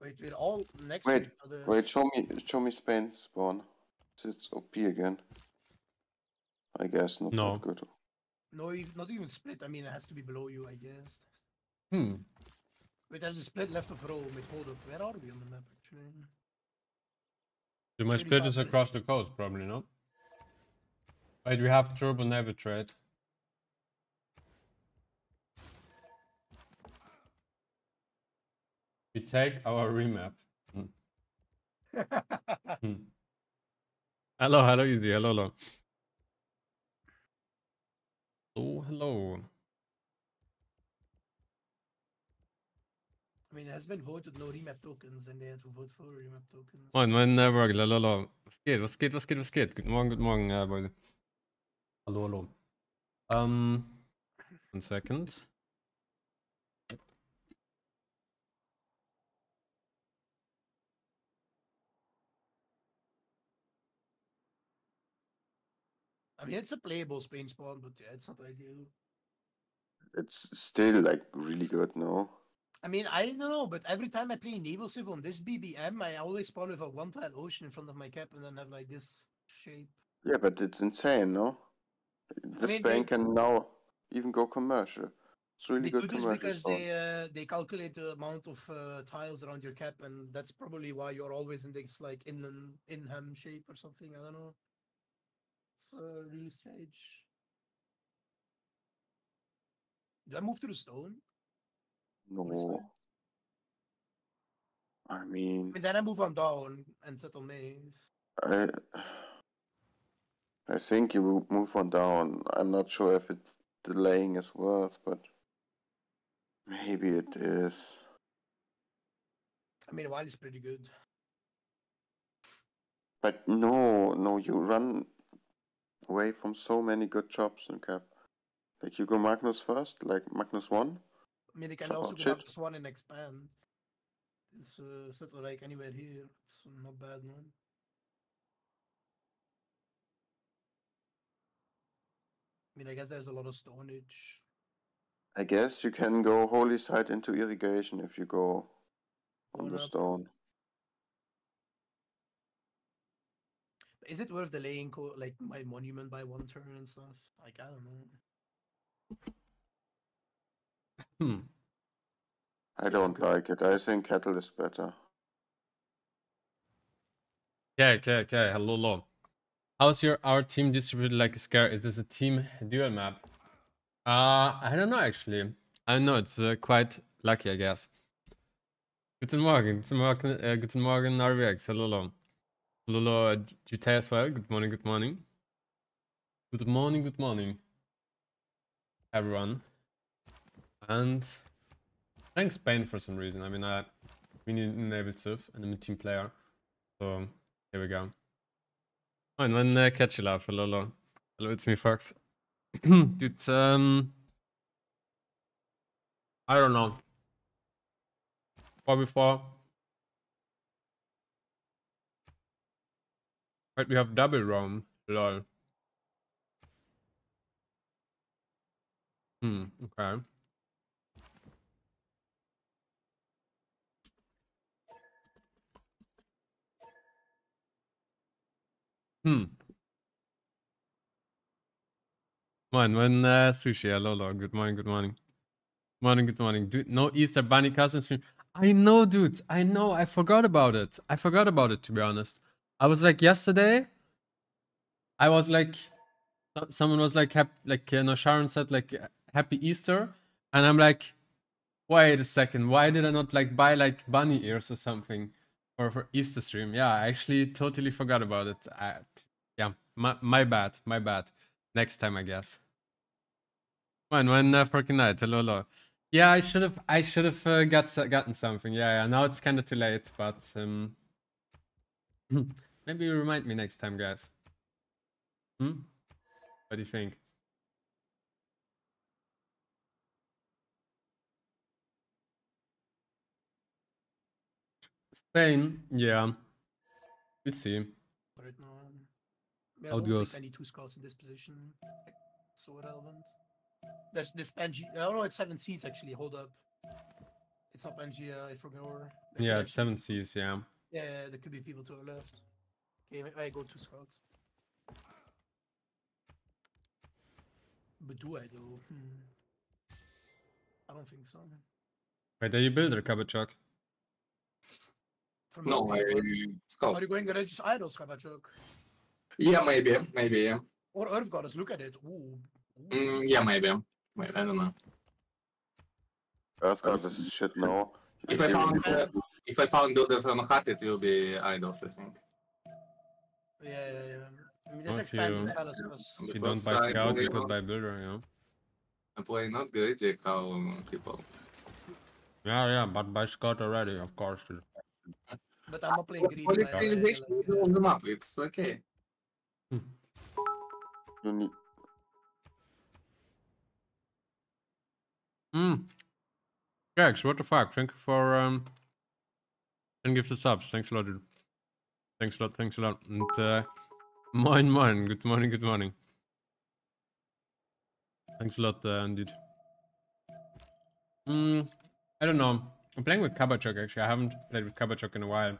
Wait, we're all next Wait, to each other. Wait, show me, show me Spain spawn. It's OP again. I guess not No. that good. No, ev- not even split. I mean, it has to be below you, I guess. Hmm. Wait, there's a split left of row. Wait, hold up. Where are we on the map, actually? Do my It's split is across the coast, probably not. Wait, we have Turbo Never trade. We take our remap. Hmm. Hello, hello, easy. Hello, hello. Oh, hello. I mean, it has been voted no remap tokens, and they had to vote for remap tokens. Moin, mein Burgel, hallo, hallo. Was geht, was geht, was geht, was geht? Guten Morgen, guten Morgen, äh, Leute. Hallo, hallo. Um, one second. I mean, it's a playable Spain spawn, but yeah, it's not ideal. It's still like really good no? I mean, I don't know, but every time I play Naval Civ on this BBM, I always spawn with a one-tile ocean in front of my cap and then have like this shape. Yeah, but it's insane, no? The mean, Spain they- can now even go commercial. It's really they good do this commercial because spawn. they uh, they calculate the amount of uh, tiles around your cap, and that's probably why you're always in this like in in ham shape or something. I don't know. It's uh, really strange. Do I move to the stone? No. I mean, I mean, then I move on down and settle maize. I, I think you move on down. I'm not sure if it delaying is worth, but maybe it is. I mean, while is pretty good. But no, no, you run away from so many good jobs in cap. Like you go Magnus first, like Magnus one. I mean, they can Chop also go shit. to one and expand. It's uh, settle like anywhere here. It's not bad, no. I mean, I guess there's a lot of stonage. I guess you can go holy site into irrigation if you go on Going the up. stone. Is it worth delaying co- like my monument by one turn and stuff? Like I don't know. Hmm. I don't like it. I think cattle is better. Okay, okay, okay. Hello, hello. How's your our team distributed like a scare? Is this a team duel map? Uh, I don't know actually. I don't know. It's uh, quite lucky, I guess. Guten Morgen, guten Morgen, uh, guten Morgen, RVX. Hello, hello. Uh, GTA as well. Good morning, good morning. Good morning, good morning, everyone. And thanks, Spain, for some reason. I mean, I we need an enabled Civ and I'm a team player. So here we go. Moin, mein äh, Catchy Love. Hello, hello. Hello, it's me, Fox. Dude, um. I don't know. Four before. Right, we have double roam. Lol. Hmm, okay. Hmm. Moin, mein uh, Sushi. Hello, hello. Good morning, good morning. Morning, good morning. Dude, no Easter Bunny cousin stream. I know, dude. I know. I forgot about it. I forgot about it, to be honest. I was like, yesterday, I was like, someone was like, hap- like, you know, Sharon said, like, uh, happy Easter. And I'm like, wait a second. Why did I not, like, buy, like, bunny ears or something for, for Easter stream? Yeah, I actually totally forgot about it. I, yeah, my, my bad. My bad. Next time, I guess. When when uh, Forky Night, hello, hello. Yeah, I should have I should have uh, got gotten something. Yeah, yeah. Now it's kind of too late, but um, maybe remind me next time, guys. Hmm. What do you think? Spain, yeah. We'll see. I, I How it don't goes. think any two scouts in this position like, so relevant. There's this Benji. Oh no, it's seven C's actually. Hold up. It's up NG, uh, I forgot. there Yeah, it's seven C's. Yeah. Yeah, yeah, there could be people to the left. Okay, I go to scouts. But do I though? Hmm. I don't think so. Wait, are you builder, Kabachok? From No, what I we heard. scout. Are you going to register idols, Kabachok? Yeah, maybe, maybe, yeah. Or Earth Goddess, look at it. Ooh. ooh. Mm, yeah, maybe. Wait, I don't know. Earth God is shit now. If I He- found, uh, if I found builder from a it will be idols, I think. Yeah, yeah, yeah. I mean, that's Not expanding you. spells. because- If you don't buy I scout, you believe could buy builder. Yeah. I'm playing not good, like how people. Yeah, yeah, but buy scout already, of course. But I'm not playing greedy. Only like, I- I civilization like, will build them up, it's okay. You need Hmm. Gags, what the fuck? Thank you for um. And give the subs. Thanks a lot, dude. Thanks a lot. Thanks a lot. And uh, mine, mine. Good morning. Good morning. Thanks a lot, uh, dude. Hmm. I don't know. I'm playing with Kabachok actually. I haven't played with Kabachok in a while.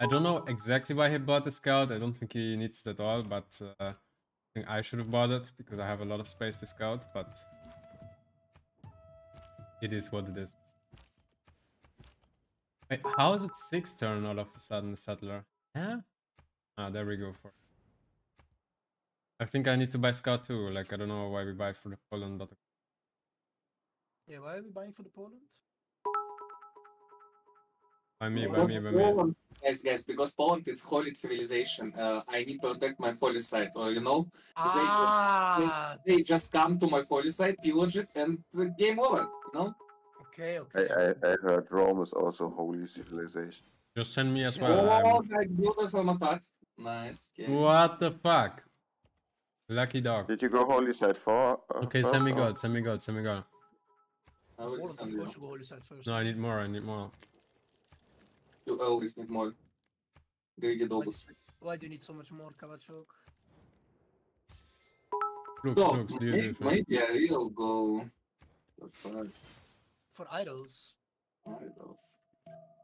I don't know exactly why he bought the scout. I don't think he needs it at all, but uh, I think I should have bought it because I have a lot of space to scout. But it is what it is. Wait, how is it six turn all of a sudden, the settler? Yeah? Ah, there we go for. I think I need to buy scout too. Like, I don't know why we buy for the Poland, but Yeah, why are we buying for the Poland? by me, by Because me, by me. Poland- Guys, guys, because Poland is holy civilization. Uh, I need to protect my holy site, or you know, Ah, they just come to my holy site, pillage it, and the game over. You know. okay, I, okay. I, I heard Rome is also holy civilization. Just send me as Yeah. well. I'm- Oh, like builder from a hut. Nice. Okay. What the fuck? Lucky dog. Did you go holy side for? Uh, Okay, first, send me or- god, send me god, send me god. I will send you. go holy side first. No, I need more, I need more. You always need more. Greedy dogs. Why do you need so much more, Kabachok? Look, So, look, do you maybe, do it? maybe I will go. For idols. Idols.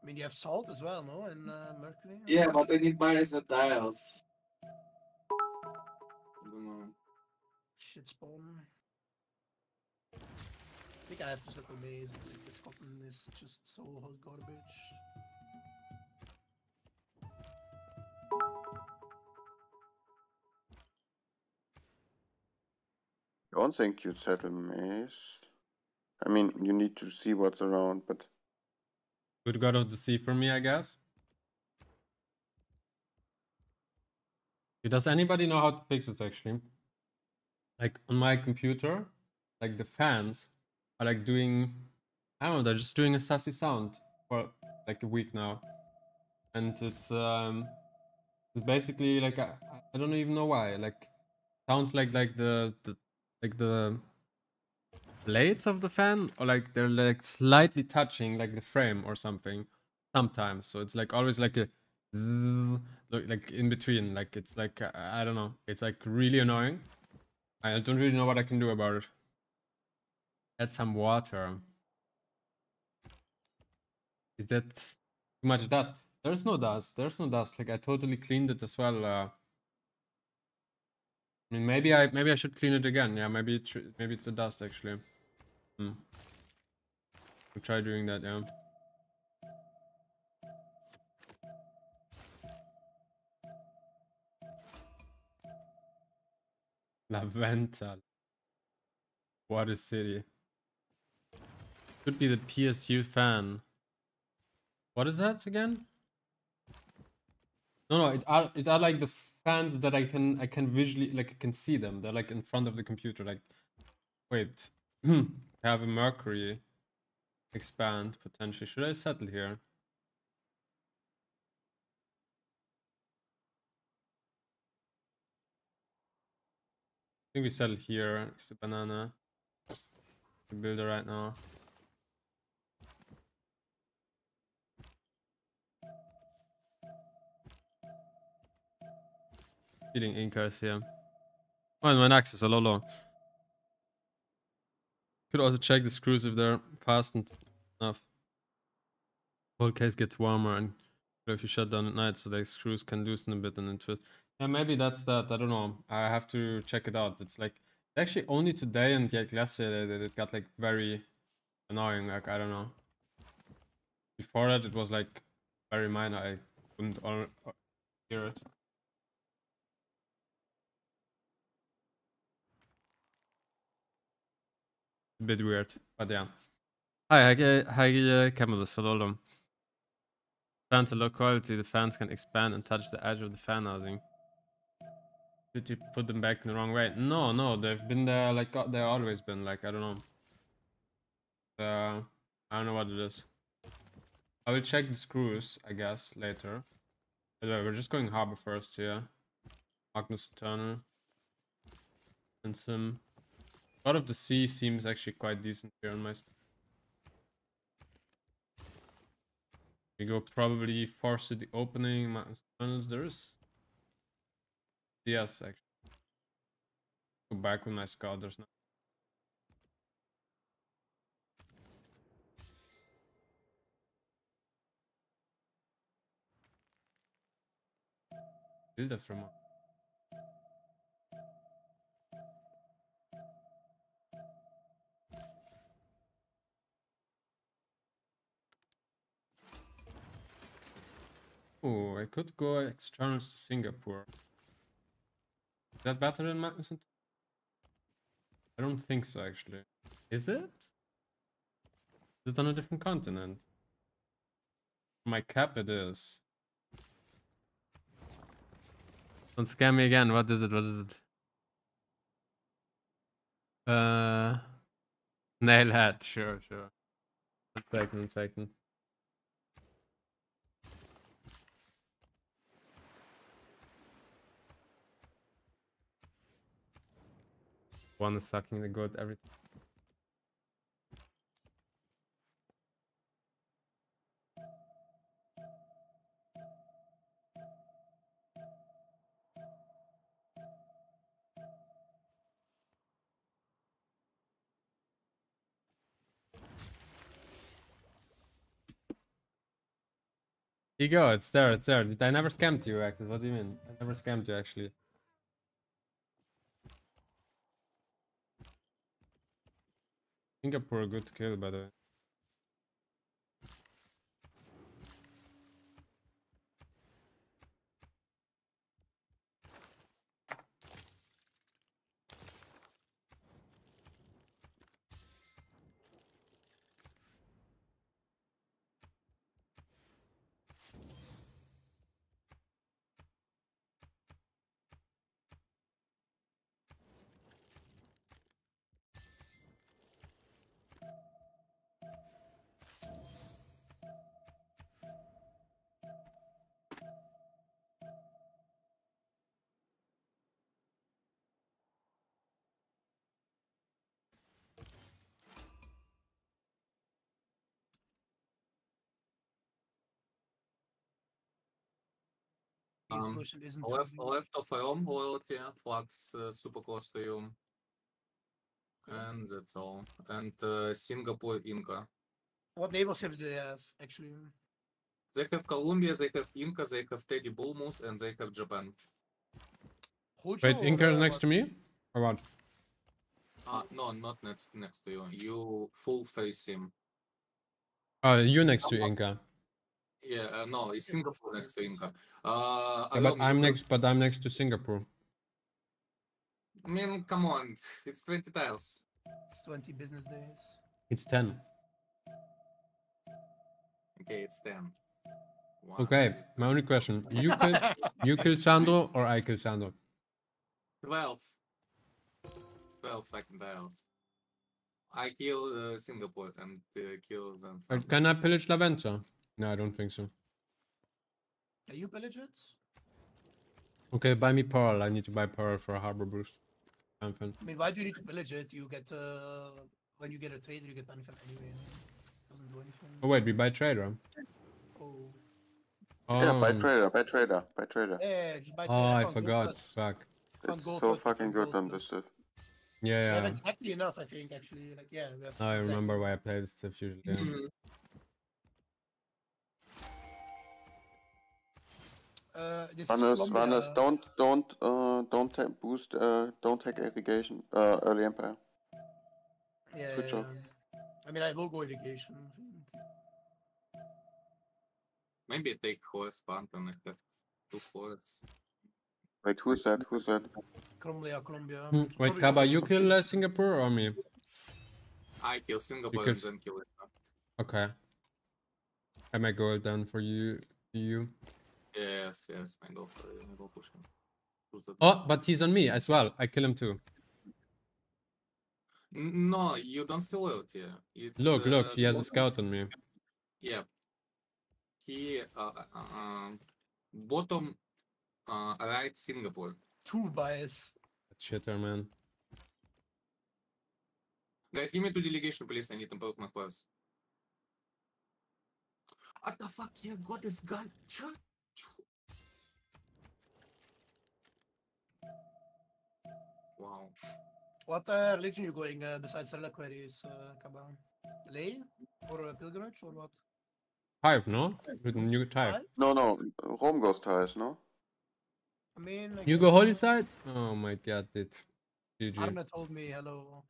I mean, you have salt as well, no? And uh, mercury. Yeah, but I need buyers and tiles. I don't know. Shit spawn. I think I have to set settle maize. Like, this cotton is just so hot garbage. I don't think you'd settle maize. I mean, you need to see what's around, but Good god of the sea for me, I guess. Does anybody know how to fix this actually? Like on my computer, like the fans are like doing, I don't know, they're just doing a sassy sound for like a week now, and it's um, it's basically like I, I don't even know why. Like sounds like like the the like the blades of the fan or like they're like slightly touching like the frame or something sometimes. So it's like always like a like in between. Like it's like i don't know. It's like really annoying. I don't really know what i can do about it. Add some water. Is that too much dust? There's no dust. There's no dust. Like i totally cleaned it as well uh I mean, maybe I maybe I should clean it again. Yeah, maybe it maybe it's the dust actually. Hmm. I'll try doing that. Yeah. Lavental. What a city. Could be the PSU fan. What is that again? No, no, it are it are like the fans that I can I can visually like I can see them. They're like in front of the computer. Like, wait, have a Mercury expand potentially. Should I settle here? I think we settle here. It's the banana. The builder right now. Feeding Incas here. Oh, and my axe is a lot low. Could also check the screws if they're fastened enough. Whole case gets warmer and if you shut down at night so the screws can loosen a bit and then twist. Yeah, maybe that's that. I don't know. I have to check it out. It's like actually only today and yet yesterday that it got like very annoying. Like I don't know. Before that, it was like very minor. I couldn't hear it. A bit weird, but yeah. Hi, hi, hi, uh, Camelus. Hello. Fans are low quality. The fans can expand and touch the edge of the fan housing. Did you put them back in the wrong way? No, no, they've been there like uh, they've always been. Like I don't know. Uh, I don't know what it is. I will check the screws, I guess, later. Anyway, we're just going harbor first here. Magnus Tunnel. And some. Lot of the sea seems actually quite decent here on my. We go probably force the opening. Magnus Tunnels. There is. Yes, actually. Go back with my scout. There's no. Build it from. Oh, I could go externals to Singapore. Is that better than Magnuson? I don't think so, actually. Is it? Is it on a different continent? My cap it is. Don't scare me again. What is it? What is it? Uh, nail hat. Sure, sure. One second, one second. One is sucking the good every Here you go, it's there, it's there. I never scammed you, Axis? What do you mean? I never scammed you, actually. Singapore, good kill, by the way. Um, person isn't Left, left of Rome royalty, flags uh, super close to you. And that's all. And uh, Singapore Inca. What naval ships do they have, actually? They have Colombia, they have Inca, they have Teddy Bullmoose, and they have Japan. Hojo Wait, Inca is uh, next what? to me? Or what? Uh, no, not next next to you. You full face him. Oh, you next to Inca. Yeah, uh, no, it's Singapore next to Inca. Uh, Yeah, but I'm you next, but I'm next to Singapore. I mean, come on, it's 20 tiles. It's 20 business days. It's 10. Okay, it's 10. One, Okay, my only question. You kill, you kill Sandro or I kill Sandro? 12. 12 fucking tiles. I kill uh, Singapore and uh, kill them. Or can I pillage Lavenza? No, I don't think so. Are you pillage it? Okay, buy me Pearl. I need to buy Pearl for a harbor boost. Something. I mean, why do you need to pillage it? You get, uh, when you get a trader, you get benefit anyway. Doesn't do anything. Oh wait, we buy trader. Oh. Yeah, by Oh. trader, buy trader, buy trader. Yeah, just buy Oh, trader. I Can't go forgot. Fuck. It's go so plus, fucking good go on plus. this stuff. We Yeah, have yeah. exactly enough, I think, actually. Like, yeah, we have Now I remember why I play this stuff usually. yeah. Mhm. Uh, this is Runners, runners, don't, don't, uh, don't ta- boost, uh, don't take irrigation, uh, early empire. Yeah, switch yeah, off. yeah. I mean, I will go irrigation. I think. Maybe take horse punt and I have two horse. Wait, who's that? Who's that? Colombia, Colombia. Hmm, Wait, probably Kaba, you kill uh, Singapore or me? I kill Singapore Because- and then kill it. Okay. I might go down for you. You. Yes, yes, I go for it. I go push him. Push Oh, but he's on me as well. I kill him too. No, you don't see loyalty. It's Look, look, uh, he has a scout on me. Yeah. He uh, uh, um, bottom uh, right Singapore. two bias. That shitter, man. Guys, give me two delegation, please. I need to improve my class. What the fuck? You got this gun? Чё? Wow. What uh, religion you going uh, besides reliquaries, uh, Kaba? Lay or uh, pilgrimage or what? Hive, no? With new type. Five? No, no, Rome goes ties, no? I mean, I You go holy side? Oh my god, dude. GG. Arne told me hello.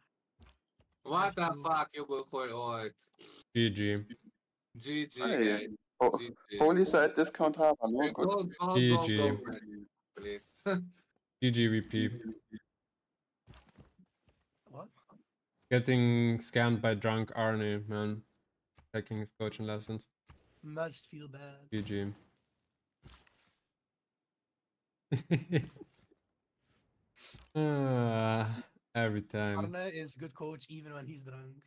What the fuck? You go for it. GG. GG, Hey, guys. Oh, GG. holy side discount harbor, no? Hey, Good. Go, go, go, GG. go, please. GG VP. What? Getting scammed by drunk Arnie, man. Taking his coaching lessons. Must feel bad. GG. Ah, every time. Arne is good coach even when he's drunk.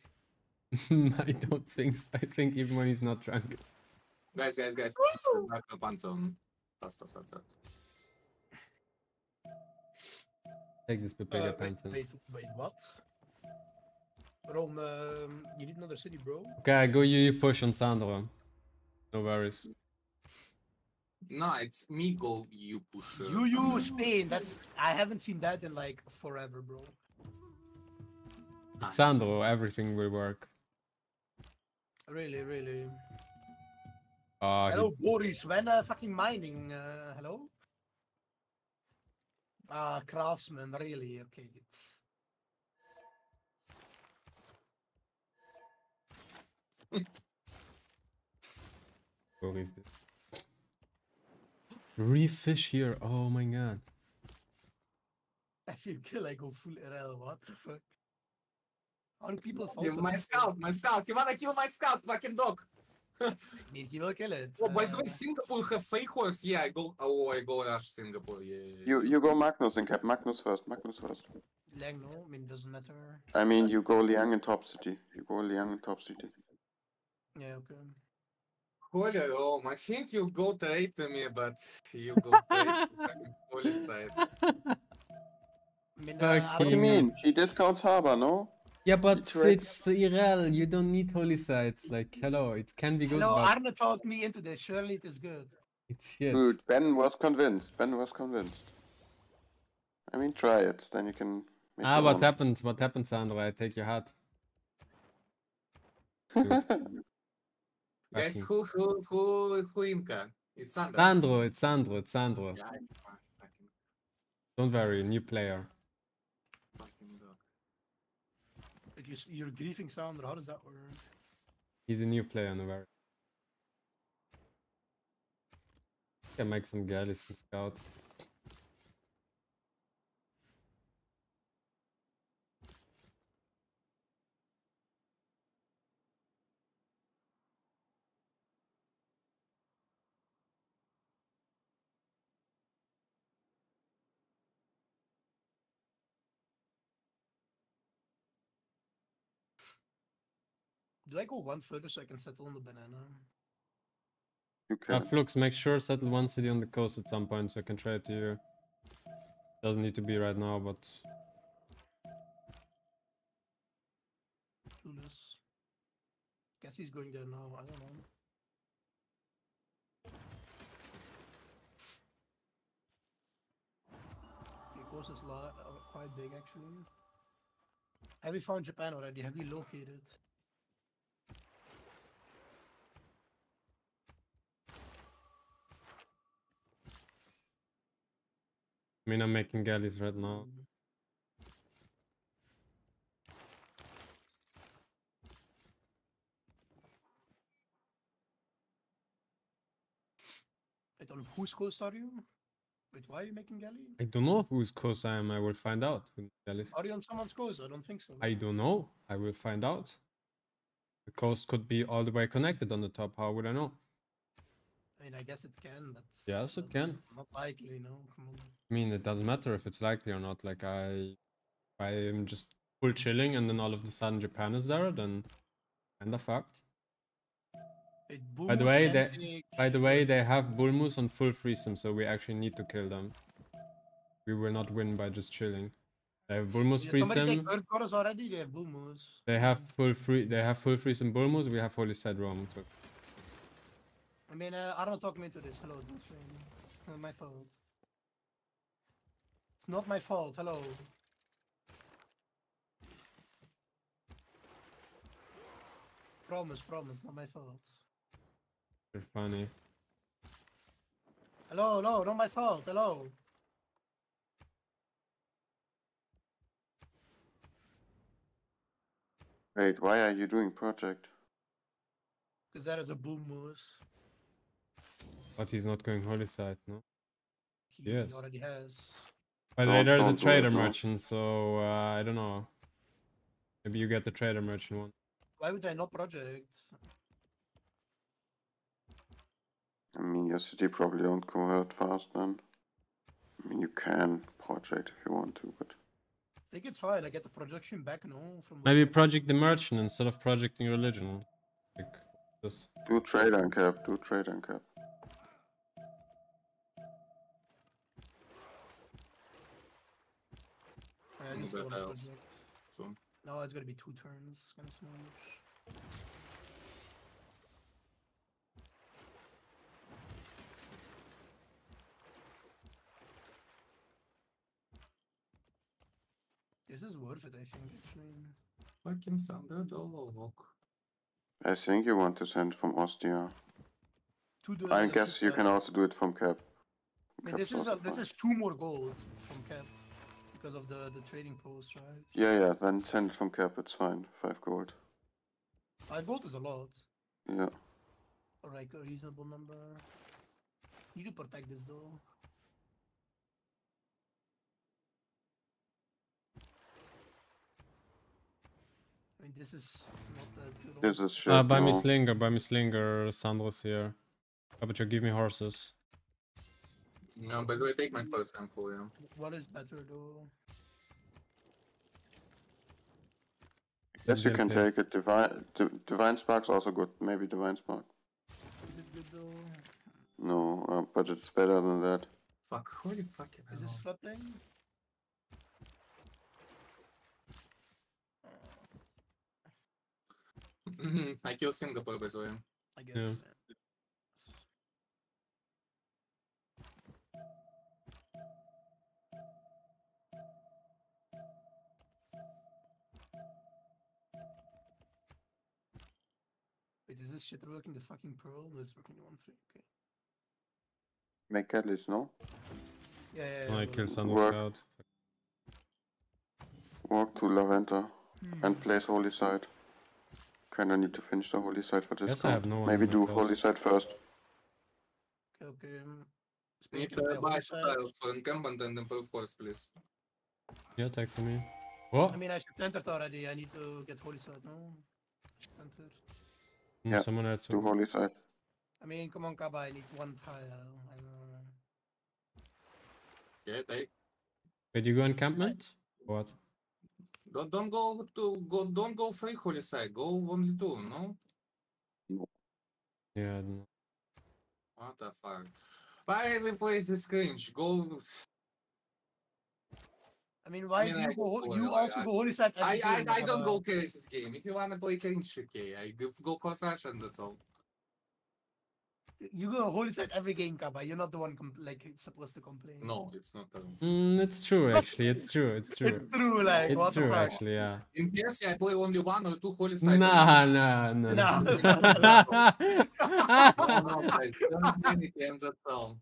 I don't think so. I think even when he's not drunk. guys, guys, guys. Back up Anton. Fast, fast, fast, fast. Take this Uh, Pepega wait, wait, wait, what? Rome, um, you need another city, bro. Okay, I go you push on Sandro. No worries. No, it's me go, you push. uh, You, you, Spain. That's I haven't seen that in like forever, bro. Sandro, everything will work. Really, really. Ah, hello, Boris. When uh, fucking mining? Uh, hello. Ah, craftsman. Really? Okay. it's- he, Boris did. Refish here. Oh my god. If you kill, I go full RL. What the fuck? How do people fall Yeah, my scout, my scout. You wanna kill my scout, fucking dog. I mean, he will kill it. Oh, by the way, uh, Singapore have fake horse. Yeah, I go. Oh, I go rush Singapore. Yeah. yeah, yeah. You, you go Magnus in cap. Magnus first, Magnus first. Liang, no, I mean, doesn't matter. I mean, you go Liang in top city. You go Liang in top city. Yeah, okay. Holy Rome. I think you go trade to me, but you go to fucking holy side. I mean, I Fucking- What do you mean? He discounts harbor, no? Yeah, but It's right. it's Irel. You don't need holy sites. Like, hello, it can be good, Hello, but Arne talked me into this. Surely it is good. it's shit. Dude, Ben was convinced. Ben was convinced. I mean, try it. Then you can. Make Ah, what own. happened? What happened, Sandro? I take your hat. Dude, Guys, who who who who Inca? It's Sandra. Sandro, it's Sandro, it's Sandro. Yeah, fucking Don't worry, new player. fucking dog. If you, s- you're grieving Sandra, how does that work? He's a new player, no worry. Can make some galleys and scout. Do I go one further so I can settle on the banana? you Uh. Flux, make sure settle one city on the coast at some point so I can trade to you. Doesn't need to be right now, but Clueless. Guess he's going there now. I don't know. The coast is li- uh, quite big actually. Have we found Japan already? Have we located? I mean, I'm making galleys right now. Mm. Wait, on whose coast are you? Wait, why are you making galley? I don't know whose coast I am. I will find out. galleys. Are you on someone's coast? I don't think so. I don't know. I will find out. The coast could be all the way connected on the top. How would I know? I mean, I guess it can, but Yes, it can. Not likely, no. Come on. I mean, it doesn't matter if it's likely or not. Like I, I am just full chilling, and then all of a sudden Japan is there. Then, kinda fucked. By the way, they- the- By the way, they have bull moose on full threesome, so we actually need to kill them. We will not win by just chilling. They have moose Did somebody take Earth Goddess already? They have Boomers. They have full free. They have full threesome bull moose. We have holy side roam. So I mean, uh, I don't talk me into this. Hello, Wolfrain. It's not my fault. It's not my fault. Hello. Promise, promise, not my fault. you're funny. Hello, hello, not my fault. Hello. Wait, why are you doing project? Because that is a boom moose. But he's not going holy side, no. He Yes. already has. By the way, there's a don't it, trader no. merchant, so uh, I don't know. Maybe you get the trader merchant one. Why would I not project? I mean, your city probably don't convert fast then. I mean, you can project if you want to, but I think it's fine. I get the projection back, no? From Maybe what- project the merchant instead of projecting religion. Like this. do trade and cap, do trade and cap. I just that don't wanna helps. project. So No, it's gonna be two turns. Kind of small. This is worth it, I think. Actually, fucking Thunder Dog. I think you want to send from Ostia. I guess you can also do it from cap. I this is a, this is two more gold from cap because of the the trading post, right? Yeah, yeah, then send it from cap, it's fine. Five gold. Five gold is a lot, Yeah. or like a reasonable number. You need to protect this though. I mean, this is not that good. This also. is shit. Uh, buy me no. slinger, buy me slinger. Sandro's here. How about you give me horses? No, but we take my first time for you. What is better though? Yes, you can place. take it. Divine, Di- Divine Spark's also good. Maybe Divine Spark. Is it good though? No, uh, but it's better than that. Fuck, holy fucking Is this hell. floodplain? Mhm, I kill Singapore by the way. I guess. Wait, this shit working the fucking pearl? No, it's working the one thing. Okay. Make catalyst, no? Yeah, yeah, yeah. I well, kill well, Sandro Work. Scout. Walk to La Venta hmm. and place Holy Side. Kinda need to finish the Holy Side for this I discount. no Maybe do close. Holy Side first. Okay, okay. um, Need speaking to buy holy some tiles for encampment and improve force, please. Yeah, take for me. What? I mean, I should enter it already. I need to get holy side. No, I should enter. Yeah, Someone else. Do will- Holy Side. I mean, come on, Kaba. I need one tile. I don't know. Yeah, take. Wait, you go encampment? What? Don't don't go to go. Don't go free holy side. Go only two. No. No. Yeah, I don't know. What the fuck? Why we play this cringe? Go. I mean, why mean, do I you go? go You it, also I- go holy side. I every I, game, I don't go carry this game. If you wanna play cringe, okay. I go, go for Sasha that's all. You go holy side every game, Kaba. You're not the one compl- like it's supposed to complain. No, it's not. true. Mm, it's true, actually. It's true. It's true. It's true. Like It's what true, the fuck? actually. Yeah. In PSC, I play only one or two holy side. Nah, nah, no, No. No, no, guys, don't do many games, that's all. No.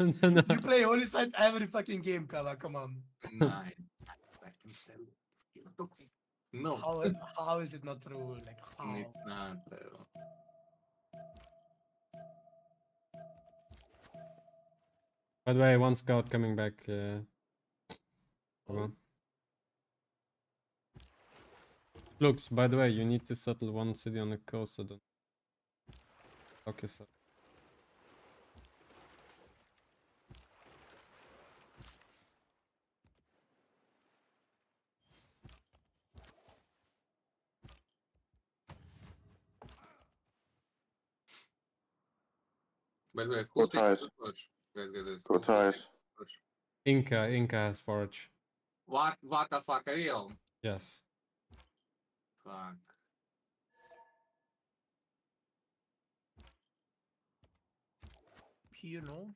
You play Holy Site every fucking game, Kava. Come on. Nice. I can tell. It looks- No, How, how is it not true? Like how? it's not. though. By the way, one scout coming back. Uh, hold Oh, on. Looks, by the way, you need to settle one city on the coast. So don't. Okay, so. By the way, Go who takes ties. the torch? Guys, guys, guys. Go ties. Inca, Inca has forage. What? What the fuck? Real? Yes. Fuck. Here, no?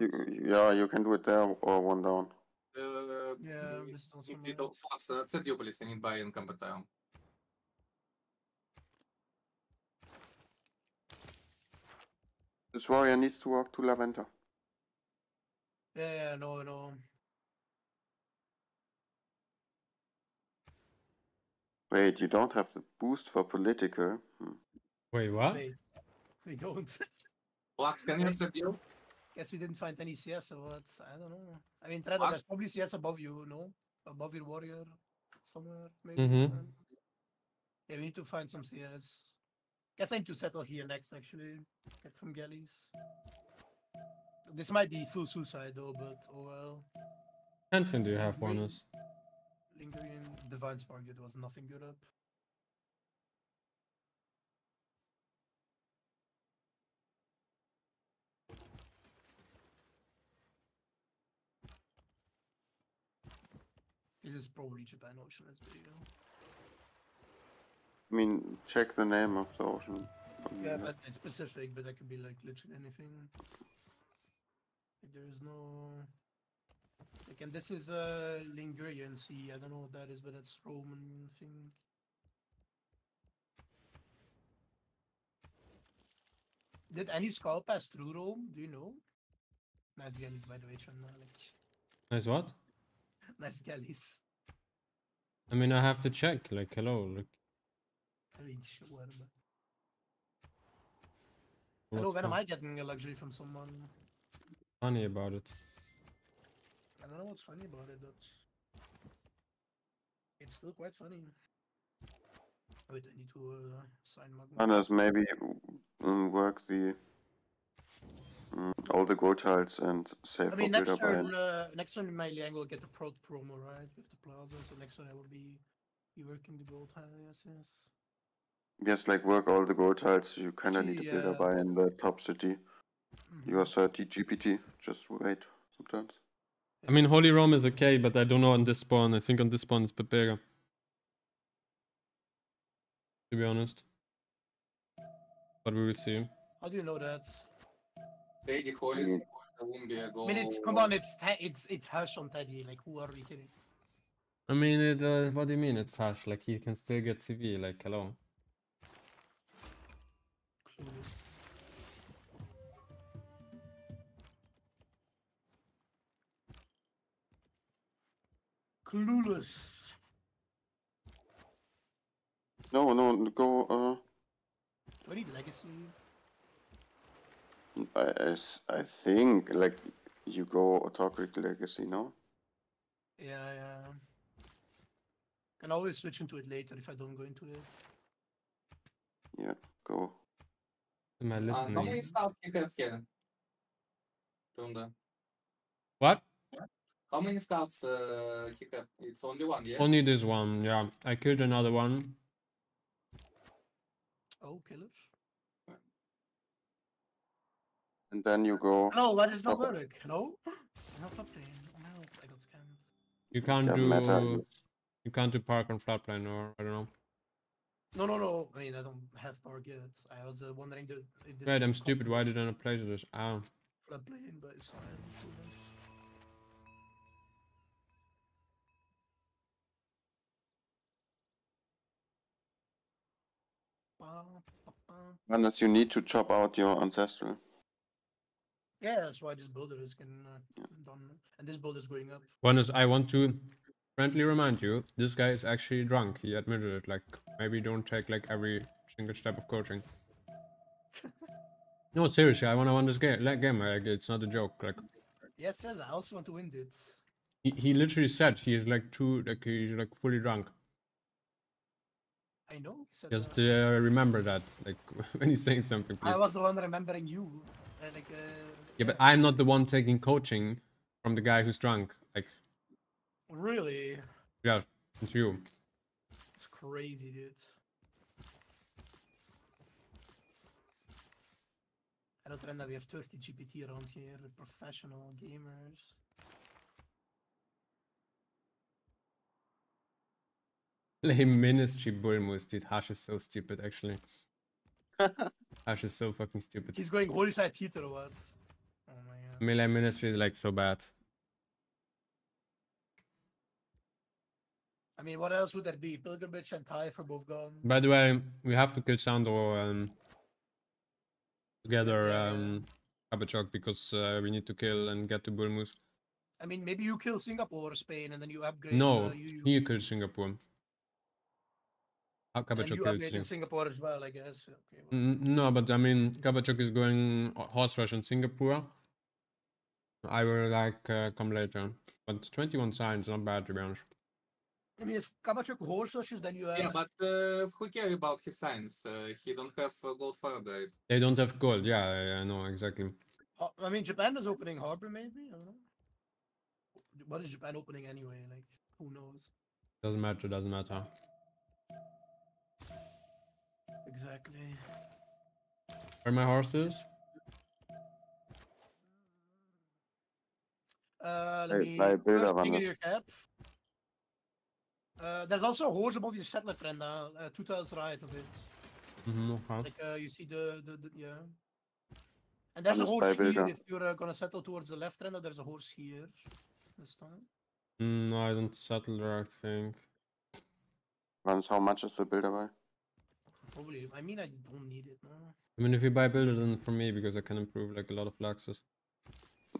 You, yeah, you can do it there or one down. Uh, Yeah, we- this is also if you don't nice. Fox, uh, Sergiopolis, I need buy in Camper This warrior needs to walk to La Venta. Yeah, yeah, no, no. Wait, you don't have the boost for political. Hmm. Wait, what? Wait, we don't. Fox, can you Wait. Sergio? Guess we didn't find any CS or what? I don't know. I mean, Trevor, there's probably CS above you, no? Above your warrior, somewhere maybe. Mhm. um, Yeah, we need to find some CS. Guess I need to settle here next, actually. Get some galleys. This might be full suicide though, but oh well. Anything do you have. Warners? Lingering Divine Spark, it was nothing good up. This is probably Japan Ocean as video. I mean, check the name of the ocean. Yeah, but it's specific, but that could be like literally anything. Like there is no. Like, and this is a uh, Lingurian Sea. I don't know what that is, but that's Roman thing. Did any skull pass through Rome? Do you know? Nice galleys, by the way, Trynda. Like, Nice what? nice galleys. I mean, I have to check. Like, hello. Like, I mean, but. Hello, when am I getting a luxury from someone? funny about it? I don't know what's funny about it, but it's still quite funny. Wait, I need to uh, sign Magma. Others maybe um, work the um, all the gold tiles and save I for mean, builder next buy-in. turn, uh, next turn my Liang will get the prod promo, right? With the plaza, so next turn I will be, be working the gold tile, yes, yes. Yes, like work all the gold tiles. You kind of need a Gee, builder uh, buy in the top city. You Mhm. are 30 GPT. Just wait sometimes. I mean, Holy Rome is okay, but I don't know on this spawn. I think on this spawn it's a bit bigger. To be honest. But we will see. How do you know that? Lady Holy. Won't be a goal. I mean, it's come on, it's it's it's Hush on Teddy. Like, who are we kidding? I mean, it, uh, what do you mean it's hash? Like, he can still get CV. Like, hello. Clueless. Clueless. No, no, go. Uh, Do I need legacy? I, I I think like you go autocratic legacy. No. Yeah, yeah. Can always switch into it later if I don't go into it. Yeah, go. Am I Uh, how listening? many scouts you have here? Tunda. What? How many scouts uh, he have? It's only one, yeah? Only this one. Yeah, I killed another one. Oh, killer. And then you go. Hello, what is not Okay. work? Hello? It's not updating. No, I got scammed. You can't Doesn't matter. do. You can't do park on floodplain or I don't know. No, no, no. I mean, I don't have power yet. I was uh, wondering the, if this. Wait, I'm stupid. Why did did I not play this? Ah, Floodplain, but it's fine. Unless you need to chop out your ancestral. Yeah, that's why this builder is getting uh, done, and this builder is going up. One is I want to friendly remind you, this guy is actually drunk. He admitted it. Like maybe don't take like every single step of coaching. no, seriously, I wanna win this game. Like game, like it's not a joke. Like Yes, yes, I also want to win it. he, he literally said he is like too like he's like fully drunk. I know. Just uh, remember that, like when he's saying something, please. I was the one remembering you. Uh, like, uh, Yeah, but I'm not the one taking coaching from the guy who's drunk. Like, really, yeah, it's you. it's crazy, dude. Hello, Trynda. We have 30 GPT around here. Professional gamers. Lame ministry bullmoose, dude. Hash is so stupid, actually. Hash is so fucking stupid. He's going holy site theater or what? Oh my god. Melee ministry is like so bad. I mean, what else would there be? Pilgrimage and Thai for both gone. By the way, we have to kill Sandro um, together, Yeah, um, Kabachok, because uh, we need to kill and get to bullmoose. I mean, maybe you kill Singapore or Spain and then you upgrade. No, uh, you, he killed Singapore. How and you in Singapore. Singapore as well, I guess. Okay, well, No, but I mean, Kabachok is going horse rush in Singapore. I will like uh, come later. But 21 signs, not bad to be honest. I mean, if Kabachok horse rushes, then you have. Yeah, but uh, who cares about his signs? Uh, he don't have uh, gold fire blade. They don't have gold. Yeah, I, I know exactly. Ho- I mean, Japan is opening harbor, maybe. I don't know. What is Japan opening anyway? Like, who knows? Doesn't matter. Doesn't matter. Exactly. Where my horses? Uh, let Hey, me buy a builder, first finger Wannes. your cap. Uh, there's also a horse above your settler trend now, uh, two tiles right of it. Mm-hmm, okay. Like uh, you see the, the, the yeah. And there's a horse here. builder. If you're uh, gonna settle towards the left trend, there's a horse here. This time. Mm, no, I don't settle there. I think. Runs, how much is the builder by? Probably. I mean, I don't need it. No. I mean, if you buy builder, then for me because I can improve like a lot of flaxes.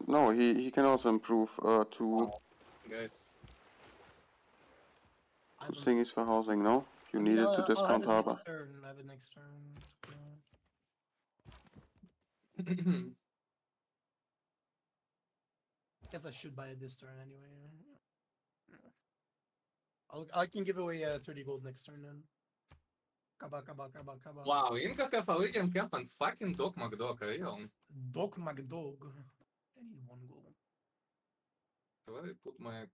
No, he, he can also improve uh, two, Guys, I two don't- for housing, no? You I mean, need it to I'll have discount it harbor. Turn. I have it next turn. Guess I should buy it this turn anyway. I'll, I can give away uh, 30 gold next turn then. Kaba, kaba, kaba, kaba. wow, Inca have a legion camp and fucking Doc McDoc, real. Dog McDog. I need one gold. Where I put my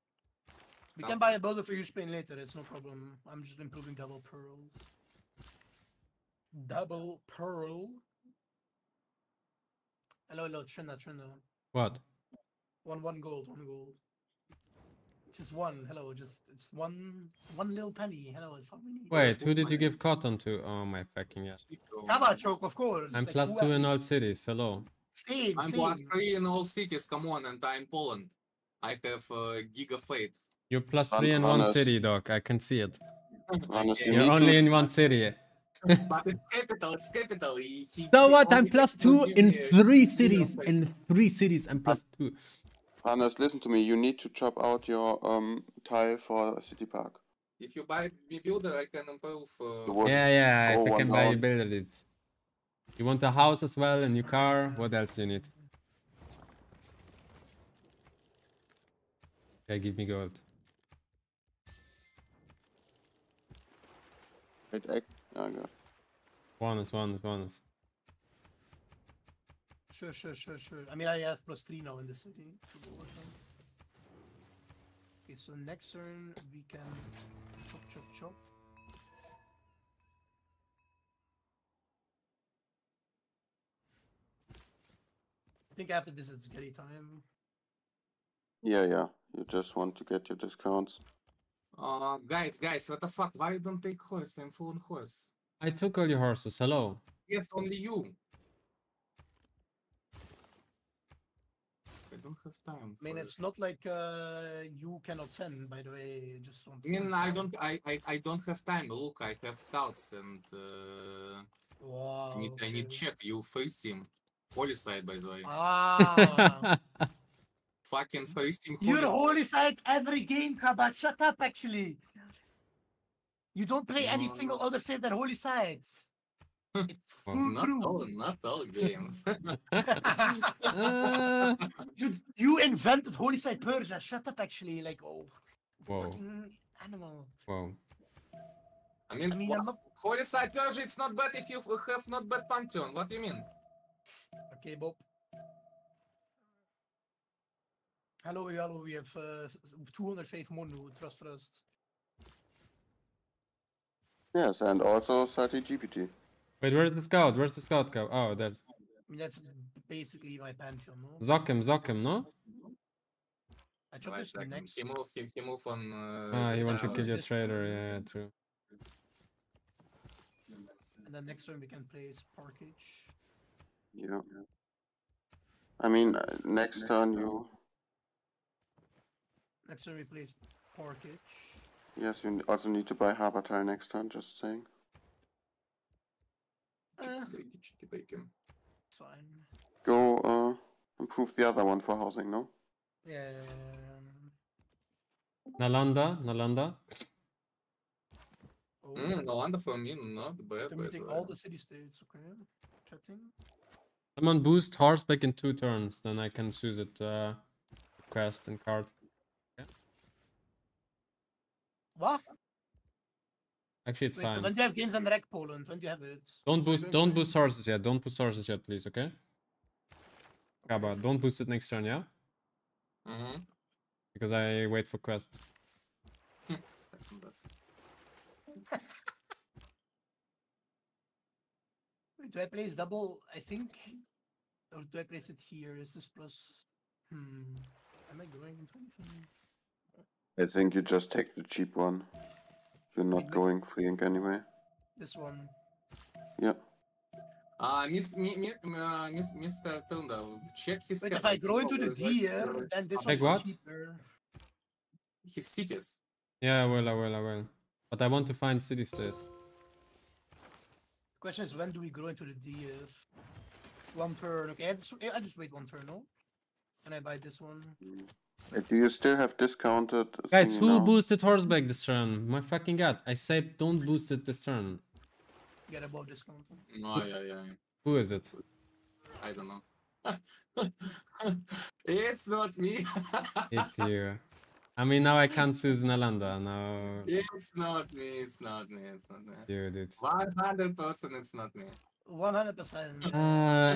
We can buy a builder for you Spain later, it's no problem. I'm just improving double pearls. Double pearl. Hello, hello, Trina, Trina. What? One, one gold, one gold. Just one. Hello, just it's one, one little penny. Hello, it's all we need. Wait, who did you give cotton to? Oh my fucking yeah. Kabachok, of course. I'm like, plus who two in all cities. Hello. Same, I'm same. plus three in all cities, come on, and I'm Poland. I have uh, Giga Fate. You're plus Un- three in one city, doc. I can see it. Hannes, you You're only to, in one city. but it's capital, it's capital. He, he- So what? I'm only plus has to two in me three Giga cities. Fate. In three cities, I'm plus two. Hannes, listen to me. You need to chop out your um tile for City Park. If you buy me builder, I can improve. Uh. Yeah, yeah. Oh, If I can buy you down. build it. You want a house as well, a new car. What else you need? Okay, give me gold. Wait, egg. Oh, God. One is one is one is. Sure, sure, sure, sure. I mean, I have plus three now in the city. for the war zone. Okay, so next turn we can chop, chop, chop. I think after this it's Getty time. Yeah, yeah. You just want to get your discounts. Uh, guys, guys, what the fuck? Why you don't take horse? I'm full on horse. I took all your horses. Hello. Yes, only you. I don't have time. I mean, for it's not like uh, you cannot send, by the way. Just want I mean, I don't, I, I, I don't have time. Look, I have scouts and uh, Wow. I need, I need check. You face him. holy site, by the way. Ah, Fucking first team you're holy site every game, Kabat. Shut up, actually. You don't play any No, single other save than holy sites. It's Well, Not true. all, not all games. Uh, you, you invented holy site Persia. Shut up, actually. Like, oh, whoa, fucking animal. whoa. I mean, I mean, what- not. holy site Persia, it's not bad if you have not bad pantheon. What do you mean? Okay, Bob. Hello, hello. We have uh, 200 faith Monu. Trust, trust. Yes, and also 30 GPT. Wait, where's the scout? Where's the scout go? Oh, there's I mean, that's basically my pantheon, no? Zokim, Zokim, no? I took Wait this second. next. He moved, he, he moved on. Uh, Ah, the you want to kill your trader, one. yeah, yeah, true. And then next turn we can play Sparkage. Yeah. I mean, uh, next turn you. Next turn we play Sparkage. Yes, you also need to buy Harbor Tile next turn, just saying. Uh, Chicky, chicky, bacon. it's fine. Go uh, improve the other one for housing, no? Yeah. Nalanda, Nalanda. Oh, Mm, no wonder for me, not bad. then by we take all the city states, okay? Chatting. Someone boost horseback in two turns, then I can choose it. Uh, quest and card. What? Actually, it's Wait, fine. when do you have games on Rec Poland? When do you have it? Don't Are you boost, don't boost horses yet. Don't boost horses yet, please. Okay. Okay. Kaba, don't boost it next turn, yeah? Mhm. Because I wait for quest. Wait, do I place double? I think. Or do I place it here? Is this plus? Hmm. Am I going in 20? I think you just take the cheap one. You're not going free ink anyway. This one. Yeah. Uh, Miss, mi, mi, uh, Miss, Mr. Tundal, check his. Wait, if I go into the D there, here, uh, then this stuff. one Like is what? cheaper. His cities. Yeah, I will, I will, I will. But I want to find city state. Question is, when do we grow into the D here? One turn. Okay, I just, I just wait one turn, no? Can I buy this one? Uh, Uh, do you still have discounted? Guys, who now? boosted horseback this turn? My fucking god. I said don't boost it this turn. Get above discount. No, yeah, yeah. Who is it? I don't know. it's not me. It's you. I mean, now I can't choose Nalanda. Now, it's not me. It's not me. It's not me. you did. One hundred percent, it's not me. 100%. Uh,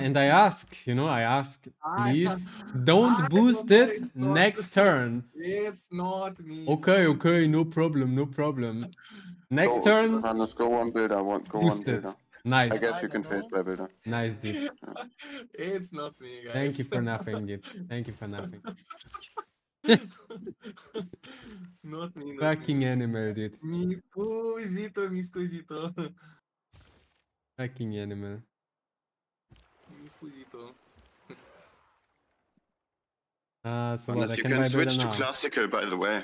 and I ask, you know, I ask, please I don't don't boost it not- next turn. It's not me. Okay, okay, no problem, no problem. Next Go, turn, Hannes, go one builder. One, go one boost it. builder. I Nice, guess I you can face know. by builder. nice, dude. it's not me, guys. Thank you for nothing, dude. Thank you for nothing. not me. Not Fucking me. animal, dude. Mi scusito, mi scusito. Fucking animal. Mi. Uh, so what? I you can, can switch to now. classical, by the way.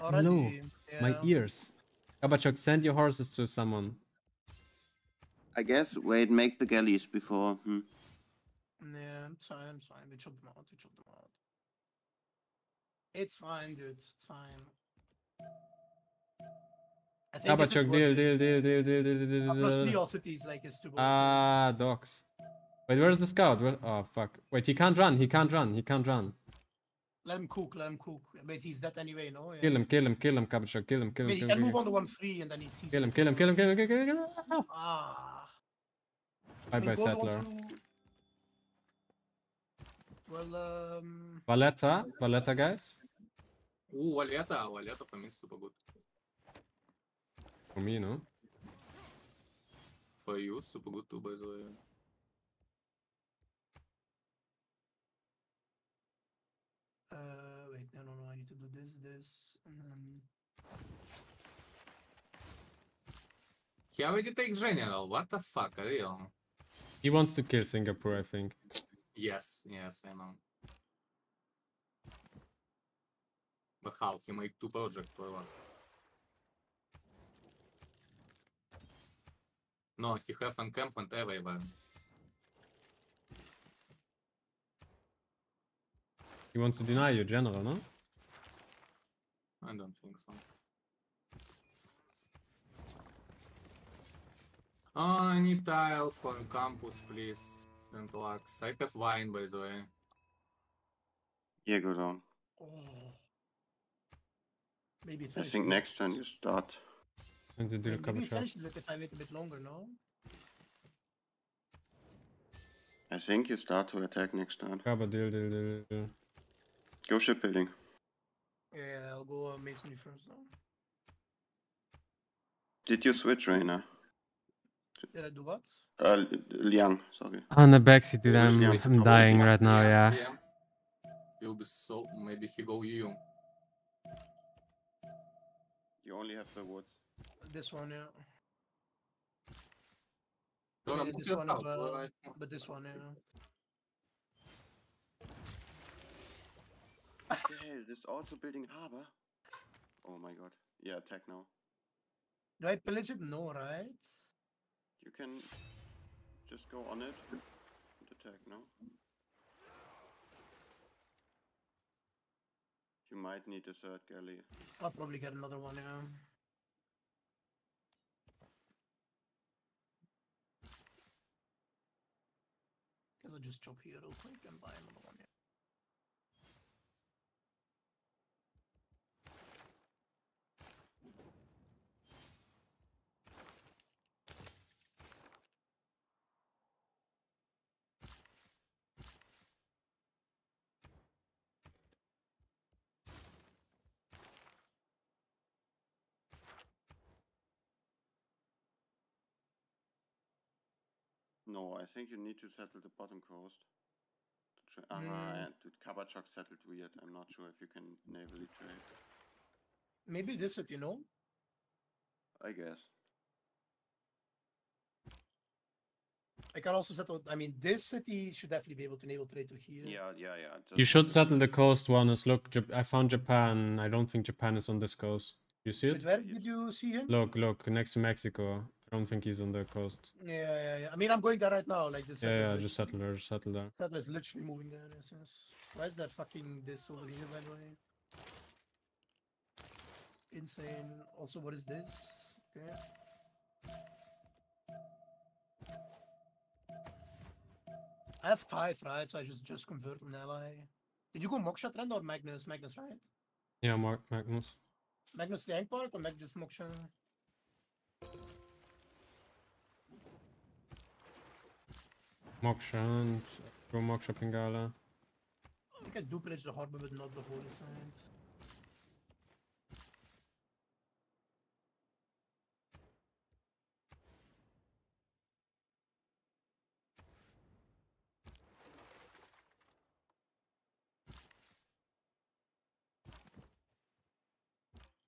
Already. My yeah. ears. Kabachok, send your horses to someone. I guess. Wait, make the galleys before. Hmm. Yeah, it's fine, it's fine. We chop them out, we chop them out. It's fine, dude. It's fine. I think Taba Chuck, deal, deal, deal, deal, deal, deal, deal, deal. Plus velocities, like, is too Ah, uh, dogs. Wait, where's the scout? Where... Oh, fuck. Wait, he can't run, he can't run, he can't run. Let him cook, let him cook. Wait, he's dead anyway, no? Yeah. Kill him, kill him, kill him, Kabachok, kill him, kill him. Wait, kill he can move him. on to 1 3 and then he's. Kill him, kill him, kill him, kill him, kill him, kill him. Kill him. Ah. Bye, bye, Settler. To... Well, um. Valletta, Valletta, guys. Ooh, Valletta, Valletta também super good. For me, no? For you, super good too, by the way. uh, wait, no, no, no, I need to do this, this, and then. He already take general, what the fuck, real? He wants to kill Singapore, I think. Yes, yes, I know. But how? He make two projects or what? No, he have encampment everywhere. He wants to deny your general, no? I don't think so. Oh, I need tile for campus, please. And lux. I have wine, by the way. Yeah, go down. Oh. Maybe I think next time you start and to do a Wait, couple Maybe it shots. finishes it if I wait a bit longer, no? I think you start to attack next turn. Cover deal, deal, deal, deal. Go shipbuilding. Yeah, I'll go uh, masonry first now. Did you switch, Reina? Did I do what? Uh, Liang, sorry. On the backseat, dude, I'm, Liang? I'm dying Liang- right now, Liang's yeah. here. He'll be so. Maybe he go you. You only have the woods. This one, yeah. No, no, this one as well. But this one, yeah. What the hell? This also building harbor? Oh my god. Yeah, attack now. Do I pillage it? No, right? You can just go on it and attack, no? You might need a third galley. I'll probably get another one, yeah. Guess I'll just chop here real quick and buy another one, No, I think you need to settle the bottom coast. To tra- Mm. uh, and to Kabachok settled weird. I'm not sure if you can navally trade. Maybe this it, you know? I guess. I can also settle. I mean, this city should definitely be able to naval trade to here. Yeah, yeah, yeah. You should settle the coast one. Is look, I found Japan. I don't think Japan is on this coast. You see it? But it? where Yes. did you see him? Look, look, next to Mexico. I don't think he's on the coast. Yeah, yeah, yeah. I mean, I'm going there right now. Like this. Yeah, yeah, just settle there, just settle there. Settler is literally moving there. Yes, yes. Why is that fucking this over here, by the way? Insane. Also, what is this? Okay. I have Tithe, right? So I just just convert an ally. Did you go Moksha trend or Magnus? Magnus, right? Yeah, Mark Magnus. Magnus the Park or Magnus Moksha? Moksha and go Moksha Pingala. I do pillage the harbor, but not the holy site.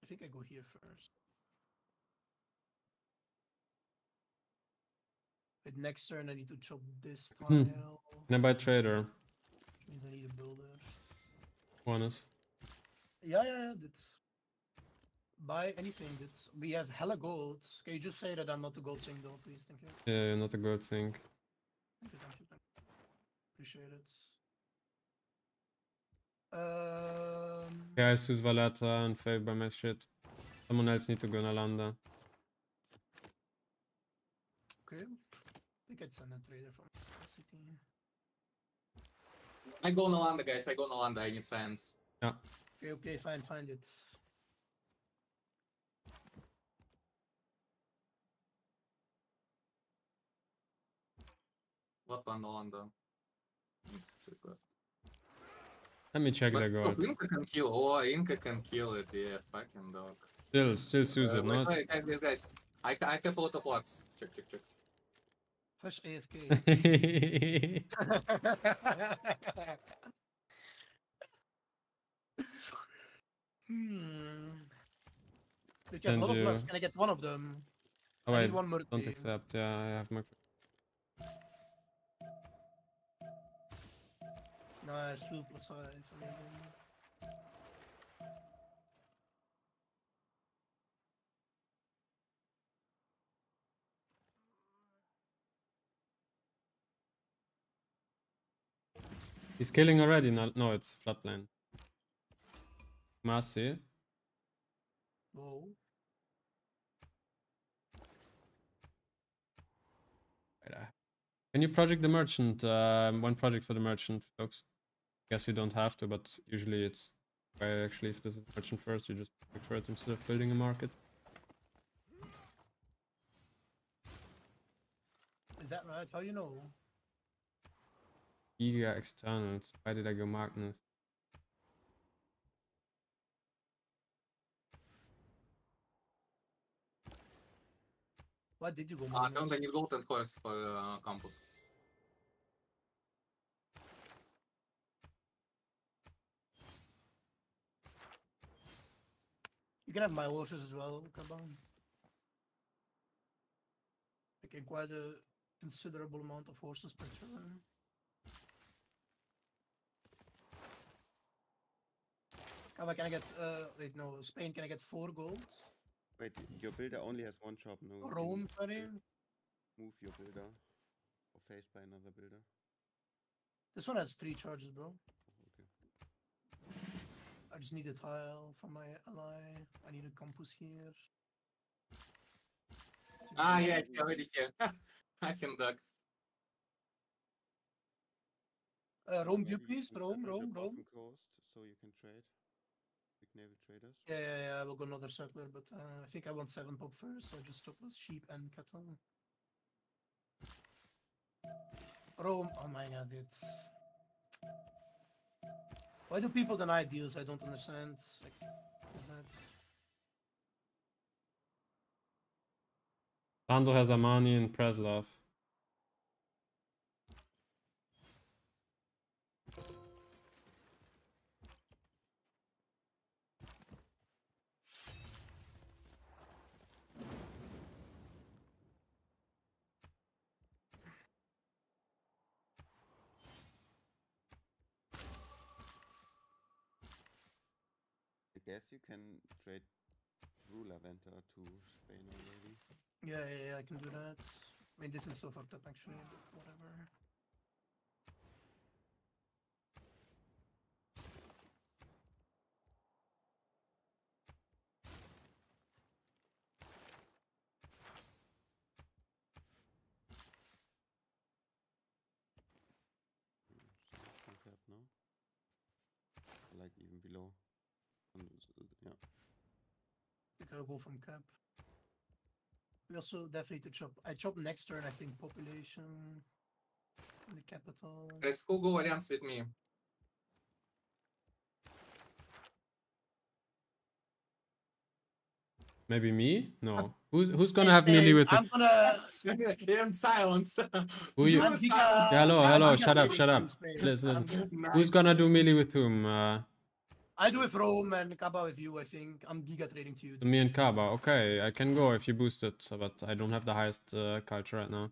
I think I go here first. With next turn, I need to chop this Hmm. tile. Can I buy trader? Which means I need a builder. One is. Yeah, yeah, yeah. That's buy anything. That's we have hella gold. Can you just say that I'm not a gold thing though, please? Thank you. Yeah, yeah, not a gold thing. Thank you, thank you, thank you. Appreciate it. Um, Guys, use Valletta and Fave by my shit. Someone else need to go Nalanda. okay. I think I'd send a trader from city. I go Nalanda, guys. I go Nalanda. I need sense. Okay, okay, fine, find it. What one Nalanda? Request. Let me check But the still, gold. Inca can kill. Oh, Inca can kill it. Yeah, fucking dog. Still, still use Uh, not? guys, guys, guys. I, I have a lot of lux. Check, check, check. Hush AFK. hmm. Look, you have a lot of And lux. you- Can I get one of them? oh I wait, need one more. don't accept. Yeah, I have my. Nice, two plus five. Amazing. He's killing already. No, no it's. Marcy. Whoa. Uh, Can you project the merchant? Um, one project for the merchant, folks. Guess you don't have to, but usually it's where actually if this is merchant first, you just project for it instead of building a market. Is that right? How you know? Giga externals. Why did I go Magnus? Why did you go? Uh, Magnus? don't I need gold and coins for uh, campus? You can have my horses as well, Kaban. Like quite a considerable amount of horses per turn. Kaba, can I get, uh, wait, no, Spain, can I get four gold? Wait, your builder only has one shop. No. Rome, sorry. Move your builder. Or faced by another builder. This one has three charges, bro. Okay. I just need a tile for my ally. I need a compass here. Ah, yeah, it's already here. I can duck. Uh, Rome, view Maybe you please. Rome, Rome, Rome. bottom coast so you can trade. Big naval traders. Yeah, yeah, yeah. I will go another settler, but uh, I think I want seven pop first, so I just chop those sheep and cattle. Rome. Oh my god, it's. Why do people deny deals? I don't understand. Like, is that... Sando has Amani and Preslav. You can trade through La Venta to Spain already. Yeah, yeah, yeah, I can do that. I mean, this is so fucked up actually, whatever. Mm, so it's not cap now. Or Like even below. On those, uh, yeah. I gotta go from cap. We also definitely to chop. I chop next turn. I think population in the capital. Guys, who go go alliance with me? Maybe me? No. Who's who's gonna Spain, have melee Spain, with I'm the gonna. They're in silence. Who you- I'm in Giga- silence. Yeah, hello, hello, shut up, shut up. Listen, listen. Who's gonna do melee with whom? Uh, I do it with Rome and Kaba with you. I think I'm Giga trading to you. me and Kaba. Okay, I can go if you boost it, but I don't have the highest uh, culture right now.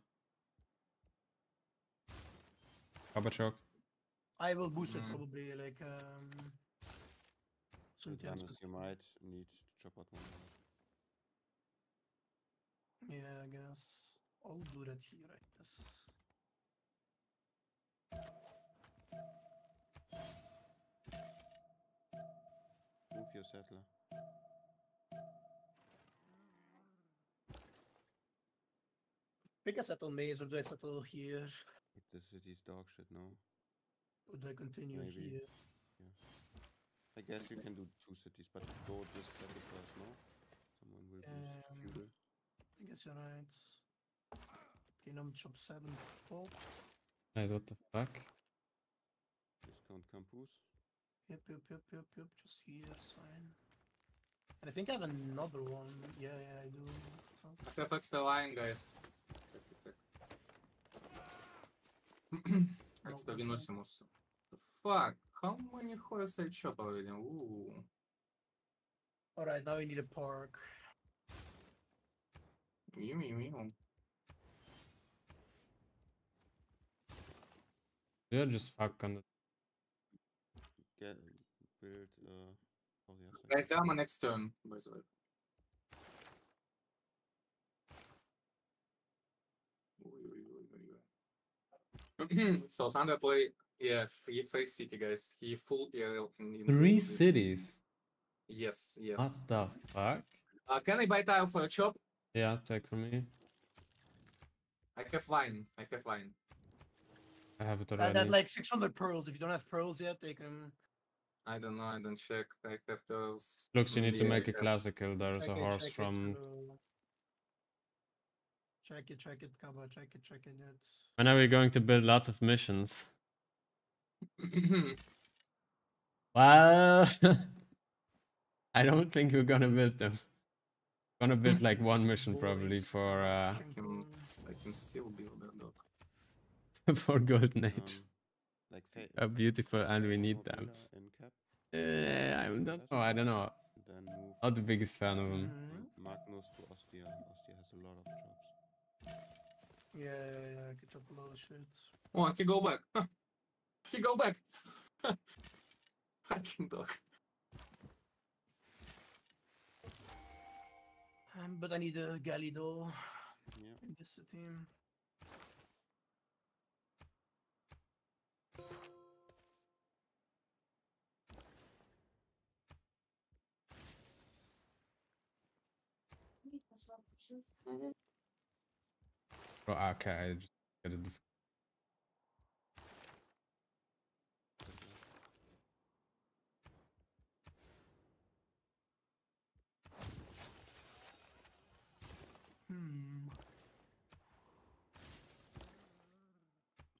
Kabachok. I will boost it Mm. probably like um. So you might need to chop out one. more. Yeah, I guess I'll do that here. I guess. Move your settler. Pick a settle maize or do I settle here? If the city's dog shit now. Or do I continue Maybe. here? I guess you can do two cities, but go just settle first, no? Someone will boost Um, feudal. I guess you're right. Kingdom chop seven pop. Hey, what the fuck? Discount campus. Yep, yep, yep, yep, yep. Just here, it's fine. And I think I have another one. Yeah, yeah, I do. What the fuck? I have line, guys. extra good Vinosimus. The fuck? How many horses I chop already? Ooh. Alright, now we need a park. Mew, mew, mew. You're just fuck on the get build uh my next turn, by the way. so Sandra play yeah three face city guys. He full aerial in, in three cities. Yes, yes. What the fuck? Uh, can I buy time for a chop? Yeah, take for me. I have wine. I have wine. I have it uh, already. I have like 600 pearls. If you don't have pearls yet, take them. I don't know. I don't check. I have those. Looks, you need to make a classical. There is check a horse check it, from. uh, Check it, check it, cover, check it, check it. It's... When are we going to build lots of missions? Well, I don't think we're gonna build them. Gonna build like one mission probably for uh can- I can still build that dog. for Golden Age. Um, like fa- Uh, beautiful, and we need more them. Villa in cap, Uh, I don't know. I don't know. then move Not the biggest fan of them. Mhm. Magnus to Ostia. Ostia has a lot of jobs. Yeah, yeah, yeah, I could chop a lot of shit. Oh, he go back. he go back. Fucking dog. Um, but I need a galley though Yeah. in this team. Oh, okay, I just get it. Hmm.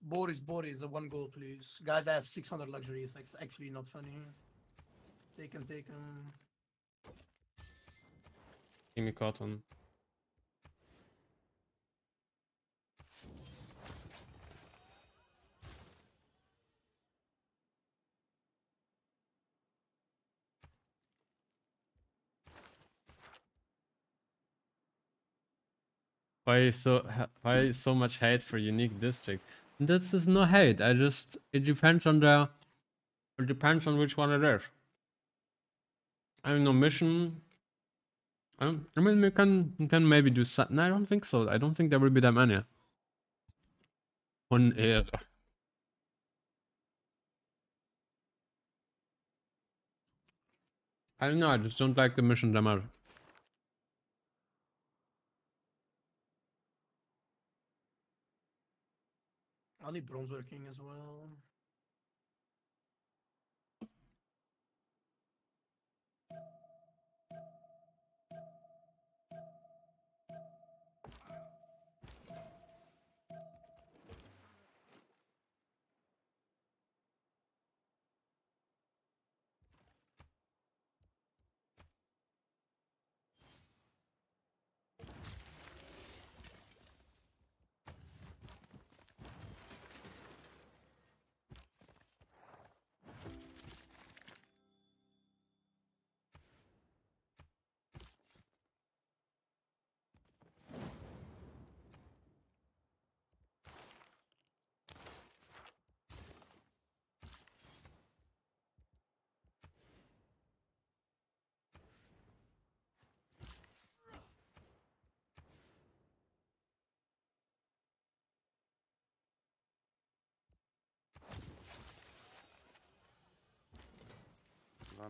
Boris, Boris, a one goal, please. Guys, I have 600 luxuries. Like, it's actually not funny. Take him, take him. Give me cotton. Why so why so much hate for unique district? This is no hate. I just it depends on the it depends on which one it is. I don't know mission. I, don't, I mean, we can we can maybe do something. I don't think so. I don't think there will be that many. One air. I don't know. I just don't like the mission that much. I'll need bronze working as well.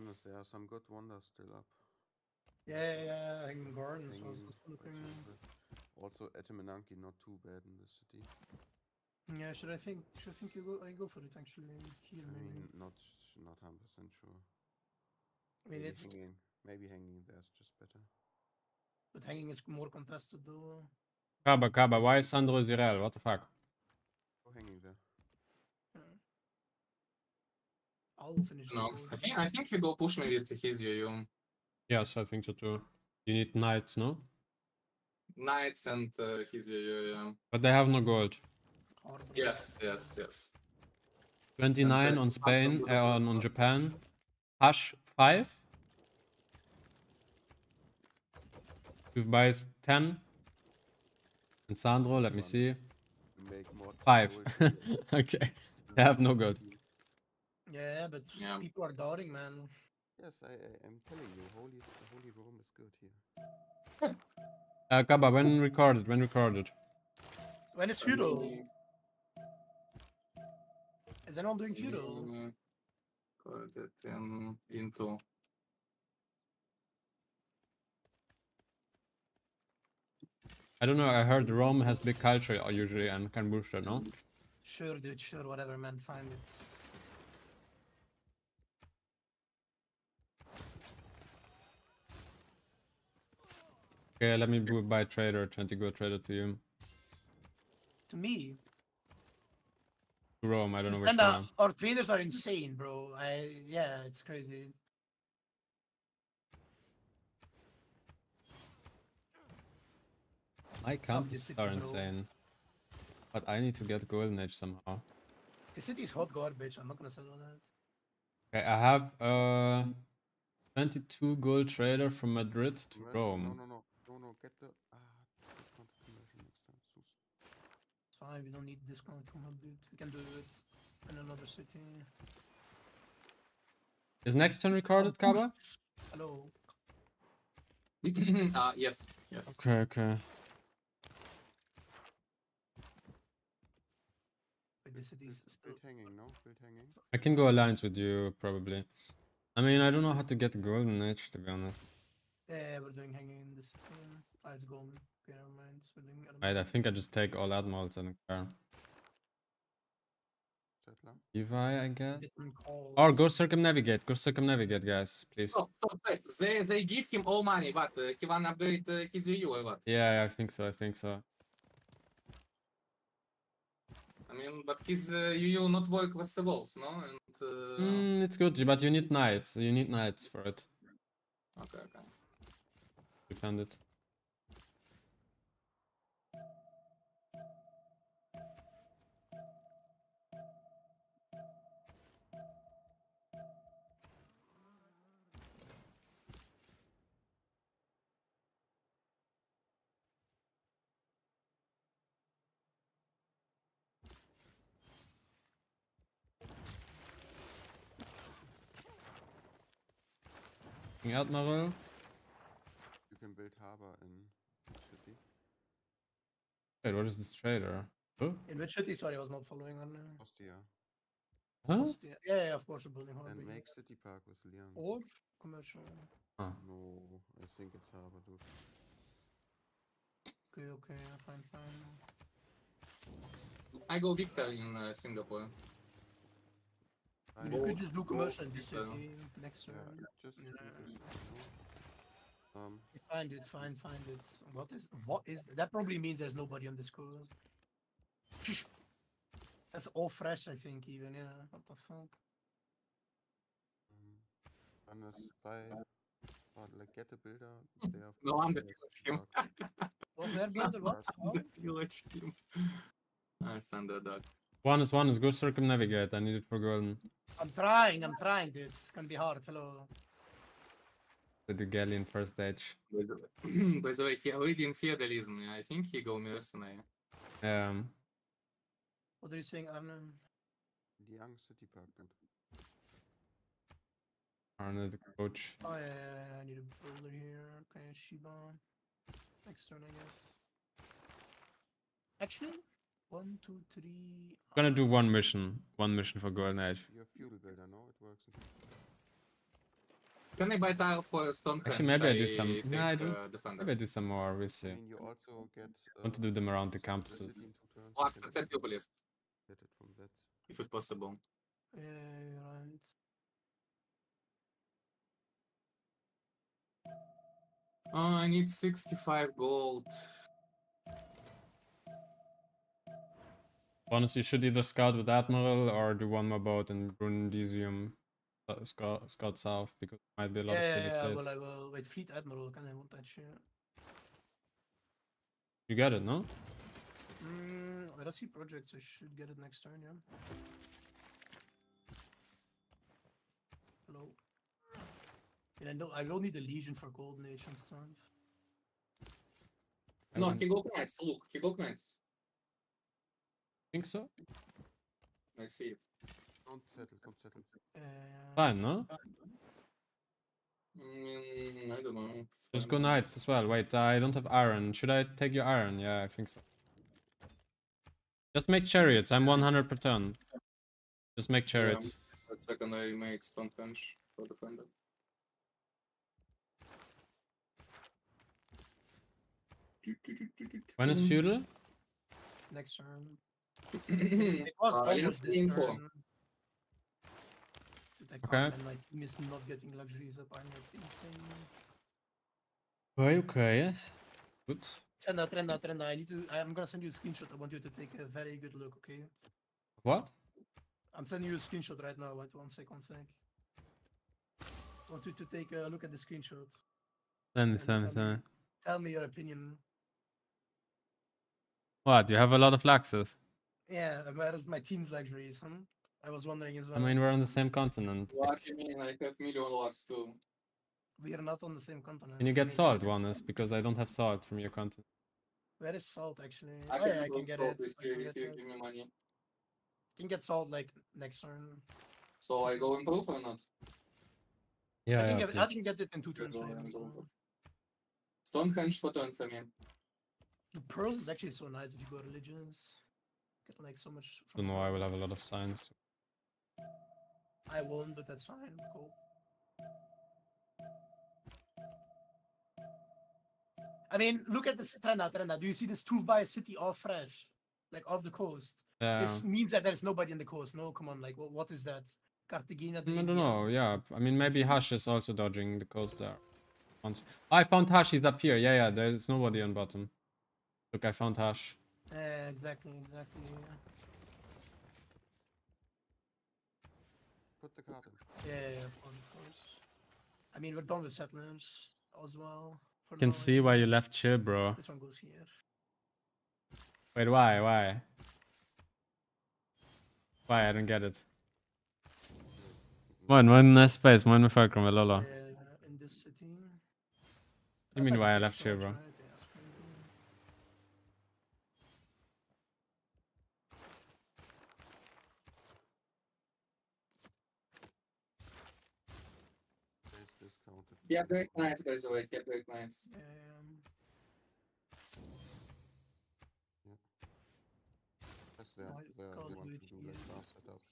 Vanus, there are some good wonders still up. Yeah, yeah, yeah. Hanging Gardens was Hanging, just for looking. Also, Etemenanki not too bad in the city. Yeah, should I think? Should I think you go? I go for it actually. Here I maybe. mean, not not hundred percent sure. I mean, maybe it's hanging, maybe hanging there's just better. but hanging is more contested though. Kaba, Kaba, why is Sandro Zirel? What the fuck? Go hanging there. Yeah. I'll finish. No. I think I think he go push maybe to his you Yes, I think so too. You need knights, no? knights and uh, his yeah. But they have no gold. Yes, yes, yes. 29 uh, on Spain, Sandro uh, on, on Japan. Hush 5. With buys 10. And Sandro, let me see. 5. okay. They have no gold. Yeah, but Yeah. people are doubting, man. Yes, I, I am telling you, holy holy Rome is good here. Uh, Kaba, when recorded? When recorded? When is feudal, Is anyone doing feudal? Put it in into. I don't know. I heard Rome has big culture uh, usually and can boost it, no? Sure, dude. Sure, whatever, man. Find it. Okay, let me bo- buy trader. Twenty go trader to you. To me, To Rome. I don't know which and uh, one. our traders are insane, bro. I yeah, it's crazy. My camps this city, are bro. insane. But I need to get golden age somehow. The city's hot garbage. I'm not gonna sell all that. Okay, I have uh 22 gold trader from Madrid to Conversion- Rome. No, no, no, no, no. Get the ah discount conversion next time. Sus. It's fine. We don't need discount. Come on, dude. We can do it in another city. Is next turn recorded, Kaba? Hello. uh, yes, yes. Okay, okay. Wait, the city's still. Build hanging, no? I can go alliance with you probably. I mean, I don't know how to get golden age to be honest. Yeah, we're doing hanging in this city. Ah, it's. Okay, never mind. We're doing Right, I think I just take all admirals and care. Levi, I guess. Or go circumnavigate. Go circumnavigate, guys, please. Oh, stop, wait. They, they give him all money, but uh, he wanna upgrade uh, his EU or what? Yeah, yeah, I think so. I think so. I mean, but his uh, EU not work with the walls, no? And uh, Mm, it's good, but you need knights. You need knights for it. okay, okay. Defend it. King Admiral. You can build harbor in each city. Wait, what is this trader? Oh? In which city? Sorry, I was not following on. Uh, Ostia. Huh? Ostia. Yeah, yeah, of course, we're building harbor. And here. make city park with Leon. Or commercial. Ah. No, I think it's harbor, dude. Okay, okay, fine, fine. I go Victor in uh, Singapore. I You could just do commercial in this people. city next yeah, turn. just Yeah. This, you know. Um, Find it, fine, find it. What is what is that? Probably means there's nobody on this coast. That's all fresh, I think. Even yeah. What the fuck? um, unless by or like get a builder there. No, for I'm the this him. park. What? Where builder? What? How? the pillage team. Nice underdog. One is one is go circumnavigate. I need it for golden. I'm trying. I'm trying, dude. It's gonna be hard. Hello. The Dugalian first edge. By the way, by the way, he already in feudalism. I think he go mercenary. Um, What are you saying, Arnon? young city park, dude. Arnold the coach. Oh yeah, yeah, yeah, I need a builder here. Okay, Shiba. Next turn, I guess. Actually, one, two, three. I'm Gonna do one mission. One mission for golden age. You're a feudal builder, no? It works. Can I buy tile for Stonehenge? maybe I do some- take, no, I don't- Uh. Maybe I do some more. We'll I see. mean, you also get. Uh, want to do them around the campus. campuses. in Oh, accept can accept you, please, Get it from that. if it's possible. Yeah, you're right. Oh, I need 65 gold. Honestly, you should either scout with Admiral or do one more boat in Brundisium uh, scout, scout south because there might be a lot yeah, of yeah, city yeah, states. well, I will. Wait, Fleet Admiral, can I want that shit? You get it, no? Mm, let us see projects. I should get it next turn, yeah. Hello. And I know I will need a legion for golden age and stuff. I No, don't he go knights. Look, he go knights. think so. I see it. Don't settle, don't settle. Uh, Fine, no? Mm, I don't know. Just go knights as well. Wait, I don't have iron. Should I take your iron? Yeah, I think so. Just make chariots. I'm 100 per turn. Just make chariots. But secondary make Stonehenge for defender. When is feudal? Next turn. it It was Uh, almost let's this info. turn. I Okay. can't, and my team is not getting luxuries up. I'm not insane. Okay, okay. Good. Trynda, Trynda, Trynda. I need to. I'm gonna send you a screenshot. I want you to take a very good look. Okay. What? I'm sending you a screenshot right now. Wait one sec, one sec. I want you to take a look at the screenshot. Send me, send me, send me-. Tell me your opinion. What? You have a lot of laxes. Yeah, and where is my team's luxuries? Hmm? I was wondering as well. I mean, we're on the same continent. What do you mean? I have million locks too. we are not on the same continent. Can you get salt, this Juanes? Because I don't have salt from your continent. Where is salt actually? I oh, can, yeah, I can get it. I can get, you it. give me money. can get salt like next turn. So I go improve or not? Yeah, I, can yeah, get, I can get it in two turns. go for you, and as go. well. Stonehenge for turn for me. The pearls is actually so nice if you go religious. Get like so much. don't know. I will have a lot of signs. I won't, but that's fine. Cool. I mean, look at this Trynda, Trynda. Do you see this Tuvbai city all fresh? Like off the coast. Yeah. This means that there's nobody in the coast. No, come on, like what, what is that? Cartagena I don't know. Yeah, I mean maybe mm-hmm. Hush is also dodging the coast there. I found Hush. He's up here. Yeah, yeah. There's nobody on bottom. Look, I found Hush. Yeah, exactly, exactly. yeah. Put the card in. Yeah, yeah, yeah, of course. I mean, we're done with settlers as well. For Can now, see why you left chill, bro. This one goes here. Wait, why? Why? Why? I don't get it. Moin, moin, nice space. Moin, Bevölkerung, Lolo. Yeah, in this city. You mean like why I left here, shots, bro? right? Yeah, that's crazy. There's discounted. Yeah, break nights, by the way. Yeah, break nights. Um, That's there. Why There can't they do want it to do like here? bar setups.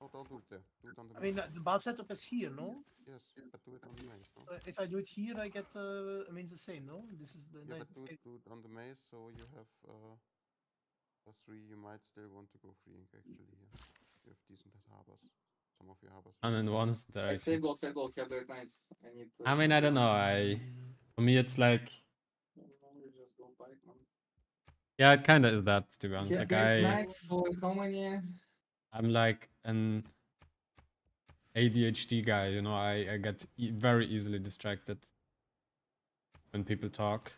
Oh, don't do it there. Do it on the I mean, main. uh, the bar setup is here, no? Yes, but do it on the maize, no? Uh, if I do it here, I get, uh, I mean, it's the same, no? This is the Yeah, night. but do it, do it on the maize so you have uh, a three. You might still want to go freeing, actually here. You have decent harbors. Some of your harbors. And then one is I there. save gold, save gold. Yeah, break nights. I need. I mean, I don't know. I for me, it's like No, you just go bike, man. yeah, it kind of is that to be honest. Yeah, Like I, nights for how many? I'm like an ADHD guy. You know, I I get e- very easily distracted when people talk.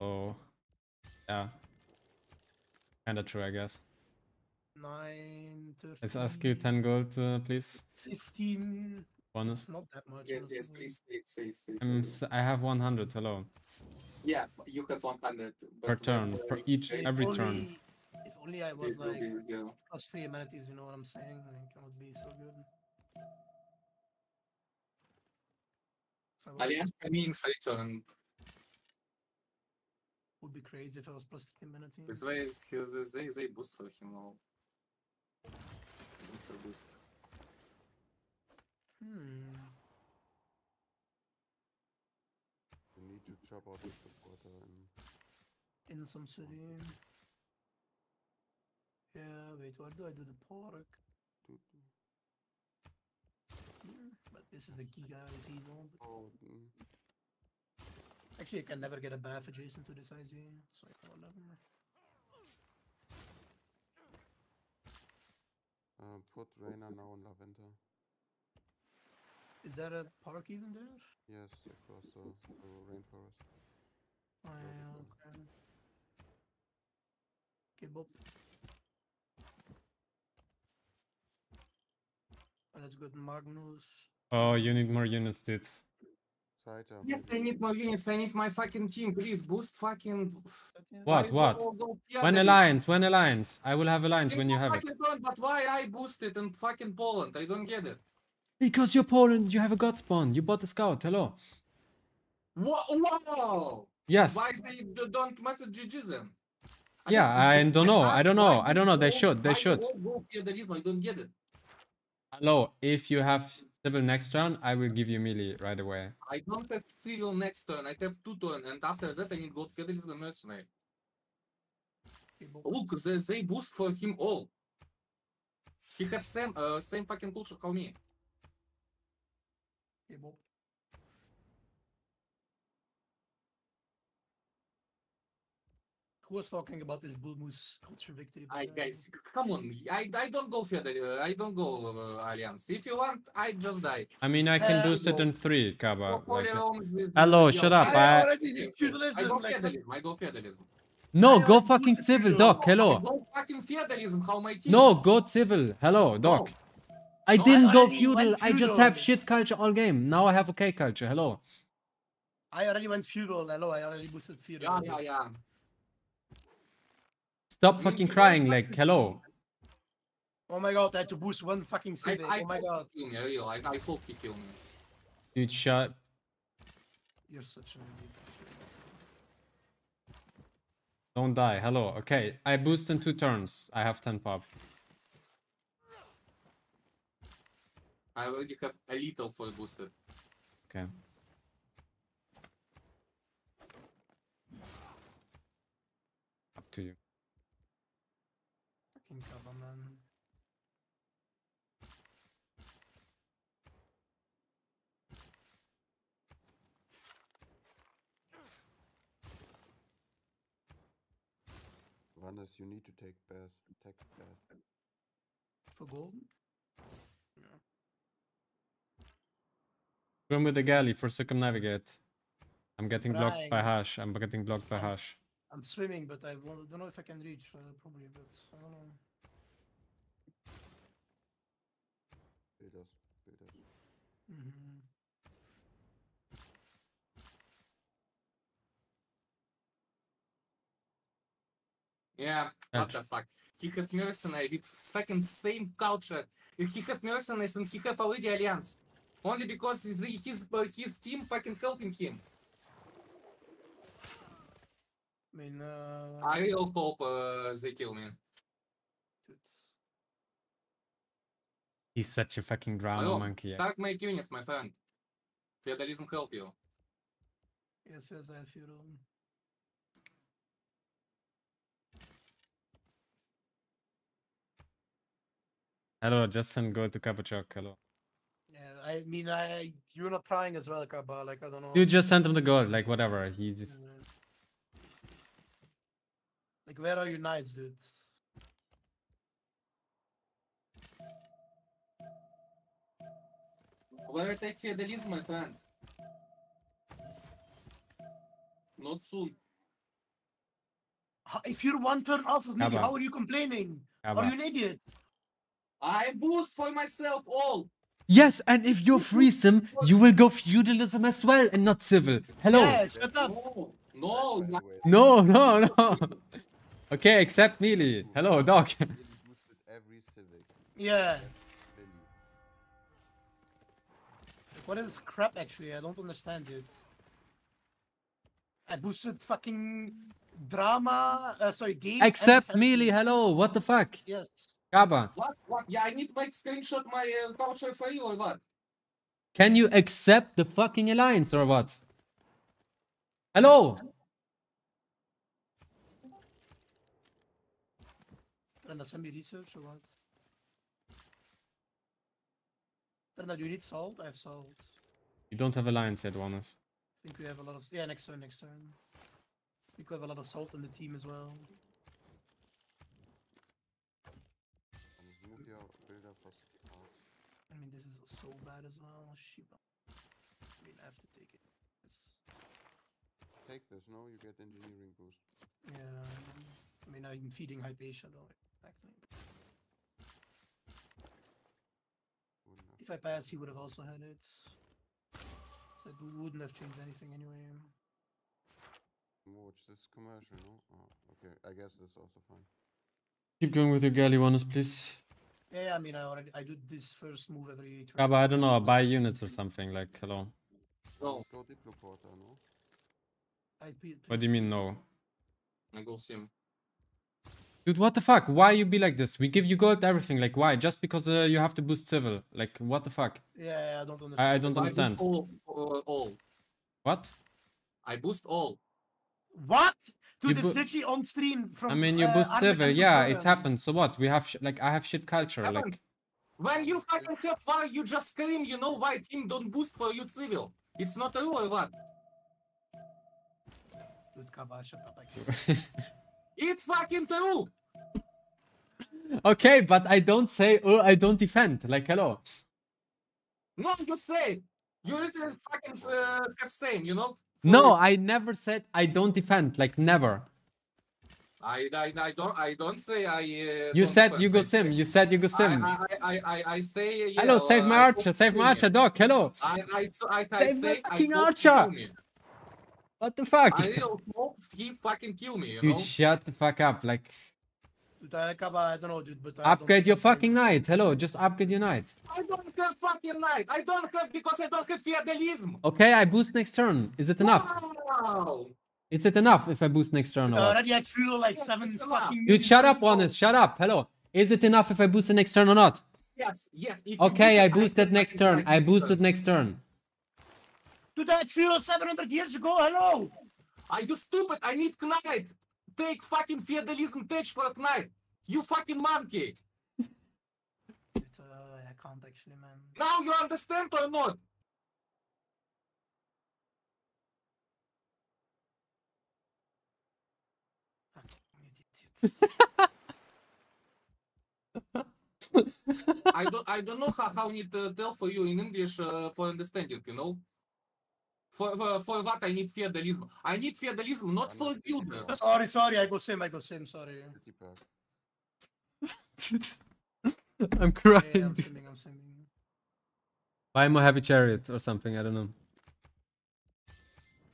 So yeah, kind of true, I guess. 9, 13, Let's ask you 10 gold, uh, please. 15. Bonus. It's not that much. Yes, yes, honestly. please save, save, save. I'm, save. s- I have 100. Hello. Yeah, you have 100 but Per turn, uh, per each- every if turn. only, If only I was it like plus three amenities, you know what I'm saying? Like, it would be so good. If I was Alliance, plus- I mean, would be crazy if I was plus three amenities. This way is they, they boost for him now. Don't have boost. Hmm. You need to chop out the supporter and In some city. Yeah, wait, where do I do the park? do. Here? But this is a giga IZ one. but Oh, mm, Actually, I can never get a bath adjacent to this IZ, so I can whatever. Uh, put Reina now in La Venta. Is that a park even there? Yes, across the, the rainforest. Oh, yeah, okay. Okay, Bob. And let's go to Magnus. Oh, you need more units, dude. Saita. Yes, I need more units. I need my fucking team. Please boost fucking. What, Why what? go- go- yeah, When there is- alliance? When alliance? I will have alliance when you have it. fucking turn, But why I boosted in fucking Poland? I don't get it. Because you're Poland, you have a god spawn. You bought a scout. Hello. Wha- Wow! Yes. Why they don't message GG then? Yeah, I don't know. I don't know. I don't know. They should. They should. all go feudalism? I don't get it. Hello, if you have civil next turn, I will give you melee right away. I don't have civil next turn. I have two turn, and after that I need go feudalism the mercenary. Look, they, they boost for him all. He have same uh, same fucking culture how me. Okay, Bob. Who was talking about this Bull Moose culture victory? I but, uh, guys, come on. I I don't go feudal. Uh, I don't go uh, alliance. If you want, I just die. I mean, I can Uh, boost it no. in three, Kaba. Go Like, Napoleon with, Hello, shut up, I I- already did I feudalism. go like. I go feudalism. no, I go fucking civil, you. Doc. I Hello. go fucking feudalism. How my team? No, go civil. Hello, Doc. No. I No, I didn't go already feudal. I just have shit culture all game. Now I have okay culture. Hello. I already went feudal. Hello, I already boosted feudal. Yeah, yeah, yeah. Stop You- fucking crying. don't Like, hello. Oh my god, I had to boost one fucking I. I oh my god. he kill me. Real. I, I hope he kill me. Dude, shut. You're such an idiot. Don't die. Hello. Okay. I boost in two turns. I have 10 pop. I already have a little for boosted. Okay. Up to you. Fucking cover, man. Runners, you need to take bath. Take bath. For golden? Swim with the galley for circumnavigate. I'm getting blocked by hash. I'm getting blocked by hash. I'm swimming, but I don't know if I can reach. Uh, probably, but I don't know. Builders. Builders. hmm Yeah, what Catch. the fuck? He have mercenary with fucking same culture. He have mercenaries and he have already alliance. Only because his his, his team fucking helping him. I mean, uh, I real hope uh, they kill me. it's- He's such a fucking drama Hello, monkey. yeah. start make units, my friend. Feudalism help you. yes, yes, I have feudal. Hello, Justin, go to Kabachok. Hello. Yeah, I mean, I you're not trying as well, Kaba. Like I don't know. You just sent him the gold. Like, whatever. He just. Like, where are your knights, dude? Where I take feudalism, my friend? Not soon. If you're one turn off of me, Kaba. how are you complaining? Are you an idiot? I boost for myself all. Yes, and if you're freesome, you will go feudalism as well and not civil. Hello. Yeah, shut up. No, no, By the not- way, No, no, no. okay, except melee. Hello, Doc. really boosted every civic. Yeah. What is crap actually? I don't understand it. I boosted fucking drama. Uh, sorry, games. and Except melee. Hello. What the fuck? Yes. Kaba, What? What? Yeah, I need to make screenshot my uh, culture for you or what? can you accept the fucking alliance or what? Hello. Brenda, send me research or what? Brenda, do you need salt? I have salt. You don't have alliance yet, Wanus. I think we have a lot of. Yeah, next turn, next turn. I think we have a lot of salt in the team as well. Runners, move your builder first out. I mean, this is so bad as well. Shiba. I mean, I have to take it. It's, Take this, no? You get engineering boost. yeah. I mean, I'm feeding Hypatia though. Exactly. If I pass, he would have also had it. So it wouldn't have changed anything anyway. Watch this commercial, no? Oh, okay. I guess that's also fine. Keep going with your galley, Wanus, please. Yeah, yeah, I mean, I already I do this first move every turn. but I don't know. Buy units or something. Like, hello. No, Go Diploporter, no? I, What do you mean, no? I go sim. Dude, what the fuck? Why you be like this? We give you gold, everything. Like, why? Just because uh, you have to boost civil? Like, what the fuck? Yeah, yeah, I don't understand. I, I don't I boost understand. all, all, all. What? I boost all. What? Dude, You it's literally on stream from. I mean, you uh, boost civil. and Yeah, it happens. So what? We have sh- like I have shit culture. Haven't. Like, When you fucking have why you just scream, you know why team don't boost for you civil. It's not true or what? Dude, come Kaba, shut up. It's fucking true! okay, but I don't say. Oh, I don't defend. Like, hello. No, you say You literally fucking uh, have same, you know? No, I never said I don't defend. Like, never. I, I, I don't I don't say I. Uh, You said you go sim. You said you go sim. I, I, I, I say. Yeah, Hello, save uh, my archer. Save my archer, dog. Hello. I Save my say. I fucking hope he archer. Kill me. What the fuck? I will hope he fucking kill me. You Dude, know. shut the fuck up. Like, Dude, I, Kaba, I don't know, dude, but I don't upgrade your I'm fucking knight. Hello, just upgrade your knight. I don't have fucking knight. I don't have because I don't have feudalism. Okay, I boost next turn. Is it enough? Wow. Is it enough if I boost next turn? Uh, I Or what? already had fuel like seven it's fucking. Dude, shut up, ago. honest. Shut up. Hello. Is it enough if I boost the next turn or not? Yes, yes. if you Okay, I boost it, boosted next fucking turn. knight I next boosted turn. next turn. Dude, I had fuel 700 years ago. Hello. Are you stupid? I need knight. Take fucking feudalism tech for a knight. You fucking monkey. Dude, uh, I can't actually, man. Now you understand or not? I don't I don't know how how need to tell for you in English uh, for understanding, you know? For, for for what I need feudalism. I need feudalism not for you. sorry, sorry. I go sim. I go sim. Sorry. I'm Yeah, crying. I'm simming. I'm simming. Buy more heavy chariot or something. I don't know.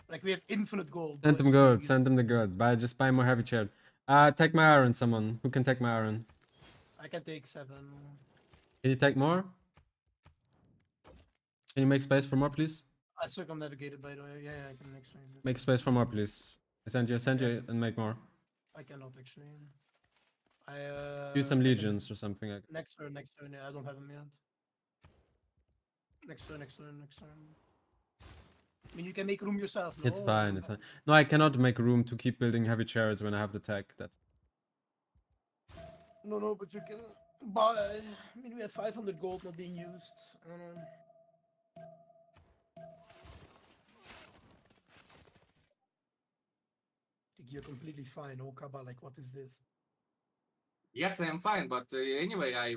Like we have infinite gold. Send them it's so good. Send them the good. Buy just buy more heavy chariot. Uh, take my iron. Someone who can take my iron. I can take seven. Can you take more? Can you make space for more, please? I circumnavigated by the way. Yeah, yeah I can make space. Make space for more, please. I send you. I send you and make more. I cannot actually. I uh. Use some legions or something. Like Next turn, next turn. Yeah, I don't have them yet. Next turn, next turn, next turn. I mean, you can make room yourself. It's fine. It's fine. No, I cannot make room to keep building heavy chariots when I have the tech. That No, no, but you can buy. I mean, we have 500 gold not being used. I don't know. You're completely fine, oh Kaba. Like, what is this? Yes, I am fine, but uh, anyway, I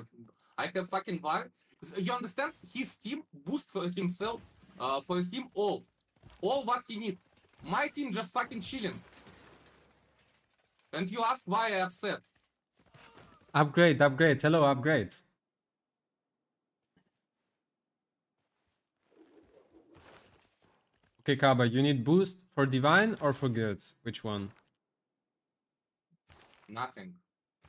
I have fucking var. You understand? His team boost for himself, uh, for him all, all what he need. My team just fucking chilling. And you ask why I upset? upgrade, upgrade. Hello, upgrade. Okay, Kaba, you need boost for divine or for guilds? Which one? Nothing.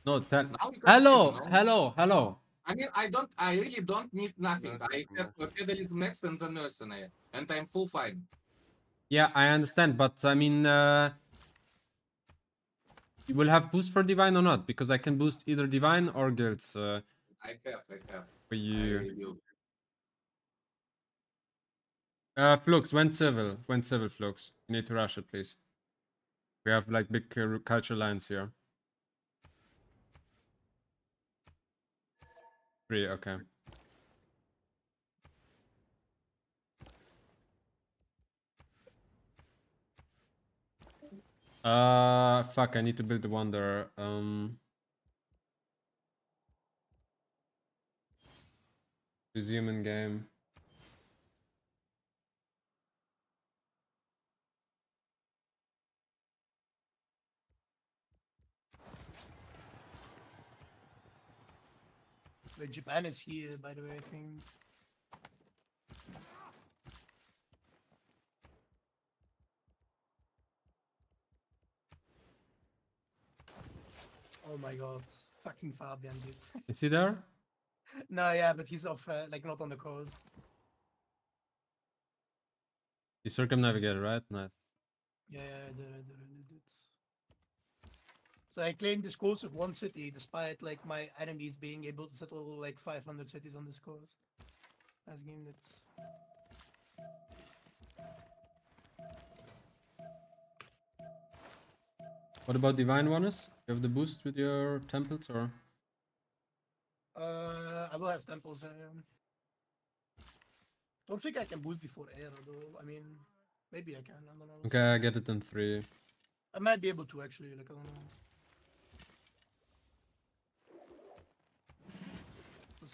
No, tell. Now you can see, Hello, hello, hello. I mean, I don't, I really don't need nothing. Yes, I have yes. a feudalism next and the mercenary, and I'm full fine. Yeah, I understand, but I mean, uh, you will have boost for divine or not? Because I can boost either divine or guilds uh, I have, I have. for you. Uh, Flux, when civil, when civil, Flux. You need to rush it, please. We have like big uh, culture lines here. Three, okay. Uh, fuck, I need to build the wonder. Um, resume in game. Wait, Japan is here, by the way, I think. Oh my god. Fucking Fabian, dude. Is he there? no, yeah, but he's off, uh, like, not on the coast. You circumnavigated, right? Nice. Yeah, yeah, I did, I did, I did it. So I claimed this coast of one city, despite like my enemies being able to settle like 500 cities on this coast. As game that's What about Divine Ones? You have the boost with your temples or? Uh, I will have temples. Um, don't think I can boost before air though. I mean, maybe I can. I don't know. Okay, I get it in three. I might be able to actually. Like I don't know.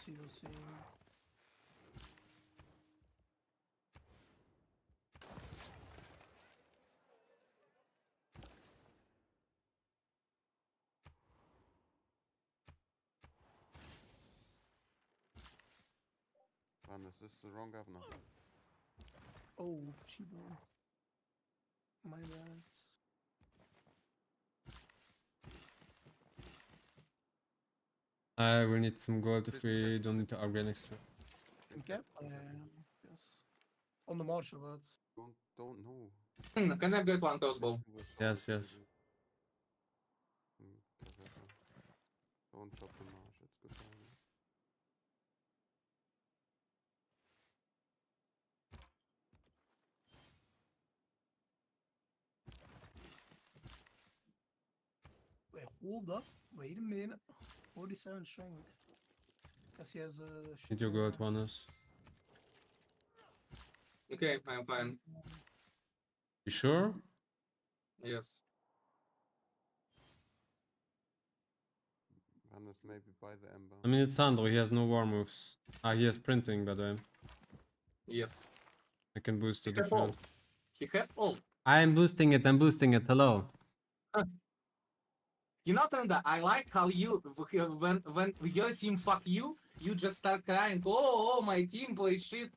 See. We'll see. Vannes, this the wrong governor. Oh, Chibo. My bad. I will need some gold if we don't need to upgrade next turn. Okay. Um, yes. On the march, but Don't don't know. Hmm, Can I get one crossbow? He was Yes, yes. maybe. Hmm, whatever. Don't chop the marsh, it's good timing. wait, hold up. Wait a minute. 47 strength. Guess he has a. Need your gold ones. Okay, I'm fine. You sure? Yes. Vannes, maybe buy the ember. I mean, it's Sandro. He has no war moves. Ah, he has printing, by the way. Yes. I can boost to He have defense. all. He have all. I'm boosting it. I'm boosting it. Hello. You know, Tanda, I like how you when when your team fuck you, you just start crying. Oh, oh my team plays shit.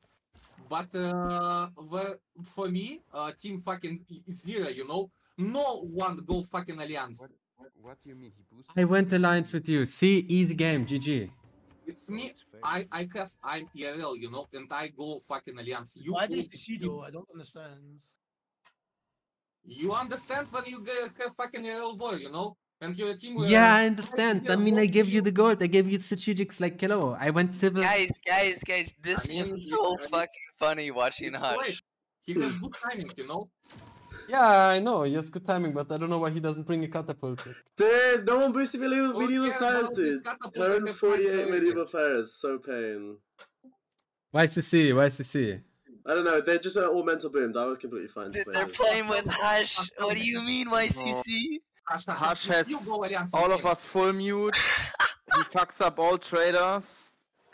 But uh, for me, uh, team fucking zero. You know, no one go fucking alliance. What, what, what do you mean? He boosted? I went alliance with you. See, easy game. GG. It's me. I I have I'm ERL, you know, and I go fucking alliance. You Why go- DCC though? I don't understand. You understand when you get, have fucking ERL war, you know, and your team. will- Yeah, I understand. I mean, I gave you you. the gold. I gave you strategics like Kilo. I went civil. Guys, guys, guys, this mean, was so I fucking funny watching It's Hush. great. He has good timing, you know. Yeah, I know. He has good timing, but I don't know why he doesn't bring a catapult. Dude, no one boosted medieval, Who medieval cares fires, dude. catapult? I have 148 points already. medieval faires, so pain. YCC, YCC. I don't know, they're just uh, all mental boomed. I was completely fine. to Dude, play they're this. playing with Hush. What do you mean, why YCC? Hush, hush, Hush you- has you go alliance all of us full mute. he fucks up all traders.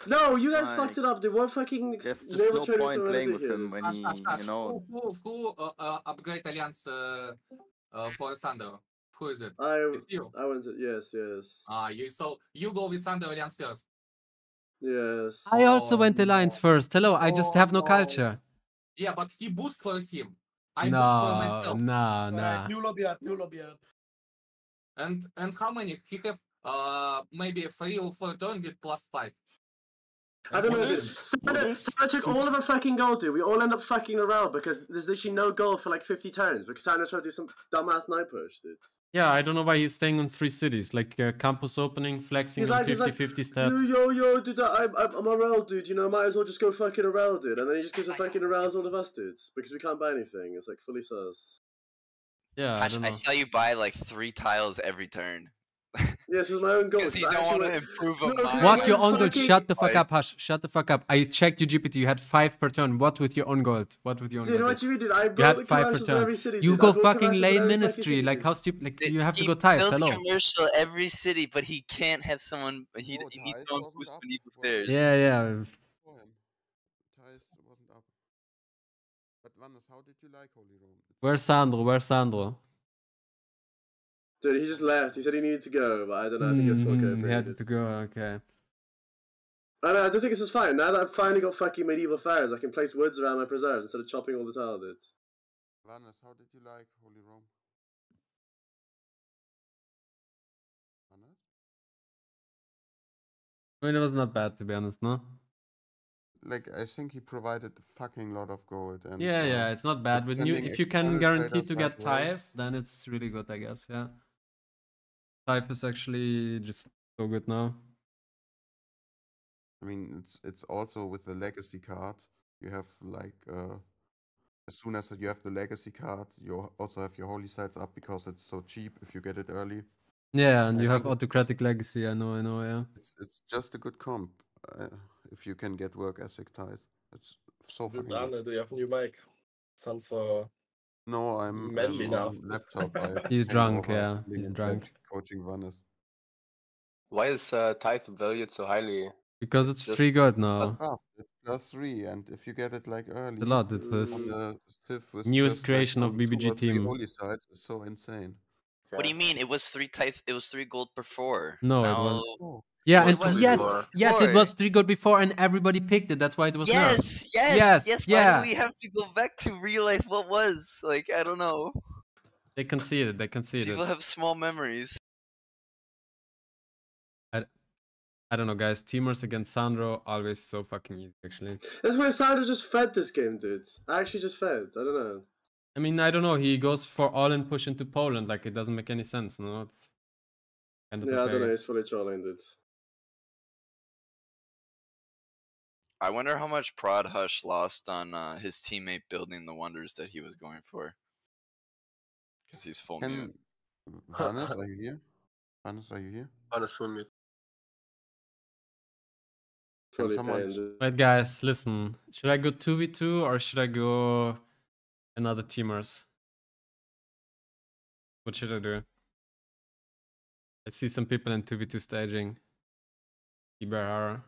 No, you guys Like, fucked it up, dude. What fucking ex- There's just naval no traders point playing with him ridiculous. when Hush, he, hush, hush. you know. Who, who, who uh, uh, upgrade alliance uh, uh, for Sandro? Who is it? I, It's you. I went to, yes, yes, Ah, you. So you go with Sandro alliance first. yes. I also Oh, went alliance no. first. Hello, I just Oh, have no no. culture. Yeah, but he boost for him. I boost for No, myself. nah, Alright, nah. new lobby up, new lobby up. And and how many? He have uh maybe three or four turn with plus five. I don't know, And dude. is- I is so I took all of our fucking gold, dude. We all end up fucking around because there's literally no goal for like 50 turns because Sanders tried to do some dumbass night push, dude. Yeah, I don't know why he's staying on three cities, like uh, campus opening, flexing He's on like, he's 50 like, 50 yo, stats. yo, yo, dude, I'm, I'm, I'm a rel, dude. You know, might as well just go fucking around, dude. And then he just goes and fucking around all of us, dudes, because we can't buy anything. It's like fully sus. Yeah, I I saw you buy like three tiles every turn. Yes, it was my own goal. Because you I don't want to improve No, on okay, mine. What your own gold? Shut the fuck up, Hush. Shut the fuck up. I checked your GPT. You had five per turn. What with your own gold? What with your own Dude, gold? what you mean, dude? I You built the had five per turn. every city, You dude. Go built fucking commercials in lane every fucking ministry. Like how stupid? Like Th- you have to he go type. builds Hello. commercial every city, but he can't have someone. He, No, he needs Thais someone wasn't boost up. medieval Well, affairs. Yeah, yeah. For wasn't up. But Vannes, how did you like Holy Rome? It's Where's Sandro? Where's Sandro? Dude, he just left. He said he needed to go, but I don't know. I think it's full Mm, he okay. had to go. Okay. I, know, I don't think this is fine. Now that I've finally got fucking medieval faires, I can place woods around my preserves instead of chopping all the tile, dude. Vannes, how did you like Holy Rome? Vannes? I mean, it was not bad to be honest, no. Like, I think he provided a fucking lot of gold. And, Yeah, yeah, uh, it's not bad. When you, if you can guarantee to get. Tithe, then it's really good, I guess. Yeah. Tithe is actually just so good now. I mean, it's it's also with the legacy card. You have like uh, as soon as you have the legacy card, you also have your holy sites up because it's so cheap if you get it early. Yeah, and I you have think it's just- autocratic legacy. I know, I know. Yeah. It's it's just a good comp uh, if you can get work ethic tied. It's so Dude, fucking good. Arne, do you have a new mic? Sounds so. No, I'm, Manly I'm now. on laptop. I He's drunk, yeah, he's drunk. coach- Coaching Vannes. Why is uh, Tithe valued so highly? Because it's Just three good plus now. Ah, it's plus three, and if you get it like early, A lot. It's this the newest just, like, creation of BBG team. holy sites, it's so insane. What do you mean? It was three tithe. It was three gold per four. No, it was- Oh, Yeah, What and was yes, before? yes, it was three gold before, and everybody picked it. That's why it was nerfed. yes, yes, Yes, yes, Why do we have to go back to realize what was? Like, I don't know. They conceded. It they conceded. People have small memories. I don't know, guys. Teamers against Sandro always so fucking easy. Actually, That's why Sandro just fed this game, dude. I actually just fed. I don't know. I mean, I don't know. He goes for all in push into Poland. Like it doesn't make any sense. No. It's kind of Yeah, I don't know. okay. He's fully trolling, dude. I wonder how much Prod Hush lost on uh, his teammate building the wonders that he was going for. Because he's full mute. Can Vannes, are you here? Vannes, are you here? Honest full mute. Can someone. Wait, guys, listen. Should I go two v two or should I go another teamers? What should I do? I see some people in two v two staging. Iberhara.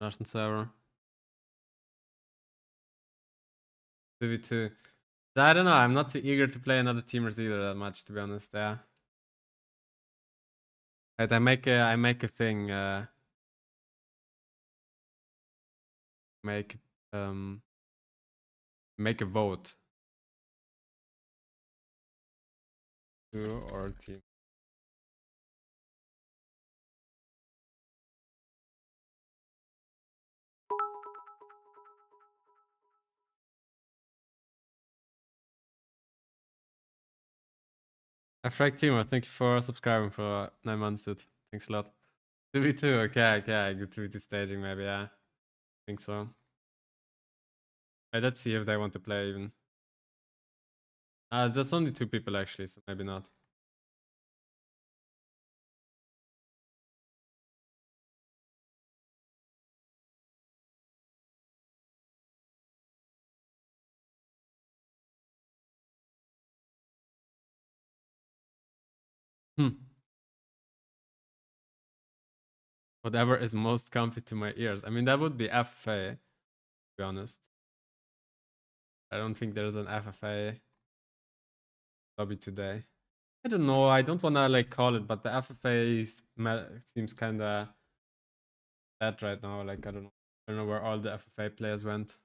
Russian server. 2v2. I don't know, I'm not too eager to play another teamers either that much to be honest, yeah. I make a I make a thing, uh make um make a vote. Two or team. Afrag Teamer, thank you for subscribing for nine months, dude. Thanks a lot. 2v2, okay, okay, I go 2v2 staging, maybe, yeah. Think so. Let's see if they want to play even. Uh, that's only two people actually, so maybe not. Whatever is most comfy to my ears. I mean, that would be FFA, to be honest. I don't think there's an FFA lobby today. I don't know. I don't want to like call it, but the FFA is, seems kind of dead right now. Like I don't know. I don't know where all the FFA players went.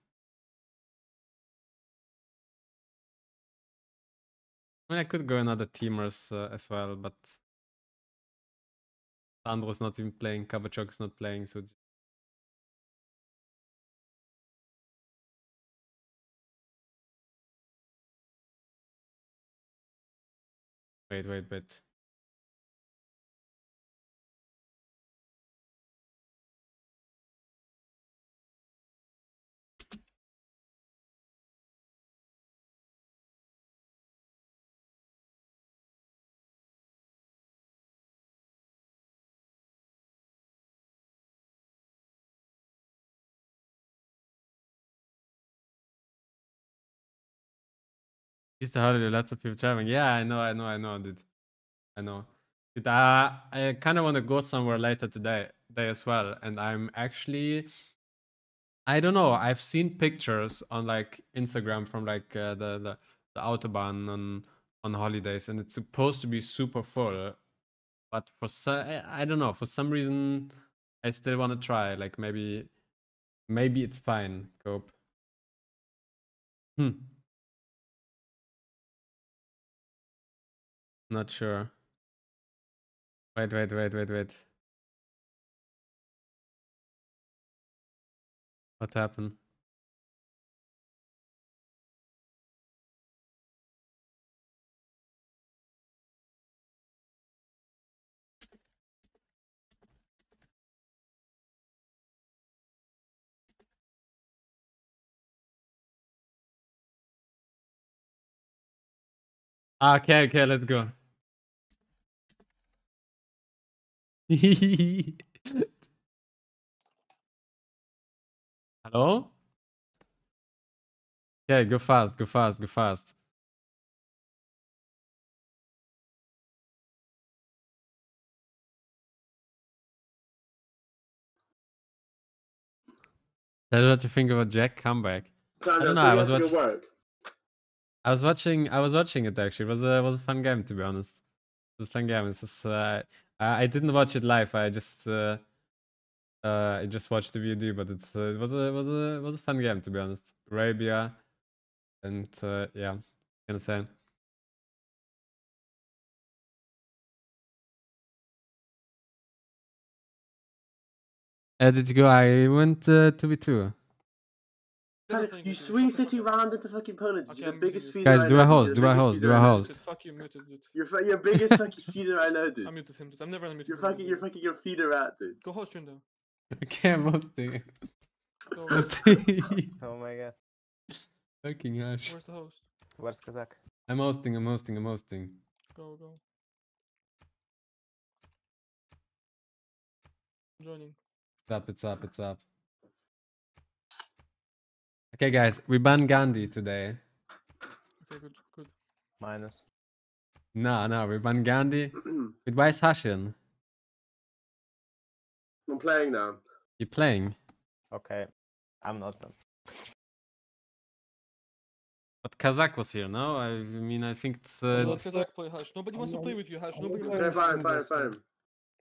I mean, I could go another teamers uh, as well, but Sandro's not even playing. Kabachok's not playing, so Wait, wait, wait, wait. Easter holiday, lots of people traveling. Yeah, I know, I know, I know, dude. I know. Dude, uh, I kind of want to go somewhere later today, day as well. And I'm actually, I don't know. I've seen pictures on like Instagram from like uh, the, the the autobahn on on holidays, and it's supposed to be super full. But for I I don't know. For some reason, I still want to try. Like maybe, maybe it's fine. Cope. Hmm. Not sure. Wait, wait, wait, wait, wait. What happened? Ah, okay, okay, let's go. Hello? Okay, go fast, go fast, go fast. Tell what you think about Jack comeback. Calm I don't know. so I was watching. work. I was watching. I was watching it actually. It was a it was a fun game to be honest. It was a fun game. It's just, uh, I, I didn't watch it live. I just uh, uh, I just watched the video, but it, uh, it was a it was a it was a fun game to be honest. Arabia, and uh, yeah, gonna say. Uh, did you go? I went uh, 2v2. You swing city round into fucking Poland. Okay, You're the biggest feeder Guys, do know, a host, do the a host, do a I know. host. Fuck you, muted, dude. You're fu- your biggest fucking feeder I know, dude. I muted him, dude. I'm never unmuting You're fucking, dude. you're fucking, you're feeder rat, dude. Go host Trindo. Okay, I'm hosting. Go. Hosting. Oh my god. Fucking hush. Where's the host? Where's Kazak? I'm hosting. I'm hosting. I'm hosting. Go, go. Joining. It's up, it's up, it's up. Okay, guys, we banned Gandhi today. Okay, good, good. Minus. No, no, we banned Gandhi. With Wise Hashin. I'm playing now. You're playing? Okay. I'm not them. But Kazakh was here, no? I mean, I think it's. Uh, Let Kazak play Hash. Nobody wants to play with you, Hash. Nobody wants Okay, to fine, fine, fine.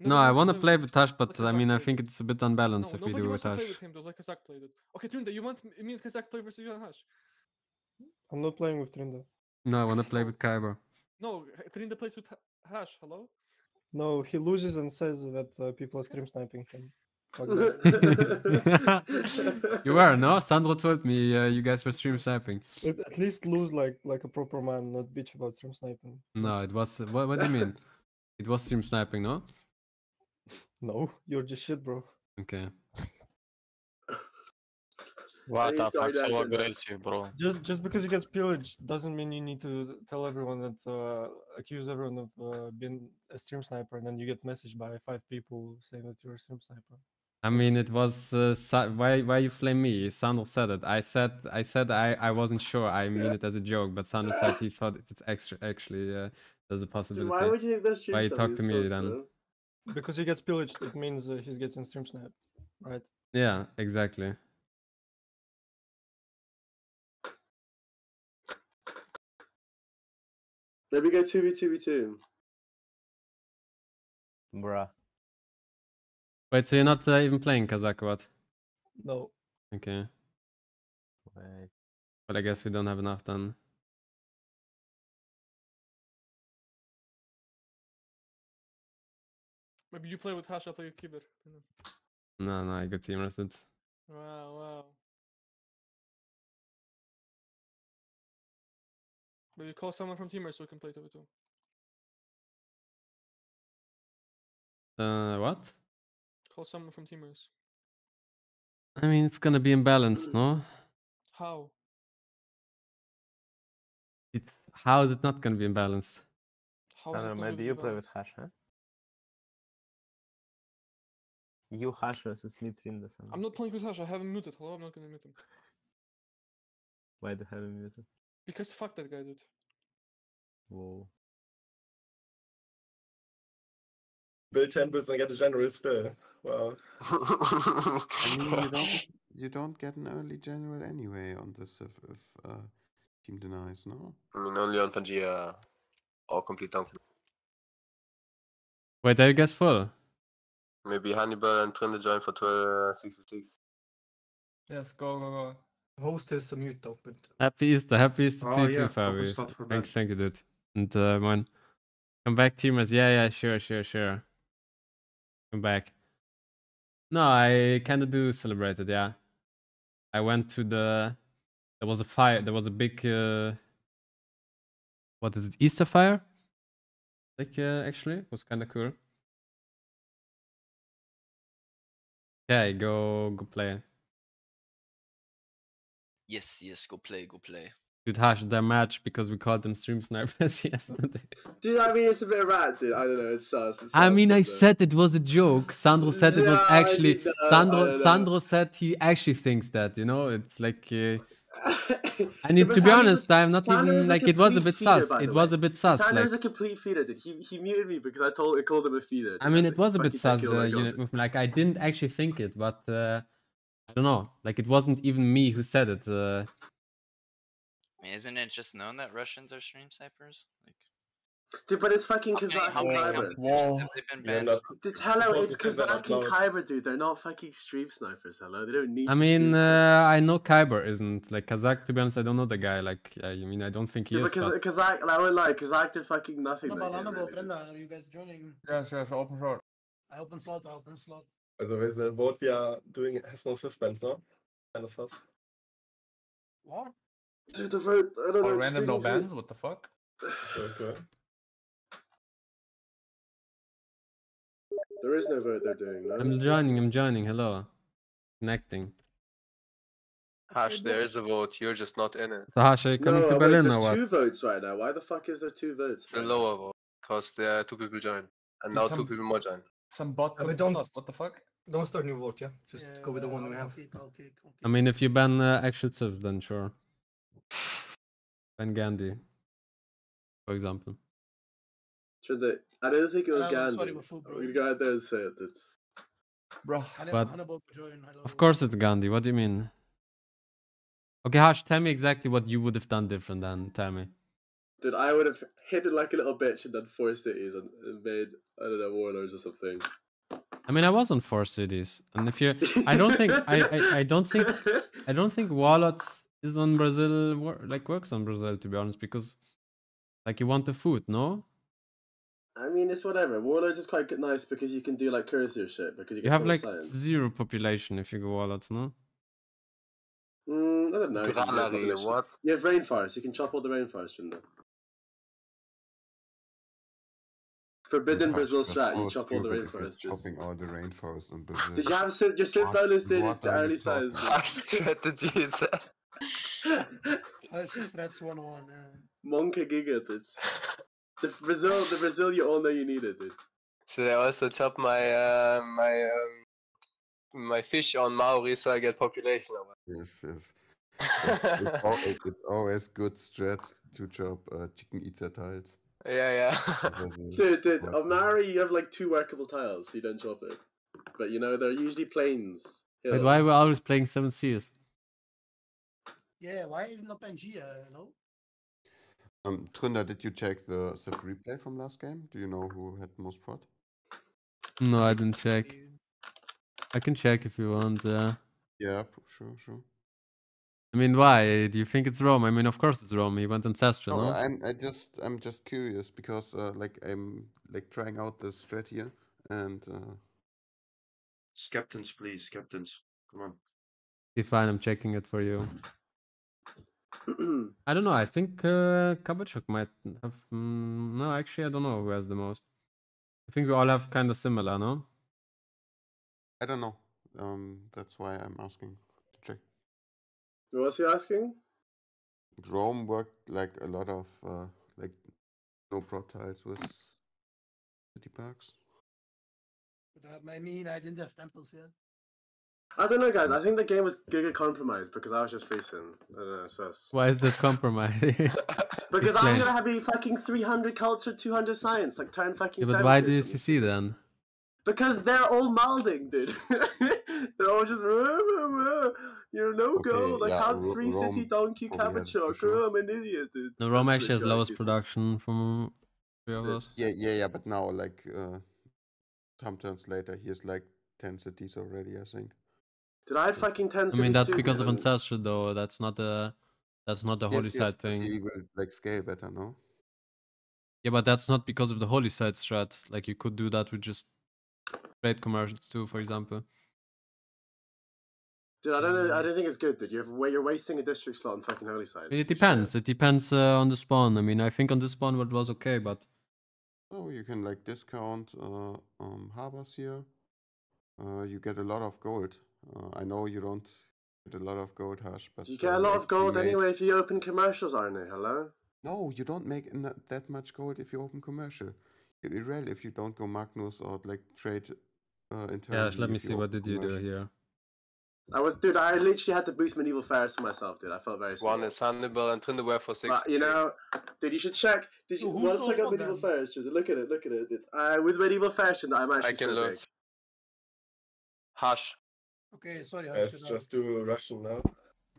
No, I want to play with Tash, but I mean, I think it's a bit No, unbalanced if we do wants with to play Tash. with him, though. Let Kazak play it. Okay, Trynda, you want me and Kazak play versus you and Hash? I'm not playing with Trynda. No, I want to play with Kyber. No, H- Trynda plays with Ha- Hash. Hello? No, he loses and says that uh, people are stream sniping him. You were, no? Sandro told me uh, you guys were stream sniping. At, at least lose like like a proper man, not bitch about stream sniping. No, it was. What, what do you mean? It was stream sniping, no? No, you're just shit, bro. Okay. What the Please don't fuck, so aggressive, bro. Just just because you get pillaged doesn't mean you need to tell everyone that uh, accuse everyone of uh, being a stream sniper, and then you get messaged by five people saying that you're a stream sniper. I mean, it was uh, why why you flame me? Sandro said it. I said I said I, I wasn't sure. I mean it as a joke, but Sandro said he thought it's extra actually uh, there's a Dude, possibility. why would you think those stream Why you talk to me so then? slow? Because he gets pillaged, it means uh, he's getting stream sniped, right? Yeah, exactly. Maybe go 2v2v2. Bruh. Wait, so you're not uh, even playing Kazakh what? No. Okay, Wait. but I guess we don't have enough then. Maybe you play with Hash, I'll play with Kibir. No, no, I got team rested. Wow, wow. Maybe call someone from Teamers so we can play 2v2. Uh, what? Call someone from Teamers. I mean, it's gonna be imbalanced, no? How? It's how is it not gonna be imbalanced? How I don't know, maybe be you play with Hash, huh? You Hash versus me Trynda. Sam. I'm not playing with Hash, I have him muted. Hello, I'm not gonna mute him. Why do you have him muted? Because fuck that guy, dude. Whoa. Build temples and get a general still. Wow. I mean, you don't you don't get an early general anyway on this if, if uh, team denies, no? I mean, only on Pangea, or complete down. Wait, are you guys full? Maybe Hannibal and Trinde join for 12, 66. Yes, go, go, go. Host is a mute though, but Happy Easter, happy Easter to Oh, you yeah, Fabi. focus Thank, thank you, dude. And uh, man, come back, teamers. Yeah, yeah, sure, sure, sure. Come back. No, I kind of do celebrate it. Yeah, I went to the. There was a fire. There was a big. Uh, what is it? Easter fire. Like uh, actually, it was kind of cool. Okay, go go play. Yes, yes, go play, go play. Dude, hash their match because we called them stream snipers yesterday. Dude, I mean, it's a bit of rat, dude. I don't know. It's sus. It's I mean, I isn't said it was a joke. Sandro said it was actually. did, Sandro. Sandro said he actually thinks that. You know, it's like. Uh, I mean, but to be Sandro's a- honest, I'm not Sandro's even like it was a bit feeder, sus. It the was a bit sus. Like a complete feeder, dude. He he muted me because I told I called him a feeder. I mean, it was a bit sus the unit movement. Like I didn't actually think it, but uh, I don't know. Like it wasn't even me who said it. Uh, I mean, isn't it just known that Russians are stream snipers? Like, Dude, but it's fucking how many, Kazakh and many Kyber. competitions have they been banned? not. Dude, hello, it's pretend Kazakh and loud. Kyber, dude. They're not fucking stream snipers. Hello, they don't need. I to mean, uh. I know Kyber isn't like Kazakh. To be honest, I don't know the guy. Like, I mean, I don't think he Dude, is. but But... Kaz- Kazakh, I won't lie, Kazakh did fucking nothing. Hannibal, that game, really. Brenda, are you guys joining? Yes, yes, open short. I open slot, I open slot. By the way, the vote we are doing has no suspense, no? Kind of sus. What? Dude, the vote. I don't know. Or just random no the vote. bans? What the fuck? Okay. There is no vote they're doing, no? I'm joining. I'm joining. Hello, connecting. Hash, there is a vote. You're just not in it. So Hash, are you coming no, to wait, Berlin or there's what? two votes right now. Why the fuck is there two votes? The right lower vote, because there are two people joined, and Did now two people more joined. Some bot but put don't- slot, What the fuck? Don't start new vote, yeah. Just go with the one we I'll have. kick, I'll kick, I'll I mean, if you ban uh, actual civs, then sure. Ban Gandhi, for example. Should they? I don't think it was Hello, I'm sorry, Gandhi. Wafu, bro. I'm go out there and say it. It's... Bro. But- Hannibal, join. Hello. Of course, it's Gandhi. What do you mean? Okay, Hash, tell me exactly what you would have done different. Then tell me. Dude, I would have hit it like a little bitch and done four cities and, and made I don't know warlords or something. I mean, I was on four cities, and if you, I don't think, I, I, I don't think, I don't think warlords is on Brazil, like works on Brazil, to be honest, because, like, you want the food, no? I mean, it's whatever. Warlords is quite nice because you can do like courtesy shit because you You can have like science. zero population if you go warlords, no? Mm, I don't know. if you have Granary, what? You have rainforest. You can chop all the rainforest, shouldn't you? Forbidden Hush, Brazil that's strat. You chop all the stupid if you're rainforest. Chopping all the rainforest in Brazil. Did you have sit- your slip What- bonus did is what the are you early signs. talking Hash strategy is uh, Hash strats 1 1. Yeah. Monka Giga, dude. The Brazil, the Brazil you all know you needed, dude. Should I also chop my uh, my um, my fish on Maori so I get population? Or? Yes, yes. It's, it's, al- it- it's always good strat to chop uh, chicken eater tiles. Yeah, yeah. Dude, dude, on Maori you have like two workable tiles, so you don't chop it. But you know, they're usually plains. Wait, why hills. we're always playing seven seas? Yeah, why is not Pangea? No? Um, Trynda, did you check the Civ replay from last game? Do you know who had most prod? No, I didn't check. I can check if you want. Uh, Yeah, p- sure, sure. I mean, why? Do you think it's Rome? I mean, of course it's Rome. He went ancestral, No, no? I'm I just I'm just curious because uh, like I'm like trying out the strat here and uh, Captains, please, captains. Come on. Okay, fine. I'm checking it for you. I don't know. I think uh, Kabachok might have. Mm, no, actually, I don't know who has the most. I think we all have kind of similar, no? I don't know. Um, that's why I'm asking to check. What was he asking? Rome worked like a lot of uh, like no prod tiles with city parks. But, uh, I mean, I didn't have temples yet. I don't know, guys. I think the game was giga compromised because I was just facing. I don't know, sus. Why is that compromise? Because I'm gonna have a fucking 300 culture, 200 science, like turn fucking. Yeah, but why do you something. CC then? Because they're all malding, dude. they're all just. You're no Okay, gold. I yeah, can't Ro- three city donkey probably has cabbage for sure. I'm an idiot, dude. No, Rome That's actually has literally all I lowest CC. production from three of us. Yeah, yeah, yeah. But now like uh, sometimes later he has like ten cities already. I think. Did I had fucking 10 I mean, that's too, because dude, of and- ancestral, though. That's not the. That's not the holy yes, side yes, but thing. He will like scale better, no? Yeah, but that's not because of the holy site strat. Like you could do that with just trade commercials too, for example. Dude, I don't know. I don't think it's good, dude. You're, wa- you're wasting a district slot on fucking holy site. I mean, it depends. It depends uh, on the spawn. I mean, I think on the spawn it was okay, but Oh, you can like discount uh, um, harbors here. Uh, you get a lot of gold. Uh, I know you don't Get a lot of gold hash, but You get a uh, lot of gold made- anyway if you open commercials, Arne. Hello. No, you don't make that much gold if you open commercial. You're irrelevant if you don't go Magnus or like trade uh, internally. Yeah, let me see. What open did you do here? I was, dude. I literally had to boost medieval faires for myself, dude. I felt very. One small. is Hannibal and Trindelware for six. But you know, dude, you should check. Did you So once I got medieval then? fairs, dude? Look at it, look at it. Dude. Uh, with medieval fashion, I'm actually I can so look. big. Hush. Okay, sorry. I Let's uh, just do Russian now.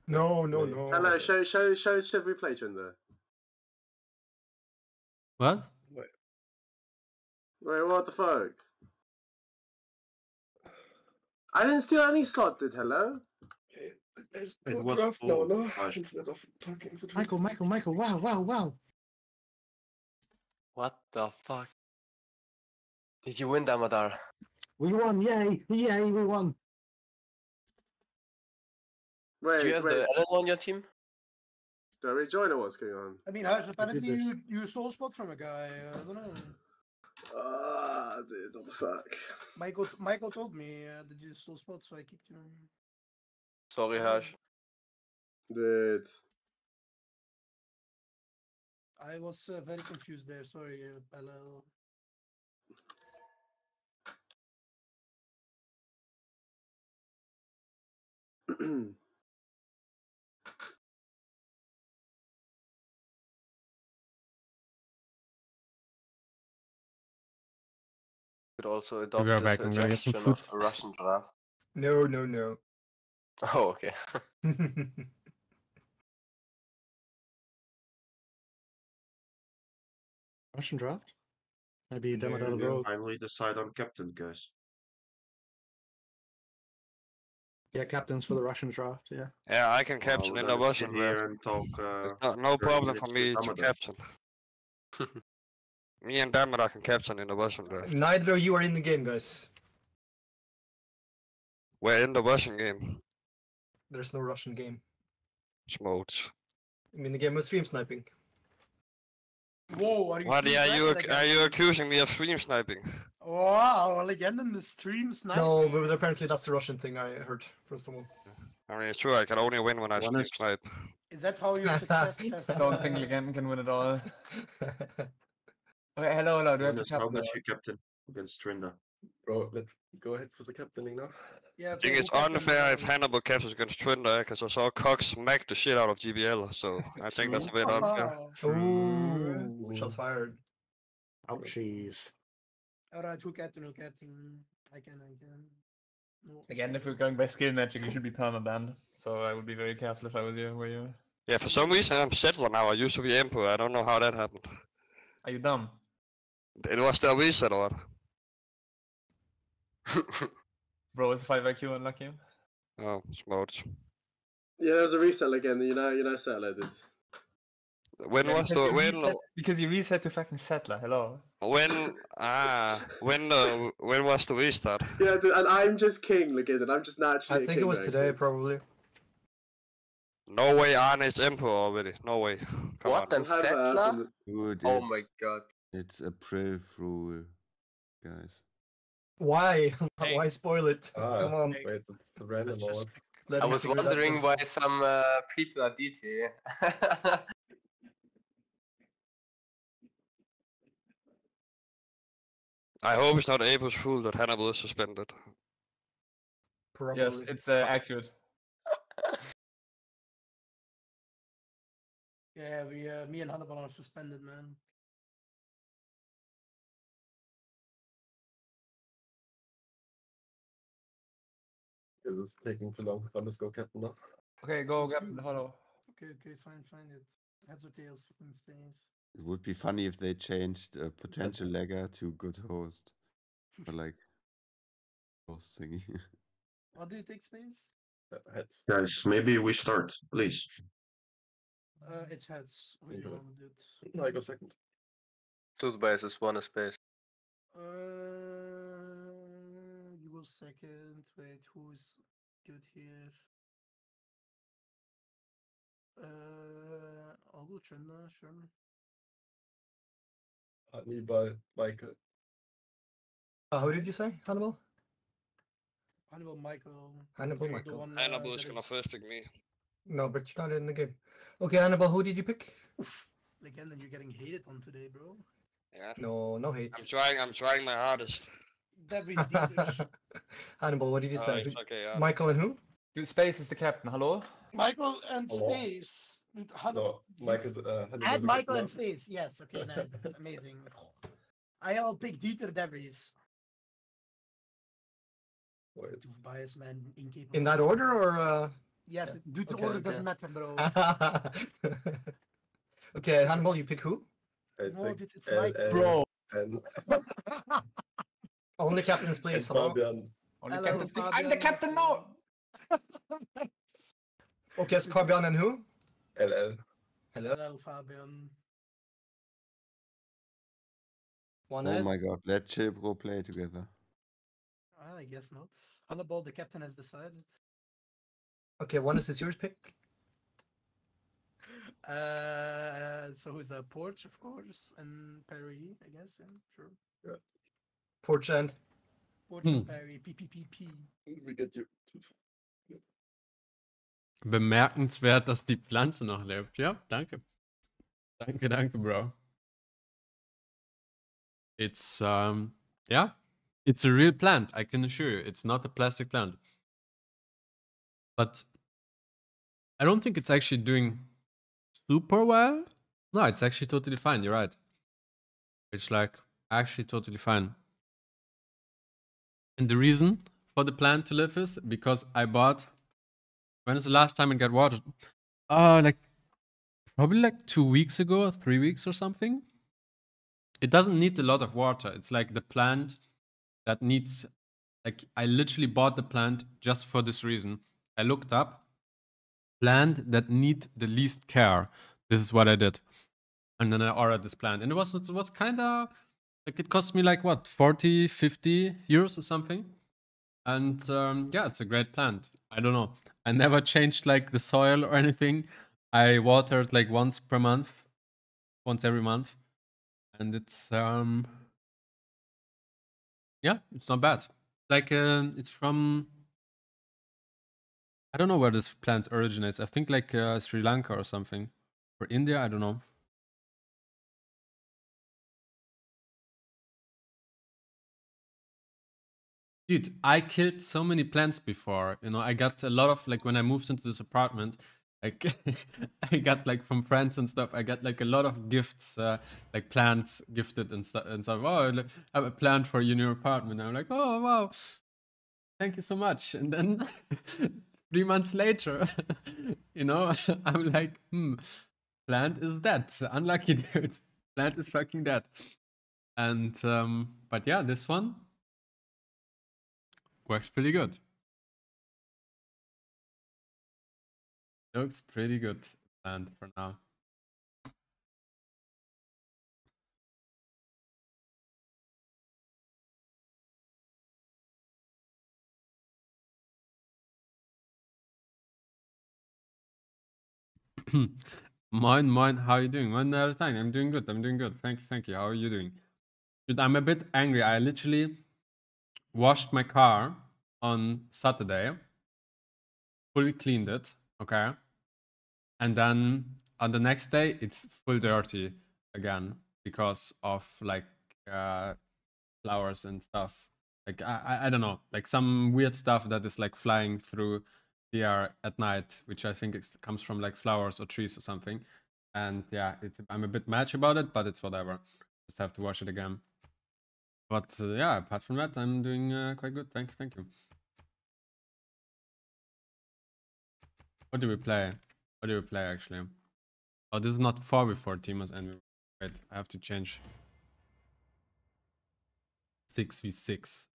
No, no, no. Hello, show, show, show Chivalry play Trynda. What? Wait, Wait, what the fuck? I didn't steal any slot, did hello? Let's It go was draft now, no? Hush. Instead of talking for Michael, Michael, Michael. Wow, wow, wow. What the fuck? Did you win, Damodar? We won! Yay! Yay! We won! Wait, Do you have wait. the Ellen on your team? Do I rejoin or what's going on? I mean, Hash, apparently you, you stole a spot from a guy. uh, I don't know. Ah, dude, what the fuck? Michael, Michael told me uh, that you stole spot, so I kicked you. Sorry, Hash. Dude. I was uh, very confused there. Sorry, uh, Bella. Could also be adopt right this back, I'm gonna get some suggestion of food. a Russian draft. No, no, no. Oh, okay. Russian draft? Maybe Can Damodar you Road. finally decide on captain, guys. Yeah, captains for the Russian draft, yeah. Yeah, I can Well, captain in the Russian sit here draft. and talk. Uh, No, no problem for me to Damodar. captain. me and Damodar can captain in the Russian draft. Neither of you are in the game, guys. We're in the Russian game. There's no Russian game. Smokes. I mean, the game was stream sniping. Whoa, are you What are you again? are you accusing me of stream sniping? Oh, wow, again in the stream snipe. No, but apparently that's the Russian thing I heard from someone. I mean, it's true. I can only win when I stream snipe. Is that how you success has? Don't think Legenden can win it all. Okay, hello, hello. Do I have to how captain? much you captain against Trynda? Bro, let's go ahead for the captaining now. Yeah, I think it's unfair if Hannibal captains against Trynda eh, because I saw Cox smack the shit out of GBL, so I think that's a bit unfair. Ooh, shots fired. Ouchies. Alright, who captain? Who captain? I can, I can. No. Again, if we're going by skill magic, you should be perma-banned. So I would be very careful if I was you. Were you? Yeah, for some reason I'm settler now. I used to be Emperor. I don't know how that happened. Are you dumb? It was the reset or what? Bro, is 5 IQ unlucky? Oh, smoked. Yeah, there's a reset again. You know, you know, settler did. When Yeah, was because the you when reset- Because you reset to fucking settler. Hello. when ah when uh, when was the restart? Yeah, dude, and I'm just king, again, and I'm just naturally. I think it was there, today, kids. probably. No way, Arne is Emperor already. No way. Come What? on. And Settler? Dude, Oh my god. It's a April rule, guys. Why? Hey. Why spoil it? Ah, Come on. Wait, it's the random one. Let I me was figure it out wondering why some uh, people are DT. I hope it's not April's fool that Hannibal is suspended. Probably. Yes, it's uh, accurate. Yeah, we, uh, me and Hannibal are suspended, man. This is taking too long. So let's go captain now. Okay, go, That's Captain. rude. Hello. Okay, okay, fine, fine. It's heads or tails, fucking space. It would be funny if they changed a potential legger to good host. Or like host thingy. What do you take, space? Heads. Guys, maybe we start, please. Uh, it's heads. What do you Okay. want. No, I go second. Two bases, one space. Uh, you go second. Wait, who's good here? Uh, I'll go Trina, sure. Hannibal, Michael. Uh, how did you say, Hannibal? Hannibal, Michael. Hannibal, Michael. one, uh, Hannibal is gonna is- first pick me. No, but you're not in the game. Okay, Hannibal, who did you pick? Again, then you're getting hated on today, bro. Yeah. No, no hate. I'm trying. I'm trying my hardest. Devries Dietrich. Hannibal, what did you say? it's okay, yeah. Michael and who? Dude, Space is the captain. Hello? Michael and Hello? Space. Dude, Hannibal. No, Michael. Uh, Hannibal Add Michael good and Space. Yes. Okay. Nice. That's amazing. I'll pick Dieter Devries. Wait. Too biased, man. Incapable. In that order or? Uh... Yes. yeah. Due to Okay, order okay. doesn't matter, bro. okay, Hannibal, you pick who? I No, think dude, it's L- Mike. L- Bro. And, Only captains, and please. Hello. Fabian. Only Hello, captain speak. I'm the captain now! Okay, it's Fabian and who? LL. Hello. Hello, Fabian. One Oh is. my god, let Chibro play together. Ah, I guess not. Hannibal, the ball, the captain has decided. Okay, one is is yours pick. Uh, so who's a Porch, of course, and Perry, I guess. Yeah, sure. Porch and. Porch Hmm. and Perry, PPPP. We get you. Bemerkenswert, dass die Pflanze noch lebt. Ja, danke. Danke, danke, Bro. It's um yeah, it's a real plant, I can assure you. It's not a plastic plant. But I don't think it's actually doing super well. No, it's actually totally fine, you're right. It's like actually totally fine. And the reason for the plant to live is because I bought when is the last time it got watered? Uh like probably like two weeks ago, three weeks or something. It doesn't need a lot of water. It's like the plant that needs like I literally bought the plant just for this reason. I looked up plant that need the least care. This is what I did. And then I ordered this plant. And it was it was kind of like it cost me like what 40 50 euros or something? And um, yeah it's a great plant. I don't know. I never changed like the soil or anything. I watered like once per month once every month. And it's um yeah it's not bad. Like um it's from i don't know where this plant originates. I think like uh, sri lanka or something. Or india i don't know Dude, I killed so many plants before. You know, I got a lot of like when I moved into this apartment, like I got like from friends and stuff. I got like a lot of gifts, uh, like plants gifted and stuff. And stuff. Oh, I have a plant for your new apartment. I'm like, oh wow, thank you so much. And then three months later, you know, I'm like, hmm, plant is dead. Unlucky dude. Plant is fucking dead. And um, but yeah, this one works pretty good. Looks pretty good planned for now. Mine, mine, how are you doing? One at a time. I'm doing good. I'm doing good. Thank you, thank you. How are you doing? Dude, I'm a bit angry. I literally washed my car on Saturday, fully cleaned it, okay? And then on the next day, it's full dirty again because of like uh, flowers and stuff. Like I, I, don't know, like some weird stuff that is like flying through the air at night, which I think is, comes from like flowers or trees or something. And yeah, I'm a bit mad about it, but it's whatever. Just have to wash it again. But uh, yeah, apart from that, I'm doing uh, quite good. Thank thank you. What do we play? What do we play actually? Oh, this is not 4v4 Teamers and wait, I have to change. 6v6.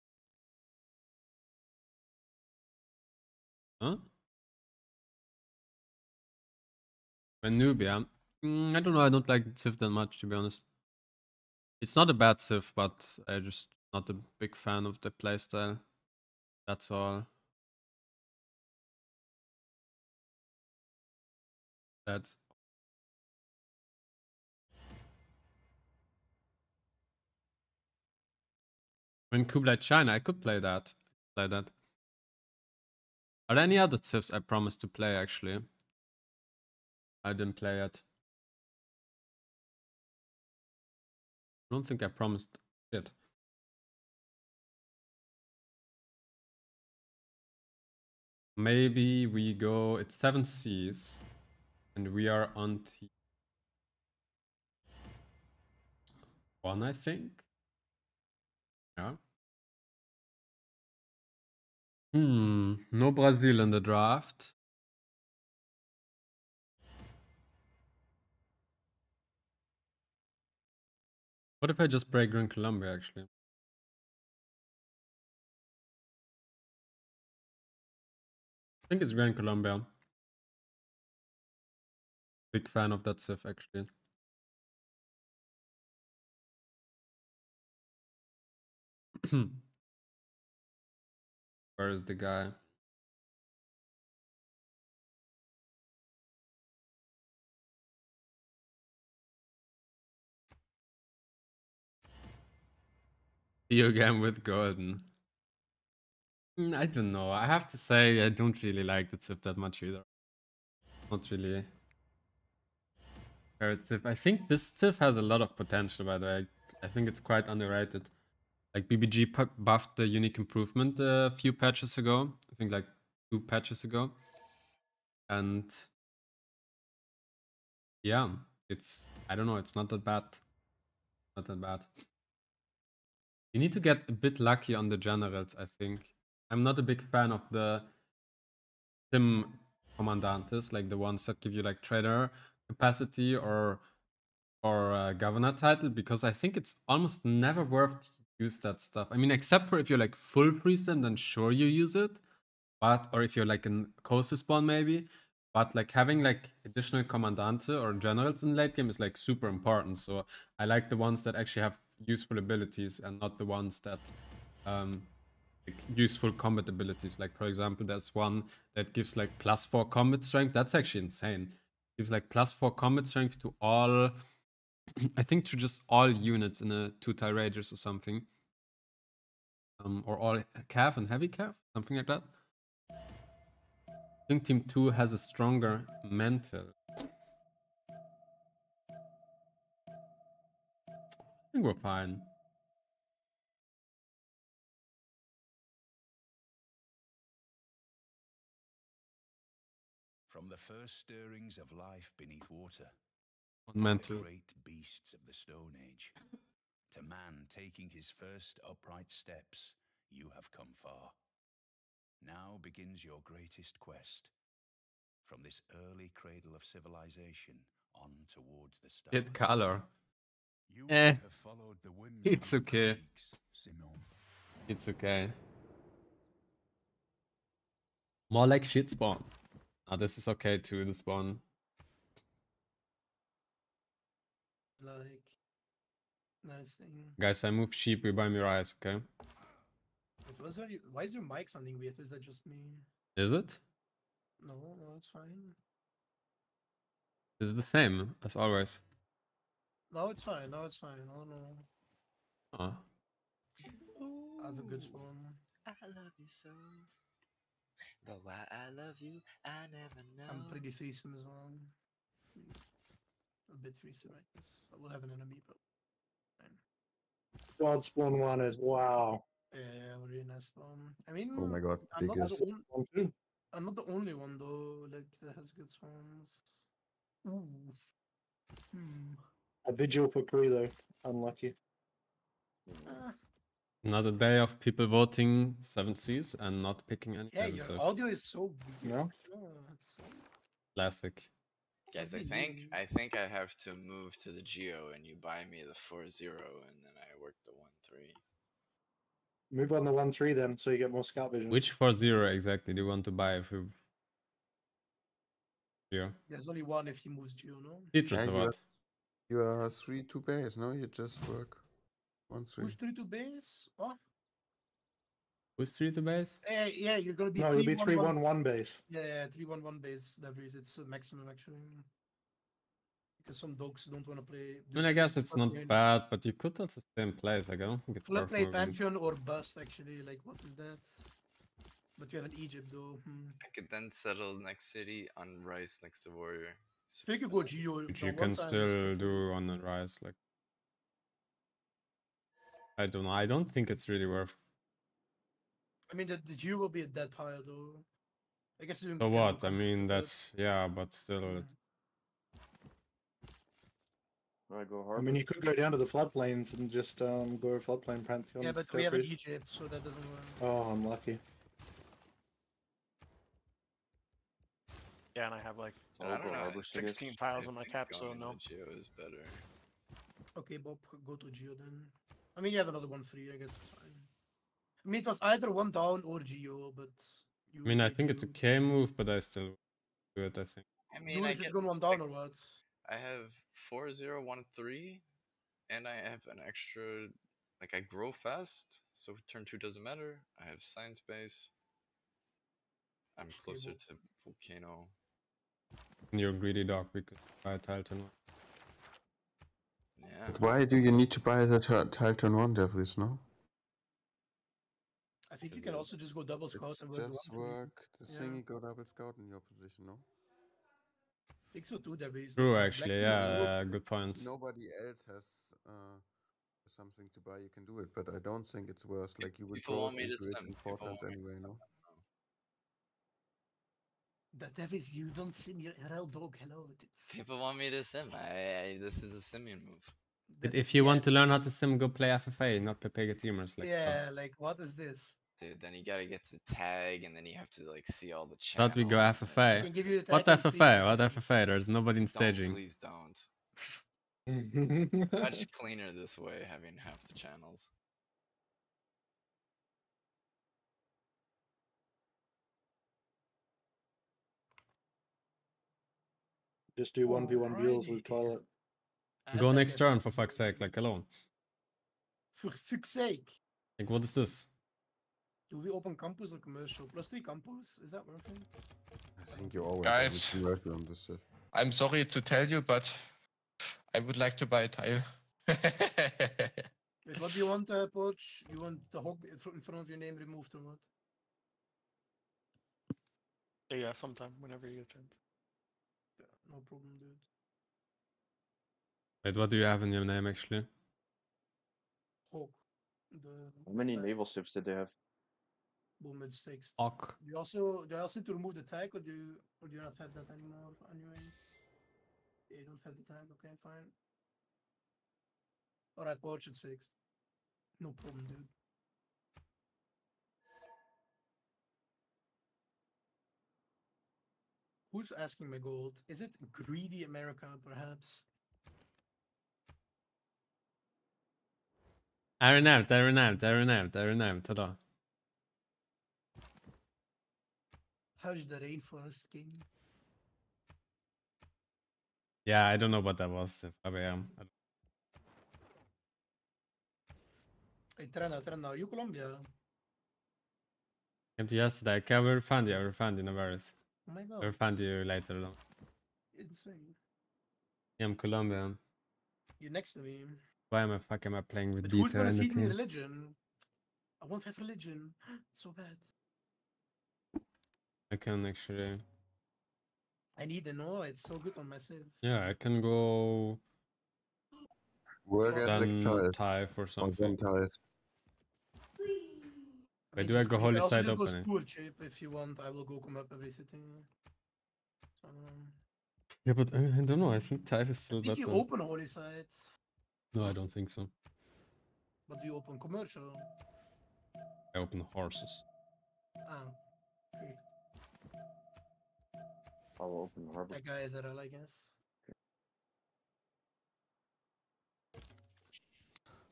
Huh? When Nubia. Mm, I don't know, I don't like Civ that much to be honest. It's not a bad Civ, but I just not a big fan of the playstyle. That's all. That's when Kublai China, I could play that. Play that. Are there any other Civs I promised to play actually? I didn't play yet. I don't think I promised it. Maybe we go, it's seven seas, and we are on T one, I think. Yeah. Hmm, no Brazil in the draft. What if I just break Grand Colombia actually? I think it's Grand Colombia. Big fan of that Civ actually. Where is the guy? Video game with Gordon. Mm, I don't know. I have to say I don't really like the Civ that much either. Not really. Civ. I think this Civ has a lot of potential by the way. I think it's quite underrated. Like BBG buffed the unique improvement a few patches ago. I think like two patches ago. And yeah, it's I don't know, it's not that bad. Not that bad. You need to get a bit lucky on the generals, I think. I'm not a big fan of the sim commandantes, like the ones that give you like trader capacity or or uh, governor title, because I think it's almost never worth to use that stuff. I mean, except for if you're like full free then sure you use it. But or if you're like in coastal spawn maybe. But like having like additional commandante or generals in late game is like super important. So I like the ones that actually have useful abilities and not the ones that um like useful combat abilities. Like for example, there's one that gives like plus four combat strength. That's actually insane. Gives like plus four combat strength to all I think to just all units in a two tile radius or something. Um or all cav and heavy cav, something like that. I think team two has a stronger mental. Think we're fine. From the first stirrings of life beneath water, On the mental. great beasts of the Stone Age, to man taking his first upright steps, you have come far. Now begins your greatest quest. From this early cradle of civilization on towards the stars. Hit color. You Eh. have followed the whims It's okay. Greeks, It's okay. More like shit spawn. Ah, this is okay too, the spawn. Like, nice thing. Guys, I move sheep, we buy me rice, okay? Wait, was there, why is your mic sounding weird? Is that just me? Is it? No, no, it's fine. Is it the same as always? No, it's fine. No, it's fine. Oh no. Oh. I have a good spawn. I love you so. But why I love you, I never know. I'm pretty threesome as well. A bit threesome, I guess. I will have an enemy, but fine. God spawn one is wow. Yeah, really nice spawn. I mean, Oh my god, I'm not, biggest. the on- I'm not the only one though, like that has good spawns. Ooh. Hmm. A vigil for Krilo. Unlucky. Ah, Another day of people voting 7 seas and not picking any yeah, your Cs. audio is so weird. No? Oh, Classic. Guys, I think I think I have to move to the Geo and you buy me the 4-0 and then I work the 1-3. Move on the 1 3 then, so you get more scout vision. Which 4-0 exactly do you want to buy if you... Yeah. There's only one if he moves Geo, no? Citrus Yeah, or you are, what? you are three to base, no? You just work one three. Who's three to base? Oh, Who's 3 to base? yeah, yeah, you're gonna be No, three you'll be one 3 one. 1 1 base. Yeah, yeah, three one one base leverage. It's a maximum actually. Because some dogs don't want to play. I mean, I guess it's not bad, but you could also stay in place. Like, I don't think it's Let's play moving. Pantheon or Bust actually. Like, what is that? But you have an Egypt though. Hmm. I could then settle next city on rice next to warrior. If you could go Geo, Which you can still do on the rise. Like, I don't know. I don't think it's really worth. I mean, the, the Geo will be a dead tile though. I guess. you So what? I mean, with it. that's yeah, but still, it- I go hard. I mean, you could go down to the floodplains and just um, go to floodplain pantheon. Yeah, but go we have an. Egypt, so that doesn't work. Oh, I'm lucky. Yeah, and I have like I don't know. 16 tiles on my cap, so no. to Geo is better. Okay, Bob, go to Geo then. I mean, you have another one free, I guess. It's fine. I mean, it was either one down or Geo, but you I mean, I played think it's a K move, but I still do it. I think. I You mean, were I just get going one down or what? I have four zero one three, and I have an extra. Like I grow fast, so turn two doesn't matter. I have science base. I'm closer well- to volcano. And you're a greedy dog because I tile turn one. Yeah. But why do you need to buy the ti- tile turn one, Devlis, no? I think you can also just go double scout It's and work just work the Yeah. thingy go double scout in your position, no? I think so too, Davies. True, actually. Blackness Yeah, will- uh, good point. Nobody else has uh, something to buy, you can do it, but I don't think it's worth. Like you would people go want me to into it sim, in four people times want anyway, no? The Davies, you don't sim your RL dog. Hello. It's, People want me to sim. I, I this is a simian move. But if you want to learn how to sim, go play FFA, not Pepega Teamers. Like, yeah, oh. like what is this? Dude, then you gotta get the tag, and then you have to like see all the chat. thought we go FFA. can give you the What tag in three FFA? What FFA? There's nobody in Don't, staging. please don't. Much cleaner this way, having half the channels. Just do one v one duels with Twilight. Go next turn for fuck's sake, like alone. For fuck's sake. Like what is this? Do we open campus or commercial? Plus three campus? Is that worth it? I think you always Guys. have to work on this stuff. I'm sorry to tell you, but I would like to buy a tile. Wait, what do you want, uh, Poach? You want the hog in front of your name removed or what? Yeah, yeah, sometime whenever you get a chance. Yeah, no problem, dude. Wait, what do you have in your name actually? Hog. The How many naval ships did they have? boom, it's fixed. Hawk. Do you also do you also need to remove the tag or do you or do you not have that anymore anyway? Yeah, you don't have the tag, okay, fine. Alright, Poach, it's fixed. No problem, dude. Who's asking my gold? Is it greedy America, perhaps? I renamed, I renamed, I renamed, I renamed. Ta-da. How's the rainforest king? Yeah, I don't know what that was. If I am. Hey, Trena, Trena, are you Colombia? Empty yesterday. Okay, I will find you. I will find you, no worries. Oh my I will find you later on. Insane. Yeah, I'm Colombian. You're next to me. Why am I fuck am I playing with But who's gonna and the feed me religion? I won't have religion. so bad. I can actually. I need to know. It's so good on myself. Yeah, I can go. Work at then the tile. tie for Or something. Then tile. Wait, do I go You holy can also side do go opening? stewardship if you want. I will go come up every city. Um, Yeah, but uh, I don't know. I think tie is still I think better. you open holy site, No, I don't think so. but do you open commercial? I open horses. Ah, okay. I'll open harbor. That guy is RL, I guess.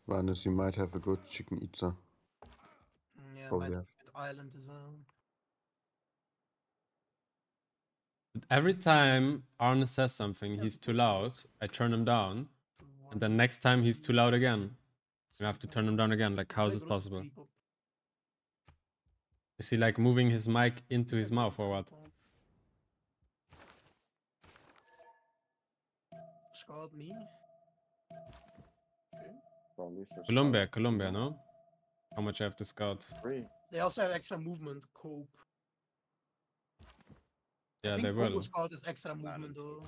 Vanus, you might have a good Chichen Itza. Mm, Yeah, Probably might have. have as well. But every time Arne says something, he's too loud. I turn him down, and then next time he's too loud again. I have to turn him down again. Like, how is it possible? Is he like moving his mic into his mouth or what? Scout me. Okay. Probably for Colombia, Colombia, no? How much I have to scout? Three. They also have extra movement, cope. I Yeah, think they Congo will. Scout is extra movement though.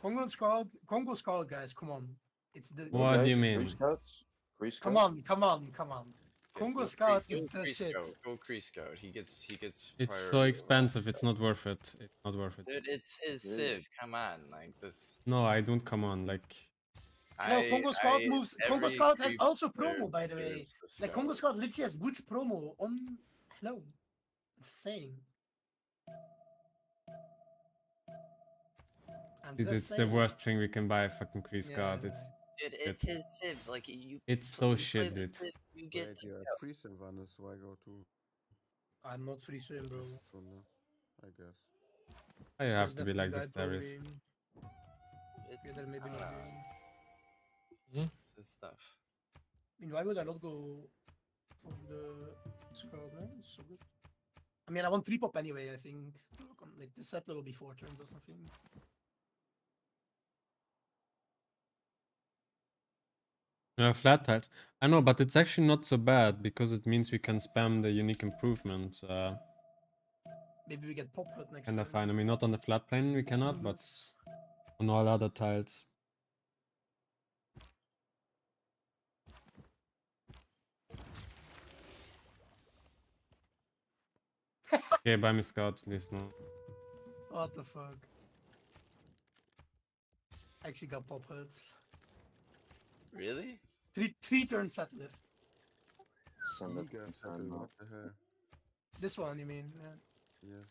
Congo Scout, Congo Scout guys, come on. It's the. What it's- do you mean? Free scouts? Free Come on, come on, come on. Yes, Congo go Scout is the Cree shit. Scout. Go Cree Scout. He gets he gets. It's so expensive. It's not worth it. It's not worth it. Dude, it's his Really? Civ. Come on, like this. No, I don't. Come on, like No, I- Congo Scout I- moves. Congo every Scout has also promo, by the way. the Like Congo Scout. Scout literally has good promo on. Hello, it's insane. I'm dude, just it's the worst thing we can buy. a Fucking Cree Scout. Yeah. It's Dude, it's it's his Civ. Like you. it's so you shit, dude. Civ, you get Wait, the you have Scout. free Sylvanas, so I go to I'm not free swim, bro. I guess. I have There's to be like this, definitely Darius. guy probably- It's, Yeah, there may be I no don't know, game. it's his stuff. I mean, why would I not go for the squad? Man? So good. I mean, I want three pop anyway. I think like this set will be four turns or something. Yeah, flat tiles. I know, but it's actually not so bad because it means we can spam the unique improvement. Uh, Maybe we get pop hut next kind of time. fine. I mean, not on the flat plane we cannot, but on all other tiles. Okay, buy me scout, please. No. What the fuck? I Actually got pop hut. Really? Three three turn settler. Send it Eager to settle, time what the hell? This one, you mean? Yeah. Yes.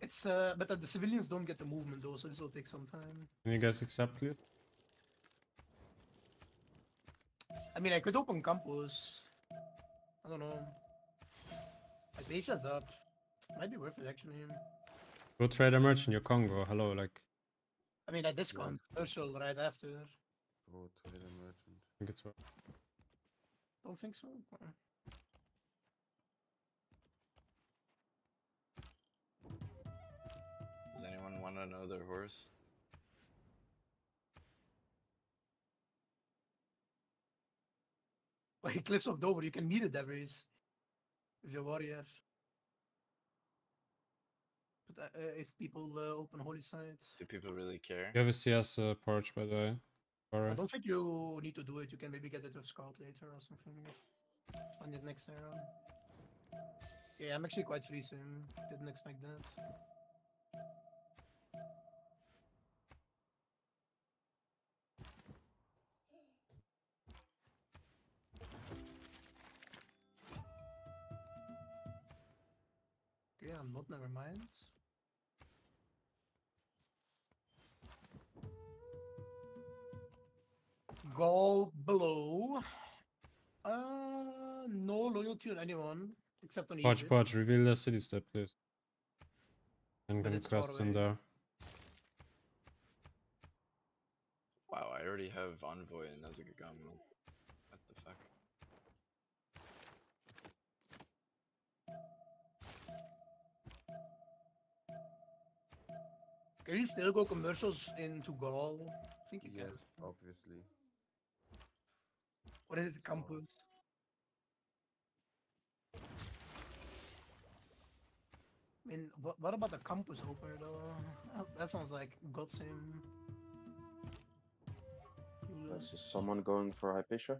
It's uh, but uh, the civilians don't get the movement though, so this will take some time. Can you guys accept, please? I mean, I could open campus. I don't know. Like Asia's up. Might be worth it actually. Go trade a merchant, your Congo. Hello, like. I mean, at discount commercial right after. Go trade a merchant. I think it's worth. Don't think so. Does anyone want to know their horse? Like Cliffs of Dover, you can meet it every race with your warrior. But uh, uh, if people uh, open holy sites, Do people really care? You have a CS uh, porch, by the way. I don't think you need to do it. You can maybe get it with scout later or something. On it next era. Yeah, I'm actually quite free soon. Didn't expect that. Okay, I'm not. Never mind. Goal below. Uh, no loyalty on anyone except on Porch, Egypt. porch, reveal the city step, please. And But get it's far in there. Wow, I already have Envoy and Nezagagamu. What the fuck? Can you still go commercials into Gaul? I think you Yes, can. obviously. What is it, campus? I mean, what, what about the campus opener though? That- That sounds like Godsim. Is someone going for Hypatia?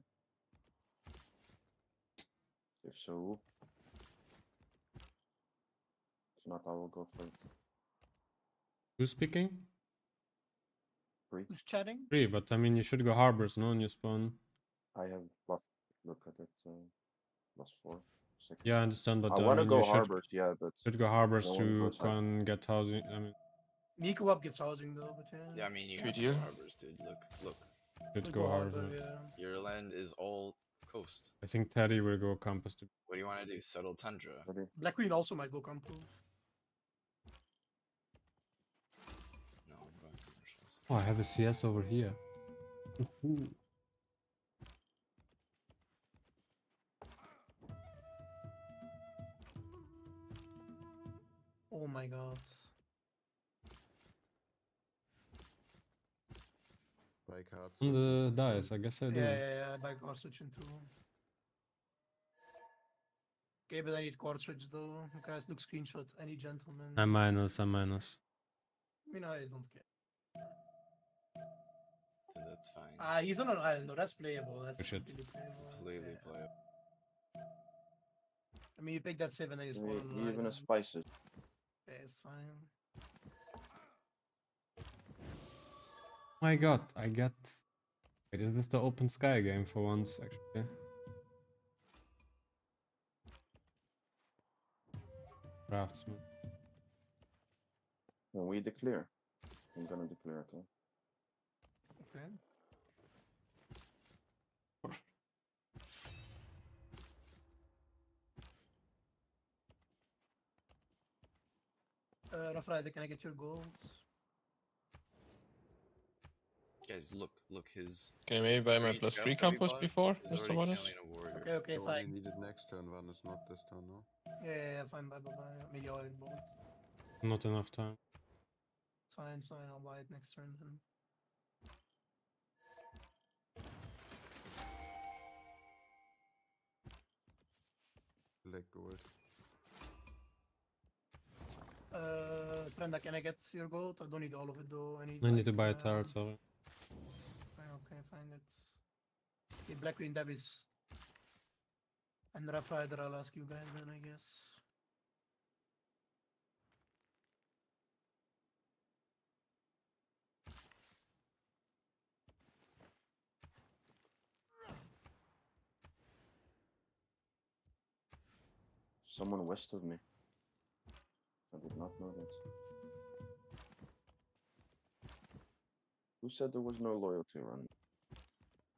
If so, if not, I will go for it. Who's speaking? Free. Who's chatting? Three, but I mean, you should go harbors, no, on your spawn. I have lost look at it. Uh, plus four. Second. Yeah, I understand, but I uh, want to mean, go you should, harbors, yeah, but should go harbors no to goes go and get housing. I mean, Nico up gets housing though, but yeah. Yeah, I mean, you Good have to deal. go harbors, dude. Look, look. should We'll go go harbor. harbor, yeah. Your land is all coast. I think Teddy will go campus. to. What do you want to do? Settle tundra? Black Queen also might go campus. No, I'm going. Oh, I have a CS over here. Oh my god. Buy cards. On the dice, I guess I Yeah, do. yeah, yeah. By car switching too. Okay, but I need cartridge though. Guys, look screenshot. Any gentleman. I'm minus, I'm minus. I mean, I don't care. Then that's fine. Ah, he's on an island though. That's playable. That's shit. completely playable. Completely yeah. playable. I mean, you pick that seven, and you spawn Hey, on an even a island. spices. Yeah, it's fine. Oh my god, I get. Wait, is this the open sky game for once, actually? Craftsman. When we declare, I'm gonna declare, okay? Okay. Rough Rider, can I get your gold? Guys, look, look, his. Can I maybe buy my plus scout three that campus bought before, is Mr. already Wallace? a warrior. Okay, okay, You only fine. need it next turn, Van. It's not this turn, no? Yeah, yeah, yeah, fine, bye, bye, bye. Maybe you already bought. Not enough time. It's fine, it's fine. I'll buy it next turn then. Leg gold. Uh, Trynda, can I get your gold? I don't need all of it though. I need. I need to buy a uh, tile, sorry. Okay, okay, fine. That's. Okay, Black Queen Davis. And Rough Rider, I'll ask you guys then, I guess. Someone west of me. I did not know that. Who said there was no loyalty run?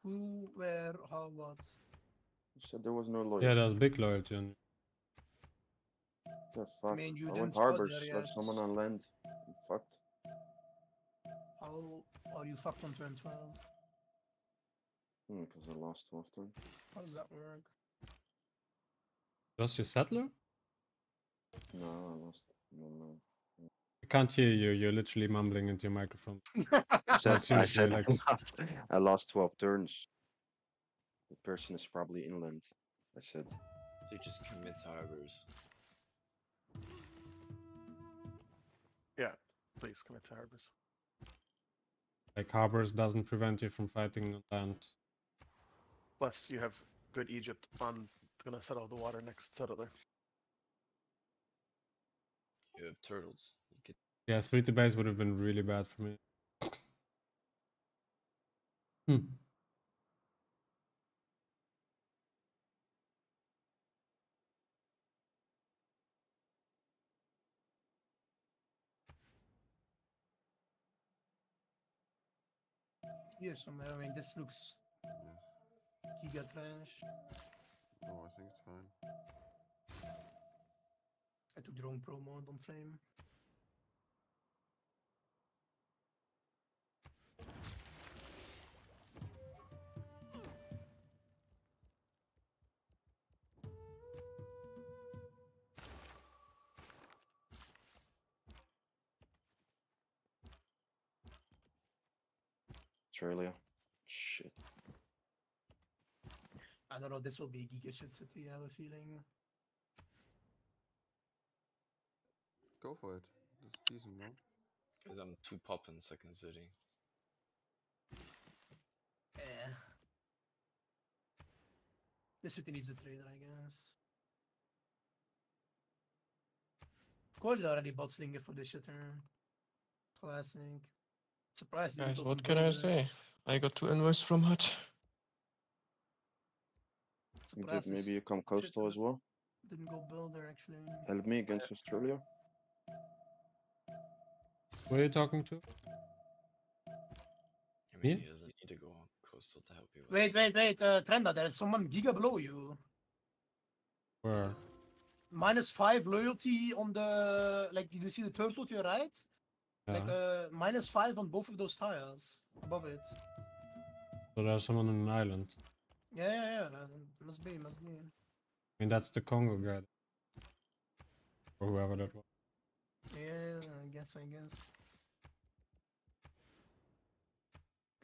Who, where, how, what? Who said there was no loyalty? Yeah, there's big loyalty on you. The fuck? mean, you I didn't went spot harbors. there There's yet. someone on land. I'm fucked. How are you fucked on turn 12? Hmm, because I lost two of them. How does that work? Just your settler? No, I lost. No, no. I can't hear you. You're literally mumbling into your microphone. I said, I, said like- I lost 12 turns. The person is probably inland. I said. So you just commit to harbors. Yeah, please commit to harbors. Like harbors doesn't prevent you from fighting on land. Plus, you have good Egypt on gonna settle the water next settler. You have turtles. You could Yeah, three to base would have been really bad for me. Hmm. Here somewhere. I mean, this looks Yes. giga trash. No, I think it's fine. I took the wrong promo on frame. Australia. Shit. I don't know. This will be a giga shit city. I have a feeling. Go for it. It's decent, no? Guys, I'm two pop in second city. Yeah. This city needs a trader, I guess. Of course, they already bought Slinger for this shit turn. Classic. Surprised. Guys, what can I say? I got two invoices from Hut. You did Surprised this maybe you come shit coastal as well? Didn't go builder actually. Help me against Australia? Who are you talking to? I mean, Me? he doesn't need to go on coastal to help you. with Wait, wait, wait, uh, Trynda, there's someone giga below you. Where? Minus five loyalty on the like. You see the turtle to your right? Like Yeah. uh, minus five on both of those tiles above it. So there's someone on an island. Yeah, yeah, yeah. uh, Must be, must be. I mean, that's the Congo guy. Or whoever that was. Yeah, I guess, I guess.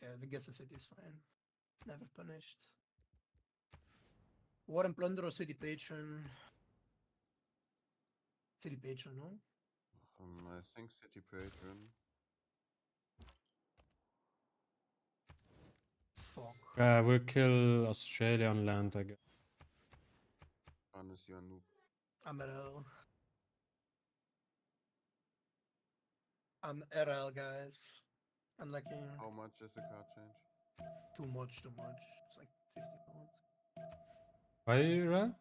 Yeah, I guess the city is fine. Never punished. War and Plunder or City Patron. City patron, no? Um, I think City Patron. Fuck. Uh, we'll kill Australia on land, I guess. Hannes, you're a noob. I'm RL. Guys. I'm RL, guys. Unlucky. How much is the card change? Too much, too much. It's like 50 pounds. Why you run?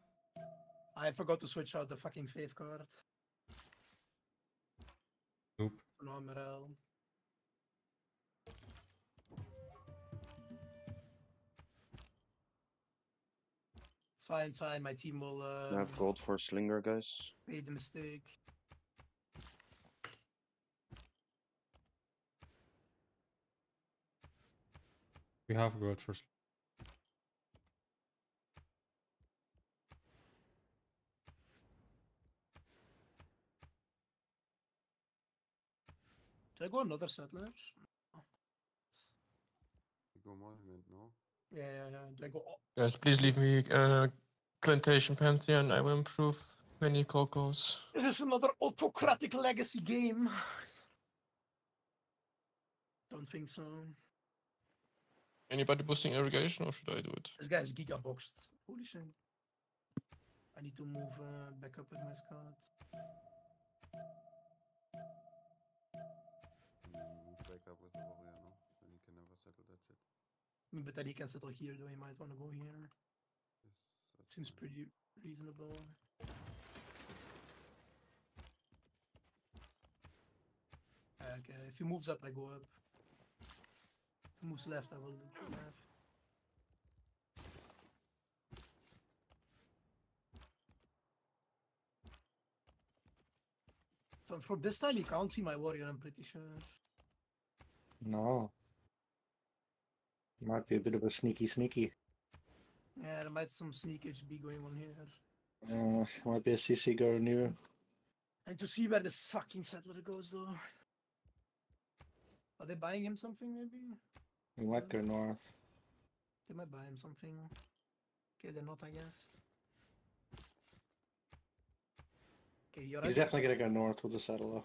I forgot to switch out the fucking faith card. Nope. No, I'm RL. It's fine, it's fine. My team will I uh, have gold for Slinger, guys. Made the mistake. We have gold for. sl- Do I go another settler? You go monument, no? Yeah, yeah, yeah. Do I go? Guys, please leave me uh, Plantation Pantheon. I will improve many cocos. This is another autocratic legacy game? Don't think so. Anybody boosting irrigation or should I do it? This guy's giga boxed. Holy shit. I need to move uh, back up with my scout. Move back up with the warrior, no? Then you can never settle that shit. But then he can settle here, though. He might want to go here. That's Seems fine. pretty reasonable. Okay, if he moves up, I go up. Moves left, I will go left. From, from this style, you can't see my warrior, I'm pretty sure. No. Might be a bit of a sneaky sneaky. Yeah, there might some sneakage be going on here. Uh, might be a CC going new. And to see where this fucking settler goes, though. Are they buying him something, maybe? We might go north. They might buy him something. Okay, they're not, I guess. Okay, you're He's right. definitely gonna go north with the settler.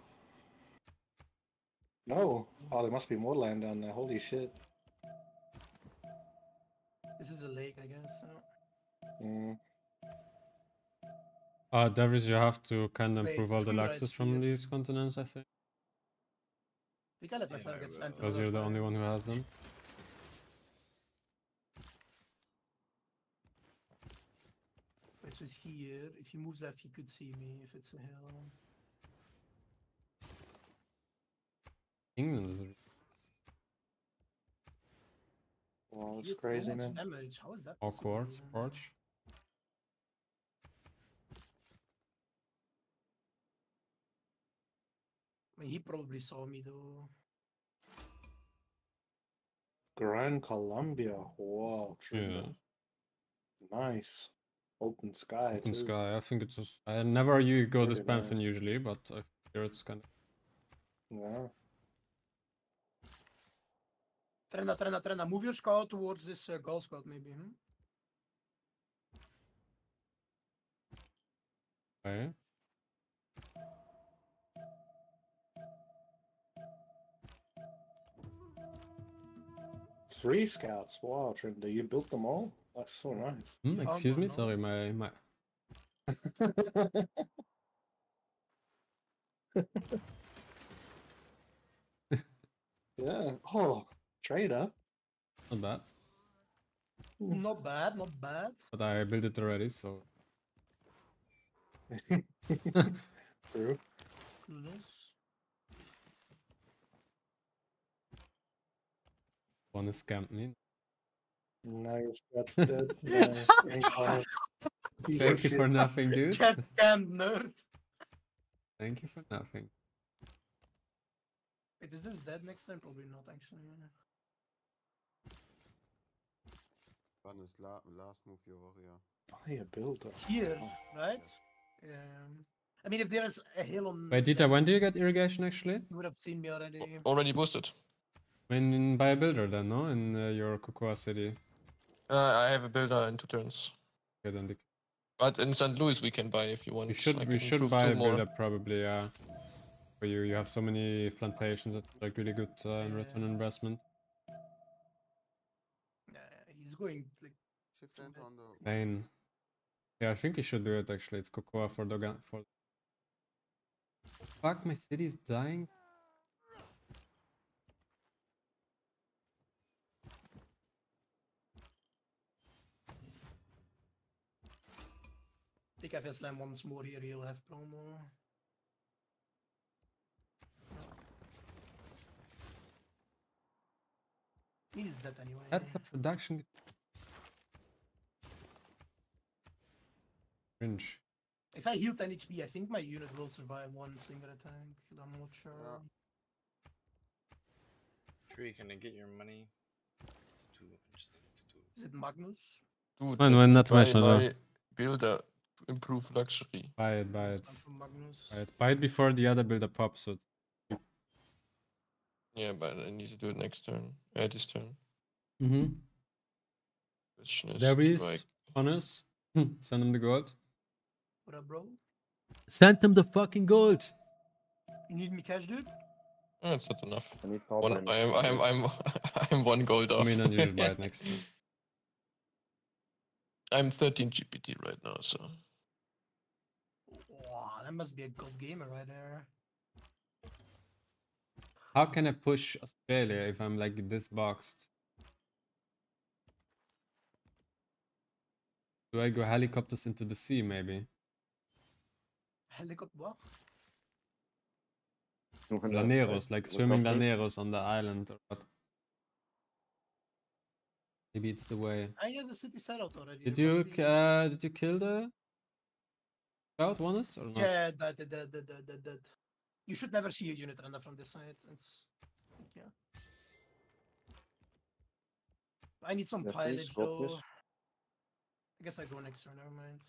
No. Oh, there must be more land down there. Holy shit. This is a lake, I guess. So. Mm. Uh, Darius, you have to kind of improve all the Kira laxes from these continents, I think. I think I let myself get sent. Because you're the only one who has them. Wait, so here. If he moves left, he could see me if it's a hill. England is. Wow, He it's crazy, much man. Damage. How is that? Awkward, man? Porch. I mean, he probably saw me though. Grand Colombia. Wow, Yeah. true. Nice. Open sky. Open too. sky. I think it's. just- I never you go this Very Pantheon nice. usually, but I hear it's kind of. Yeah. Trynda, Trynda, Trynda. Move your scout towards this uh, goal scout, maybe. Hmm? Okay. Three scouts. Wow, Trynda, you built them all? That's so nice. Hmm, found excuse me, sorry, my my. yeah. Oh, trader. Not bad, Not bad, not bad. but I built it already, so. True. Clueless. One is scammed me. Nice. That's dead. nice. Thanks, Thomas. Piece of Thank you for nothing, dude. Get scammed, nerd. Thank you for nothing. Wait, is this dead next time? Probably not, actually. Hannes, la last move your warrior. Buy a builder. Here, Oh. right? Um, I mean, if there's a hill on. Wait, Dieter, when do you get irrigation actually? You would have seen me already. Already boosted. When in, by a builder then, no? In uh, your Cocoa City. Uh, I have a builder in two turns. Okay, then the But in St. Louis we can buy if you want. We should I we should buy two a more. probably, yeah. For you, you have so many plantations. That's like really good uh, in return on investment. He's going like. Shift enter on the. Main. Yeah, I think you should do it actually. It's cocoa for the gun for. Fuck, my city's dying. Pick up Slam once more here, he'll have promo. He is that anyway. That's the production. Cringe. If I heal 10 HP, I think my unit will survive one slinger attack. I'm not sure. Free, can I get your money? It's too interesting to do. Is it Magnus? Dude, Nein, uh, nein, not buy, much, no, no. Buy builder to improve luxury. Buy it, buy it. Come from Magnus. Buy it. Buy it before the other builder pops. So. Yeah, but I need to do it next turn. Uh, this turn. mm-hmm. Question is, There do is I- honest. Send him the gold. What up, bro? Send him the fucking gold. You need me cash, dude? Oh, it's not enough. I need one, I'm, I am, I'm, I'm one gold off. I mean, then you should buy it next turn. I'm 13 GPT right now, so Wow, that must be a gold gamer right there. How can I push Australia if I'm like this boxed? Do I go helicopters into the sea maybe? Helicopter, what? Llaneros, like swimming Llaneros on the island or what? Maybe it's the way. I guess the city set out already. Did you uh did you kill the scout Wanus or not? Yeah, that, that, that, that, that, that, that. You should never see a unit render from this side. It's yeah. I need some Yeah, please, though. please. I guess I go next turn. Never mind.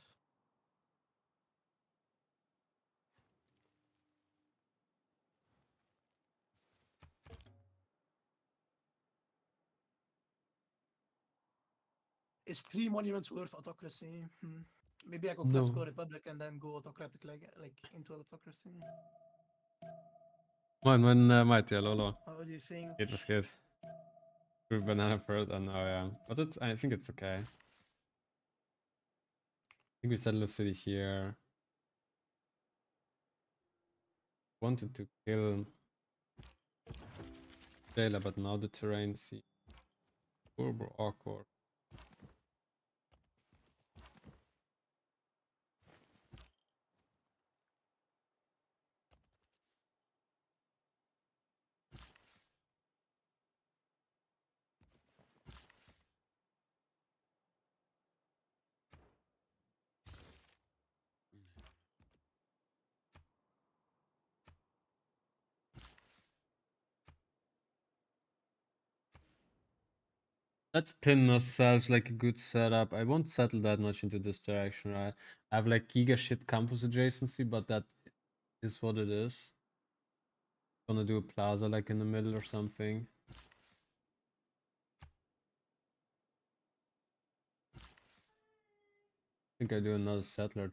Is three monuments worth autocracy? Hmm. Maybe I go No. classical republic and then go autocratic like like into autocracy. Moin, moin uh, Mighty, hallo. How do you think? It was? Good banana first, I know, yeah. But it's, I think it's okay. I think we settle the city here. Wanted to kill Jailer, but now the terrain seems super awkward. Let's pin ourselves like a good setup. I won't settle that much into this direction, right? I have like giga shit campus adjacency, but that is what it is. Gonna do a plaza like in the middle or something. I think I do another settler.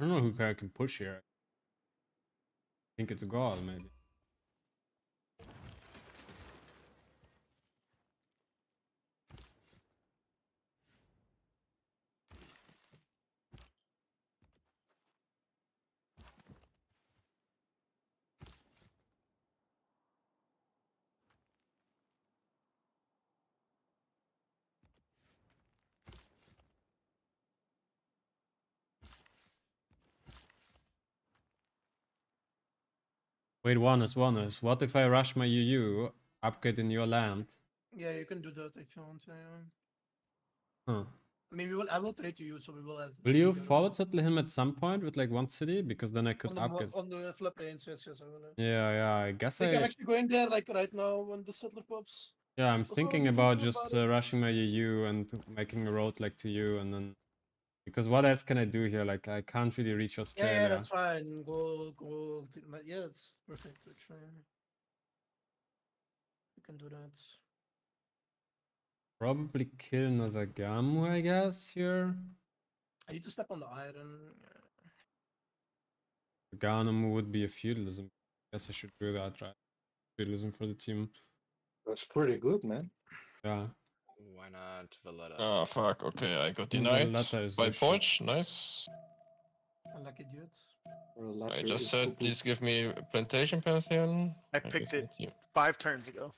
I don't know who I can push here. I think it's God, maybe. Wait, Warners, Warners. What if I rush my UU, upgrade in your land? Yeah, you can do that if you want. Yeah. Huh. I mean, we will. I will trade to you, so we will have. Will you forward settle him at some point with like one city? Because then I could on the, upgrade. on the flip lanes? Yes, yes, I will. Yeah, yeah. I guess I I. can actually go in there like right now when the settler pops. Yeah, I'm thinking about thinking just about uh, rushing my UU and making a road like to you, and then because what else can I do here? Like I can't really reach Yeah, Australia. yeah, yeah that's fine. Go, go. Yeah, it's perfect actually. You can do that. Probably kill Ngazargamu, I guess here. I need to step on the iron. Ganamu would be a feudalism. I guess I should do that, right? Feudalism for the team. That's pretty good, man. Yeah. Why not Valletta? Oh fuck, okay, I got denied by a. Poch, nice. Unlucky dudes. I just said please give me Plantation Pantheon. I guess picked it you. five turns ago.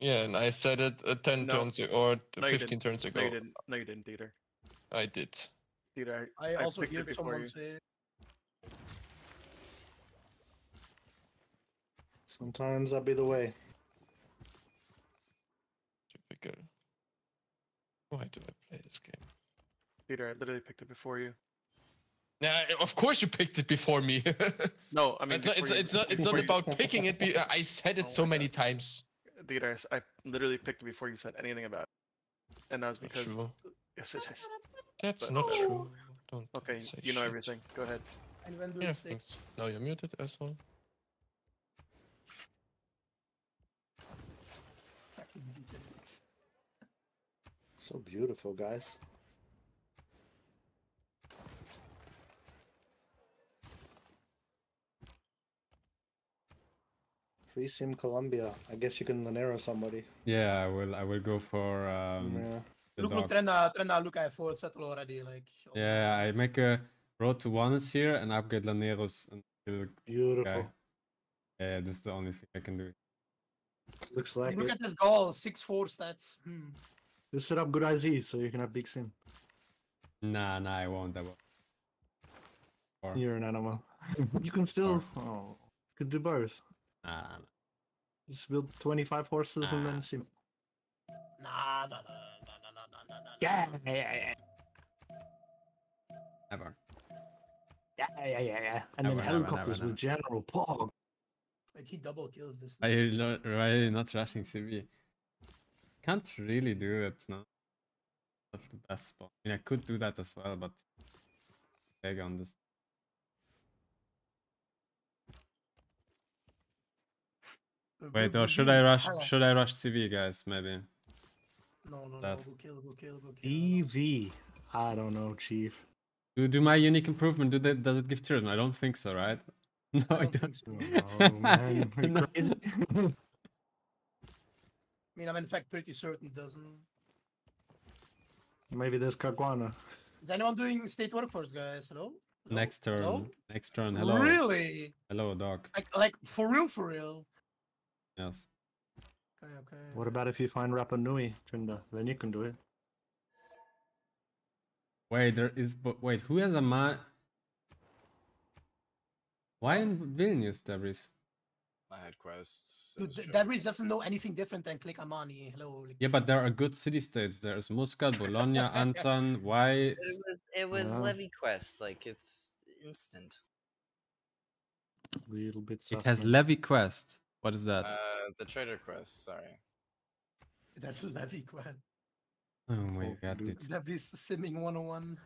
Yeah, and I said it uh, 10 No. turns a- or No, 15 didn't. turns No, ago. you didn't. No, you didn't, Dieter. I did. Dieter, I also picked it heard before someone you. say. Sometimes that be the way. Typical. Why do I play this game? Dieter, I literally picked it before you. Yeah, of course you picked it before me. No, I mean it's not. It's, you- it's not. It's not you- about picking it. Be, I said it Oh so my many times. Dieter, I literally picked it before you said anything about it. And that was because. true. Yes, it is. That's But- not true. Don't. Okay, say you know shit. everything. Go ahead. And when do Yeah, you stay? thanks. Now you're muted as well. Fucking degenerate. So beautiful, guys. Free Sim Colombia. I guess you can Llanero somebody. Yeah, I will. I will go for um, Yeah. Look, look, Trynda, Trynda, look, I have forward settle already. Like, Yeah, I make a road to Juanes here and upgrade Llaneros until. Beautiful. Okay. Yeah, this is the only thing I can do. Looks like look it. at this goal, six four stats. Hmm. You set up good IZ so you can have big sim. Nah, nah, I won't. I won't. Or... You're an animal. you can still. Or... Oh, you could do both. Nah, nah, nah, Just build 25 horses nah. and then sim. Nah, nah, nah, nah, nah, nah, nah, nah. Yeah, yeah, yeah. Never. Yeah, yeah, yeah, yeah. And never, then helicopters never, with General Pog. Like he double kills this. Are you not, really not rushing CB? Can't really do it, no. That's the best spot. I mean, I could do that as well, but big on this. Wait, or should I rush? Should I rush CV, guys? Maybe. No, no, that? no. Go kill, go kill, go kill. EV. I don't know, Chief. Do do my unique improvement? Do they, does it give tourism? I don't think so, right? No, I don't. Oh, man, are you No. crazy? I mean, I'm in fact pretty certain it doesn't. Maybe there's Caguana. Is anyone doing state workforce, guys? Hello? Hello? Next turn. Hello? Next turn. Hello. Really? Hello, dog. Like, like for real, for real? Yes. Okay, okay. What about if you find Rapa Nui, Trynda? Then you can do it. Wait, there is. But wait, who has a man? Why in Vilnius, Debris? I had quests. it Dude, was Th- showing- Debris doesn't know anything different than Click Amani. Hello. like, Yeah, but there are good city states. There's Muscat, Bologna, Anton. Why? It was it was Yeah. Levy Quest, like it's instant. Little bit. It has Levy Quest. What is that? Uh, the trader quest. Sorry. That's Levy Quest. oh my god, did Debris simming 101.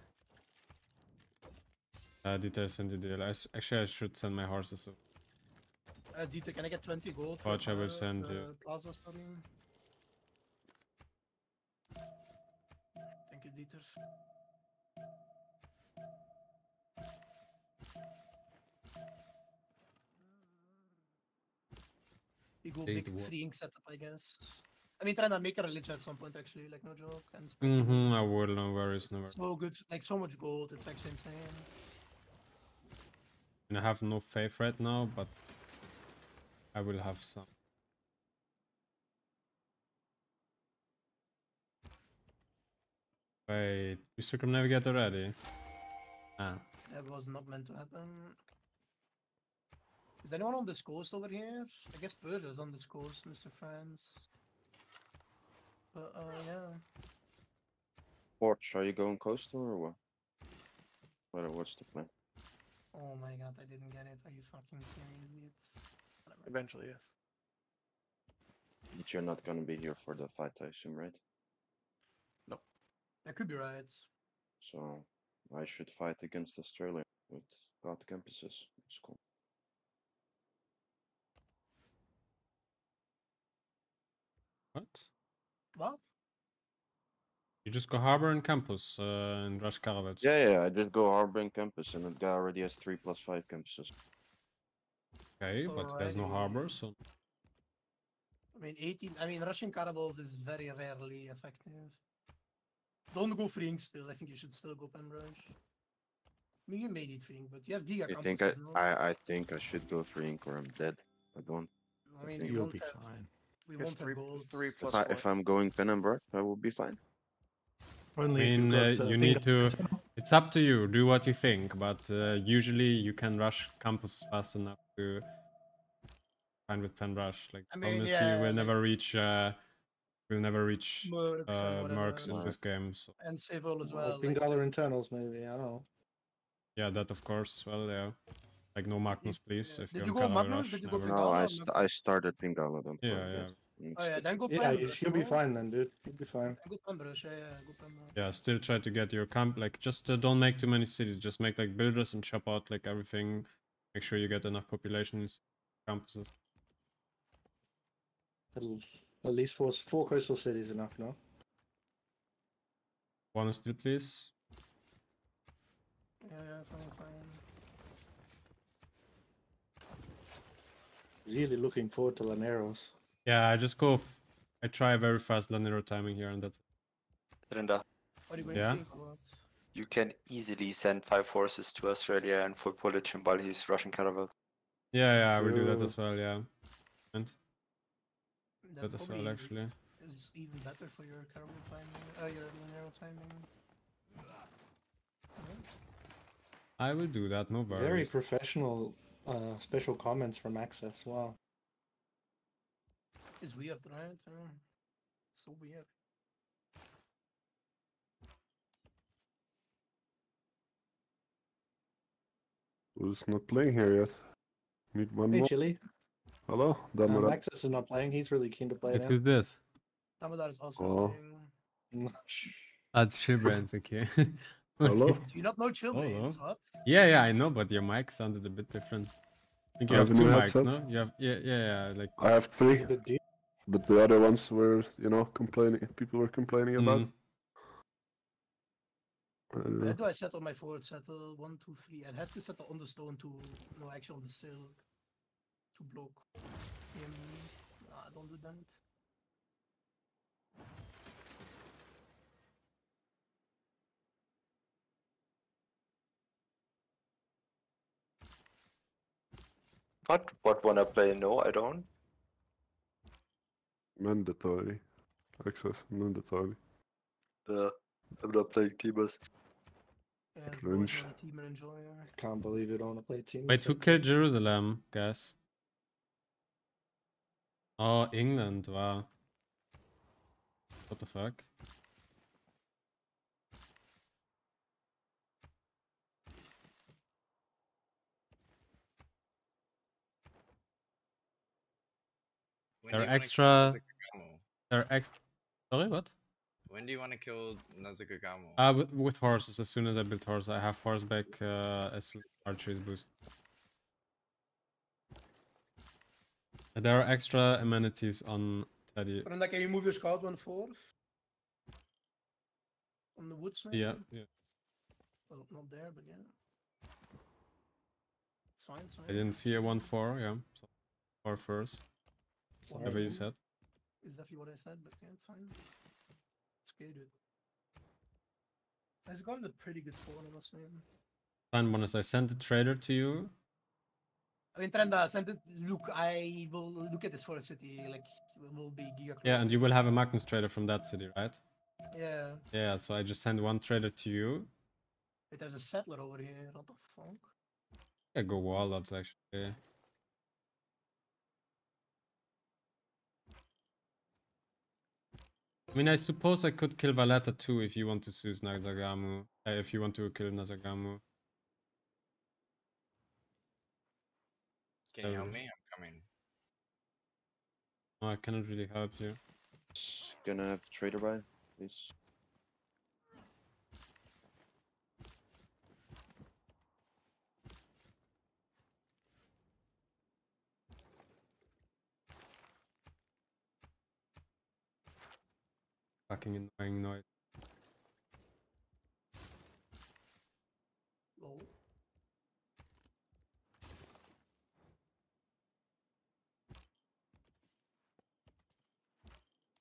uh, did I send the deal? I s- Actually, I should send my horses. so- Uh, Dieter, can I get 20 gold? Watch, I will uh, send you. Plaza study? Thank you, Dieter. You go Big freeing setup, I guess. I mean, trying to make a religion at some point, actually, like no joke. And Mm-hmm. I will. No worries. No worries. so good, like so much gold. It's actually insane. And I have no faith right now, but I will have some. Wait, you circumnavigate already? Ah, That was not meant to happen. Is anyone on this coast over here? I guess Persia's on this coast, Mr. France. But uh, yeah. Porch, are you going coastal or what? What what's the plan? Oh my god, I didn't get it. Are you fucking serious, dude? Whatever. Eventually, yes. But you're not gonna be here for the fight, I assume, right? No. That could be right. So I should fight against Australia with God campuses. It's cool. What? What? You just go harbor and campus uh, and rush caravels. Yeah, yeah, I did go harbor and campus and the guy already has three plus five campuses. Okay, but there's no Alrighty. harbor, so I mean, 18. I mean, Russian caravels is very rarely effective. Don't go freeing still. I think you should still go Pembroke. I mean, you may need freeing, but you have Giga I think I, campuses, no? I, I think I should go three ink or I'm dead. I don't. I mean, think we I'll won't be have, fine. We It's won't three- have gold. three If, plus I, if I'm going Pennenberg, I will be fine. I Only if mean, you uh, uh, you need to. It's up to you. Do what you think, but uh, usually you can rush campuses fast enough to find with pen rush. Like I mean, honestly, yeah, you will like- never reach. Uh, we'll never reach Mercs uh, whatever, mercs in like- this game. So And civil as Or well. like- Pingala internals, maybe. I don't know. yeah, that of course as well. Yeah, like no Magnus, please. If Did you're you on go Magnus? Rush, Did you go never. No, I, st- I started Pingala then. Yeah, for yeah. that Oh yeah, then go Yeah, you, Pembroke, you'll be fine then, dude. You'll be fine. Then Go Pembroke, yeah, yeah, go Pembroke. Yeah, still try to get your camp. Like, just uh, don't make too many cities. Just make like builders and chop out like everything. Make sure you get enough populations, campuses. At least four, four coastal cities enough, no? One still, please. Yeah, yeah, fine, fine. Really looking forward to Llaneros. Yeah, I just go. F- I try very fast Llanero timing here, and that's. Linda, What are you going Yeah. To think about? you can easily send five forces to Australia and full pillage him while he's rushing caravels. Yeah, yeah, I will do that as well. Yeah, and That that as well actually. is even better for your caramel timing, uh, your Llanero timing. I will do that. No worries. Very professional uh, special comments from Access. Wow. It's weird, right? Uh, so weird. Who's not playing here yet? Need one Hey, more. Chili. Hello, Um, Damara. Access is not playing. He's really keen to play Wait, now. who's this? Damodar is also Oh. playing. That's Shilbrand, okay. Hello? Do you not know children? Hello. What? Yeah, yeah, I know, but your mic sounded a bit different. I think you I have have two mics, headset. no? You have, yeah, yeah, yeah, like. I have three, but the other ones were, you know, complaining. People were complaining about. Mm. I don't Where know. do I settle my forward settle? One, two, three. I'd have to settle on the stone to no actually on the silk to block him. Nah, don't do that. What? What wanna play? No, I don't. Mandatory. Access mandatory. Uh, I'm not playing Teamers. Yeah, the boys Cringe. are a team enjoyer. Can't believe you don't want to play team. Wait, who killed Jerusalem, guys? Oh, England, wow. What the fuck? When They're do you wanna kill extra. Ngazargamu? They're ex. Sorry, what? When do you want to kill Ngazargamu? Uh, with, with horses. As soon as I build horse, I have horseback uh, as archery's boost. There are extra amenities on Teddy. But then, can you move your scout one fourth? On the woods, maybe? Yeah, yeah. Well, not there, but yeah. It's fine, it's fine. I didn't see a one four. Yeah, so four first. Whatever you said. Is definitely what I said, but yeah, it's fine. Good, dude. It's gotten a pretty good spawn on us, man. Fine, bonus. I sent the trader to you. I mean, Trynda, send it. Look, I will look at this for a city. Like, it will be Giga. Yeah, and you will have a Magnus trader from that city, right? Yeah. Yeah, so I just send one trader to you. Wait, there's a settler over here. What the fuck? I go warlords actually. I mean, I suppose I could kill Valletta too if you want to choose Ngazargamu. Uh, if you want to kill Ngazargamu. Can you help Um, me? I'm coming. No, I cannot really help you. Gonna have trader buy, please. Fucking annoying noise. Lol.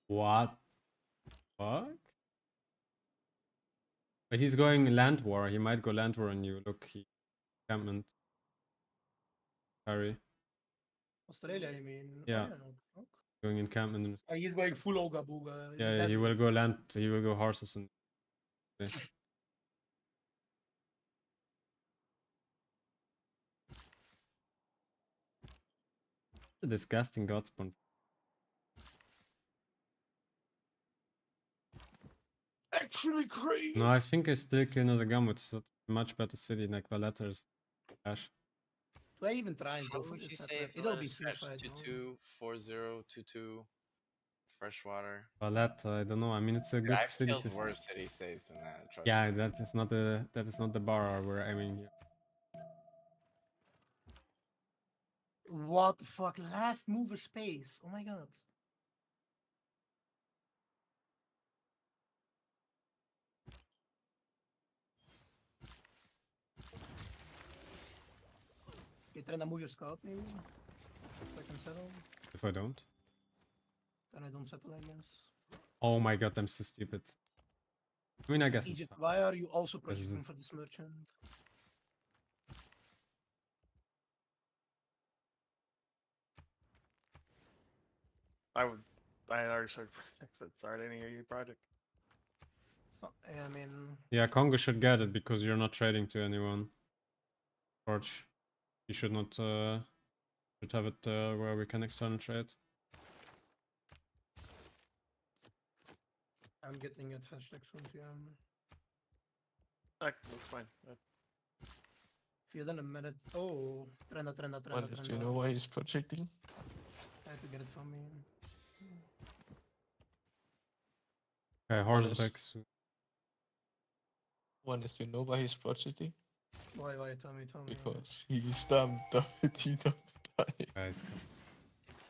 What? Fuck? But he's going land war. He might go land war on you. Look, he encampment. Harry. Australia, you mean? Yeah. No, what the fuck? Going encampment. Oh, uh, he's going full Oga Booga. Is Yeah, yeah, he will go land. He will go horses and. Yeah. Disgusting godspawn. Actually crazy. No, I think I still kill another It's a much better city like Valletta is. Ash. Do I even try and How go for would you this say separate? It'll be scratched suicide. two no? two four zero two two freshwater? Valletta, I don't know. I mean, it's a Dude, good I've city killed to. worse city states than that. Trust Yeah, me. that is not the that is not the bar we're aiming here. What the fuck? Last move of space. Oh my god. Okay, trying to move your scout maybe? So I can settle. If I don't. Then I don't settle, I guess. Oh my god, I'm so stupid. I mean, I guess it's Egypt, fine. why are you also This is proceeding it. for this merchant? I would. I had already started project, but start any of your project. It's not, I mean, Yeah, Congo should get it because you're not trading to anyone. Torch. You should not uh should have it uh, where we can external trade. I'm getting it hashtag soon. Yeah. Like, that's fine. Feel in a minute. Oh, Trynda, Trynda, Trynda, What is, do you Trynda. know why he's projecting? Try to get it from me. Okay, What is- horseback. so- One is, do you know why he's projecting? Why, why? Tell me, tell me. Because he stamped WT die. Guys,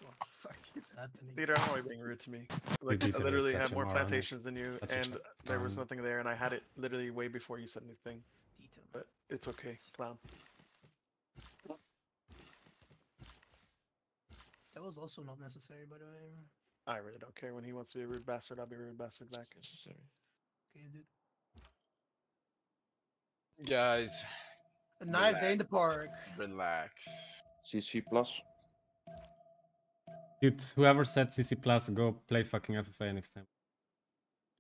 What the fuck is happening? Theater, I don't know why you're being rude to me. Like, I literally such had more plantations than you, and there was nothing there, and I had it literally way before you said anything. But it's okay, clown. That was also not necessary, by the way. I really don't care. When he wants to be a rude bastard, I'll be a rude bastard back. Necessary. Okay, dude. Guys. A nice day in the park. Relax. CC plus. Dude, whoever said CC plus, go play fucking FFA next time.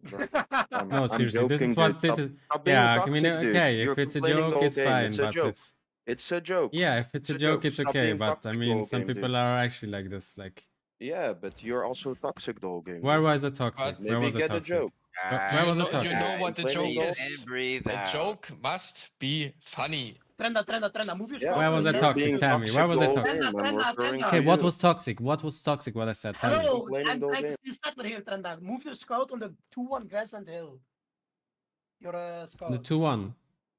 I'm- no, I'm seriously, this is joking, what dude. this is. stop being Yeah, I mean, toxic, dude. okay, You're if it's a joke, it's game. fine, It's but joke. it's It's a joke. yeah, if it's, It's a joke, it's Stop okay. But I mean, some game, dude. people are actually like this. Like, Yeah, but you're also toxic the whole game. where was it toxic? But Where Maybe was it get a toxic? joke. Where, where was you it you know what the joke is? And breathe The joke must be funny. Trynda, Trynda, Trynda. Move your Yeah, scout. Where was from it there. Toxic? being Tell me, where was the toxic? Trynda, Trynda, Trynda. Okay, what was toxic? What was toxic? What I said? Tell me. Hello, complaining I'm the whole trying to settler here, Trynda. Move your scout on the 2-1 Grassland Hill. Your uh, scout. The two one.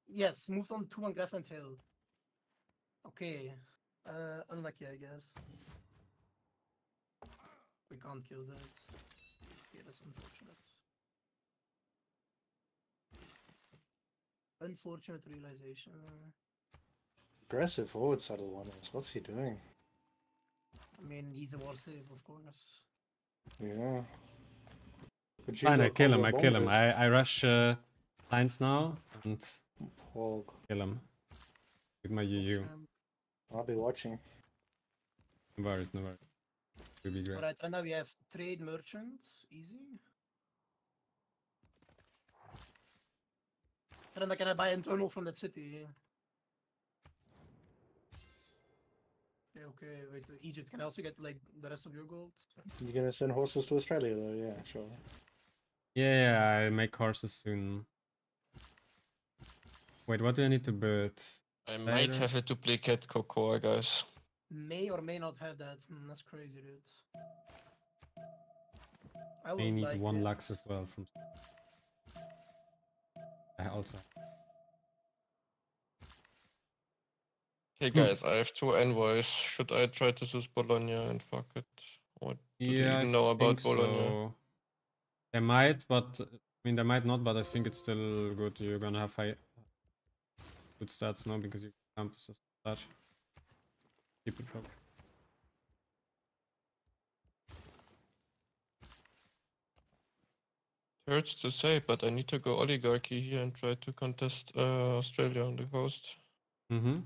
Yes, moved on 2-1 Grassland Hill. Okay. Uh, unlucky, I guess. We can't kill that. Okay, that's unfortunate. Unfortunate realization. Aggressive forward saddle one is. What's he doing? I mean, he's a war slave, of course. Yeah. Fine, I Jingo kill him. I kill him. I I rush uh, lines now and Hog. kill him with my UU. Um, I'll be watching. No worries, no worries. Will be great. Alright, and now we have trade merchants, Easy. And then can I buy internal from that city? Okay, okay, wait, Egypt, can I also get like the rest of your gold? You're gonna send horses to Australia though? Yeah, sure. Yeah, yeah, I'll make horses soon. Wait, what do I need to build? I might Spider? have a duplicate Cocoa, guys. May or may not have that. Hmm, that's crazy, dude. I May need like one it. lux as well from. I also. Hey hm. guys, I have two envoys. Should I try to use Bologna and fuck it? What do they Yeah, I even know about Bologna? so. They might, but I mean they might not. But I think it's still good. You're gonna have high, good stats now because you campuses and such. Keep it up. Hurts to say, but I need to go oligarchy here and try to contest uh, Australia on the coast. Mm-hmm.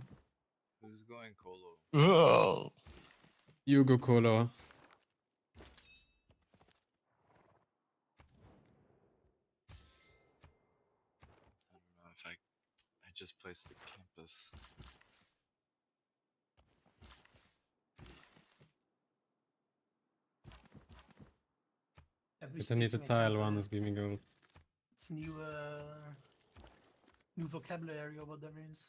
Who's going Colo? Ugh. You go Colo. I don't know if I. I just placed the campus. But I need space to tile have one that. is giving gold. It's new, uh, new vocabulary or what that means.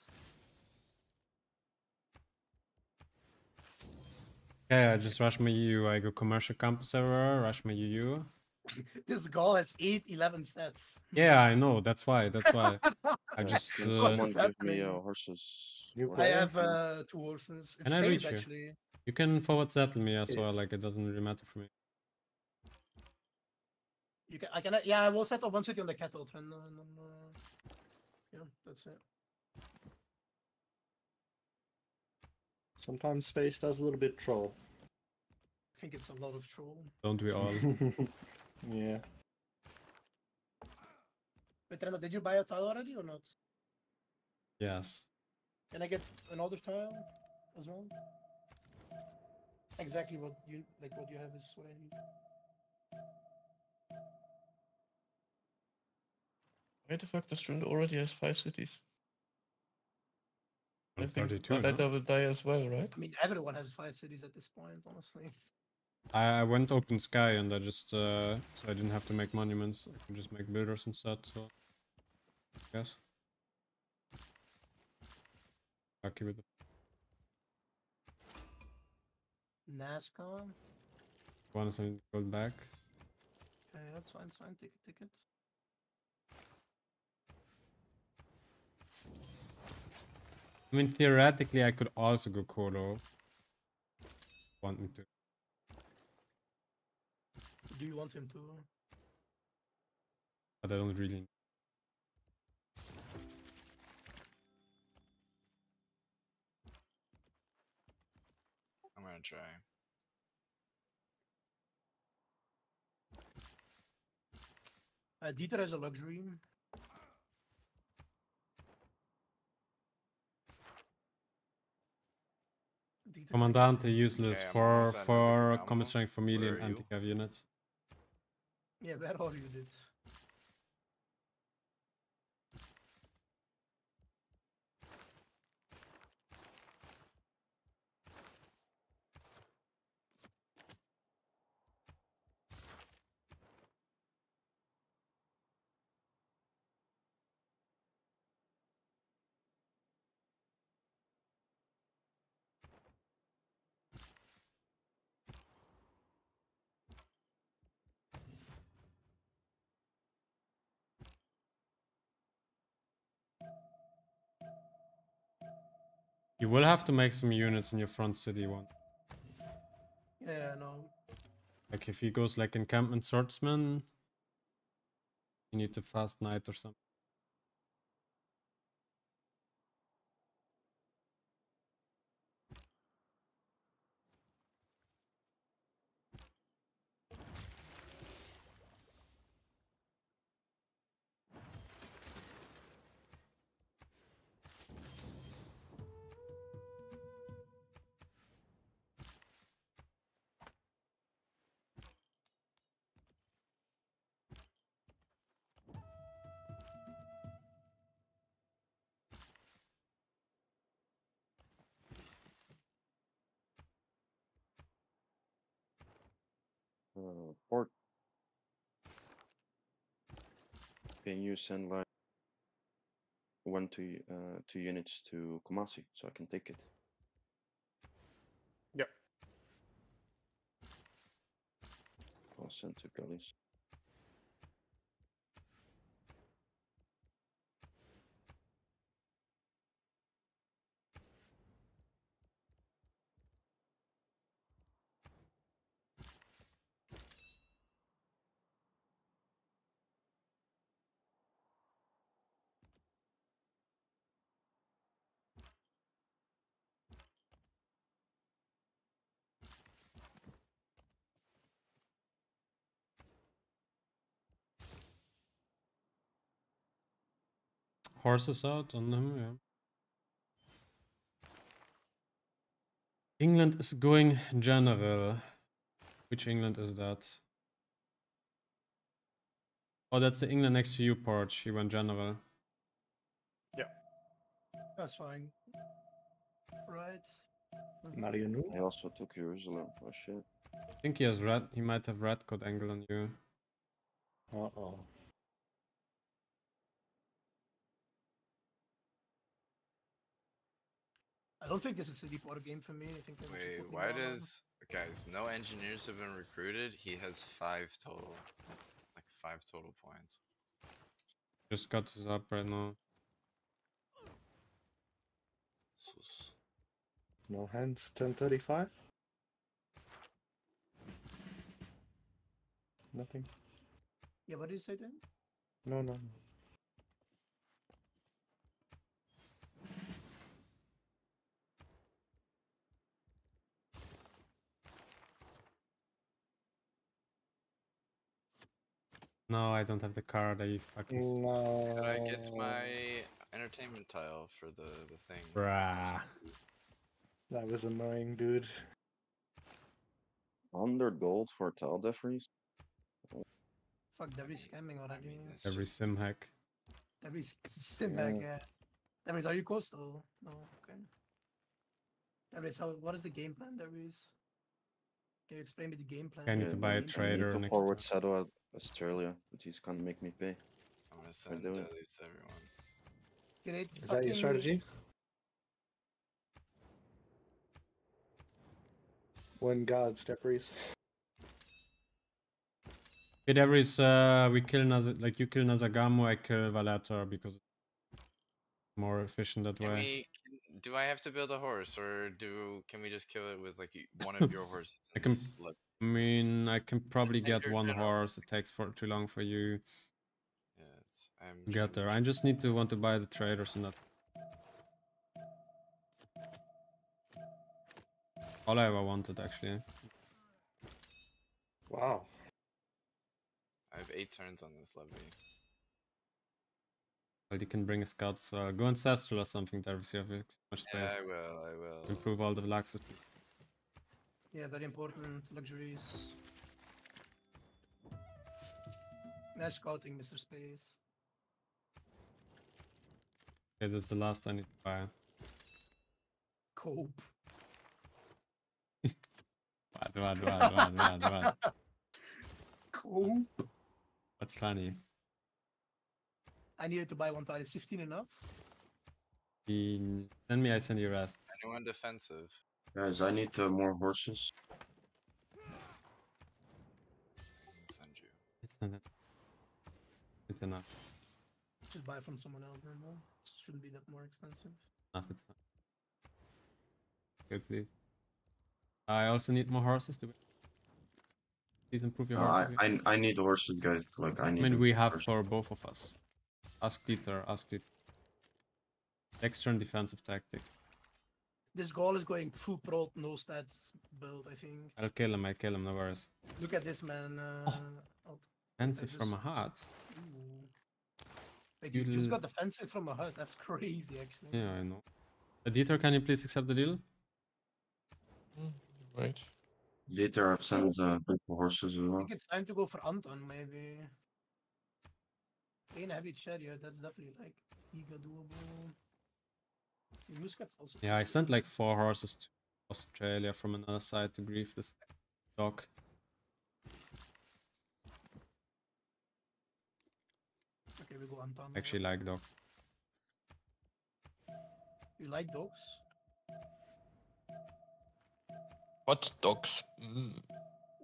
Okay, I just rush my EU. I go commercial campus everywhere, rush my EU. this goal has 8, 11 stats. Yeah, I know. That's why. That's why. I just. Uh, someone is give me uh, horses? I have uh, two horses. It's Can I reach you? actually. You can forward settle me as well. Like it doesn't really matter for me. You can, I can, yeah, I will settle one city on the cattle trend, and uh, yeah, that's it. Sometimes space does a little bit troll. I think it's a lot of troll. Don't we all? yeah. But Treno, did you buy a tile already or not? yes. Can I get another tile as well? Exactly what you like. What you have is what I need. Why the fuck does Trynda already has five cities? I think 32 Valletta now. will die as well, right? I mean, everyone has five cities at this point, honestly. I, I went open sky and I just uh, so I didn't have to make monuments. I can just make builders instead. So, yes. Lucky with it. NASCAR. Once I go back. Okay, that's fine. It's fine. Take a ticket. I mean, theoretically, I could also go Colo. Want me to? Do you want him to? But I don't really. I'm gonna try. Uh, Dieter has a luxury. Dieter can get Comandante useless Okay, I'm for almost at for Mesopotamia. combat strength for melee and anti-cav units. Yeah, where are you, dude? You will have to make some units in your front city one. Yeah, no. Like if he goes like encampment swordsman, you need to fast knight or something. You send like one to uh two units to Kumasi so I can take it? Yep. I'll send to Gullies. Horses out on him, yeah. England is going general. Which England is that? Oh, that's the England next to you, Porch. He went general. Yeah. That's fine. Right. Mariano. I also took Jerusalem. Oh shit. I think he has red. He might have red code angle on you. Uh oh. I don't think this is a deep water game for me. I think they should Wait, why down on- does guys? No engineers have been recruited. He has five total, like five total points. Just got this up right now. Sus. No hands. Ten thirty-five. Nothing. Yeah, what did you say then? No, no. No, I don't have the card. I fucking. s- No. Could I get my entertainment tile for the the thing? Bruh. That was annoying, dude. Hundred gold for tile defreeze. Fuck, Devil's scamming already. Every sim hack. Every sim back, Yeah. yeah. Devil's, are you coastal? No, okay. Devil's, how, what is the game plan, Devil's? Can you explain me the game plan? I need Yeah, to buy a I need trader to forward to- Shadow at Australia, but he's gonna make me pay. I'm gonna I send at it. least everyone. Great. Is that your strategy? When God Stepperies. Okay, there is uh we kill Naz like you kill Ngazargamu, I kill Valator because it's more efficient that Can way. we? Can, do I have to build a horse, or do can we just kill it with like one of your horses? I can just let- I mean I can probably get one general. horse, it takes for too long for you. Yeah, it's, I'm Get there. I just need to want to buy the traders and that. All I ever wanted actually. Wow. I have eight turns on this levy. Well, you can bring a scout as well. Go ancestral or something, Darius, you have so much space. Yeah, I will. I will. Improve all the laxity. Yeah, very important luxuries. Nice scouting, Mr. Space. Okay, that's the last I need to buy. Cope. What, what, what, what, what, what? Cope. What's funny? I needed to buy one tile. Is 15 enough? The... Send me, I send you rest. Anyone defensive? Guys, I need uh, more horses. Send you. It's not that. It's enough. Just buy from someone else then, no? Shouldn't be that more expensive. Enough, it's not. Good, please. I also need more horses to. Please improve your Uh, horses. I I need horses, guys. Like I need. I mean, we have first. for both of us. Ask Dieter, ask Dieter. Extra defensive tactic. This goal is going full pro, no stats build, I think. I'll kill him, I'll kill him, no worries. Look at this man. Uh, oh, Offensive from a just- heart. ooh. Wait, you just You'll- got defensive from a hut. That's crazy, actually. Yeah, I know. Dieter, can you please accept the deal? Right. Later, I've sent uh, bunch of horses as well. I think it's time to go for Anton, maybe. Plain heavy chariot, that's definitely like eager doable. Muscat's also. Yeah, I sent like four horses to Australia from another side to grief this dog. Okay, we go Anton. now. Actually, like dogs. You like dogs? Hot dogs. Mm.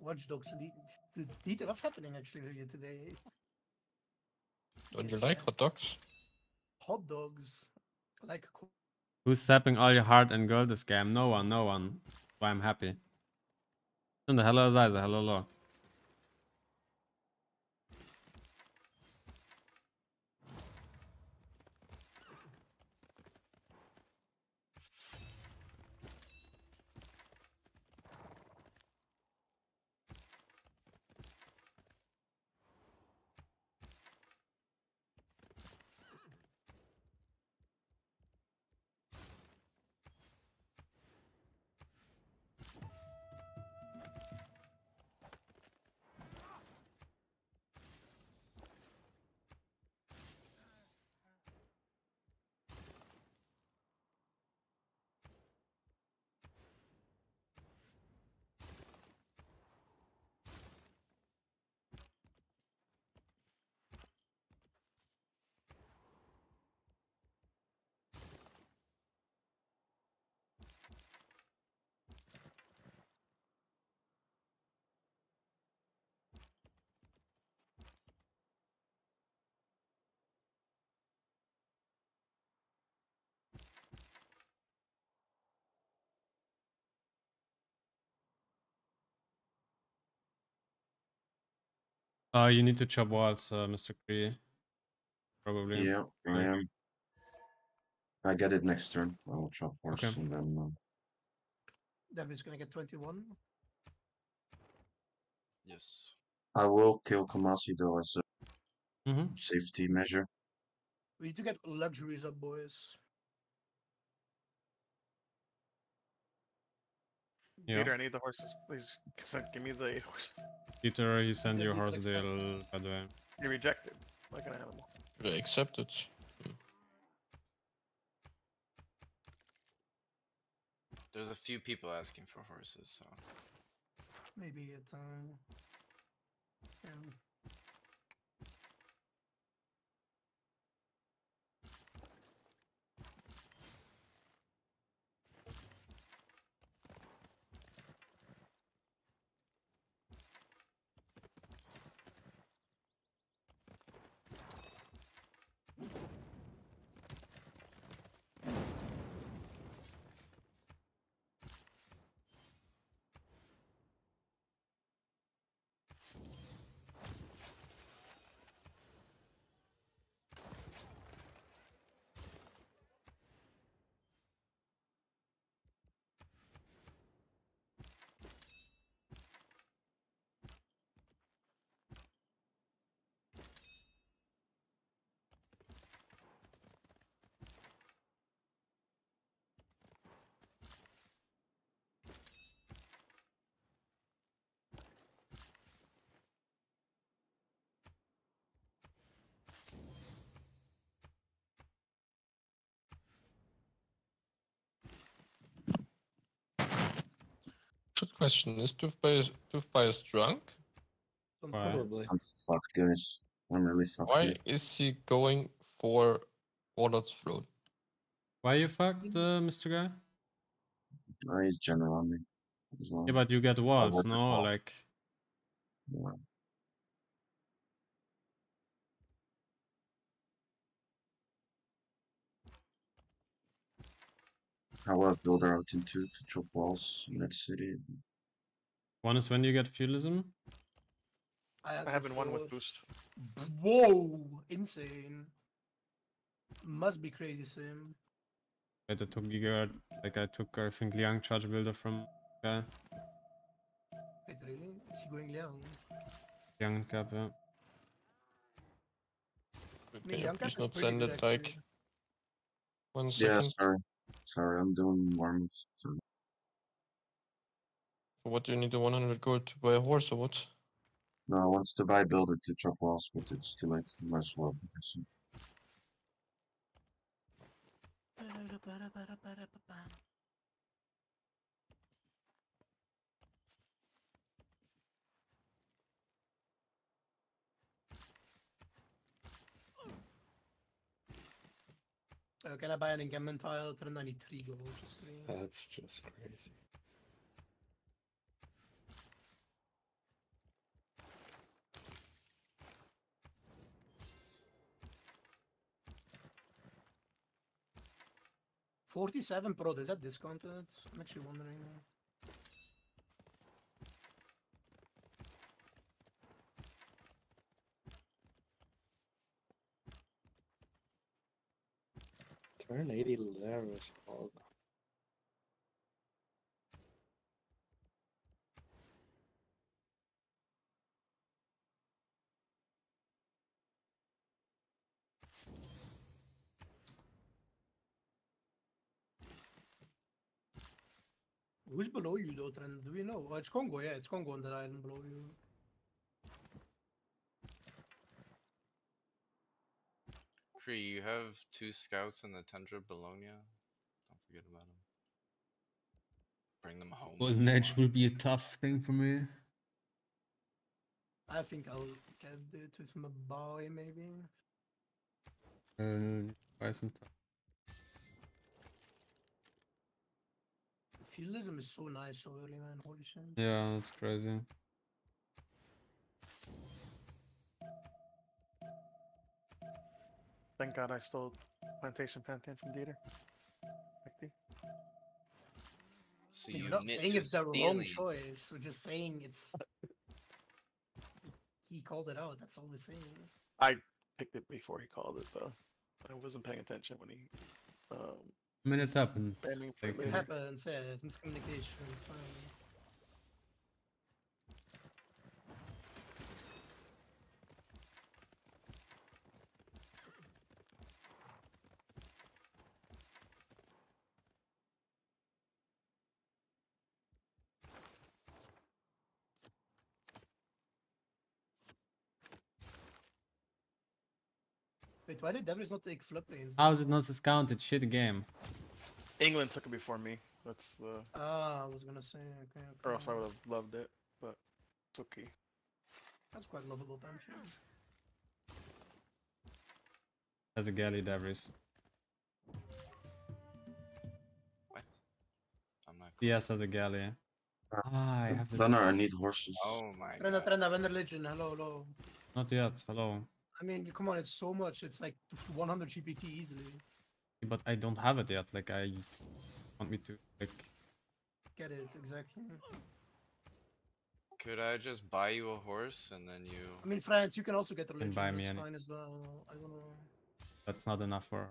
Watch Dogs. Le- Dude, Dieter, what's happening actually with you today? Don't you like hot dogs? Hot dogs. Like co- Who's sapping all your heart and gold this game? No one, no one. Why I'm happy. In the hello, Liza, hello, Uh, you need to chop walls, uh, Mr. Cree. Probably. Yeah, I Right. am. I get it next turn. I will chop horse Okay. and then. Uh, Devil's gonna get 21. Yes. I will kill Kumasi though as a Mhm. safety measure. We need to get luxuries up, boys. Yeah. Peter, I need the horses, please. Consent, give me the horse. Peter, he sent Yeah, your horse like deal, by the way. You rejected, like an animal. Should I accept it? There's a few people asking for horses, so Maybe it's uh. Yeah. Good question. Is Doofbias Doofbias drunk? Why? Probably. I'm fucked, guys. I'm really fucked. Why here. is he going for Warlord's Float? Why you fucked, uh, Mr. Guy? Oh, he's general on me. as well. Yeah, but you get walls, no? off. Like, Yeah. How about build her out into to chop walls in that city? one is when you get feudalism. I, I have been one with boost. Whoa! Insane. Must be crazy sim. Wait, I took Giga, like I took, I think, Liang charge builder from Guy. Wait, really? Is he going Liang? Liang cap, yeah. mean, Can you Young Cap please is not send it like actually. one Yeah, sorry. Sorry, I'm doing more moves. What do you need the 100 gold to buy a horse or what? No, I wanted to buy a builder to chop walls, but it's too late. Might as well. because, uh, can I buy an encampment tile? Turn 93 gold. Just three. That's just crazy. Forty-seven pro. Is that discounted? I'm actually wondering. Turn 80 Laris hog. Who's below you though, Trent? Do we know? Oh, it's Congo. Yeah, it's Congo on that island below you. Cree, you have two scouts in the tundra, Bologna. Don't forget about them. Bring them home. if Golden you Edge want. will be a tough thing for me. I think I'll get it with my boy, maybe. Uh, buy some time. Feudalism is so nice so early, man. Holy shit. Yeah, that's crazy. Thank God I stole Plantation Pantheon from Dieter. Hecty. So you we're not saying to it's the wrong choice. We're just saying it's. he called it out. That's all we're saying. I picked it before he called it though. I wasn't paying attention when he um I mean, it happened. spamming for Like, later. It happens. Yeah, it's miscommunication. It's fine. Why did Devils not take flip lanes? How is it not discounted? Shit game. England took it before me. That's the Ah, I was gonna say, okay, okay. or else I would have loved it, but it's okay. That's quite lovable, Banfield. As a galley, Davris. What? I'm not. Yes, as a galley. Ah, I have the Banner, I need horses. Oh my Trynda, Trynda, Vendor Legion, hello, hello. Not yet. Hello. I mean, come on, it's so much. It's like 100 GPT easily. But I don't have it yet. Like I want me to like. Get it, exactly. Could I just buy you a horse and then you? I mean, France, you can also get the Can religion. buy me that's any. fine as well. I don't know. That's not enough for.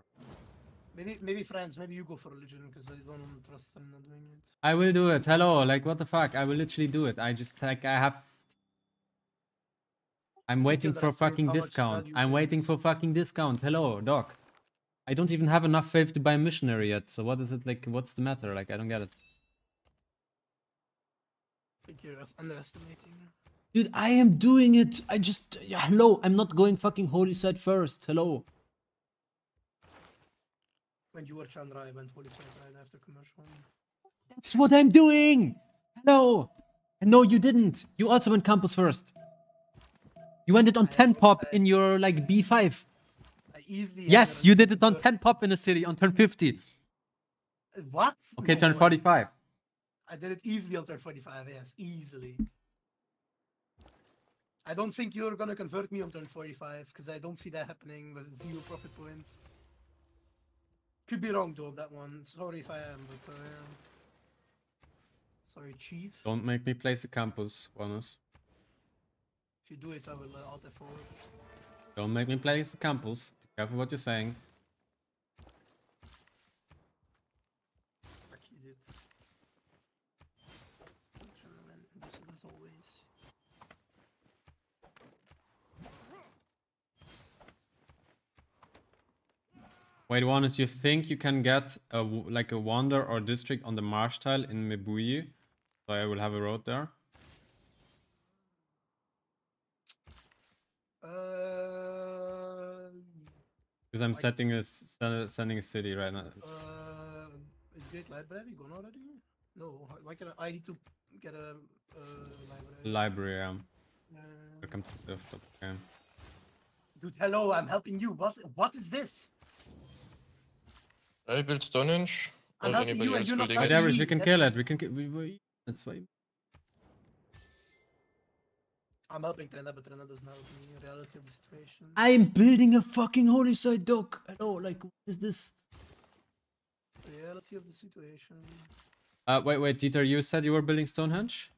Maybe, maybe France, maybe you go for religion because I don't trust them not doing it. I will do it. Hello. Like what the fuck? I will literally do it. I just like I have. I'm waiting for fucking discount. I'm waiting for fucking discount. Hello, doc. I don't even have enough faith to buy a missionary yet. So what is it like? What's the matter? Like I don't get it. You're underestimating. Dude, I am doing it. I just yeah, hello. I'm not going fucking holy site first. Hello. When you were Chandra, I went Holy Site right after commercial. That's what I'm doing. Hello. And no, you didn't. You also went campus first. You ended on 10 pop in your like B5. I easily. had Yes, you did it on 10 pop in the city on turn 50. What? Okay, No turn way. 45. I did it easily on turn 45, yes, easily. I don't think you're gonna convert me on turn 45 because I don't see that happening with zero profit points. Could be wrong though on that one. Sorry if I am, but uh, yeah. sorry, chief. Don't make me place a campus, bonus. If you do it, I will uh, alt F4. Don't make me play a campus. Be careful what you're saying. Fuck, he did. Gentlemen, This is always. Wait, Wanus, you think you can get a like a wonder or district on the marsh tile in Mibuyi? So I will have a road there. Because I'm setting a s- sen- sending a city right now. uh, is Great Library gone already? No. Why can I? I need to get a uh, library. Library, um. Uh, Welcome to the top game. Dude, hello, I'm helping you. What? What is this? I build Stonehenge. I'm Or helping you and you're not building helping it? Whatever, we can kill it. We can kill. We, we, that's why. I'm helping Trena, but Trena doesn't help me. Reality of the situation. I'm building a fucking holy site dock. Hello, like what is this? Reality of the situation. Uh, wait, wait, Dieter, you said you were building Stonehenge?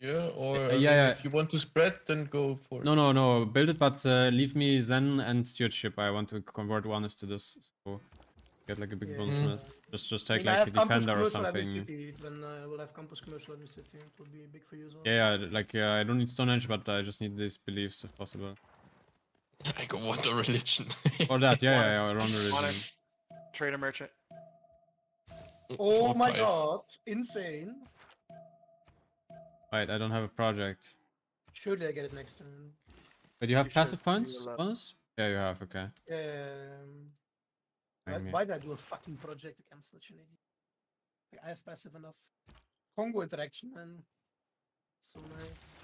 Yeah, or Uh, yeah, mean, yeah. if you want to spread, then go for it. No, no, no. Build it, but uh, leave me Zen and Stewardship. I want to convert one to this, so get like a big Yeah, bonus. yeah. from it. Just, just take I like a defender or something. When uh, we'll have campus commercial every city, it will be big for you as well. Yeah, yeah. Like uh, I don't need Stonehenge, but I just need these beliefs if possible. I go want a religion. Or that, yeah, yeah, Honest- yeah. Around the religion. honest Trader merchant. Oh my five. god, insane. Right, I don't have a project. Surely I get it next turn. But you have You passive points bonus? Yeah, you have. Okay. Um, why, why did I do a fucking project against such an idiot? Like, I have passive enough. Congo interaction, man. So nice.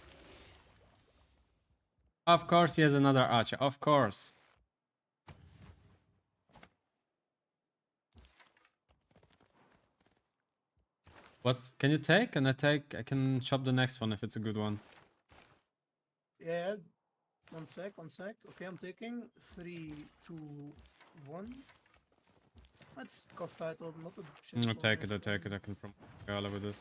Of course, he has another archer. Of course. What's can you take? Can I take? I can chop the next one if it's a good one. Yeah. One sec, one sec. Okay, I'm taking three, two, one. That's cough title, not a shit. Mm, I sword, take it. I that's take it. I can probably all with this.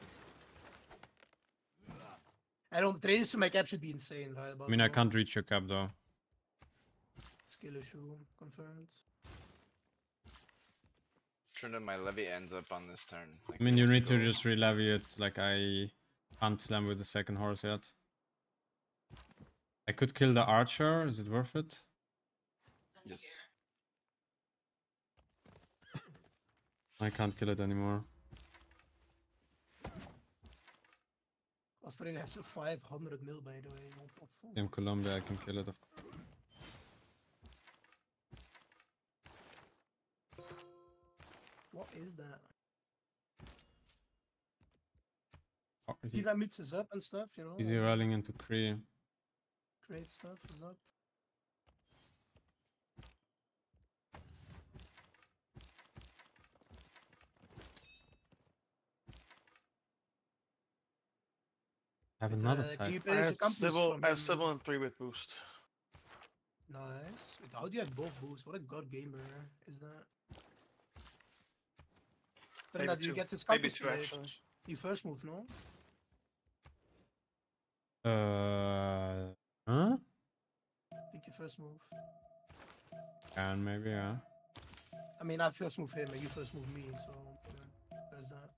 I don't. The trains to my cap should be insane, right? About I About mean, I can't reach your cap though. Skill issue confirmed. Turn my levy ends up on this turn. like I mean, you need to go- just re-levy it. Like I can't slam with the second horse yet. I could kill the archer. Is it worth it? Yes. I can't kill it anymore. Australia has a 500 mil, by the way. What the fuck? In Colombia, I can kill it. Of. What is that? Oh, he- Pyramids is up and stuff, you know. Is he rolling into Cree. Great stuff is up. Have another uh, type. you I finish have civil. I have civil and three with boost. Nice. Wait, how do you have both boosts? What a god gamer is that? Maybe Brenda, do you get this Maybe two, actually. You first move, no? Uh, huh? I think you first move. And maybe, yeah. I mean, I first move him, and you first move me, so yeah, there's that.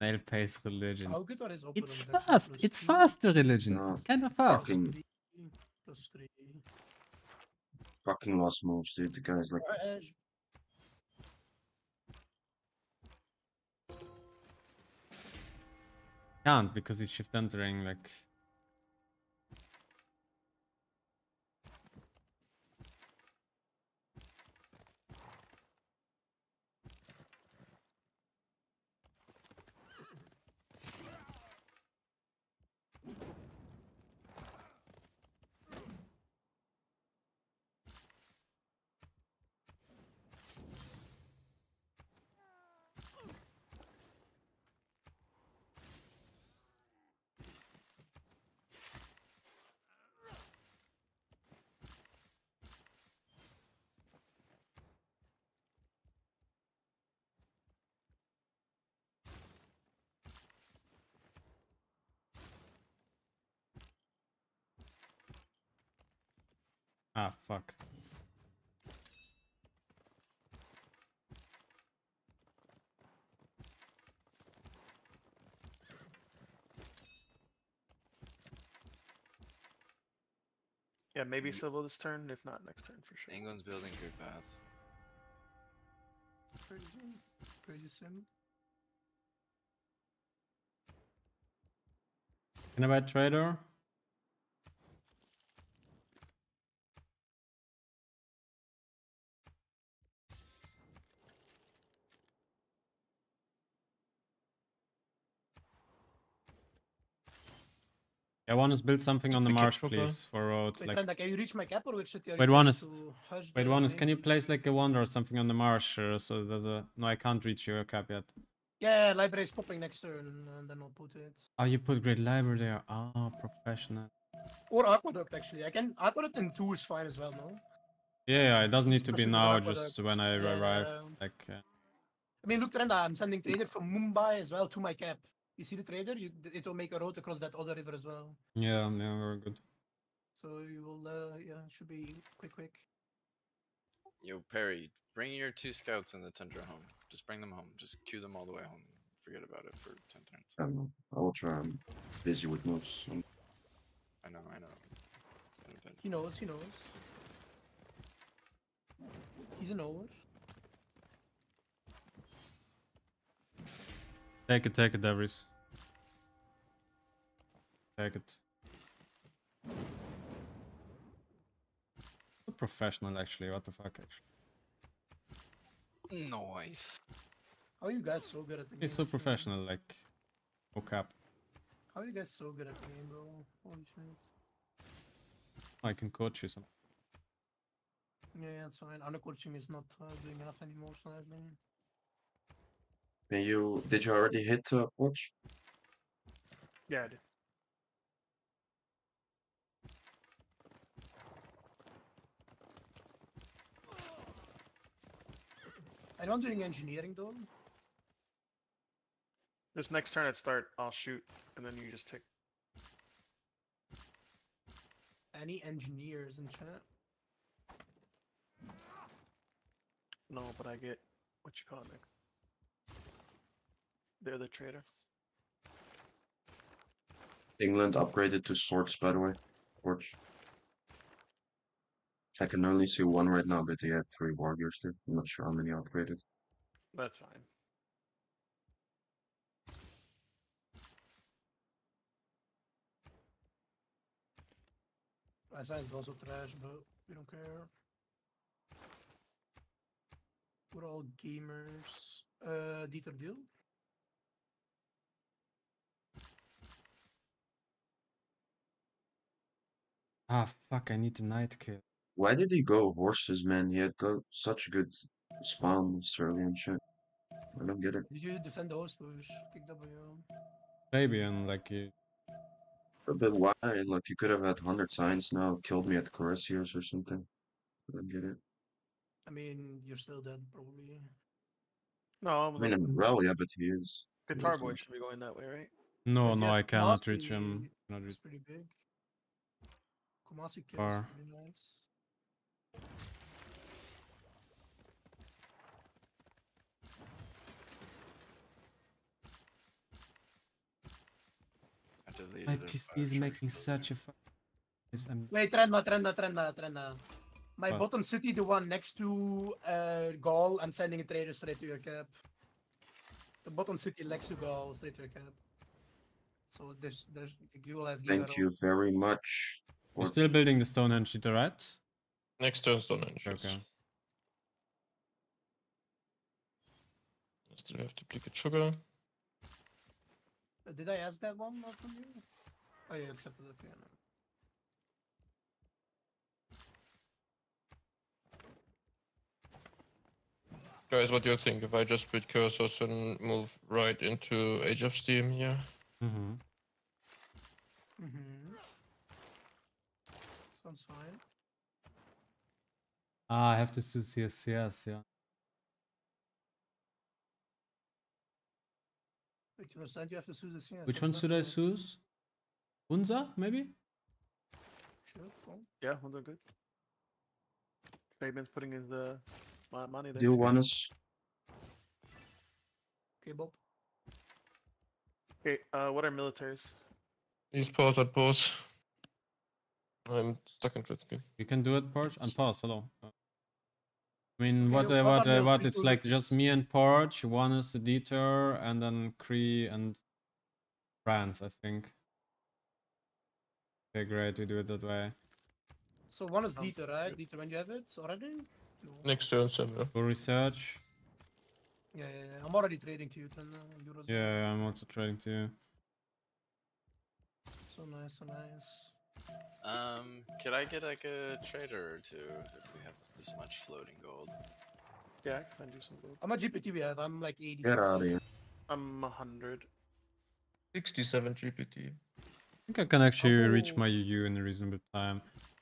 Nail pace religion. How good are his open It's fast. It's two? fast, the religion. No, It's kind of fast. fucking- Three, plus. Fucking lost moves, dude. The guy's like, Can't because he's shift entering. Like, ah, fuck. Yeah, maybe civil this turn. If not, next turn for sure. England's building good path. Crazy, crazy sim. Can I buy trader? Yeah, one is build something on the marsh, trooper. please, for road. Wait, Like, Trynda, can you reach my cap or which city are you wait, trying one is. to hush Wait, the one is. main? Can you place like a wonder or something on the marsh? Uh, so there's a. No, I can't reach your cap yet. Yeah, library is popping next turn, and then I'll put it. Oh, you put Great Library there. Ah, professional. Or aqueduct actually. I can aqueduct in two is fine as well, no? Yeah, yeah, it doesn't need to be Especially with now, Aqueduct. just when I arrive. Yeah. Like, uh, I mean, look, Trynda, I'm sending trader from Mumbai as well to my cap. You see the trader? You, it will make a road across that other river as well. yeah, yeah, very good. So you will, uh, yeah, it should be quick, quick. Yo, Perry, bring your two scouts in the Tundra home. Just bring them home. Just cue them all the way home. Forget about it for 10 turns. I don't know. I will try. I'm busy with moves. so- I know, I know. Been a bit- He knows, he knows. He's a knower. Take it, take it, Devries. Take it. So professional, actually. What the fuck, actually. Nice. How are you guys so good at the game? He's so professional, like. Oh cap. How are you guys so good at the game, bro? Holy shit. I can coach you some. Yeah, yeah, it's fine. Under coaching is not uh, doing enough anymore, sadly. Can you? Did you already hit uh, watch? Yeah, I did. Anyone doing engineering though? This next turn at start, I'll shoot, and then you just take. Any engineers in chat? No, but I get what you call it, Nick. They're the trader. England upgraded to swords, by the way. Watch. I can only see one right now, but they had three warriors there. I'm not sure how many upgraded. That's fine. ISI is also trash, but we don't care. We're all gamers. Uh, Dieter Deal? Ah, fuck, I need the night kill. Why did he go horses, man? He had got such a good spawns early and shit. I don't get it. Did you defend the horse push? Kick W. Maybe, and like, you. But why? Like, you could have had 100 signs now, killed me at Corresios or something. I don't get it. I mean, you're still dead, probably. No, I mean, in Rel, yeah, but he is. he Guitar is, Boy should be going that way, right? No, But no, I cannot Kumasi reach him. Cannot is reach pretty big. Kumasi kills Far. pretty nice. My PC is making such a. it. fu- Yes, I'm. Wait, Trynda, Trynda, Trynda, Trynda. My What? bottom city, the one next to uh, Gaul, I'm sending a trader straight to your cap. The bottom city next to Gaul, straight to your cap. So there's, there's, you will have. Thank you very much. You're Or- still building the Stonehenge, Cheetah, right? Next turn Stonehenge. yes. Okay. Still have duplicate sugar. Uh, Did I ask that one uh, from you? Oh, you accepted it. Yeah, no. Guys, what do you think if I just put cursors and move right into Age of Steam here? Mm-hmm. Mm-hmm. Sounds fine. Ah, I have to use CSCS, yeah. Wait, you understand? You have to choose this. Yes, Which one should I exactly. choose? Unza, maybe? Sure, cool. Yeah, one's are good. Fabian's putting his uh, mo- money there. Do you want us? Okay, Bob. Okay, uh, what are militaries? Please pause at pause. I'm stuck in Tritsky. You can do it, Porch, and pause, hello. I mean, what, uh, what what, uh, what, it's like just me and Porch, one is the Dieter, and then Cree and France, I think. Okay, great, we do it that way. So one is Sounds Dieter, right? Dieter, when you have it already? No. Next turn, Samuel. Go research. Yeah, yeah, yeah. I'm already trading to you, then uh, euros. Yeah, yeah, I'm also trading to you. So nice, so nice. Um, could I get like a trader or two if we have this much floating gold? Yeah, I can do some gold. How much GPT we have? I'm like 80. Get out of here. I'm a hundred. 67 GPT. I think I can actually reach my UU in a reasonable time.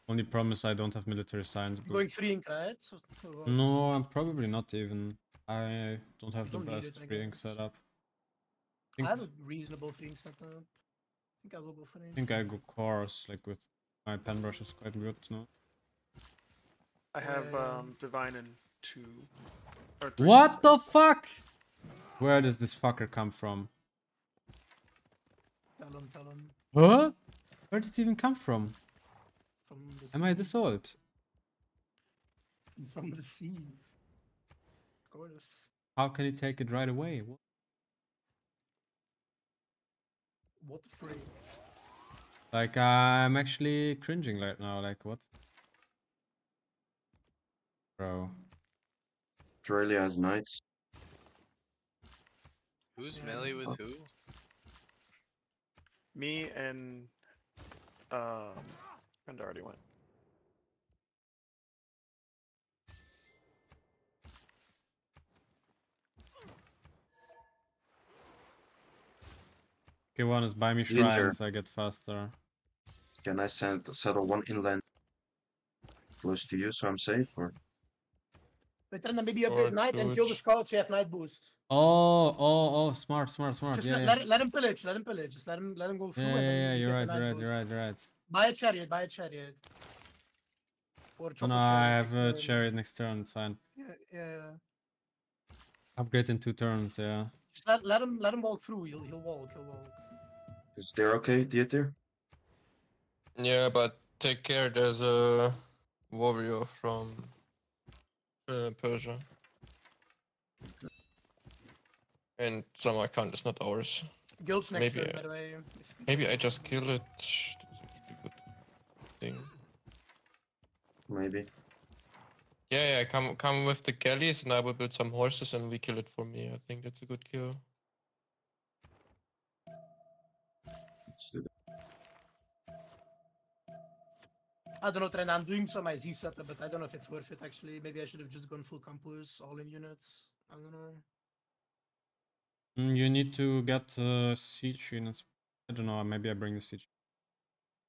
Only promise I don't have military science. You're going free ink, right? So, or what? No, I'm probably not even. I don't have the don't best it, I free ink setup. I think- have a reasonable free ink setup. I think I will go for I think I go coarse, like with my pen brush is quite good, no? I have Yeah. um divine and two. Or three. What the fuck? Where does this fucker come from? Tell him, tell him. Huh? Where did it even come from? From the Am I sea. this old? From the sea. Of course. How can he take it right away? What? What the freak? Like, I'm actually cringing right now. Like, what? Bro. Australia has knights. Who's Yeah. melee with who? Me and um, and already went. Okay, one is buy me Ninja. shrines, I get faster. Can I send settle one inland close to you so I'm safe? Or Wait, Trynda, maybe you Or upgrade night and kill the scouts, you have night boost. Oh, oh, oh, smart, smart, smart. Just yeah, let, yeah. let, let him pillage, let him pillage. Just let him let him go through yeah, yeah, yeah, you you're right, you're right, boost. you're right, you're right. Buy a chariot, buy a chariot. Or Oh, no, a I chariot have a turn. chariot next turn, it's fine. Yeah, yeah, yeah. Upgrade in two turns, yeah. Just let, let him let him walk through. He'll he'll walk. He'll walk. Is there okay, Dieter? Yeah, but take care, there's a warrior from uh, Persia. And Samarkand is not ours. Guild's next Maybe, turn, I- by the way. maybe I just kill it. That's a good thing. Maybe. Yeah, yeah, come come with the galleys and I will build some horses and we kill it for me. I think that's a good kill. I don't know, Trent. I'm doing some IZ setup, but I don't know if it's worth it actually. Maybe I should have just gone full campus, all in units. I don't know. Mm, you need to get uh, siege units. I don't know, maybe I bring the siege.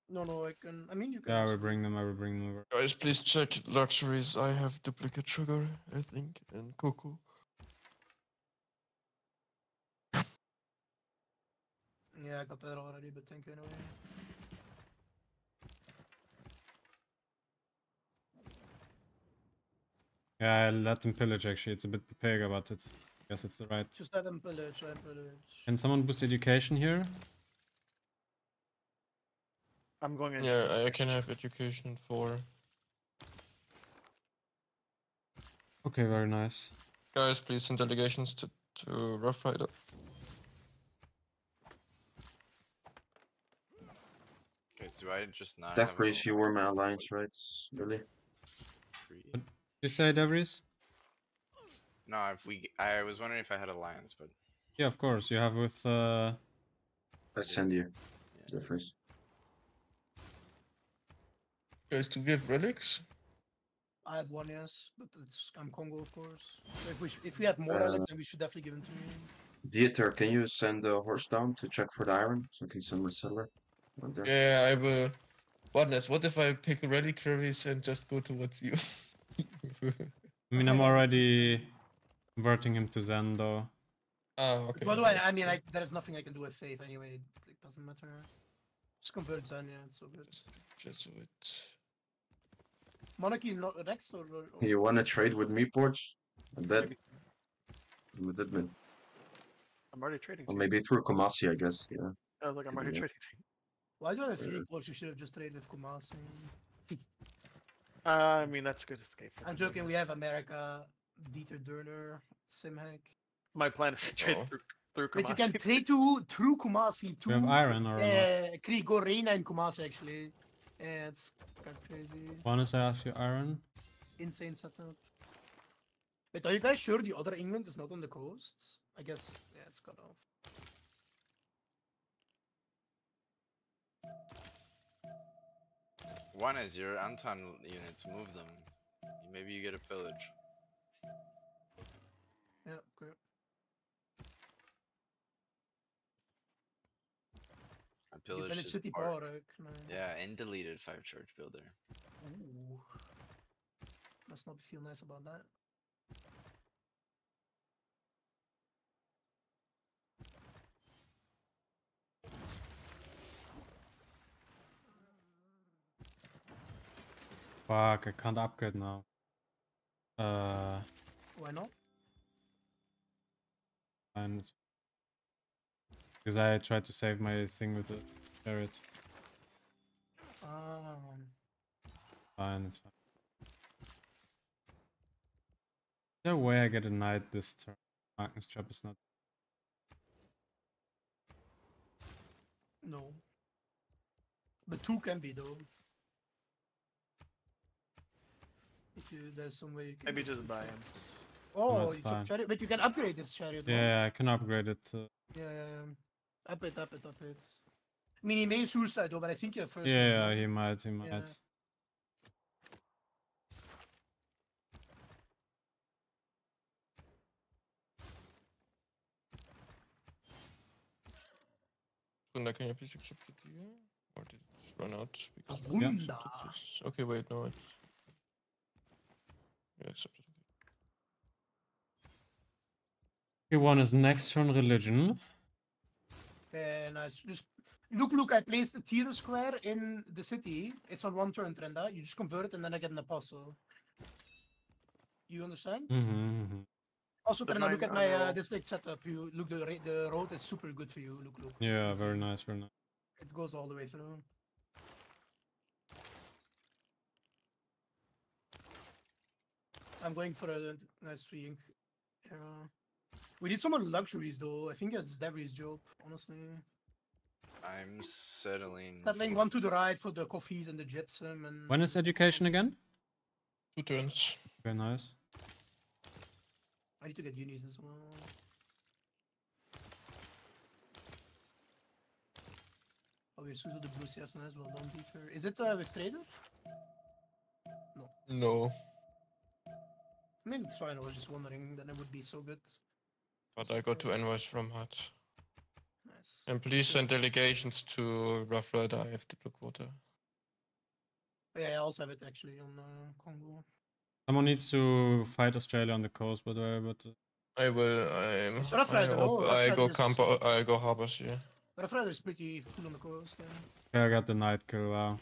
No, no, I can. I mean, you can. Yeah, I will bring them, I will bring them over. Guys, please check luxuries. I have duplicate sugar, I think, and cocoa. Yeah, I got that already, but thank you anyway. Yeah, I let them pillage actually. It's a bit Pega, but it's I guess it's the right. Just let them pillage, let them pillage. Can someone boost education here? I'm going in. Yeah, I- I can have education for. Okay, very nice. Guys, please send delegations to, to Rough Rider. Guys, do I just not Death have a Race, you were my alliance, right? Really? free? You say Devries? No, if we, I was wondering if I had alliance, but Yeah, of course. You have with uh I send you. Death Race. Guys, do we have relics? I have one, yes, but it's I'm Congo, of course. So if we if we have more Uh, relics, then we should definitely give them to me. Dieter, can you send a horse down to check for the iron so I can send my settler? Out? Yeah, I will. Whatness, what if I pick reliquaries and just go towards you? I mean I'm already converting him to Zen though. ah, okay. By the way, I mean, I, there is nothing I can do with faith anyway. It doesn't matter. Just convert Zen, yeah, it's so good. Jesuit. Monarchy not next or, or or- You wanna trade with me, Porch? I'm dead. I'm a dead man. I'm already trading. Or maybe through Kumasi, I guess. Yeah. Oh, look, I'm already be it. trading. To you. Why do I have three close? You should have just traded with Kumasi. Uh, I mean, that's good escape. I'm me. joking. We have America, Dieter Durner, Simhack. My plan is to trade Oh. through, through But you can trade to through Kumasi to We have iron or not? uh, Krieg Reina and Kumasi actually. Yeah, it's kind of crazy. Wanna I ask you iron? Insane setup. Wait, are you guys sure the other England is not on the coast? I guess yeah, it's cut off. One is your Anton unit to move them. Maybe you get a pillage. Yeah, good. A You pillage pillage is city park. Yeah, and deleted five church builder. Ooh. Must not feel nice about that. Fuck, I can't upgrade now. Uh, Why not? fine. it's- Because I tried to save my thing with the chariot. Um, Fine, it's fine. Is there a way I get a knight this turn? Magnus trap is not. no. But two can be though. If you there's some way you can. Maybe just buy him. Oh, That's you fine. took chariot, but you can upgrade this chariot. no? Yeah, I can upgrade it. Uh, Yeah, yeah, yeah. Up it, up it, up it. I mean, he may suicide though, but I think you're first. yeah, yeah, he might, he might. Yeah. Gunda, can you please accept it here? Or did it run out? because I Gunda. accepted this? Okay, wait, no, it's... Yeah. Okay, one is next turn religion. Okay, nice. Just look, look. I placed a tier square in the city. It's on one turn, Trynda. You just convert it, and then I get an apostle. You understand? Mm-hmm. Also, But Trynda, look at my uh, district setup. You look, the the road is super good for you. Look, look. Yeah, very nice, very nice. It goes all the way through. I'm going for a nice free ink. Yeah. We need some more luxuries though. I think that's Devry's job, honestly. I'm settling. Settling one to the right for the coffees and the gypsum and When is education again? Two turns. Very nice. I need to get unis as well. Oh, we're Suzu the Blue CS as well. Don't beat her. Is it uh, with Trader? No. No, I mean, it's fine. I was just wondering. Then it would be so good. but I got two envoys from Hut. Nice. And please send delegations to Rough Rider, I have the blue quota. Oh, yeah, I also have it actually on uh, Congo. Someone needs to fight Australia on the coast, by the way, but uh, I will, I'm, It's Rough I, Rider, no? hope Rough I go is camp, also- I go harbors, yeah. But Rider is pretty full on the coast. Yeah. yeah, I got the night kill. Wow.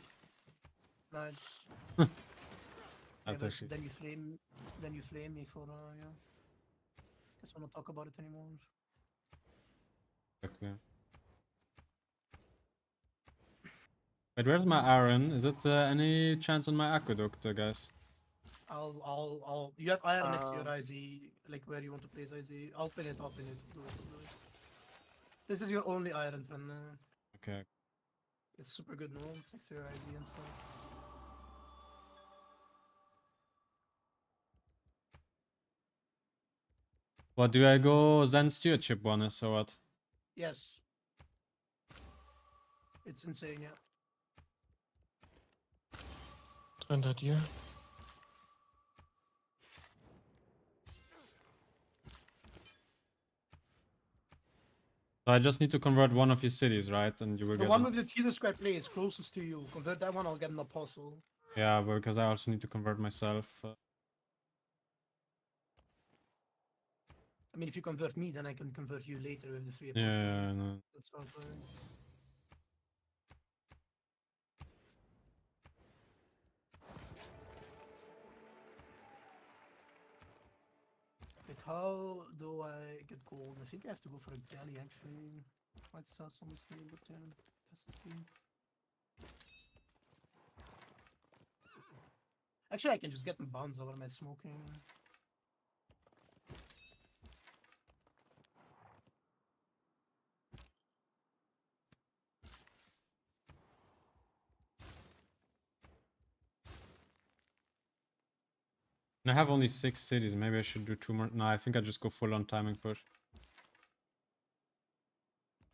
Nice. Yeah, That's but then you flame, then you flame me for uh, yeah. Guess we'll not talk about it anymore. exactly. Wait, where's my iron? Is it uh, any chance on my aqueduct, uh, guys? I'll, I'll, I'll. You have iron next to your Um, IZ, like where you want to place IZ. I'll pin it. I'll pin it. Do it, do it. This is your only iron, friend. Uh, Okay. it's super good, no? It's next to your IZ and stuff. What do I go Zen stewardship bonus or what? Yes. It's insane, yeah. Trend idea. So I just need to convert one of your cities, right? And you will The get. one an- with the Teeter Square place closest to you. Convert that one, I'll get an apostle. Yeah, but because I also need to convert myself. Uh, I mean, if you convert me, then I can convert you later with the free Yeah, apostles. yeah, I know. That's all fine. But how do I get gold? I think I have to go for a galley actually. White stars on the but yeah, test the. Actually, I can just get them bonds over my smoking. And I have only six cities. Maybe I should do two more. No, I think I just go full on timing push.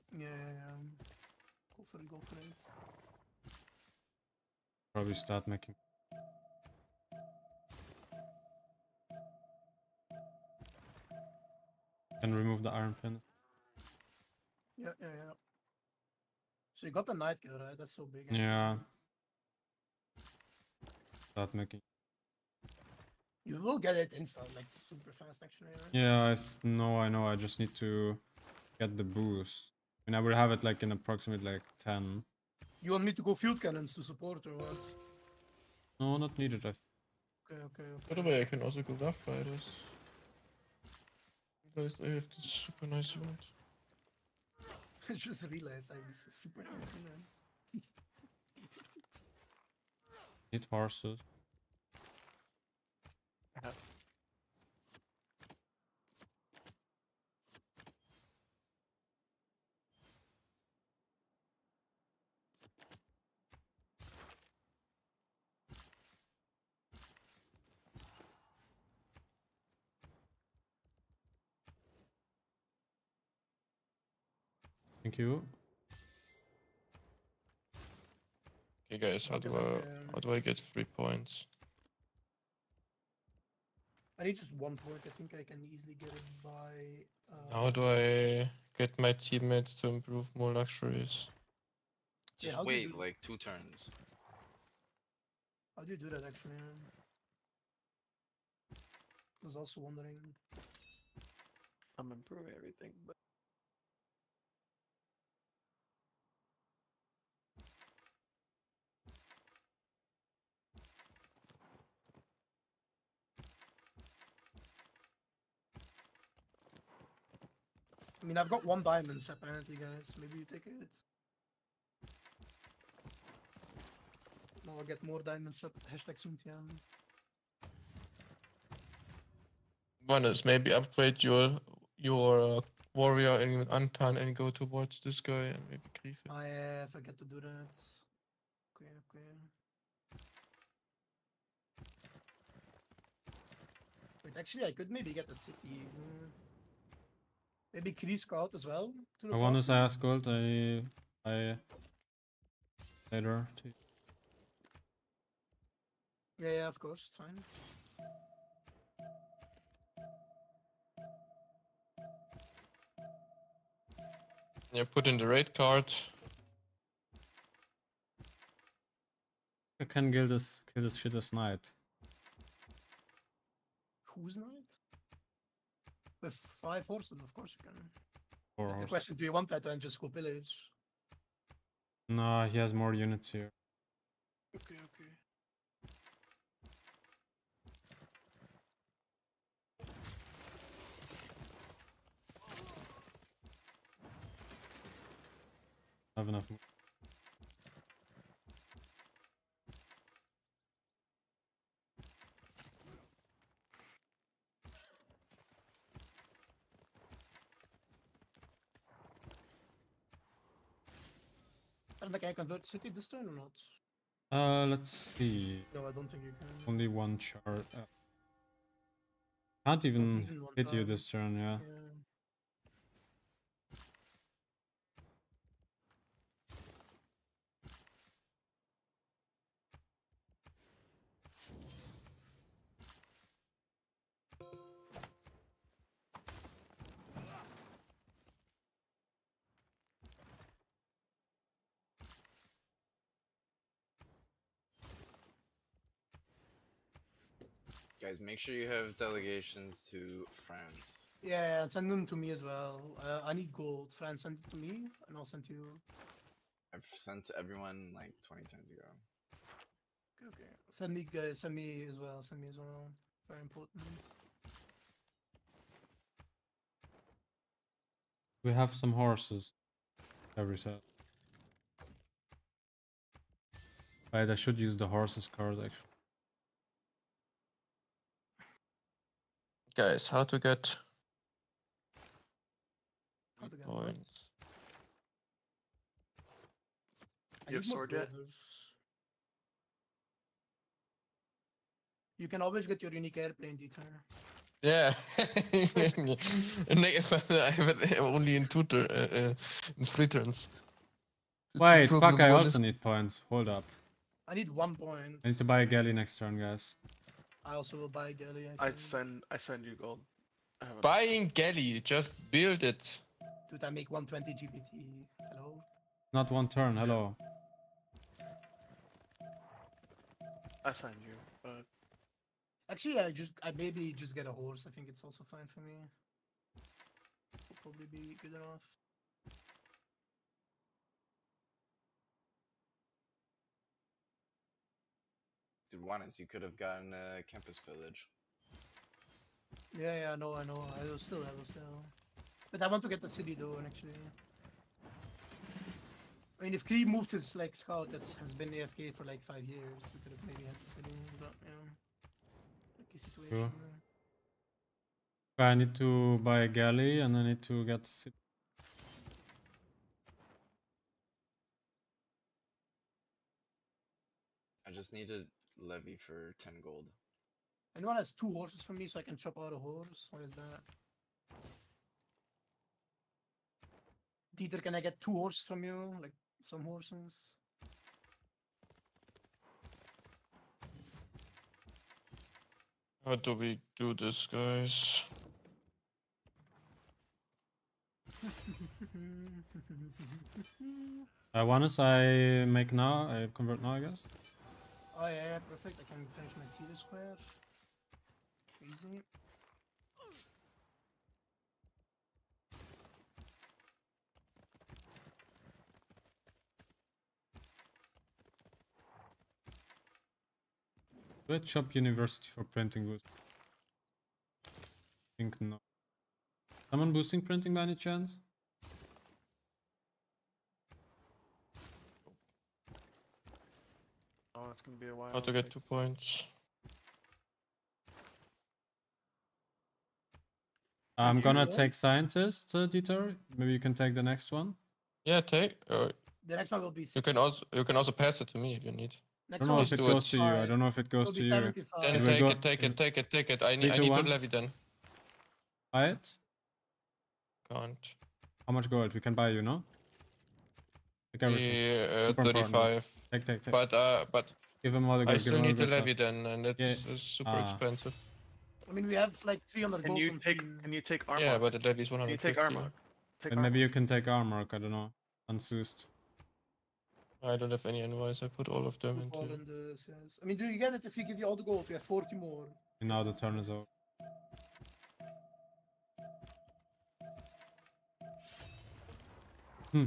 Yeah, yeah, yeah. Go for it, go for it. Probably start making. And remove the iron pin. Yeah, yeah, yeah. So you got the night kill, right? That's so big. actually. Yeah. Start making. You will get it instant, like super fast, actually. Right? Yeah, I th- no, I know. I just need to get the boost. And I will have it like in approximate like 10. You want me to go field cannons to support or what? No, not needed. I Okay, okay, okay. By the way, I can also go Rough Riders. Guys, I have this super nice unit. I just realized I was super nice, man. need horses. Thank you. Okay, guys, how do I how do I get three points? I need just one point. I think I can easily get it by. Uh, How do I get my teammates to improve more luxuries? Just how do you wait like two turns. How do you do that actually? I was also wondering. I'm improving everything, but I mean, I've got one diamond apparently, guys. Maybe you take it. Now I'll get more diamonds up. Hashtag Suntian. Is maybe upgrade your your uh, warrior in Antan and go towards this guy and maybe Griefe. I uh, forget to do that. Okay, okay. Wait, actually, I could maybe get the city. hmm. Maybe Cree Scout as well. To the I want bottom? to ask gold. I I later. too. Yeah, yeah, of course, it's fine. Yeah, put in the raid card. I can kill this kill this shit as knight. Who's knight? With five horses, of course you can. Four the horses. question is, do you want that and just go pillage? No, he has more units here. Okay, okay. Have enough. Mo- I don't think I convert city this turn or not. Uh, let's see. No, I don't think you can. Only one chart. Uh, can't even even hit you this turn. Yeah. Yeah. Guys, make sure you have delegations to France. Yeah, yeah, and send them to me as well. Uh, I need gold. France, send it to me, and I'll send you. I've sent to everyone like 20 times ago. Okay, okay. Send me, guys. Send me as well. Send me as well. Very important. We have some horses. Every set. Right, I should use the horses card actually. Guys, how to get How to get points? You have sword yet? You can always get your unique airplane detail. Yeah. Negative, I have it only in two tur- uh, uh, in three turns. It's Wait, fuck! I also need points. Hold up. I need one point. I need to buy a galley next turn, guys. I also will buy Galley. I I send I send you gold. Buying galley, just build it. Dude, I make 120 GPT. Hello. Not one turn. Hello. I send you, but Actually, I just I maybe just get a horse. I think it's also fine for me. Will probably be good enough. Dude, one is you could have gotten a campus Village. Yeah, yeah, I know, I know. I will still, I will still. But I want to get the city though, and actually. I mean, if Cree moved his like scout that has been AFK for like five years, we could have maybe had the city, but yeah. Lucky situation. Sure. I need to buy a galley and I need to get the city. I just need a levy for 10 gold. Anyone has two horses for me, so I can chop out a horse. What is that? Dieter, can I get two horses from you? Like some horses? How do we do this, guys? Uh, one is I make now. I convert now, I guess. Oh yeah, yeah, perfect. I can finish my Tita square. Easy. I chop university for printing boost? think no. Someone boosting printing by any chance? It's gonna be a while. How to get two points? I'm you gonna take scientist, uh, Dieter. Maybe you can take the next one. Yeah, take. Uh, The next one will be. you can also you can also pass it to me if you need. I Next don't know one if it be do it. goes to you. I five. don't know if it goes Will to be you. Then It take go- it, take it, take it, take it. I need I Three, two, need to one. levy then. Buy it. Can't. How much gold? We can buy you, no? Take everything. Yeah, uh, 35. Take, take, take. But uh, but give him all the I gold. give still need the the levy then, and it's, Yeah. it's super Ah. expensive. I mean, we have like 300 Can gold you from take can you take armor? Yeah, but the levy is Can you take armor? Take But armor. maybe you can take armor. I don't know. Unsoused. I don't have any anyways. I put all of them Put all into. in this, yes. I mean, do you get it if we give you all the gold? We have 40 more. And now the turn is over. Hmm.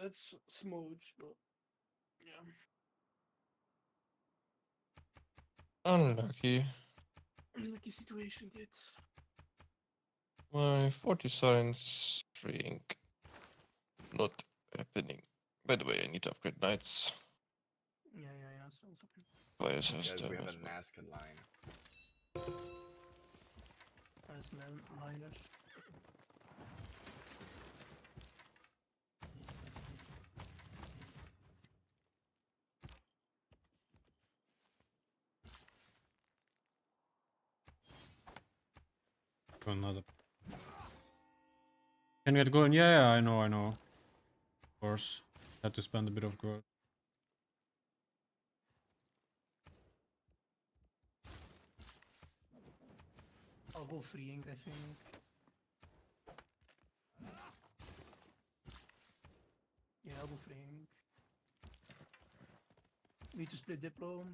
That's smooch, but yeah. Unlucky. Lucky situation, kid. My 40 signs freeing. Not happening. By the way, I need to upgrade knights. Yeah, yeah, yeah. Sounds okay. Players has Guys, we have a damage. Nazca line. Nice name, liner. Another. Can get going? Yeah, yeah, I know, I know. Of course. Had to spend a bit of gold. I'll go freeing, I think. Yeah, I'll go freeing. Need to split Diplo.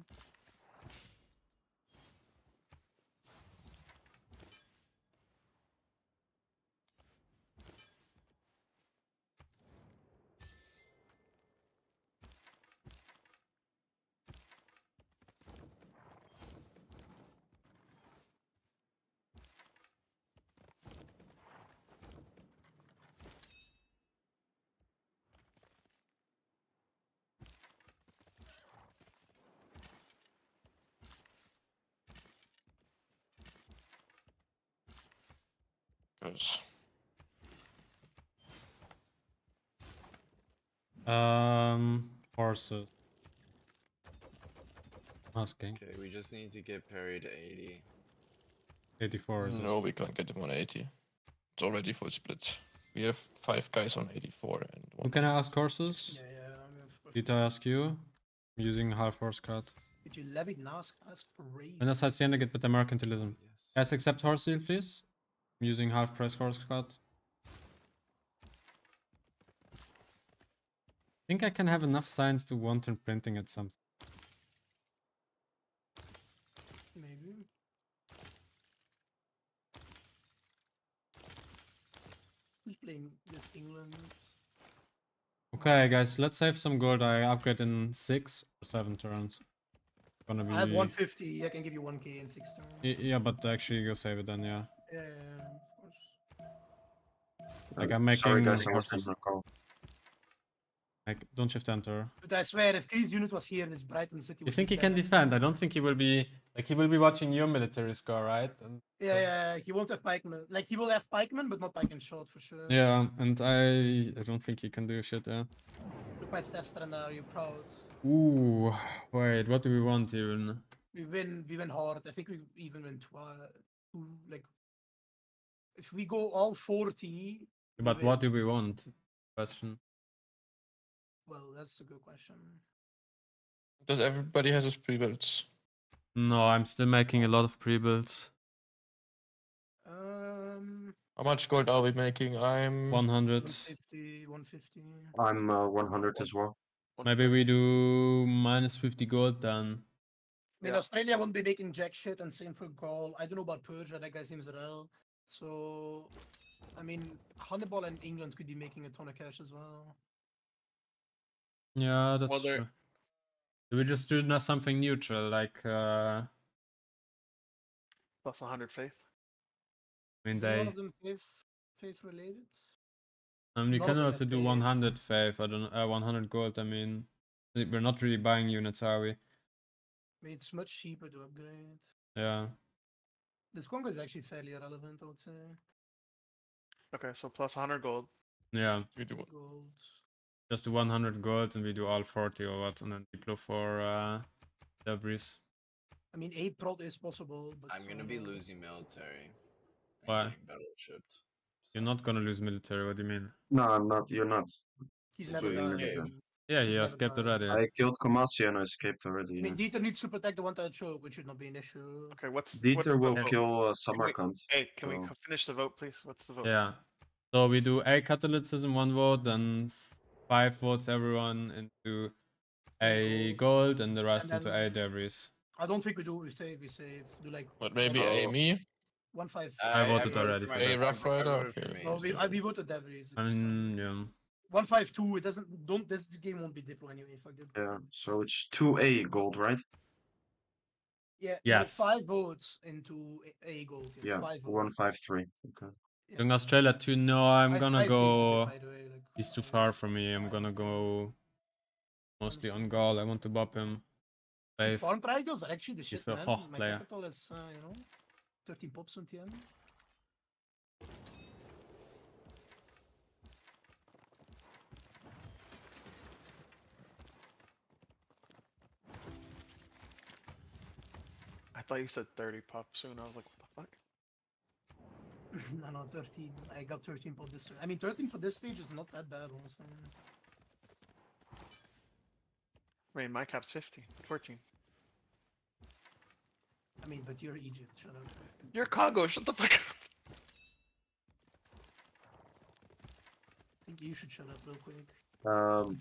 Cause Um, horses. Asking. Okay, we just need to get Perry to 80. 84 is it? no, we can't get him on 80. It's already full split. We have five guys on 84 and Who one. can I ask horses? Yeah, yeah. Did I ask you? I'm using half horse card. Did you levy Nas? That's great. When does Hacienda get better mercantilism? Guys, accept horse deal, please. I'm using half press horse card. I think I can have enough signs to one turn printing at some. Maybe. Who's playing this England? Okay, guys, let's save some gold. I upgrade in six or seven turns. Gonna be. I have 150. I can give you 1k in six turns. Yeah, but actually, you save it then, yeah. Yeah, of course. Like Uh, I'm making. Sorry guys, I was horses- on a call. Like, don't shift enter. But I swear, if Chris unit was here, in this Brighton City. You think he can dead. defend? I don't think he will be. Like, he will be watching your military score, right? And Yeah, yeah, he won't have pikemen. Like he will have pikemen, but not pike and shot for sure. yeah, and I, I don't think he can do shit. Yeah. Look my stats and are you proud? Ooh, wait, what do we want even? We win. We win hard. I think we even win twice. Two, like, if we go all 40. But win. what do we want? Question. Well, that's a good question. Does everybody has his pre-builds? No, I'm still making a lot of pre-builds. Um, How much gold are we making? I'm 100. 150, 150. I'm uh, 100 as well. Maybe we do minus 50 gold then. I mean, Australia won't be making jack shit, and same for Gaul. I don't know about Persia. That guy seems real. So, I mean, Hannibal and England could be making a ton of cash as well. Yeah, that's Well, true. Do we just do na- something neutral, like uh, Plus 100 faith. I mean Is any one they. of them faith, faith related? Um, you None can also do faith. 100 faith. I don't. Uh, 100 gold. I mean, we- we're not really buying units, are we? I mean, it's much cheaper to upgrade. Yeah. This Congo is actually fairly irrelevant, I would say. Okay, so plus 100 gold. Yeah. We do. Gold. Just do 100 gold, and we do all 40 or what, and then Diplo for uh, debris. I mean, a prod is possible, but I'm gonna be losing military. Why? getting battle. You're not gonna lose military. What do you mean? No, I'm not. You're not. He's That's never what you died. meant, escaped. yeah. Yeah, He's he never escaped already. I killed Kumasi and I escaped already. I Yeah. mean, Dieter needs to protect the one-time choke, which should not be an issue. Okay, what's what's Dieter the will vote? kill uh, Can Samarkand. Hey, can we so- co- finish the vote, please? What's the vote? Yeah. So we do a Catholicism, one vote, then five votes everyone into a gold, and the rest into a debris. I don't think we do. We save. We save. Do like. But maybe one- a me? One five. I voted already for for my- that. A Rough Rider? voted for Okay. No, we, so- I, we voted Devries. I mean, yeah. One five two. It doesn't. Don't. This game won't be Diplo anyway. Fuck it. Yeah. So it's two A gold, right? Yeah. no, Yes. five votes into a, a gold. Yes, Yeah. Five votes. One five three. Okay. Doing Australia two. No, I'm I s- gonna I saved it, go. by way, like, He's too far from me. I'm gonna go mostly on Gaul. I want to bop him. and Face. Farm triangles are actually the shit, He's a man. My player. capital is, uh, you know, 13 pops on TN. Thought you said 30 pop soon. I was like, what the fuck? no, no, 13. I got 13 pop this. I mean, 13 for this stage is not that bad, honestly. I mean, my cap's 15, 14. I mean, but you're Egypt. Shut up. You're Congo. Shut the fuck up. I think you should shut up real quick. Um.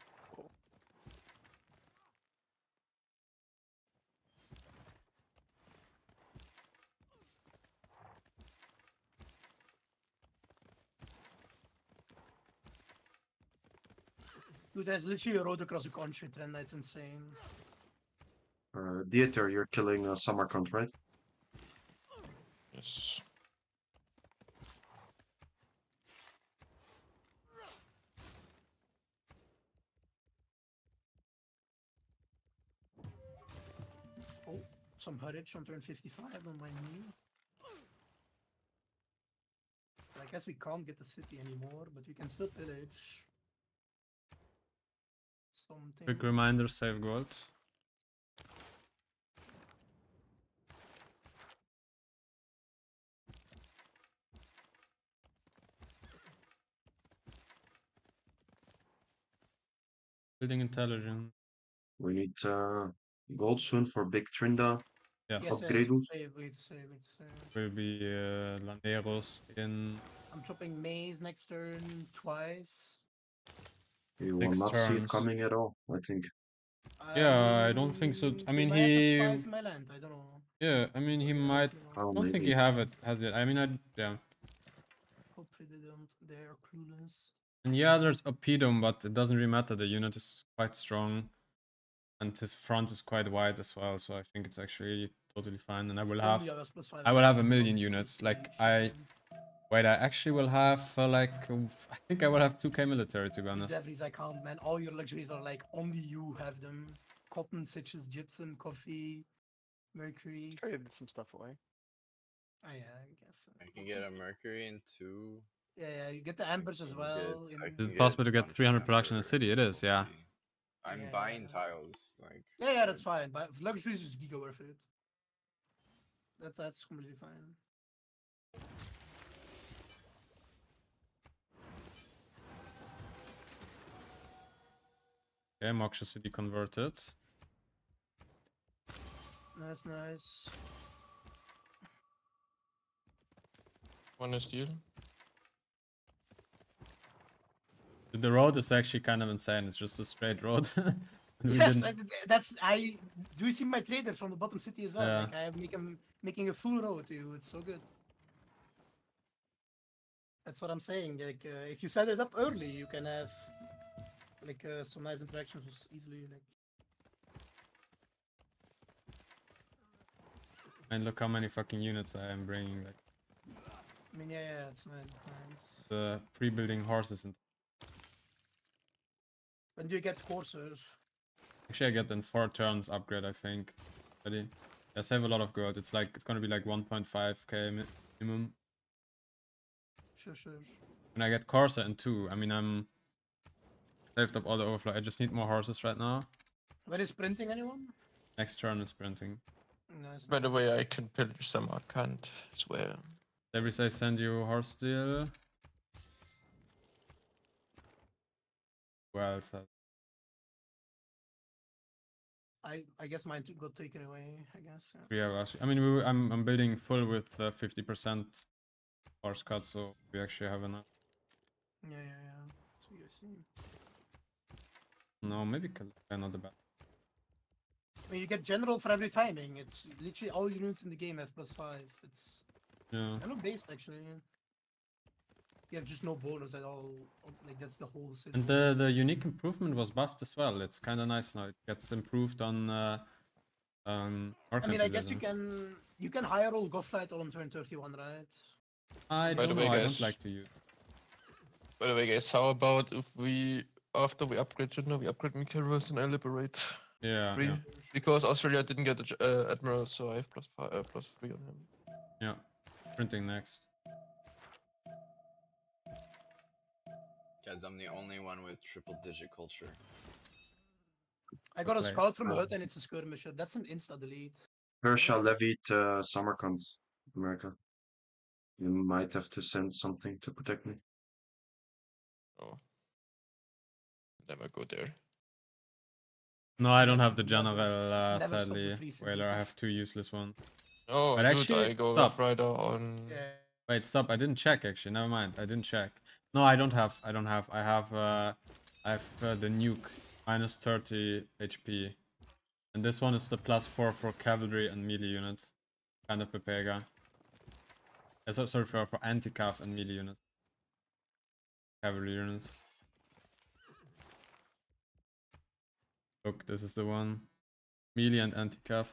Dude, there's literally a road across the country, Trend. That's insane. Uh, Dieter, you're killing uh, Samarkand, right? Yes. Oh, some Hurrich on turn 55 on my knee. I guess we can't get the city anymore, but we can still pillage. Something. Quick reminder: save gold. Building intelligence. We need uh, gold soon for Big Trynda. Yes. Yes, yes. Upgrados. Save, wait to save, wait to save. Will be uh, Llaneros in I'm chopping maize next turn twice. You will not see it coming at all, I think. Yeah, I don't think so. Um, I mean, might he. spies in my land. I don't know. Yeah, I mean, he might. I Oh, don't think maybe. he have it. Has it? I mean, I yeah. Hopefully they don't. They're clueless. And yeah, there's Oppidum, but it doesn't really matter. The unit is quite strong, and his front is quite wide as well. So I think it's actually totally fine. And I will have, the others plus five I will have a million units. Like I, fine. Wait, I actually will have uh, like, uh, I think I will have 2k military to be honest. Devries, I can't, man. All your luxuries are like only you have them. Cotton, stitches, gypsum, coffee, mercury. Traded some stuff away. Oh, yeah, I guess. so. I can get a Mercury in two. Yeah, yeah, you get the ambers as well. get- I in- Is it possible to get 300 production in the city? It is, yeah. I'm Yeah, buying yeah. tiles. Like Yeah, yeah, that's fine. But luxuries is giga worth it. That, that's completely fine. Okay, Moksha City converted. Nice, nice. One is deal. The road is actually kind of insane. It's just a straight road. Yes, didn't- I that's I. Do you see my traders from the bottom city as well? Yeah. Like I am making making a full road to you. It's so good. That's what I'm saying. Like uh, if you set it up early, you can have like uh, some nice interactions with easily. Like And look how many fucking units I am bringing. Like I mean, yeah, yeah, it's nice. It's nice. the pre-building horses and When do you get horses? actually I get in four turns upgrade. I think. Ready? I save a lot of gold. It's like it's gonna be like 1.5k minimum. Sure, sure. When I get Corsa in two, I mean I'm saved up all the overflow. I just need more horses right now. When is printing anyone? Next turn is sprinting. Nice. By the way, I can pillage some. I can't swear. Every say send you horse deal. Well said. I I guess mine got taken away. I guess. Yeah. Yeah, actually- I mean, we, were- I'm I'm building full with uh, 50% horse cut, so we actually have enough. Yeah, yeah, yeah. That's what you see. No, maybe Kal- yeah, not the bad. I mean, you get general for every timing. It's literally all units in the game have plus five. It's Yeah. kind of based actually. You have just no bonus at all. Like that's the whole. city And the the unique improvement was buffed as well. It's kind of nice now. It gets improved on. Uh, um, I mean, I guess you can you can hire all Gothlight on turn thirty-one, right? I By the don't way, know. I guys- don't like to use. By the way, guys, how about if we, after we upgrade Jinder, we upgrade Michaelis and I liberate Yeah, three? yeah. Because Australia didn't get the uh, Admiral, so I have plus five, uh, plus three on him. Yeah, printing next. Guys, I'm the only one with triple digit culture. I got a scout from Uh, Hut and it's a skirmisher. That's an insta delete. Persia levied uh, Samarkand, America. You might have to send something to protect me. Oh. Never go there. No, I don't have the Never- General, uh, never stop the sadly. free Whaler, I have two useless ones. Oh, But dude, actually, I go stop. Rough Rider on. Yeah. Wait, stop! I didn't check actually. Never mind. I didn't check. No, I don't have. I don't have. I have. Uh, I have uh, the nuke minus 30 HP, and this one is the plus four for cavalry and melee units, kind of Pepega. Uh, so, sorry for for anti-cav and melee units. Cavalry units. Look, this is the one. Melee and anti-cav.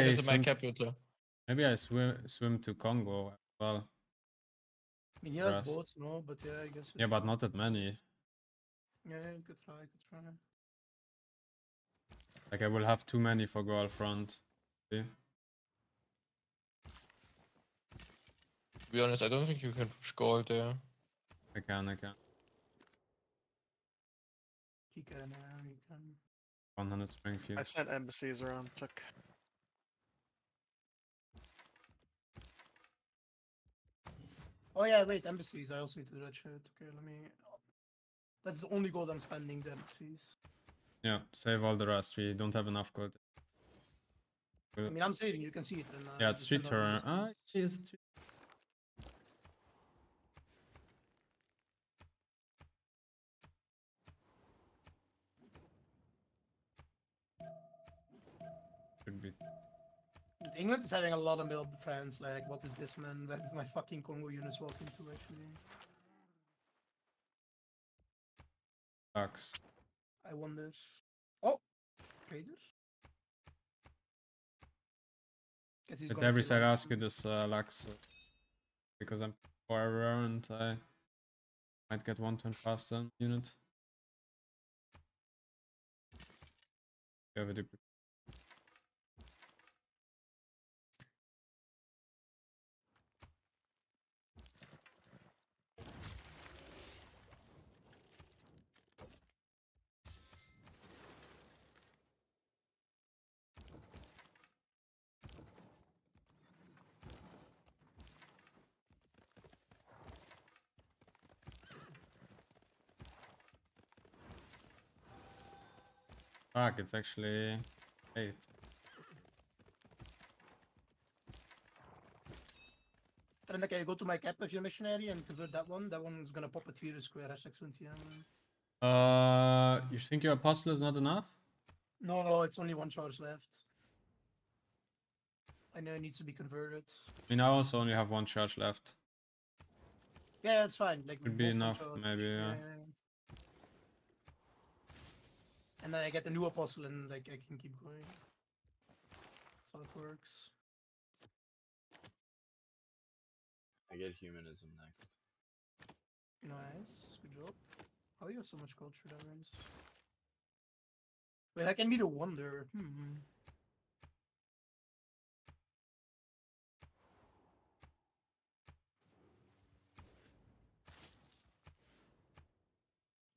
I I minus in my capital. Maybe I swim swim to Congo as well. I mean, he has boats, no, but yeah, I guess. Yeah, but not that many. Yeah, you could try, could try. Like I will have too many for goal front. See? To be honest, I don't think you can push gold there. I can, I can. He can, yeah, he can. 100 strength I sent embassies around. Check. Oh yeah, wait, embassies. I also need to do that shit. Okay, let me. That's the only gold I'm spending. The embassies. Yeah, save all the rest. We don't have enough gold. I mean, I'm saving. You can see it. In, uh, yeah, it's three turn. Ah, screen. jeez. three- Should be. But England is having a lot of male friends. Like, what is this, man? Where did my fucking Congo units walk into, actually? Sucks. I wonder. Oh, trader. Guess At every side ask you this uh, Lux uh, because I'm forever and I might get one turn faster unit. You have a duplicate. Fuck, it's actually eight. And I go to my cap if you're missionary and convert that one. That one's gonna pop a tier square hashtag 20. Uh, you think your apostle is not enough? No, no, it's only one charge left. I know it needs to be converted. I mean, I also only have one charge left. Yeah, it's fine. Like Would be enough, charge. maybe, yeah. And then I get the new apostle and like I can keep going. That's how it works. I get humanism next. Nice, good job. How you have so much culture that means? Wait, that can be the wonder. Hmm.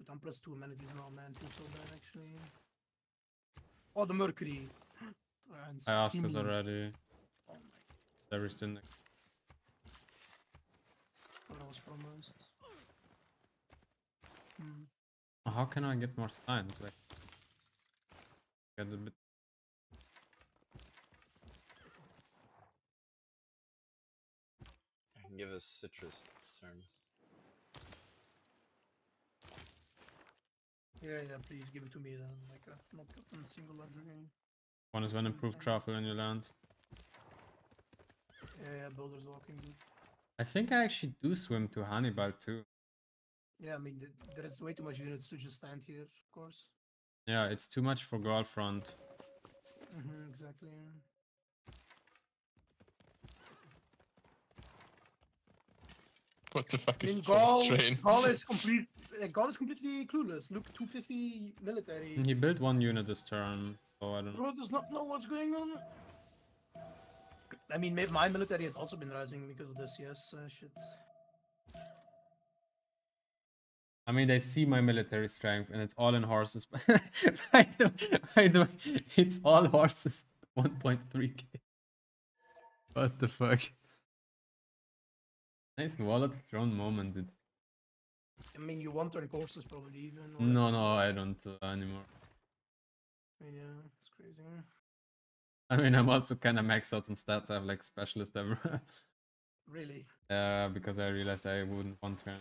But I'm plus two amenities now, man. Feels so bad actually. Oh, the Mercury. France, I asked it Team Lead. already. Oh There is still What I was promised. Hmm. How can I get more signs? Like, get a bit. I can give us citrus this turn. Yeah, yeah, please give it to me then. Like, I've not gotten a single luxury. One is when improved travel in your land. Yeah, yeah, Builder's Walking good. I think I actually do swim to Hannibal too. Yeah, I mean, th- there is way too much units to just stand here, of course. Yeah, it's too much for goal front. Mm-hmm, exactly. What the fuck I is mean, this Gaul, train? Gaul is complete. Gaul is completely clueless. Look, 250 military. He built one unit this turn, so I don't. Bro does not know what's going on. I mean, may- my military has also been rising because of this. Yes, uh, shit. I mean, they see my military strength, and it's all in horses. by, the, by the way, it's all horses. 1.3k. What the fuck? Nice wallet thrown moment. Dude. I mean, you want turn courses probably even. No, no, I don't uh, anymore. I mean, yeah, it's crazy. I mean, I'm also kind of maxed out on stats. I have like specialist ever. Really. uh, because I realized I wouldn't want to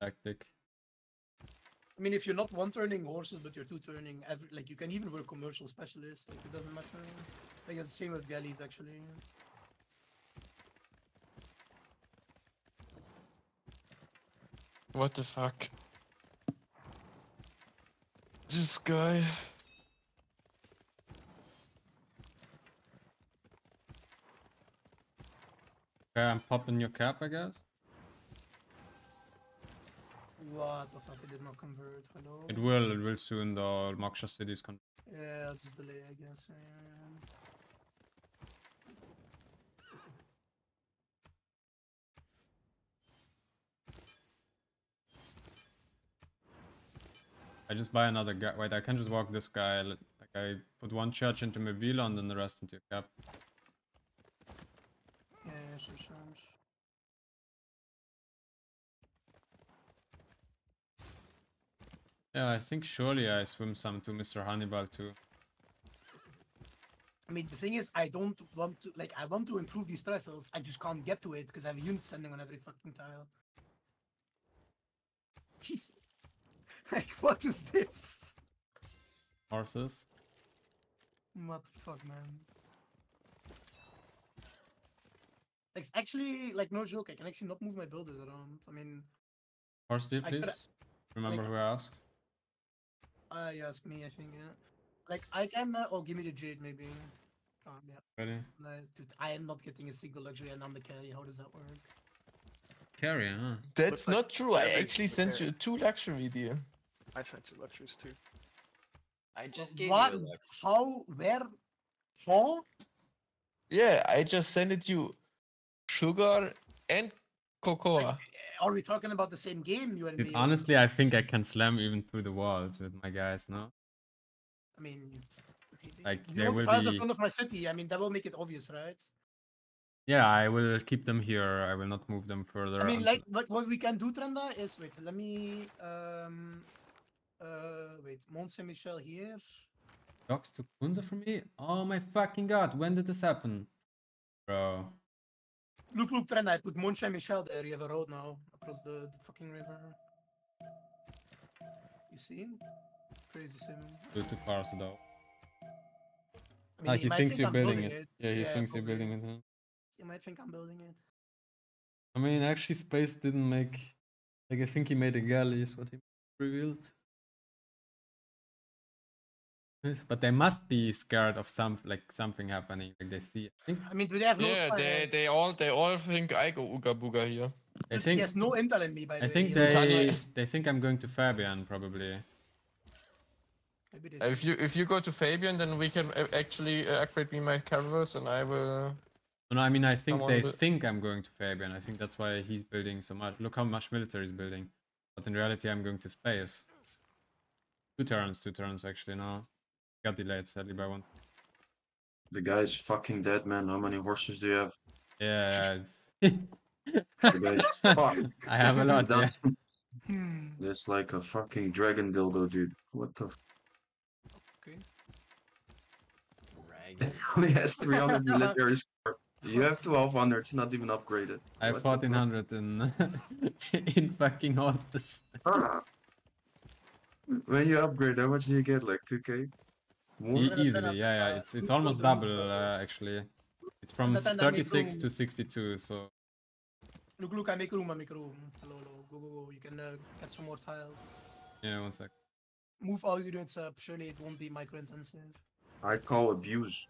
tactic. I mean, if you're not one turning horses, but you're two turning, every like you can even work commercial specialist. Like it doesn't matter. Like it's the same with galleys actually. What the fuck? This guy. Okay, I'm popping your cap, I guess. What the fuck? It did not convert. Hello. It will. It will soon. The Moksha is convert. Yeah, I'll just delay, I guess. Yeah. I just buy another guy. Wait, I can just walk this guy. Like I put one church into Mavila and then the rest into your cap. Yeah, sure, sure. Yeah, I think surely I swim some to Mr. Hannibal too. I mean, the thing is, I don't want to like. I want to improve these trifles. I just can't get to it because I have units sending on every fucking tile. Jeez. Like, what is this? Horses. What the fuck, man? Like, actually, like, no joke. I can actually not move my builders around. I mean, Horse deal, I coulda- please. Remember like- who I asked. uh, you ask me, I think. Yeah. Like, I can. Uh, oh, give me the jade, maybe. Um, yeah. Ready? Nice, dude, I am not getting a single luxury, and I'm the carry. How does that work? Carry, huh? That's not true. I actually sent you two luxury deal. I sent you luxuries too. I just gave What? you a lux. How? Where? How? Yeah, I just sent it you sugar and cocoa. Are we talking about the same game, you and Dude, me? honestly, I think I can slam even through the walls with my guys, no? I mean, Like, you there want will tiles in be... front of my city. I mean, that will make it obvious, right? Yeah, I will keep them here. I will not move them further. I mean, until- like, what, what we can do, Trynda, is wait. Let me um, uh, wait. Mont Saint Michel here. Dogs took Kunza from me? Oh my fucking god, when did this happen? Bro. Look, look, Trynda. I put Mont Saint Michel there. You have a road now across the, the fucking river. You see? Crazy sim. Go too far, so though. I mean, Ah, he he thinks think you're I'm building building it. it. Yeah, he Yeah, thinks you're building it. huh? You might think I'm building it. I mean, actually, Space didn't make. Like, I think he made a galley, is what he revealed. But they must be scared of some like something happening. Like they see. I think I mean, do they have no Yeah, spy- they they all they all think I go Ooga Booga here. I He think has no intel in me, by the I way. think they, they think i'm going to Fabian probably. Maybe Uh, If you if you go to Fabian, then we can uh, actually uh, upgrade me my caravels, and I will. No, I mean I think they but- think I'm going to Fabian. I think that's why he's building so much. Look how much military is building. But in reality, I'm going to space. Two turns, two turns actually now. Got delayed sadly by one. The guy's fucking dead, man. How many horses do you have? Yeah. The. I have a lot. Yeah. That's, that's like a fucking dragon dildo, dude. What the? Okay. Dragon. only has 300 military score. You have 1200. It's not even upgraded. I have What 1400 in in fucking horses. Ah. When you upgrade, how much do you get? Like 2k? More? E- easily, yeah, yeah. It's it's almost double uh, actually. It's from Then- then I make 36 to 62, so Look, look, I make room, I make room. Hello, hello, go, go, go. You can uh, get some more tiles. yeah, one sec. Move all units up. Surely it won't be micro intensive. I call abuse.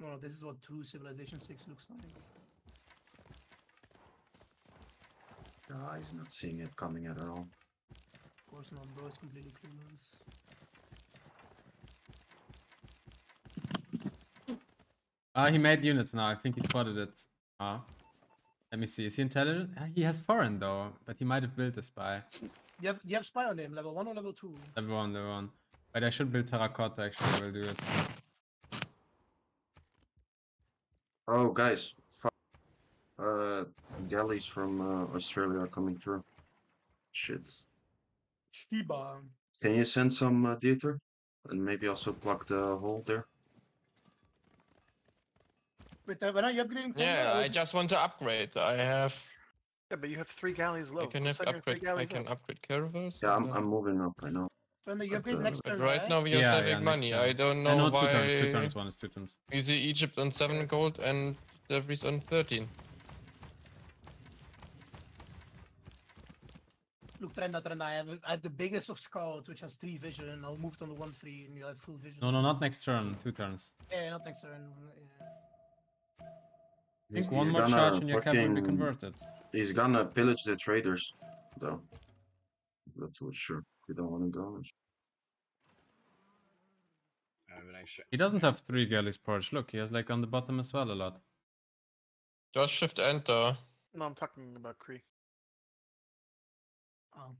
No, no, this is what true Civilization 6 looks like. Ah, he's not seeing it coming at all. Of course not, bro. It's completely clueless. Ah, he made units now. I think he spotted it. Ah. Let me see. Is he intelligent? Ah, He has foreign though, but he might have built a spy. You have, you have spy on him, level 1 or level 2? Level one, level one. But I should build terracotta actually. I will do it. Oh, guys. Fuck. Uh, galleys from uh, Australia are coming through. Shit. Shiba. Can you send some uh, theater? And maybe also plug the hole there? Wait, uh, when are you upgrading? Yeah, or I just want to upgrade. I have. Yeah, but you have three galleys low. I can have send three upgrade. I can up. upgrade caravels. Yeah, I'm, I'm moving up, I know. When you But, upgrade uh, next But turn, right right? now we are Yeah, saving yeah, money. turn. I don't I know know why. two turns, two turns, one is two turns. We see Egypt on seven gold and Jeffries on thirteen. Look, Trynda, Trynda, I have, I have the biggest of scouts, which has 3 vision. I'll move it on the 1 3 and you have full vision. No, no, not next turn. Two turns. Yeah, not next turn. Yeah. I think He's- one more gonna charge and your cap will be converted. He's gonna pillage the traders, though. That's for sure. If you don't want to go, it's- I have an extra. He doesn't have three galleys purge. Look, he has like on the bottom as well a lot. Just shift enter. No, I'm talking about Cree. Oh.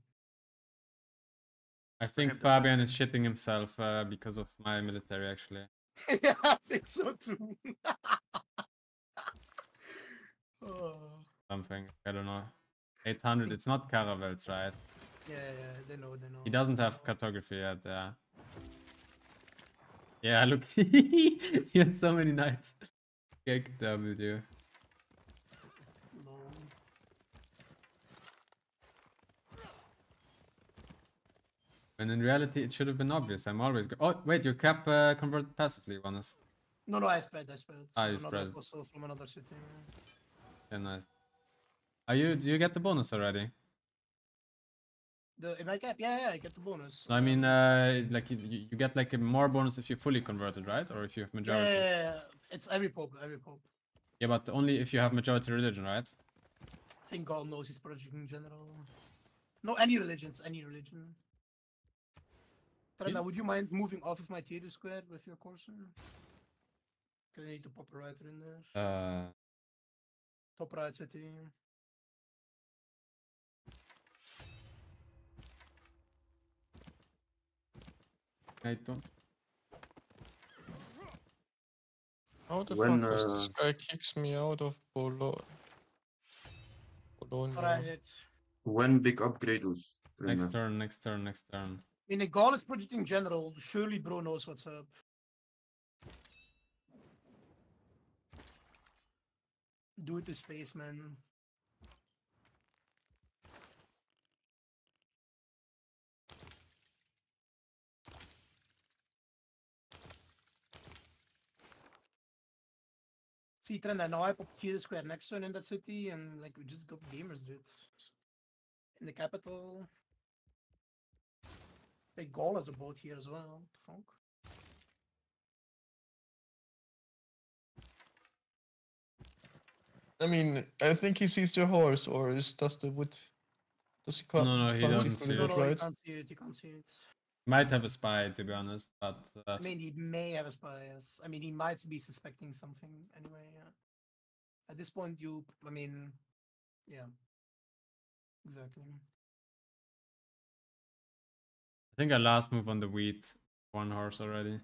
I think Fabian is shitting himself uh, because of my military actually. yeah, I think so too. oh. Something. I don't know. 800, it's not caravels, right? Yeah, yeah, they know, they know. He doesn't have cartography yet, yeah. Yeah, look, he had so many knights. Kick W. And in reality, it should have been obvious. I'm always. Oh, wait, your cap uh, converted passively, Wannes. No, no, I spread, I spread. Ah, you spread. apostle from another city. Yeah, nice. Are you? Do you get the bonus already? The if I get, yeah, yeah, I get the bonus. I mean, uh, like you, you you get like a more bonus if you're fully converted, right? Or if you have majority. yeah, yeah, yeah. it's every pope, every pope. Yeah, but only if you have majority religion, right? I think God knows his project in general. No, any religions, any religion. Trynda, would you mind moving off of my theater square with your cursor? Because I need to pop a writer in there. Uh, Top right city. I don't. How the When, fuck does this uh, guy kicks me out of Bolo- Bologna? Alright. When big upgrade was. Next turn, next turn, next turn. In a Gaullist project in general, surely bro knows what's up. Do it to space, man. See, Trend, I know I put Tier Square next turn in that city, and like we just got gamers, dude. In the capital. Big Gaul has a boat here as well. What the fuck? I mean, I think he sees the horse, or is does the wood? Does he can't? No, no, he can't doesn't see see it, it. No, no, you right? can't see it. You can't see it. Might have a spy, to be honest, but uh, I mean, he may have a spy. Yes. I mean, he might be suspecting something anyway. Yeah. At this point, you. I mean, yeah. Exactly. I think I last move on the wheat one horse already.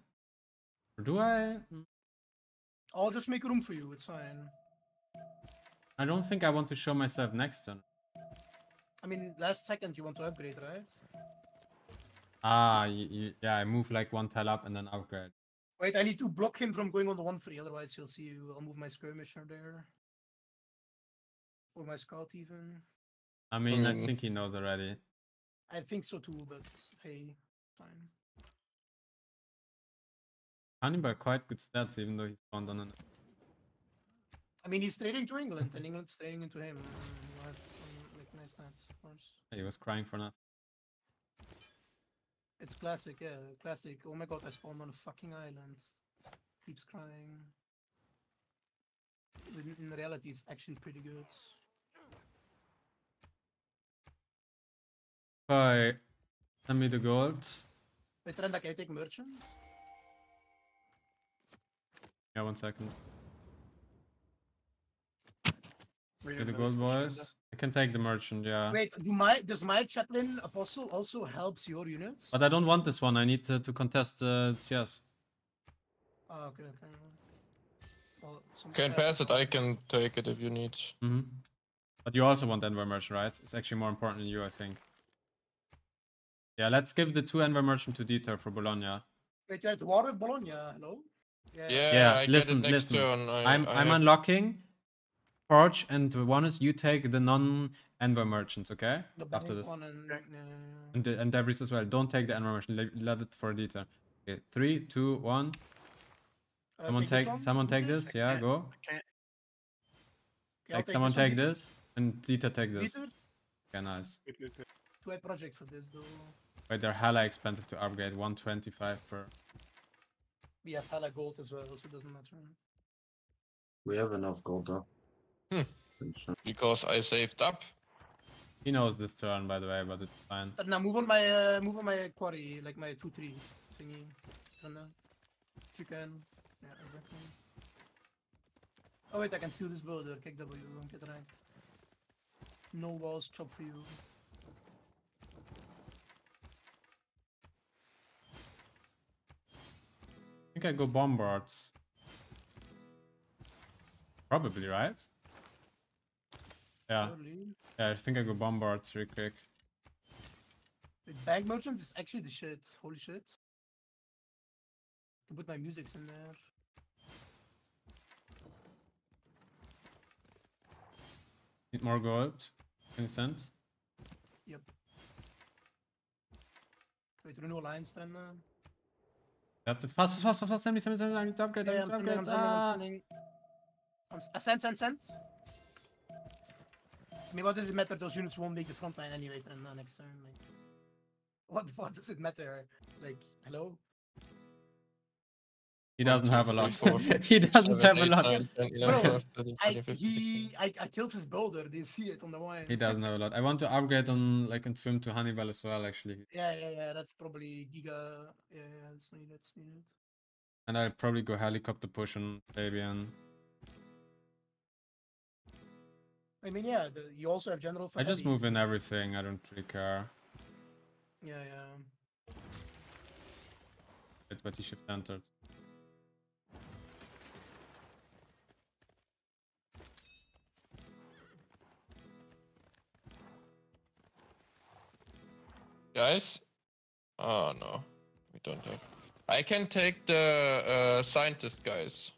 Or do I? Mm, I'll just make room for you. It's fine. I don't think I want to show myself next turn. I mean, last second you want to upgrade, right? Ah, y- y- yeah, I move like one tile up and then upgrade. Wait, I need to block him from going on the one free. Otherwise, he'll see you. I'll move my skirmisher there. Or my scout even. I mean, I Mm. think he knows already. I think so too, but hey, fine. Hannibal quite good stats, even though he's spawned on an. I mean, he's trading to England, and England's trading into him. Uh, have some like nice stats, of course. He was crying for nothing. It's classic, yeah, classic. Oh my god, I spawned on a fucking island. Keeps crying. In- in reality, it's actually pretty good. Bye. Send me the gold. Wait, Trynda, can you take merchant? Yeah, one second. Okay, the gold notes, boys. I can take the merchant, yeah. Wait, do my does my chaplain apostle also helps your units? But I don't want this one. I need to, to contest uh, CS. Ah, okay, okay. Well, Can pass it. I can take it if you need. hmm But you also want Enver Merchant, right? It's actually more important than you, I think. Yeah, let's give the two Enver Merchant to Dieter for Bologna. Wait, you're at war with Bologna, hello? Yeah, Yeah, I listen, get it next listen. turn. I, I'm I I'm have- unlocking Forge and one is you take the non Enver merchants, okay? The After this. one and, yeah, yeah, yeah. And the, and Devries as well. Don't take the Enver merchant. Let, let it for Dieter. Okay, three, two, one. Uh, Someone take take someone take Dieter? this. Yeah, go. Okay, I'll Like take someone this take this and Dieter take this. Dieter? Okay, nice. Do I project for this though? Wait, they're hella expensive to upgrade. 125 per. We have hella gold as well, so it doesn't matter. We have enough gold though. Hmm. Because I saved up. He knows this turn, by the way, but it's fine. Uh, Now move on my uh, move on my quarry, like my two three thingy. Trynda. If you can. Yeah, exactly. Oh wait, I can steal this boulder. Kick W, don't get right. No walls, chop for you. Think I go bombards. Probably, right? Yeah. Yeah, I think I go bombards real quick. Wait, bag merchants is actually the shit. Holy shit. I can put my musics in there. Need more gold. 20 cent. Yep. Wait, renew alliance then. Uh... Got it. Fast, fast, fast, fast, send me, send me, send me. I need to upgrade, I need to upgrade. I'm Ah. spending. I'm s- uh, send, send. I mean, what does it matter? Those units won't make the front line anyway, turn uh, next turn. Like, what, what does it matter? Like, hello? He doesn't have a three, lot. four, he doesn't seven, have a lot. nine, 10, 11, Bro, 12, 13, I, 14, 15, he, I, I killed his builder. They see it on the wine. He doesn't have a lot. I want to upgrade on like on swim to Hannibal as well, actually. Yeah, yeah, yeah. That's probably Giga. Yeah, yeah. It's needed. It's needed. And I'll probably go helicopter push on Fabian. I mean, yeah. The, you also have general. For I just move in everything. I don't really care. Yeah, yeah. Wait, but he shift entered. Guys? Oh no, we don't have. I can take the uh, scientist guys.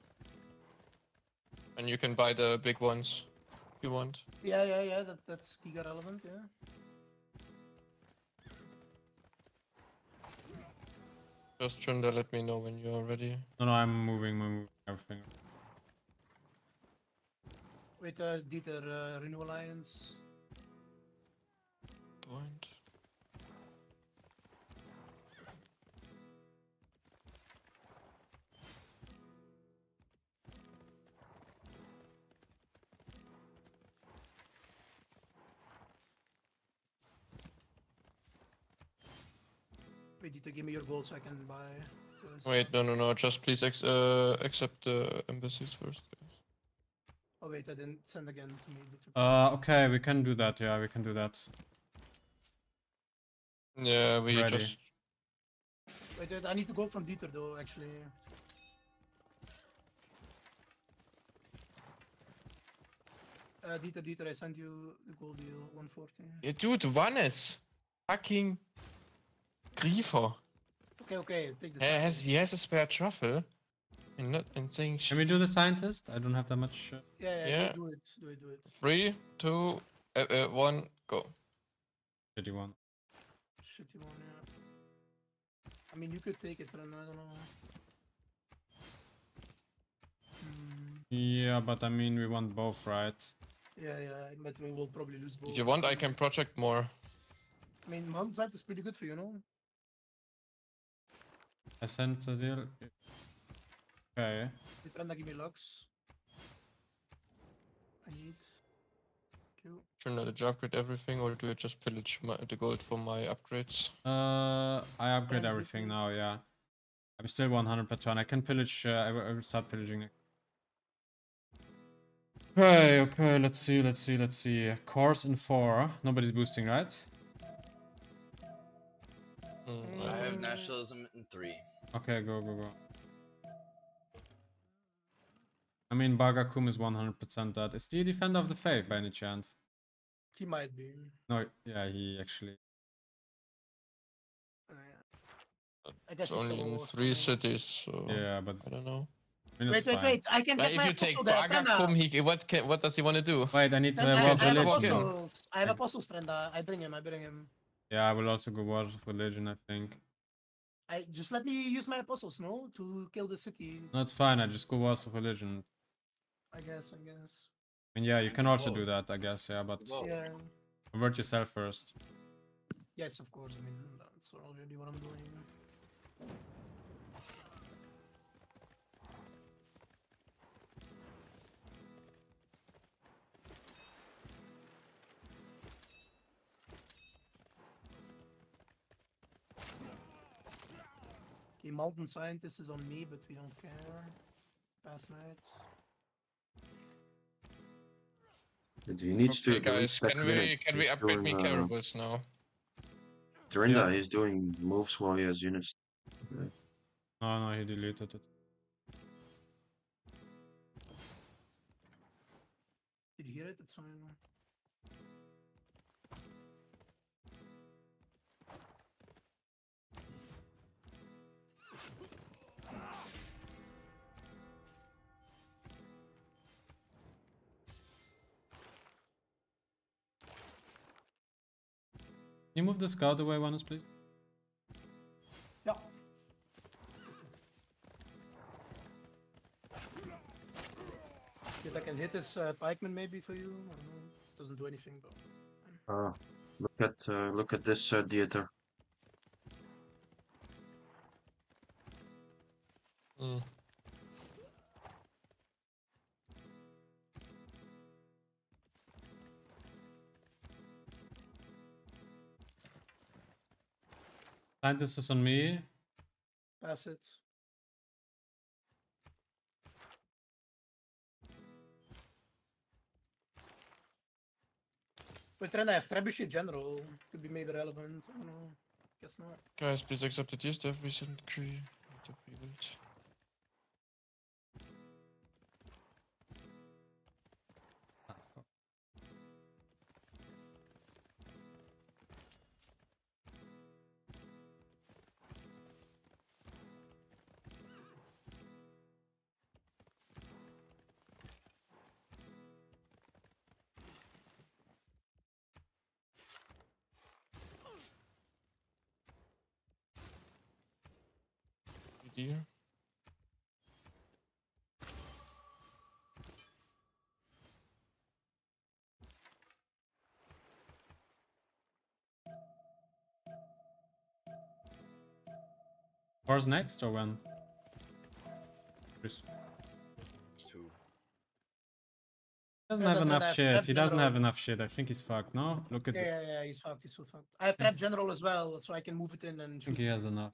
And you can buy the big ones if you want. Yeah, yeah, yeah. That that's Giga relevant. Yeah. Just Chunda, let me know when you're ready. No, no, I'm moving, I'm moving everything. Wait, uh, Dieter, uh, Renew Alliance. Point. Wait, Dieter, give me your gold so I can buy. the Wait, no, no, no. Just please ex uh, accept the embassies first. guys. Oh wait, I didn't send again to me. Uh, okay, we can do that. Yeah, we can do that. Yeah, we Ready. just. Wait, wait, I need to go from Dieter though. Actually. Uh, Dieter, Dieter, I sent you the gold deal, 140. Yeah, dude, Vannes! Fucking. Griefer! Okay, okay, take this. He has, he has a spare truffle. And not and saying Can we do the scientist? I don't have that much. Uh... Yeah, yeah, Yeah. Do, do it, do it, do it. Three, two, uh, uh, one, go. 31. Shitty one, yeah. I mean, you could take it, Ren, I don't know. Hmm, Yeah, but I mean, we want both, right? yeah, yeah, but we will probably lose both. If you want, I can project more. I mean, Mount Zweit is pretty good for you, no? I sent a deal. Okay. Did Renda give me locks? I need. Q. Chunda, did you upgrade everything or do you just pillage my, the gold for my upgrades? Uh, I upgrade everything Everything. now. Yeah, I'm still 100 per turn. I can pillage. Uh, I, will, start pillaging. it. Okay, okay. Let's see. Let's see. Let's see. Course in four. Nobody's boosting, right? Mm, I have nationalism in three. Okay, go, go, go. I mean, Bagakum is 100% dead. Is he a defender of the faith by any chance? He might be. No, yeah, he actually. Uh, I guess It's it's only in three squad. cities, so Yeah, but I don't know. I mean, Wait, wait, fine. wait! I can get if my you take apostle there. Trynda. Bagakum, he what can, what does he want to do? Wait, I need to Trynda, have I, I have religion. apostles. I have apostles, Trynda. I bring him. I bring him. Yeah, I will also go world of religion. I think. I just let me use my apostles, no, to kill the city. That's fine. I just go world of religion. I guess. I guess. I mean, yeah, you can also do that, I guess. Yeah, but Yeah. convert yourself first. Yes, of course. I mean, that's already what I'm doing. Malton Scientist is on me, but we don't care. Past nights. And he needs Okay, to delete guys, that can we unit. can we He's upgrade me doing, uh, caravels now? Dorinda is doing moves while he has units. Yeah. Oh no, he deleted it. Did you hear it? It's fine. You move the scout away, Wanus, please? Yeah. If I can hit this uh, pikeman maybe for you. I don't know. Doesn't do anything, but Uh, look at uh, look at this uh, theater. Scientist is on me. pass it. But then I have Trebuchet General. Could be maybe relevant. I don't know. Guess not. Guys, please accept that yes, the recent decree. The rebuild. Wars next or when? Chris. Two. Doesn't Yeah, have enough that- shit. that He doesn't have enough shit. I think he's fucked. No, look at. Yeah, it. yeah, yeah, he's fucked. He's so fucked. I have Trap General as well, so I can move it in and I think he has enough.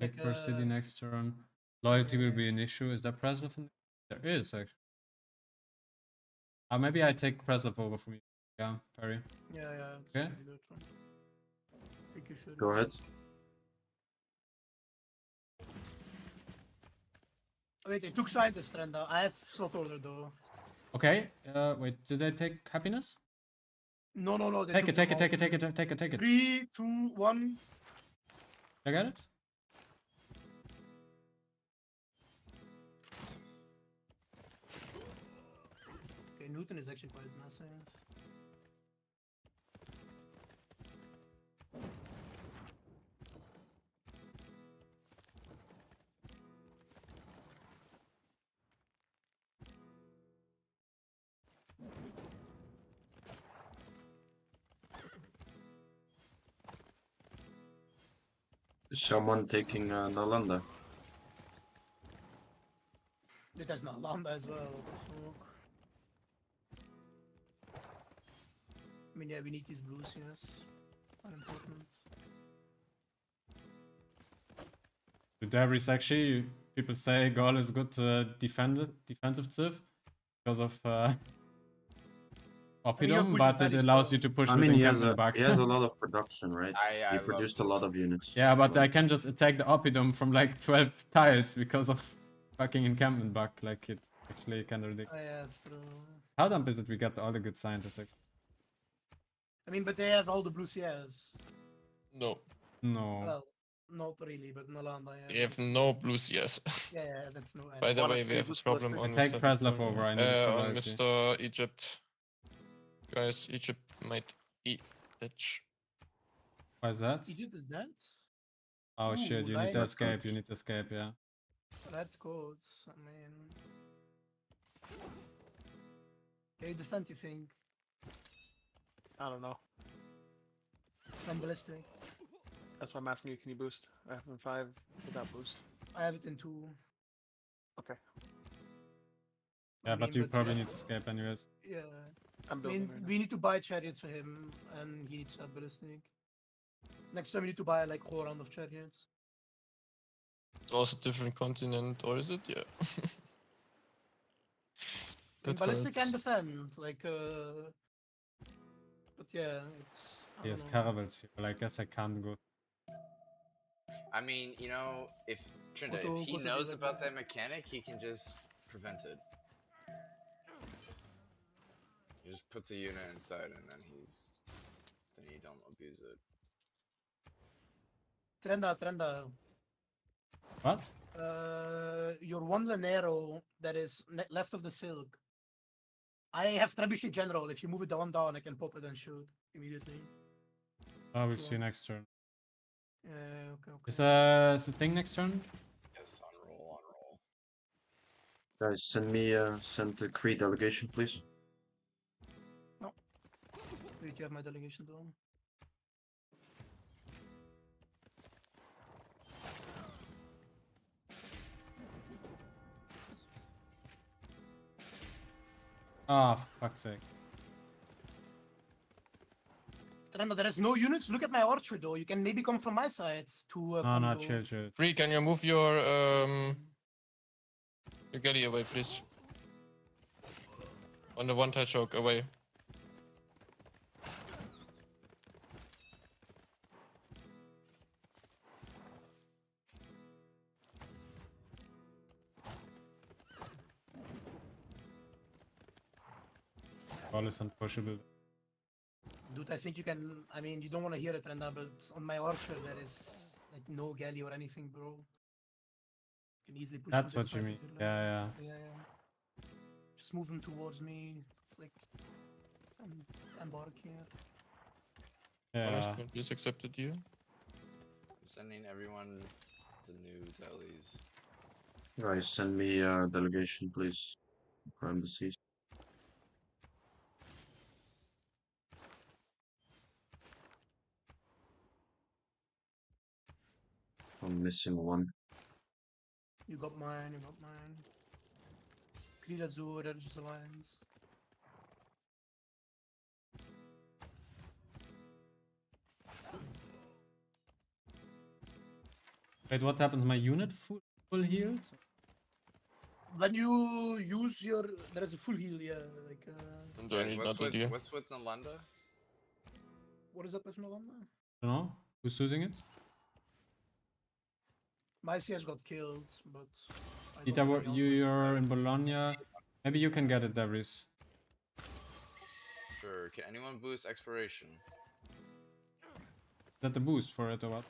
Like, Take first city uh, next turn. Loyalty will be an issue. Is there Preslav there? is actually. Uh, maybe I take Preslav over from you. Yeah, Perry. Yeah, yeah. Okay. pretty good one. I think you should. Go ahead. Wait, I took Scientist trend now. I have slot order though. Okay. Uh, wait. Did they take happiness? No, no, no. they Take it. Take it. Take all. it. Take it. Take it. Take it. Three, two, one. I got it. Okay, Newton is actually quite massive. Someone taking uh, Nalanda. Dude, there's not Lambda as well. What the fuck? I mean, yeah, we need these blues, yes. Quite important. To Devries actually, people say Gaul is good uh, defend defensive civ because of uh, Oppidum, push but it allows slow. you to push I with mean, he has, encampment a, back. he has a lot of production, right? I- I he produced a lot of units. Yeah, but I can just attack the Oppidum from like 12 tiles because of fucking encampment bug. Like it actually kind of ridiculous. Oh, yeah, it's true. How dumb is it we got all the good scientists? Like, I mean, but they have all the blue CS. No. no. Well, not really, but Nalanda, yeah. We have no blue CS. Yeah, yeah, that's no. By the One way, XP we have a problem plus on Take Mr. Preslav Victor. over, I need it for Uh, on loyalty. Mr. Egypt. Guys, Egypt might eat bitch. Why is that? Egypt is dead? Oh Ooh, shit, you need to escape, you need to escape, yeah. Red codes, I mean. Can you defend, you think? I don't know. I'm ballistic. That's why I'm asking you. Can you boost? I have in five without boost. I have it in two. Okay. Yeah, I but mean, you but probably yeah. need to escape anyways. Yeah. I'm I mean, right now. we need to buy chariots for him, and he needs to have ballistic. Next time we need to buy like whole round of chariots. It's also different continent, or is it? Yeah. I mean, That Ballistic can hurts. defend, like, uh... But yeah, it's... I Yes, caravels here. Well, I guess I can't go. I mean, you know, if Trynda, if he knows about that mechanic, he can just prevent it. He just puts a unit inside, and then he's then he don't abuse it. Trynda, Trynda. What? Uh, your one Llanero that is left of the silk. I have Trebuchet General. If you move it down, down, I can pop it and shoot immediately. Oh, we'll If you see next turn. Yeah, okay, okay. Is uh the thing next turn? Yes, on roll, on roll. Guys, send me uh send the Cree delegation, please. Wait, you have my delegation down. Ah, fuck's sake. Trynda, there is no units. Look at my orchard, though. You can maybe come from my side to. Uh, No, no, chill, chill. Free, can you move your um your galley away, please? On the one touch choke away. Ball is unpushable. Dude, I think you can. I mean, you don't want to hear it, Trynda, but on my orchard there is like no galley or anything, bro. You can easily push. from That's what you mean. Yeah, yeah. yeah, yeah. Just move them towards me. Click. And embark here. Honest, Yeah. can you please accept the. I'm sending everyone the new tellies. Guys, send me uh delegation, please. For embassies. I'm missing one. You got mine. You got mine. Creed Azure, Religious Alliance. Wait, what happens? My unit full full healed? When you use your, there is a full heal, yeah. Like, uh, Do I Guys, need what's another with deal? what's with Nalanda? what is up with November? I don't know. Who's using it? My CS got killed, but. I got Dieter, very were- you outmatched. you're in Bologna. Maybe you can get it, Devries. Sure. Can anyone boost expiration? Is that the boost for it or what?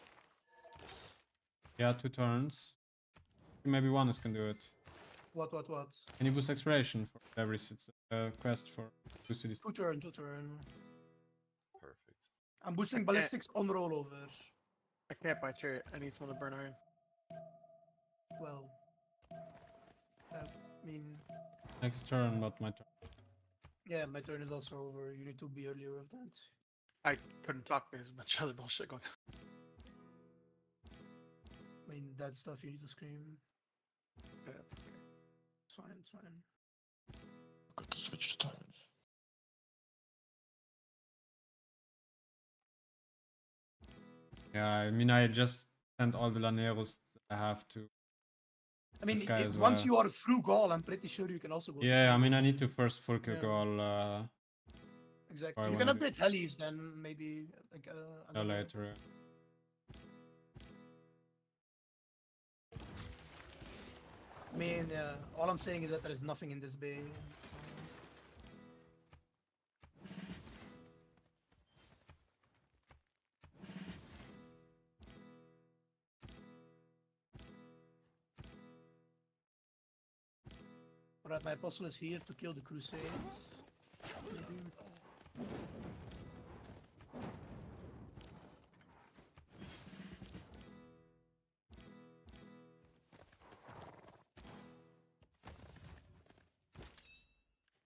Yeah, two turns. Maybe one is can do it. What, what, what? Can you boost expiration for Devries? It's a quest for two cities. Two turn, two turn. Perfect. I'm boosting ballistics on rollover. I can't buy chariot. I need someone to burn iron. Well, I mean, Next turn, not my turn. yeah, my turn is also over. You need to be earlier with that. I couldn't talk. There's a bunch of other bullshit going on. I mean, that stuff you need to scream. Yeah. It's fine, it's fine. Got to switch the times. Yeah, I mean, I just sent all the Llaneros I have to. I mean, guy once well. you are through Gaul, I'm pretty sure you can also go. Yeah, I mean, I need to first full kill Yeah. Gaul uh, Exactly. You can upgrade helis, then maybe like uh, I uh, don't know. later. I mean, yeah. All I'm saying is that there is nothing in this bay. Alright, my apostle is here to kill the crusades. Maybe.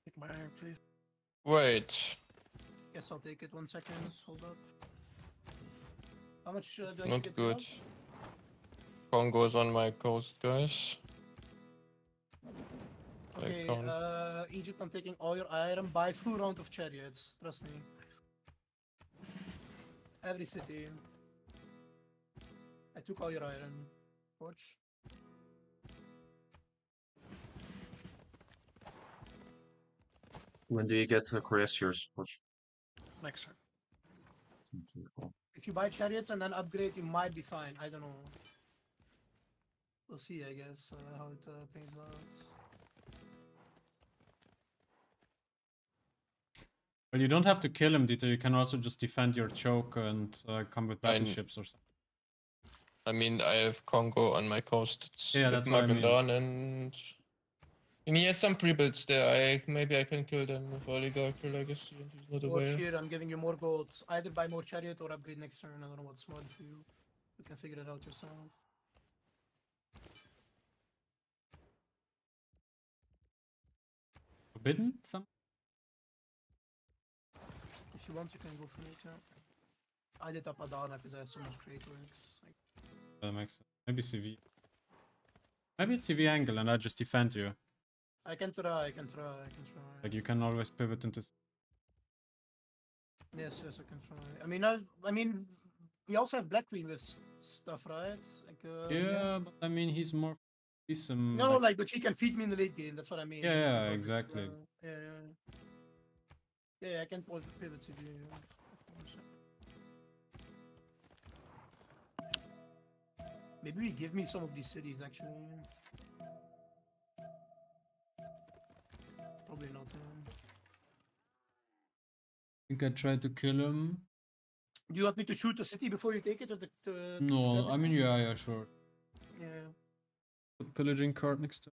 Take my iron, please. Wait, Yes, I'll take it. One second. Hold up. How much uh, do I need to not get good. now? Congo's on my coast, guys. Okay, uh, Egypt, I'm taking all your iron. Buy full round of chariots. Trust me. Every city. I took all your iron. Watch. When do you get the cuirassiers, Watch? Next time. If you buy chariots and then upgrade, you might be fine. I don't know. We'll see, I guess, uh, how it uh, pans out. Well, you don't have to kill him, Dieter. You can also just defend your choke and uh, come with battleships or something. I mean, I have Congo on my coast. It's Yeah, with that's what I mean. Magellan and. And he has some pre-builds there. I maybe I can kill them with Oligarchy Legacy and he's not Watch aware. here, I'm giving you more gold. Either buy more chariot or upgrade next turn. I don't know what's smart for you. You can figure it out yourself. Forbidden? Some? You want, you can go for it, yeah. I did a Apadana because I have so much great works. Like, That makes sense. Maybe CV. Maybe it's CV angle and I just defend you. I can try, I can try, I can try. Like you can always pivot into. Yes, yes, I can try. I mean, I, I mean, we also have Black Queen with stuff, right? Like, uh, Yeah, but I mean he's more. He's some. No, like, but he can feed me in the late game. That's what I mean. Yeah, yeah, exactly. uh, yeah, yeah. Yeah, I can pivot pivot CV. Yeah, of. Maybe we give me some of these cities actually. Probably not. Um, I think I tried to kill him. do you want me to shoot the city before you take it, or the? the No, the- I mean yeah, yeah, sure. Yeah. Put pillaging card next to.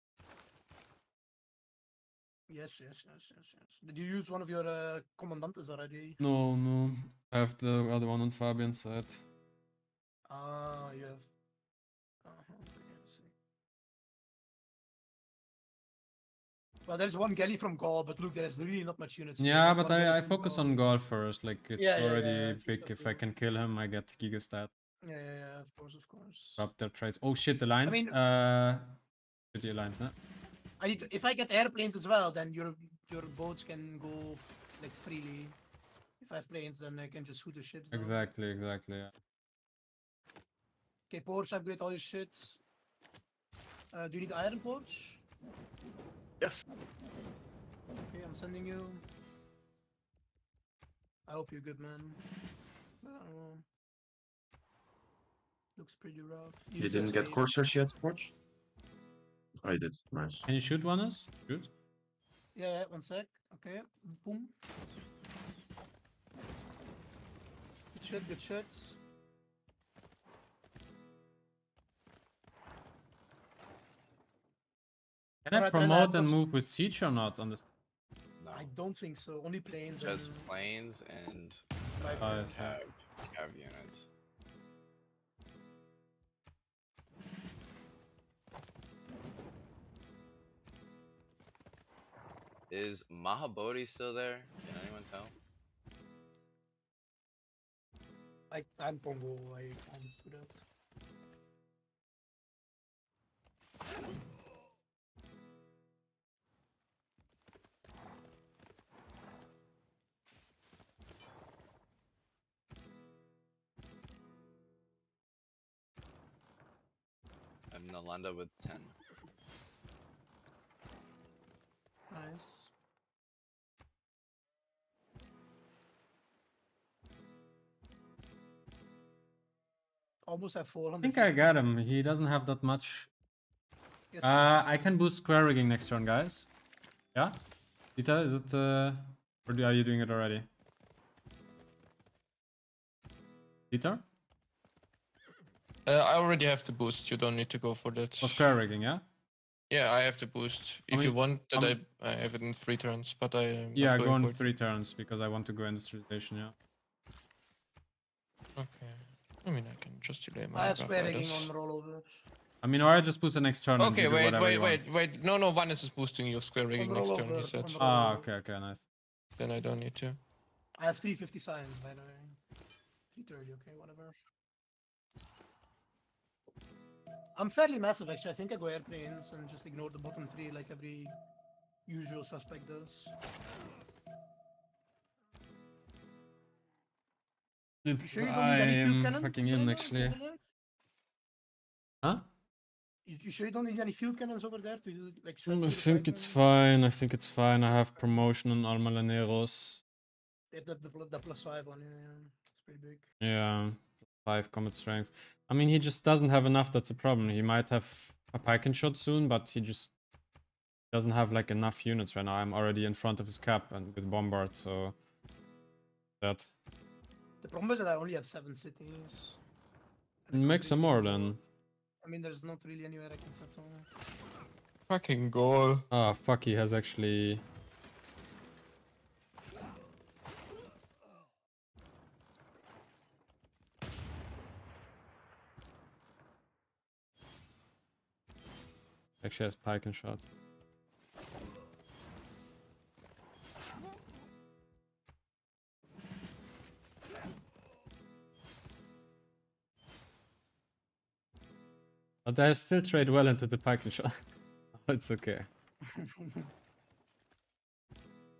Yes, yes, yes, yes, yes. Did you use one of your uh, comandantes already? No, no. I have the other one on Fabian's side. Ah, you have. Uh-huh, okay, I see. Well, there's one galley from Gaul, but look, there's really not much units. Yeah, but I, I focus Gaul. on Gaul first. Like it's Yeah, yeah, yeah, already if big. If I can kill him, I get Gigastat. Yeah, yeah, yeah, of course, of course. Up their trades. Oh shit, the lines. I mean- uh, pretty alliance, no? I need to, if I get airplanes as well, then your your boats can go f- like freely. If I have planes, then I can just shoot the ships. down. Exactly, exactly. Yeah. Okay, Porsche, upgrade all your shit. Uh, do you need iron Porsche? Yes. Okay, I'm sending you. I hope you're good, man. I don't know. Looks pretty rough. You need didn't get escape. Corsairs yet, Watch? I did. Nice. Can you shoot one us? Good. Yeah, yeah, one sec. Okay, boom. Good shit, good shit. Can I Alright, uh, promote and what's- move with siege or not on this? I don't think so. Only planes. Just and planes and Right. Yes, cav, cav units. Is Mahabodhi still there? Can anyone tell? I, I'm Pongo. I do that. I'm Nalanda with 10. Almost have 400. I think I got him. He doesn't have that much. Yes, Uh, I can boost square rigging next turn, guys. Yeah? Dieter, is it, uh, or are you doing it already? Dieter? Uh, I already have the boost. You don't need to go for that. For square rigging, yeah? Yeah, I have the boost. How If you want that, how I, m- I have it in three turns, but I am Yeah, not go going for three turns because I want to go industrialization, yeah. Okay. I mean, I can just delay my I have rough square rigging on rollover. I mean, or I just boost the next turn Okay, wait, wait, wait, wait. No, no, Vaness is boosting your square rigging next turn, he said. on Ah, okay, okay, nice. Then I don't need to. I have 350 science, by the way. 330, okay, whatever. I'm fairly massive, actually. I think I go airplanes and just ignore the bottom three like every usual suspect does. You sure you don't need I any field am fucking in, actually. Huh? You, you sure you don't need any field cannons over there to like? Mm, I think it's fine. I think it's fine. I have promotion on all Malaneros. They have the, the, the plus five one. Yeah, yeah. It's pretty big. Yeah, five combat strength. I mean, he just doesn't have enough. That's a problem. He might have a pike and shot soon, but he just doesn't have like enough units right now. I'm already in front of his cap and with bombard, so that The problem is that I only have seven cities. make some more then. I mean, there's not really anywhere I can settle. Fucking Gaul. Ah, fuck. He has actually. Actually has pike and shot. But I still trade well into the pike and shot. it's okay.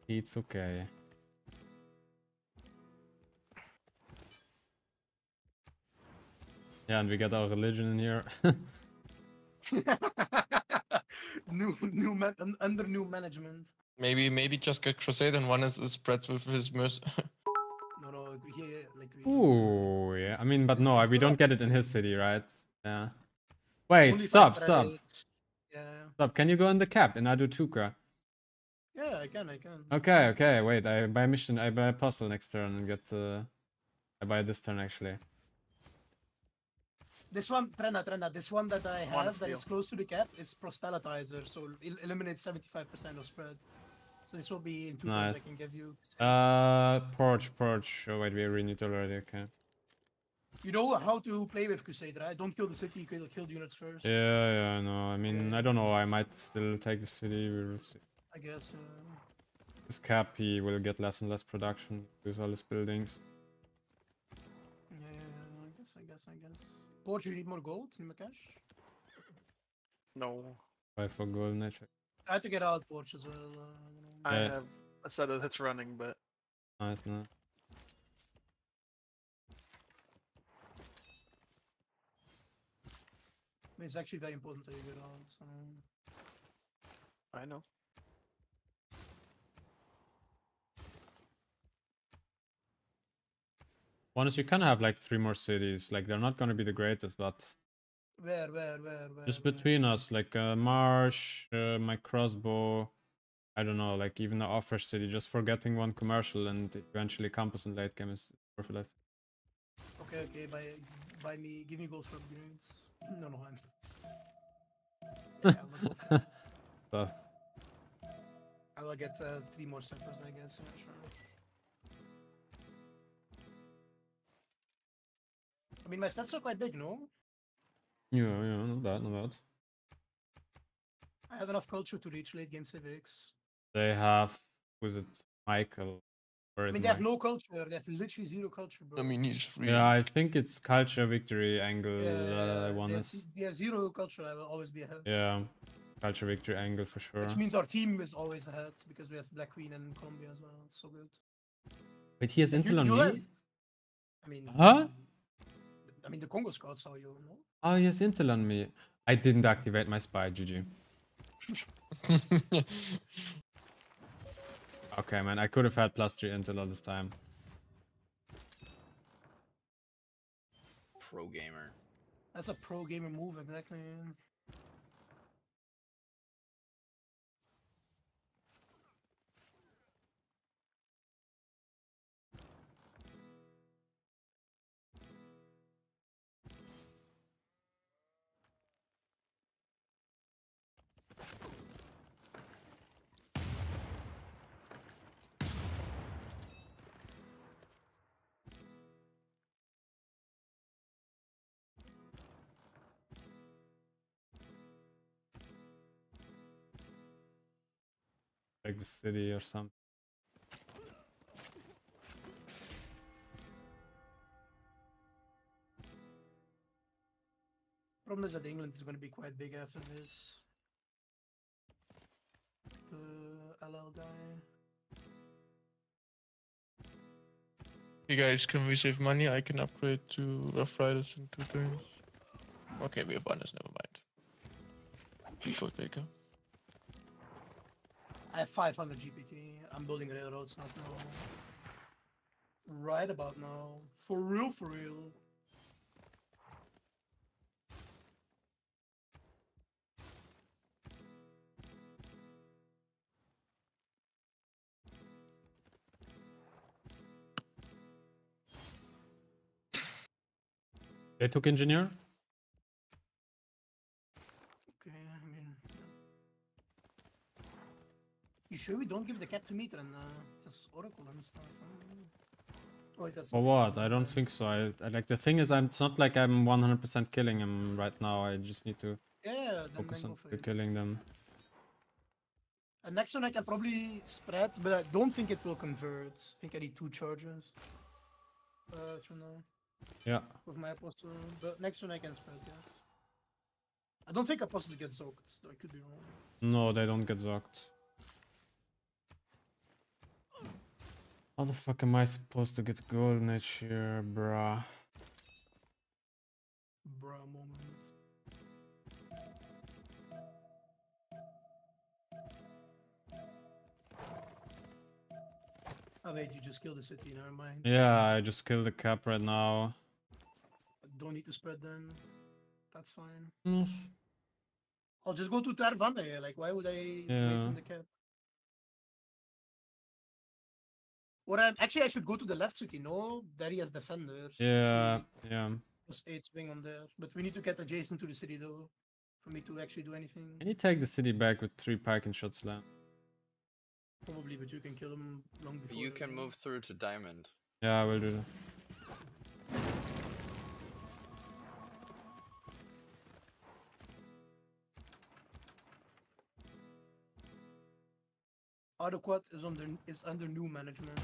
It's okay. Yeah, and we got our religion in here. new, new man, under new management. Maybe maybe just get Crusade and one is, is spreads with his merc. No, no, agree- here, like. Ooh, yeah. I mean, but no, we don't get it in his city, right? Yeah. Wait, Only stop, stop. Yeah, Stop. Can you go in the cap do Adutuka? yeah, I can, I can. Okay, okay, wait. I buy mission, I buy apostle next turn and get uh, I buy this turn actually. This one, Trynda, Trynda, this one that I One have that steal. is close to the cap is proselytizer, so it eliminates 75% of spread. So this will be in two turns I can give you. Uh, porch, porch. Oh wait, we already need already. Okay. You know how to play with Crusader, right? Don't kill the city, kill, kill the units first. Yeah, yeah, no. I mean, I don't know. I might still take the city. We will see. I guess. Uh, This cap, he will get less and less production. Use all his buildings. yeah, yeah, yeah, I guess, I guess, I guess. Port, you need more gold in cash? No. Buy for gold nature. Try to get out Porch as well. Uh, I Yeah. have a set that's running, but Nice, nice. I mean, it's actually very important that you get out. Um, I know. One is you can have like three more cities. Like they're not gonna be the greatest, but where, where, where, where? just where? between us, like uh, Marsh, uh, my crossbow. I don't know, like even the offer city. Just forgetting one commercial and eventually campus and late game is worth it. Okay, okay, buy, buy me, give me gold for upgrades. No, no, I'm. Yeah, I'll go for it. Tough. I will get uh, three more centers, I guess. Yeah, sure. I mean, my stats are quite big, no? Yeah, yeah, not bad, not bad. I have enough culture to reach late game civics. They have was it Michael? Where I mean, they have no culture. They have literally zero culture, bro. I mean, he's free. Yeah, I think it's culture victory angle Yeah, that yeah, I they won have, this. z- they zero culture. I will always be ahead. Yeah, culture victory angle for sure. Which means our team is always ahead because we have Black Queen and Colombia as well. It's so good. Wait, he has Like, you- intel on you me? have- I mean, Huh? I mean, the Congo scouts saw you, no? Oh, he has intel on me. I didn't activate my spy, GG. Okay, man, I could have had plus three intel all this time. Pro gamer. That's a pro gamer move, exactly. Like the city or something. Problem is that England is going to be quite big after this. The LL guy. Hey guys, can we save money? I can upgrade to Rough Riders in two turns. Okay, we have bonus, never mind. Default maker. I have 500 GPT. I'm building railroads not now. Right about now. For real, for real. They took engineer. You sure we don't give the cap to Mitra and uh, this Oracle and stuff? Oh, wait, that's For what? I don't think so. I, I like the thing is, I'm. It's not like I'm 100% killing him right now. I just need to Yeah, focus on go for to it. killing them. And next one I can probably spread, but I don't think it will convert. I think I need two charges. Uh, for now. Yeah. With my apostle, but next one I can spread, yes. I don't think apostles get soaked. I could be wrong. No, they don't get zocked. How the fuck am I supposed to get golden edge here, bruh? Bruh moment. Oh wait, you just killed the city, never mind. Yeah, I just killed the cap right now. Don't need to spread then. That's fine. Mm. I'll just go to Tarvande, like why would I waste Yeah. in the cap? Or I'm actually I should go to the left city, no? There he has defender. Yeah, yeah. Plus eight swing on there. But we need to get adjacent to the city though. For me to actually do anything. Can you take the city back with three pike and shot slam? Probably, but you can kill him long before. You can move through to diamond. Yeah, I will do that. Adequate is under is under new management.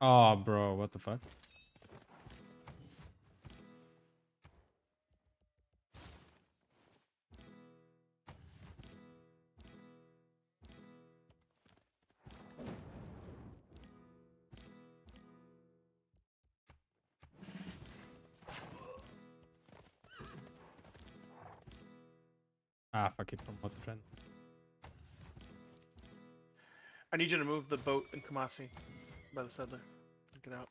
Oh, bro, what the fuck? Need you to move the boat in Kumasi by the settler. Get out.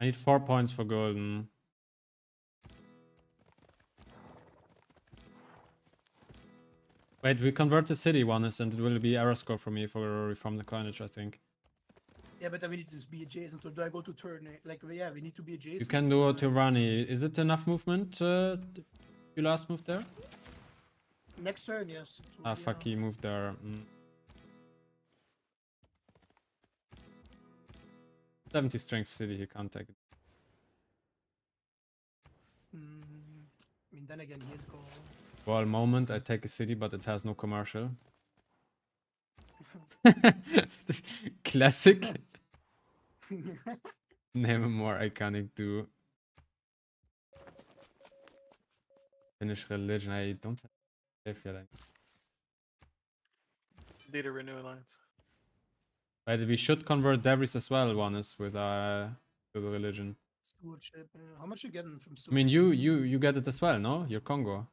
I need four points for golden. Wait, we convert the city one is and it will be era score for me for reform the coinage, I think. Yeah, but then we need to be adjacent. Or do I go to turn? Like, yeah, we need to be adjacent. You can do it to Rani. Is it enough movement? Uh, you last move there? Next turn, yes. it will Ah, fuck, he moved there. Mm. 70 strength city, he can't take it. mm, I mean, then again, he is Gaul. Well, moment, I take a city, but it has no commercial. Classic. Name a more iconic duo. Finnish religion, I don't have yet. I- Data renew alliance. But we should convert Devries as well, one is with uh to the religion. Stewardship. Uh, how much you getting from I mean you you you get it as well, no? You're Congo.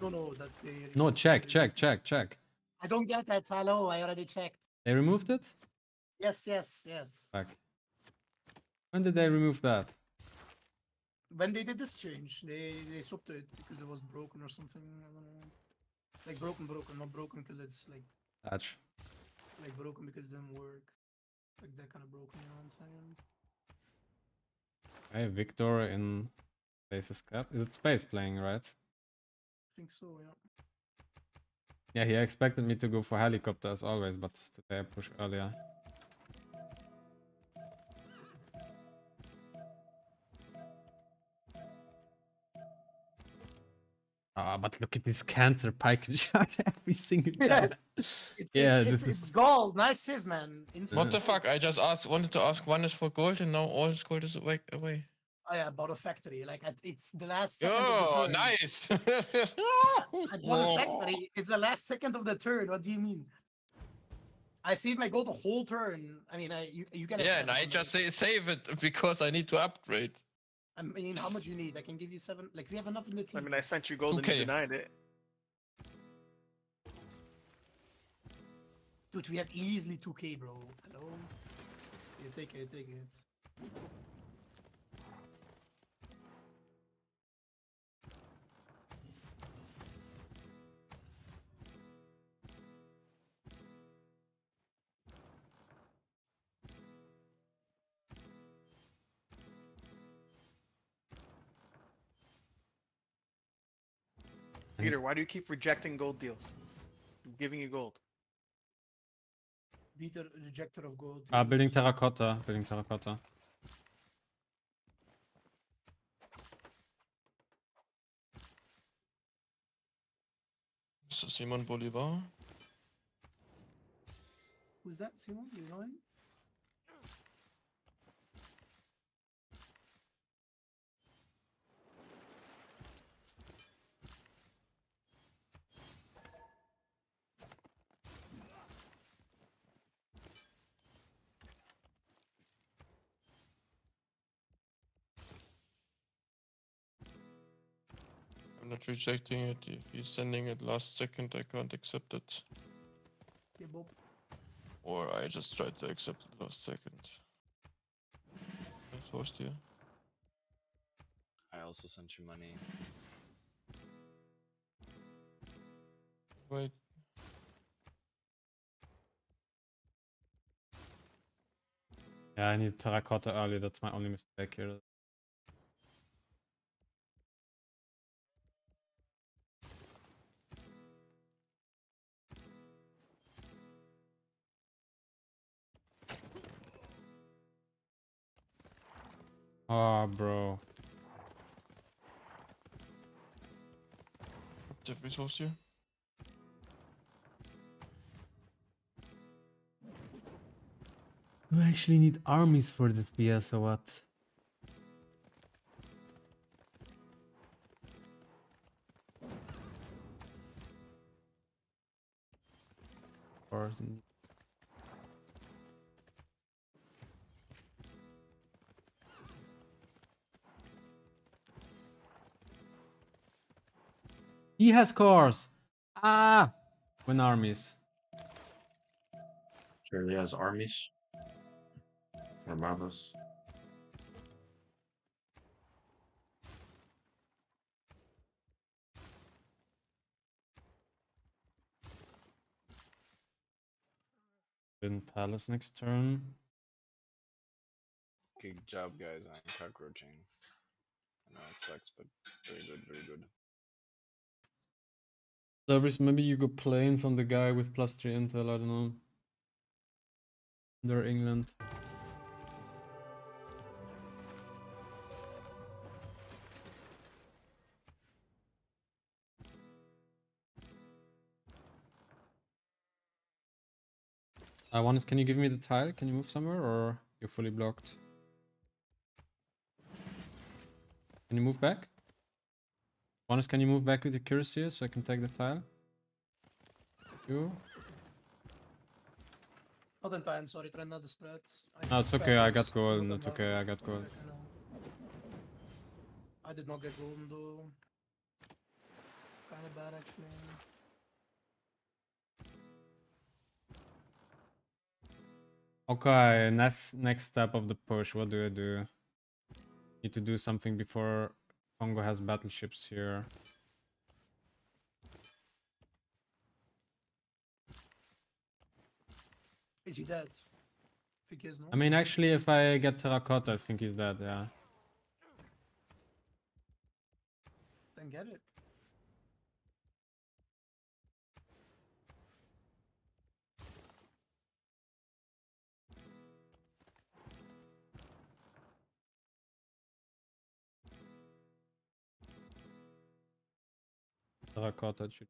No, no, that they. No, check, check, check, check. I don't get that. Hello, I already checked. They removed it? Yes, yes, yes. Fuck. When did they remove that? When they did this change, they they swapped it because it was broken or something. I don't know. Like broken, broken, not broken because it's like Patch. Like broken because it didn't work. Like that kind of broken. You know what I'm saying? Okay, Victor in Space's cap. Is it Space playing, right? I think so. Yeah. Yeah, he expected me to go for helicopter as always, but today I pushed earlier. Ah, but look at this cancer pike shot every single Yes. time. It's, yeah, it's, this it's, is it's gold. Nice save, man. Insane What the fuck? I just asked, wanted to ask one is for gold and now all his gold is away. away. Oh yeah, bought a factory. Like it's the last. Second Oh, of the turn. nice! I bought a factory. It's the last second of the turn. What do you mean? I saved my gold the whole turn. I mean, I you, you can. yeah, and I just say save it because I need to upgrade. I mean, how much you need? I can give you seven. Like we have enough in the team. I mean, I sent you gold and you denied it. Dude, we have easily 2k, bro. Hello? Yeah, take it, you take it. Peter, why do you keep rejecting gold deals? I'm giving you gold. Beat the rejector of gold. Ah, building terracotta. Building terracotta. So Simon Bolivar. Who's that, Simon? Do you know him? Rejecting it. If he's sending it last second, I can't accept it. Yeah, Bob. Or I just tried to accept it last second. That's host here. I also sent you money. Wait. Yeah, I need terracotta early. That's my only mistake here. Oh, bro. Jeffrey's host here. Do I actually need armies for this BS or what? Or he has cars. Ah, when armies. Australia has armies. Armadas. Win palace next turn. Good job, guys, I'm cockroaching. I know it sucks, but very good, very good. Service, maybe you go planes on the guy with plus three intel, I don't know. They're England. Uh, I want is, can you give me the tile? Can you move somewhere or you're fully blocked? Can you move back? One is, can you move back with your accuracy so I can take the tile? You? Not in time, sorry, try not the spreads. I No, it's okay, I got gold, it's okay, I got gold. I. I did not get golden though. Kinda bad actually. Okay, next next step of the push. What do I do? Need to do something before Congo has battleships here. Is he dead? think he is? I mean, actually, if I get terracotta, I think he's dead. Yeah. Then get it. Terracotta should.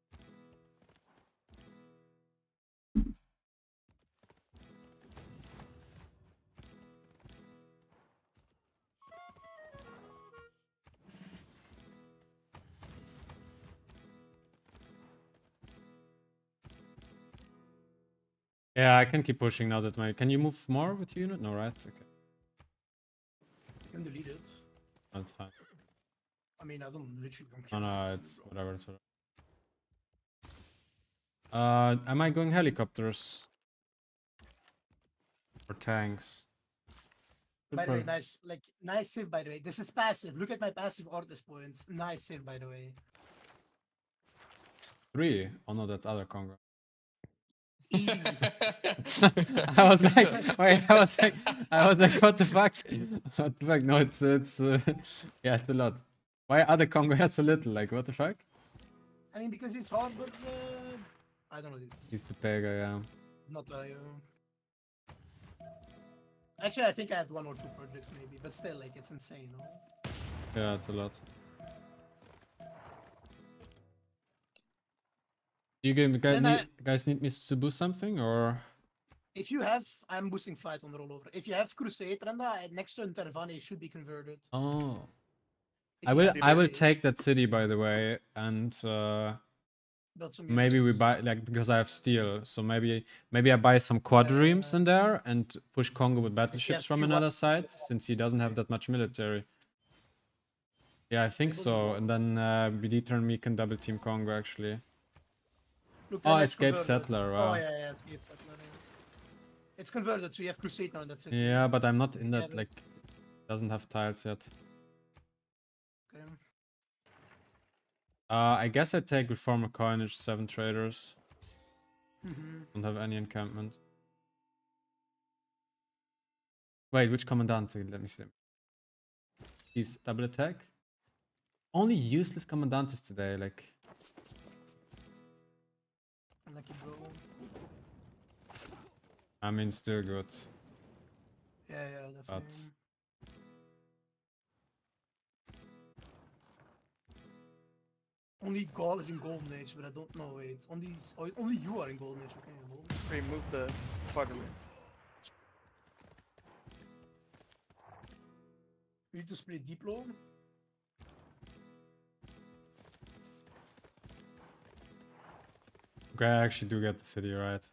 Yeah, I can keep pushing now that my. Can you move more with your unit? No, right? Okay. You can delete it. That's fine. I mean, I don't literally don't No, care. no, it's whatever. It's whatever. Uh, am I going helicopters? Or tanks? Good By the way, nice, like nice save. By the way, this is passive. Look at my passive Ortis points. Nice save, by the way. Three? Oh no, that's other Congo. I was like, wait, I was like, I was like, what the fuck? What the fuck? No, it's it's uh, yeah, it's a lot. Why other Congo has a little? Like, what the fuck? I mean, because it's hard, but uh, I don't know. It's He's Pepega, yeah. not. Uh, actually, I think I had one or two projects maybe, but still, like, it's insane. No? Yeah, it's a lot. Do you guys, need, I- guys need me to boost something or? If you have, I'm boosting fight on the rollover. If you have Crusade, Renda, next to Intervani, should be converted. Oh. If I will I will take that city by the way and uh Build some maybe we buy like because I have steel so maybe maybe I buy some quadriremes in there and push Congo with battleships from another side since he doesn't have that much military. Yeah, I think so. And then uh, BD turn me can double team Congo actually. Look, Oh, escape settler. Oh yeah, yeah, escape settler. yeah. It's converted, so you have Crusade now. That's it. Yeah, but I'm not in that but- like doesn't have tiles yet. Okay. Uh, I guess I take reformer coinage seven traders. Mhm. Don't have any encampment. Wait, which comandante? Let me see. He's double attack. Only useless comandantes today. Like Unlucky bro. I mean, still good. Yeah, yeah, definitely. But Only Gaul is in Golden Age, but I don't know. Wait, only oh, only you are in Golden Age. Okay, well. Remove the quadrant. You need to split Diplo. okay, I actually do get the city right.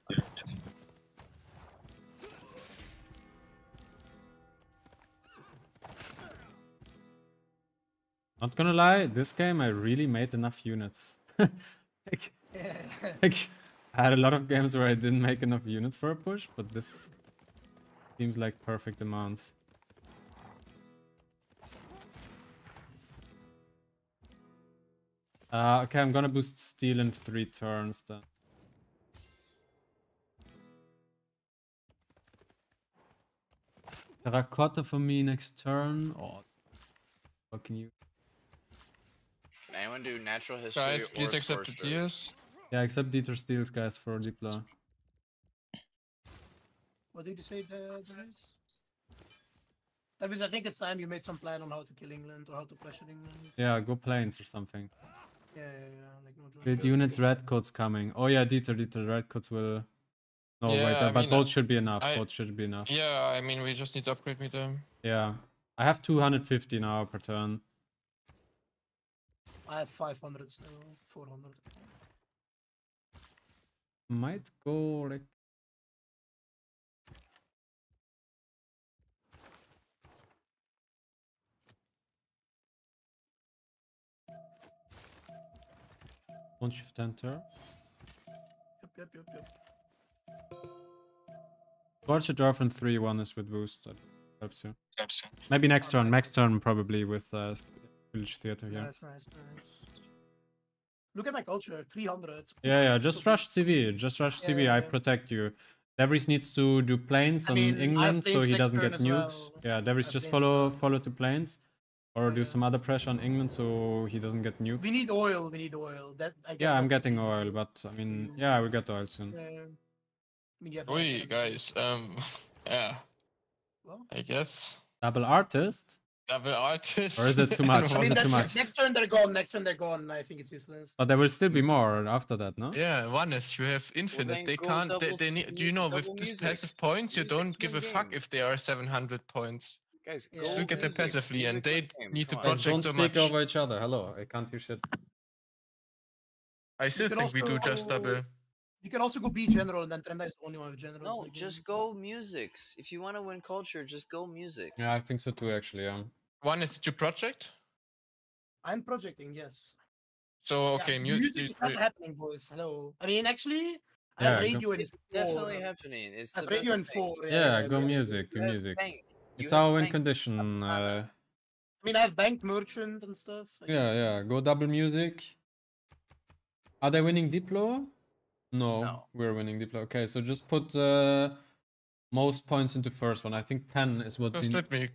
Not gonna lie, this game I really made enough units. like, like, I had a lot of games where I didn't make enough units for a push, but this seems like perfect amount. Uh, okay, I'm gonna boost steel in three turns then. Terracotta for me next turn. Oh, fucking you. Can anyone do natural history Guys, or please accept the tears. Yeah, except Dieter steals guys for Diplo. What did you say, uh, Darius? Darius, I think it's time you made some plan on how to kill England or how to pressure England. Yeah, go planes or something. Yeah, yeah, yeah. Like no joke. Build units, red coats coming. Oh yeah, Dieter, Dieter, red coats will. No, wait, Yeah, uh, I but mean, both should be enough. I- Both should be enough. Yeah, I mean, we just need to upgrade me them. Yeah, I have 250 now per turn. I have 500 still, 400. Might go like. One shift enter. Yep, yep, yep, yep. Torture Dwarf and 3 1 is with boost. That helps you. Helps you. Maybe next turn. Next turn, probably with uh, Village Theater here. Nice, nice, nice. Look at my culture, 300. Yeah, yeah, just rush CV. Just rush Yeah, CV. yeah, I protect you. Devries needs to do planes I on mean, England so he doesn't get nukes. well. Yeah, Devries just follow well. follow to planes. Or do some other pressure on England so he doesn't get nuked. We need oil, we need oil. That I guess Yeah, I'm getting the- oil, but I mean, yeah, I will get oil soon. Yeah. I mean, Oi, guys. Um, yeah. Well? I guess Double artist? Double artist. Or is it too much? I mean, it too that's- much? next turn they're gone. Next turn they're gone. I think it's useless. But there will still be more after that, no? Yeah, one is you have infinite. then they can't. They, double they s- need. Do you know with double this passive points, you don't give a win fuck if they are 700 points. Guys, Yeah. go Just look at them music, passively, and they wins game, need to come on. Don't project so speak over each other. Hello, I can't hear shit. I still could think we do just also- double. You can also go be general, and then Trynda is the only one with general. No, in the just go musics. If you want to win culture, just go music. Yeah, I think so too, actually. Yeah. One is to project. I'm projecting, yes. So Yeah, okay, the music. music is not happening, boys. Hello. I mean, actually, I Yeah, have go- radio in It's definitely happening. It's I have the radio in best thing. four. Yeah, go music, go music. bank. It's have our win condition. Uh, I mean, I have bank merchant and stuff. I yeah, guess. yeah. Go double music. Are they winning Diplo? No, No. we're winning Diplo. Okay, so just put uh, most points into first one. I think 10 is what Just we let me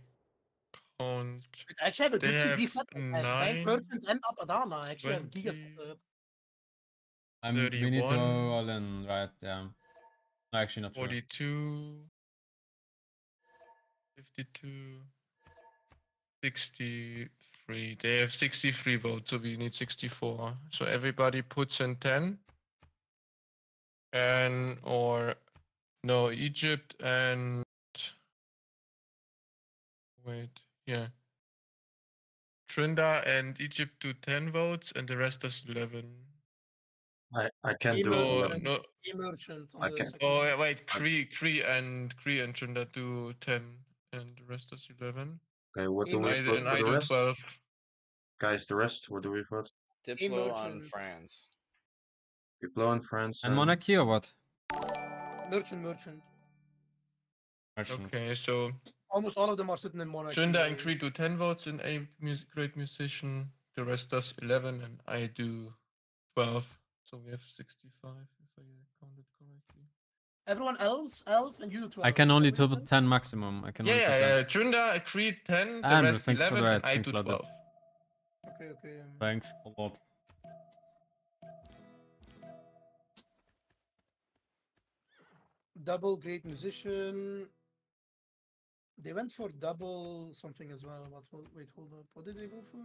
count. I actually have a good CV have setup. I have bank nine, merchant and Apadana. I actually have Giga 20, setup. I'm, we need to 31. all in, right? Yeah. No, actually not sure. 42, 52, 63. They have 63 votes, so we need 64. So everybody puts in 10. And, or, no, Egypt and. Wait, yeah. Trynda and Egypt do 10 votes, and the rest does 11. I, I can't E do No, no. E merchant on I the can- second Oh one. yeah, wait, Cree, Cree and Cree and Trynda do 10, and the rest does 11. Okay, what E do we vote for the rest? 12. Guys, the rest, what do we vote? Diplo on. France. Diplo in France. And Monarchy or what? Merchant, merchant. Merchant. Okay, so Almost all of them are sitting in monarchy. Trynda and uh, Cree do 10 votes in a music, great musician. The rest does 11, and I do 12. So we have 65, if I counted correctly. Everyone else, else, and you do 12. I can only that do 10 maximum. I can Yeah, only do yeah, yeah. Trynda, Cree 10, the And rest thanks for 11, that, and I thanks do a lot. 12. Okay, okay. um, Thanks a lot. Double great musician. They went for double something as well. What? Wait, hold up. What did they go for?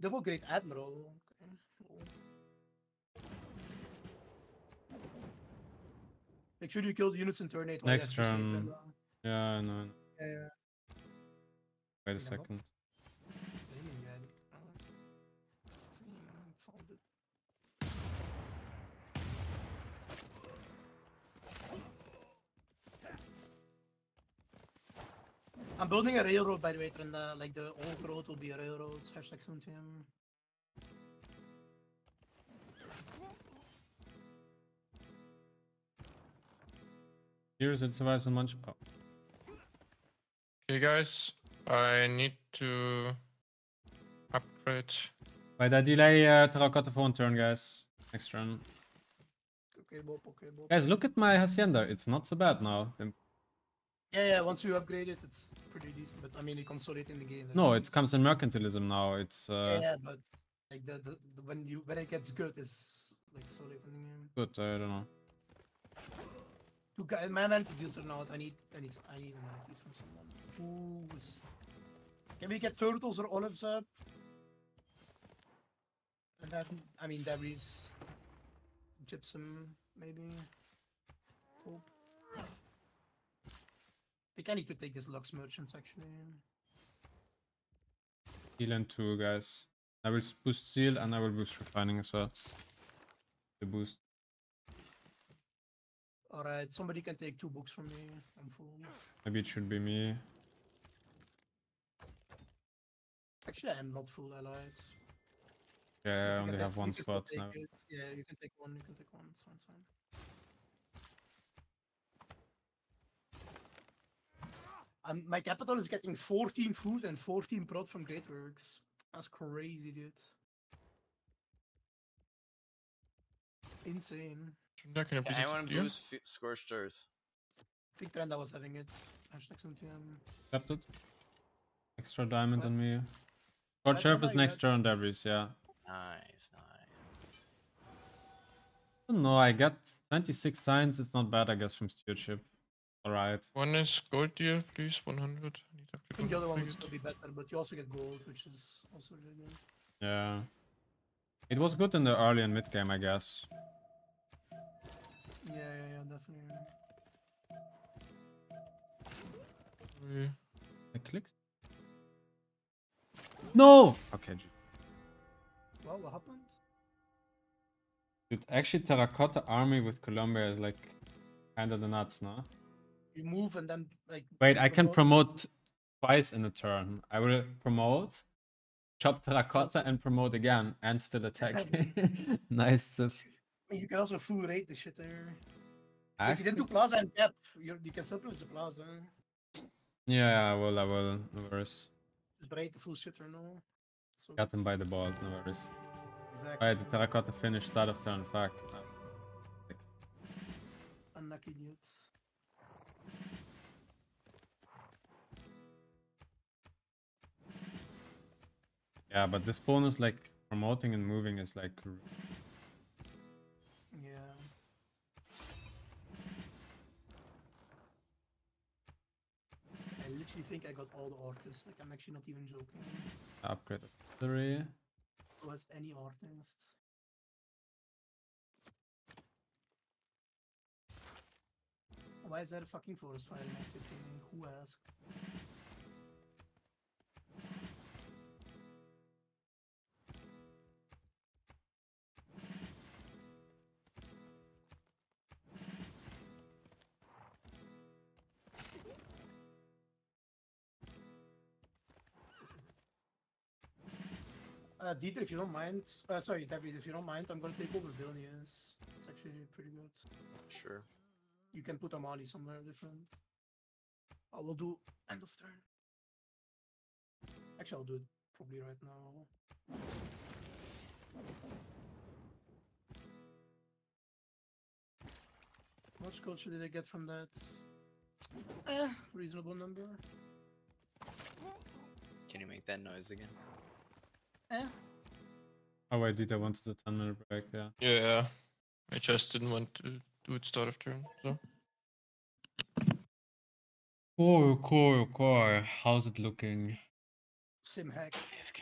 Double great admiral. Okay. Make sure you kill the units in turn 8 Next have turn. Yeah, no. Yeah, yeah. Wait a second. I'm building a railroad by the way, Trynda. Like the old road will be a railroad. Hashtag soon to him. Here's it survives on much. Oh. Okay, guys, I need to upgrade. Wait, I delay uh, Terracotta for one turn, guys. Next turn. Okay, Bob, okay, Bob. Guys, look at my Hacienda. It's not so bad now. The- Yeah, yeah, once you upgrade it, it's pretty decent. But I mean, it comes so in the game. No, it comes in mercantilism now. It's Yeah, uh, yeah, but like the, the, the when you when it gets good, it's like so late in the game. good. I don't know. Two guys, my mantis or not? I need, I need, I need mantis from someone. Who's? Can we get turtles or olives up? And then, I mean, debris, gypsum, maybe. Hope. I think I need to take this Lux merchants actually. Heal and two, guys. I will boost seal and I will boost refining as well. The boost. Alright, somebody can take two books from me. I'm full. Maybe it should be me. Actually, I am not full allied. Yeah, I only take- have one spot now. it. Yeah, you can take one. You can take one. It's fine. It's fine. Um, my capital is getting 14 food and 14 prod from Great Works. That's crazy, dude. Insane. Trynda, can you Can please anyone disappear? boost F- Scorched Earth? Big trend I was having it. Hashtag Suntium. Accepted. Extra diamond What? on me. What God Sheriff is next got? turn, Debris, yeah. Nice, nice. No, I got 26 signs. It's not bad, I guess, from stewardship. Alright. One is gold deal, please, 100. Need to I think the other one would still be better, but you also get gold, which is also really good. Yeah. It was good in the early and mid game, I guess. Yeah, yeah, yeah, definitely. Sorry. I clicked. No! Okay, G. Well, what happened? Dude, actually, Terracotta Army with Colombia is like kinda the nuts, no? You move and then like. Wait, I can promote twice in a turn. I will promote, chop terracotta, and promote again, and still attack. nice stuff. You can also full rate the shit there. If you didn't do plaza and cap, you you can still the plaza. yeah, I will. I will. No worries. Just rate the full shitter now. So Got him by the balls. No worries. Exactly. Alright, the terracotta finish start of turn. Fuck. unlucky idiots. Yeah, but this bonus, like promoting and moving, is like Yeah. I literally think I got all the artists. Like I'm actually not even joking. upgrade of three. Who has any artist? Why is there a fucking forest fire messaging? Who asked? Uh, Dieter, if you don't mind, uh, sorry, David, if you don't mind, I'm gonna take over Vilnius. It's actually pretty good. Sure. You can put Amali somewhere different. I will do end of turn. Actually, I'll do it probably right now. How much culture did I get from that? Eh, reasonable number. Can you make that noise again? Eh. Oh wait, did I wanted a 10 minute break? Yeah. Yeah, I just didn't want to do it start of turn. So Cool, cool, cool. How's it looking? Sim hack. AFK.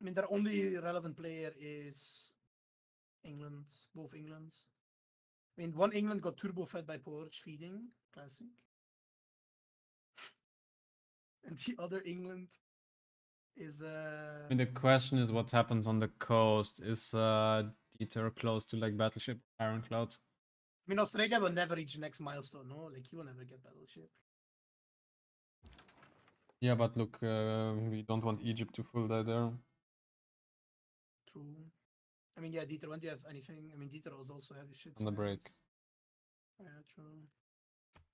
I mean, their only relevant player is England, both Englands. I mean, one England got turbo fed by porridge feeding, classic. And the other England is uh I mean, the question is what happens on the coast. Is uh Dieter close to like Battleship Ironclad? I mean, Australia will never reach the next milestone, no? Like, he will never get Battleship. Yeah, but look, uh, we don't want Egypt to full die there. True. I mean, yeah, Dieter, when do you have anything? I mean, Dieter was also heavy shit. On the break. Yeah, true.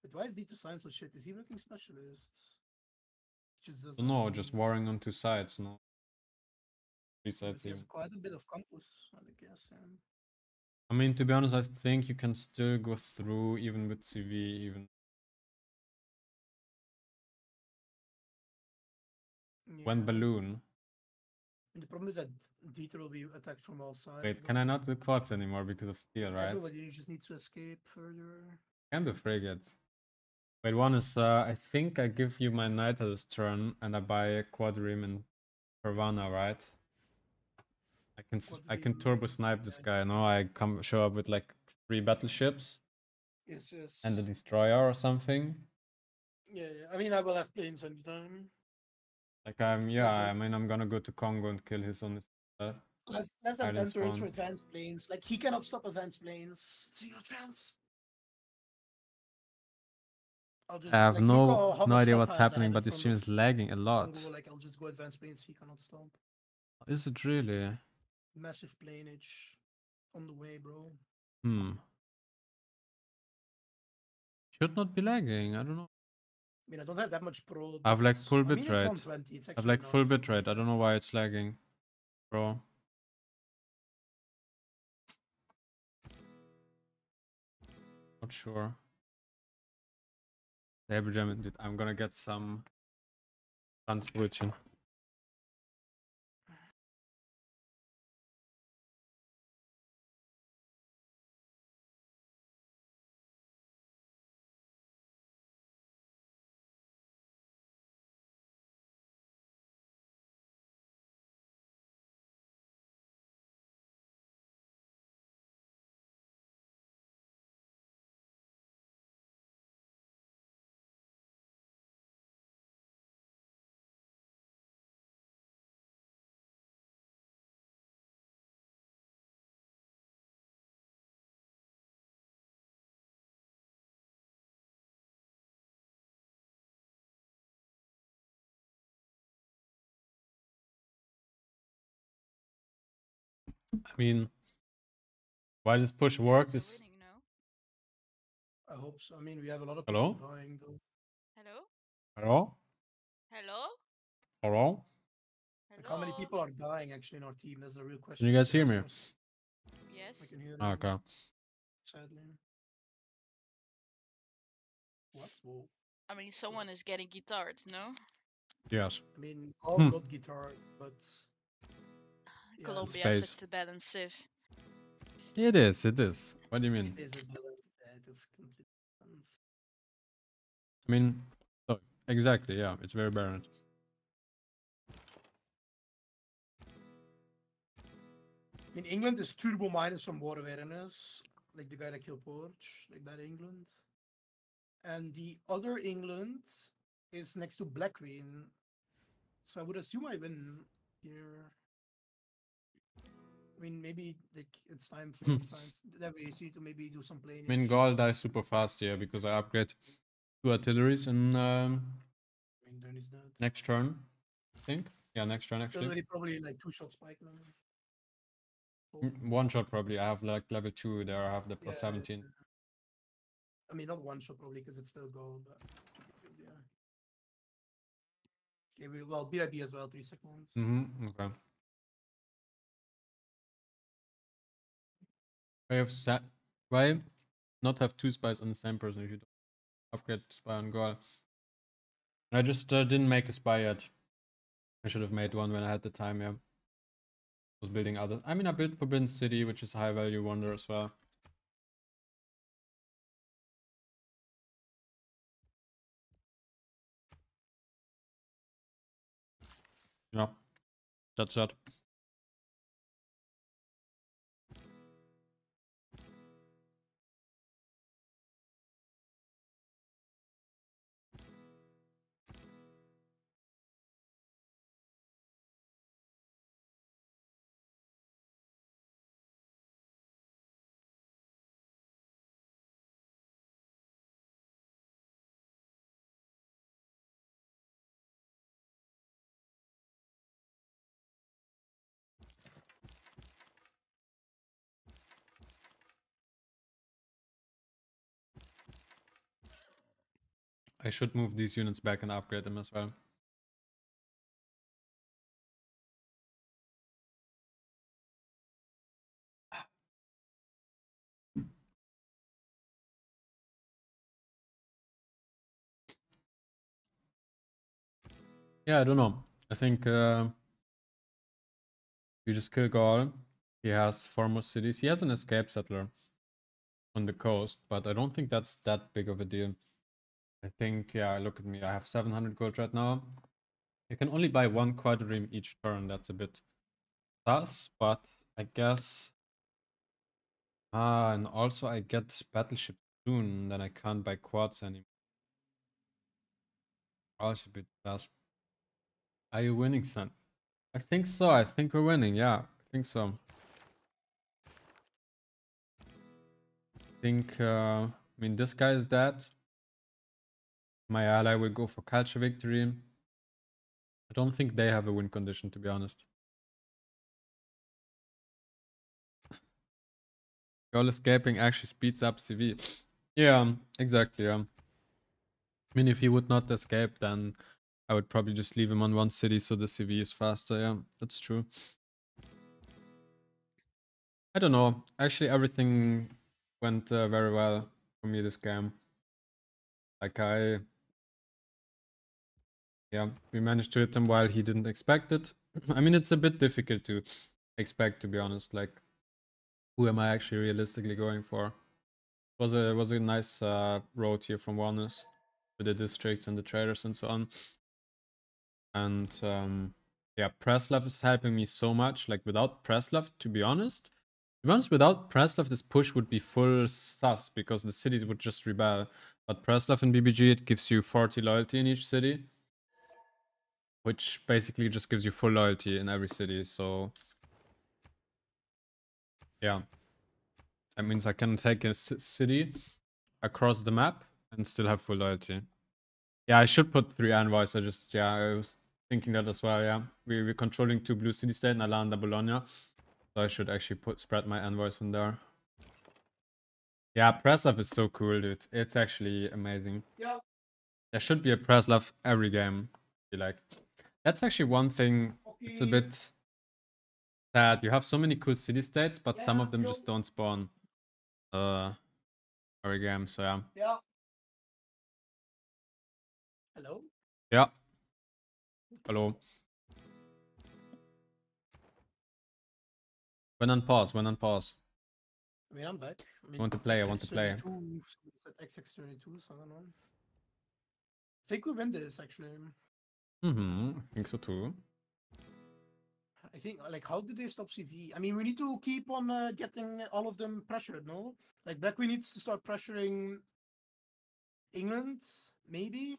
But why is Dieter sign so shit? Is he looking specialist? Does No, just warring on two sides, no. Three sides He quite a bit of campus, I guess. Yeah. I mean, to be honest, I think you can still go through even with CV, even. When Yeah. balloon. And the problem is that Dieter will be attacked from all sides. Wait, can I not do quads anymore because of steel, right? Everybody you just need to escape further. Can do frigate. Wait, one is uh, I think I give you my knight this turn and I buy a quadrim in Pervana, right? I can I can turbo snipe this guy. No, I come show up with like three battleships Yes, yes. and a destroyer or something. Yeah, yeah. I mean, I will have planes anytime. Like I'm yeah. I mean I'm gonna go to Congo and kill his own uh, Less, less than 10 island turns for advanced planes. Like, he cannot stop advanced planes. Chance. I'll just, I have like, no no idea what's happening, but the stream is lagging a lot. Like, I'll just go advanced planes, he cannot stop. Is it really? Massive planeage on the way, bro. Hmm. Should not be lagging. I don't know. I mean, I don't have that much pro. I have like full I mean, it's bitrate. 120, it's I have actually like full enough. bitrate. I don't know why it's lagging, bro. Not sure. Labor Jam, dude. I'm gonna get some Franzbrötchen. I mean, why this push worked is I hope so. I mean, we have a lot of Hello? people dying though. Hello? hello, Hello? hello. Like, how many people are dying actually in our team? That's a real question. Can you guys hear me? Yes. I can hear Ah, you. Okay. Sadly. What? Whoa. I mean, someone is getting guitared, no? Yes. I mean, all Hmm. got guitar, but yeah, Colombia is Space. such the balanced civ. It is. It is. What do you mean? it is a balance. Yeah, it is completely balanced. I mean, so exactly. Yeah, it's very balanced. I mean, England is turbo minus from war awareness, like the guy that killed Porch, like that England. And the other England is next to Black Queen. So I would assume I win here. I mean, maybe like it's time for Hmm. France, WAC to maybe do some playing. I mean, Gaul dies super fast here because I upgrade two artilleries in um, I mean, then he's dead. next turn. I think. Yeah, next turn actually. already probably like two shots spike now. Mm, One shot probably. I have like level two there. I have the plus Yeah, seventeen. I mean, not one shot probably because it's still gold, but yeah. Okay, we, well, BIB as well, three seconds. Mm-hmm. Okay. Why have Why not have two spies on the same person if you don't upgrade spy on Gaul? I just uh, didn't make a spy yet. I should have made one when I had the time. Yeah. I Was building others. I mean, I built Forbidden City, which is a high value wonder as well. Yeah, that's that. I should move these units back and upgrade them as well. Yeah, I don't know. I think uh, you just kill Gaul. He has four more cities. He has an escape settler on the coast, but I don't think that's that big of a deal. I think, yeah, look at me. I have 700 gold right now. You can only buy one quadrim each turn. That's a bit sus, but I guess. Ah, and also I get battleship soon, then I can't buy quads anymore. Also a bit sus. Are you winning, son? I think so. I think we're winning. Yeah, I think so. I think, uh, I mean, this guy is dead. My ally will go for culture victory. I don't think they have a win condition, to be honest. Gaul escaping actually speeds up CV. Yeah, exactly. Yeah. I mean, if he would not escape, then I would probably just leave him on one city so the CV is faster. Yeah, that's true. I don't know. Actually, everything went uh, very well for me this game. Like I, yeah, we managed to hit him while he didn't expect it. I mean, it's a bit difficult to expect, to be honest. Like, who am I actually realistically going for? Was a was a nice uh, road here from Warners with the districts and the traders and so on. And um, yeah, Preslav is helping me so much. Like without Preslav, to be honest, to be honest, without Preslav, this push would be full sus because the cities would just rebel. But Preslav and BBG, it gives you 40 loyalty in each city, which basically just gives you full loyalty in every city. So yeah, that means I can take a city across the map and still have full loyalty. Yeah, I should put three envoys. I just yeah, I was thinking that as well. Yeah, we we're controlling two blue city state, and Bologna. So I should actually put spread my envoys in there. Yeah, Preslav is so cool, dude. It's actually amazing. Yeah. There should be a Preslav every game. Feel like that's actually one thing. It's a bit sad. You have so many cool city states, but some of them just don't spawn. Uh, game. So yeah. Yeah. Hello? Yeah. Hello. When on pause. When on pause. I mean, I'm back. I mean, want to play, I want to play. XX32, so it's at XX32, so I don't know. I think we win this, actually. Mm-hmm. I think so too. I think, like, how did they stop CV? I mean, we need to keep on uh, getting all of them pressured, no? Like, Black, we need to start pressuring England, maybe?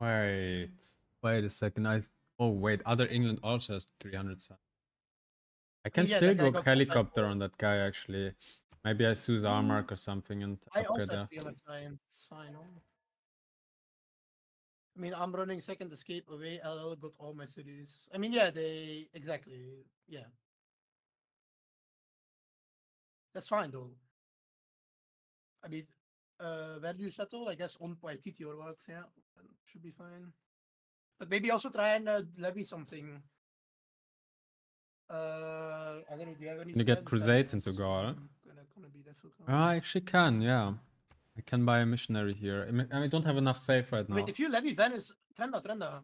Wait. Wait a second. I. Oh wait. Other England also has 300 sun. I can yeah, still go got helicopter on that guy actually. Maybe I use armor or something and I also have PLS science, it's fine. no? I mean, I'm running second escape away. LL got all my cities. I mean, yeah, they exactly. Yeah, that's fine though. I mean, uh, where do you settle? I guess on Paititi or what? Yeah, should be fine. But maybe also try and uh, levy something. Uh, I don't know. Do you have any? You get crusade into Gaul? Gonna, gonna. Ah, I actually can, yeah. I can buy a missionary here. I, mean, I don't have enough faith right now. Wait, if you levy Venice, Trynda, Trynda.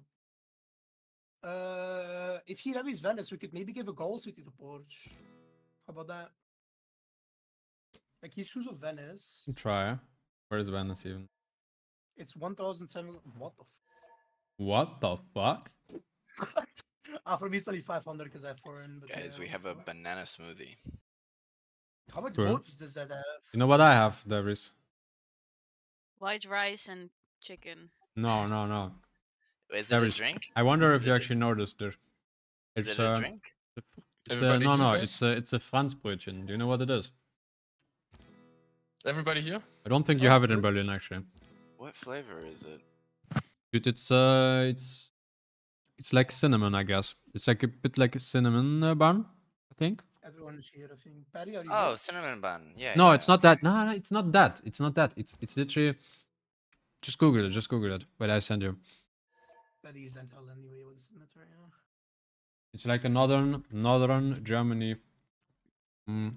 Uh, if he levies Venice, we could maybe give a Gaul city to Porch. How about that? Like he's shoes of Venice. Try. Where is Venice even? It's one thousand seven. What the? What the fuck? F- ah, for me it's only five hundred because I have foreign. But Guys, yeah, we have a banana smoothie. How much Cool. votes does that have? You know what I have, Devries? White rice and chicken. No, no, no. Is it a drink? I wonder Is if you a- actually noticed this. Is It's it a uh, drink? It's a, Everybody no, no. guys? It's a it's a Franzbrötchen. Do you know what it is? Everybody here? I don't think you have it in Berlin actually. What flavor is it? Dude, it's uh, it's it's like cinnamon, I guess. It's like a bit like a cinnamon uh, bun, I think. Everyone is here, I think. Patty, are you Oh, here? cinnamon bun. Yeah. no, yeah. it's not that. No, no, it's not that. It's not that. It's it's literally. Just Google it. Just Google it. Wait, I send you. Patty's and hell anyway. What does it matter? Yeah. It's like a northern northern Germany mm,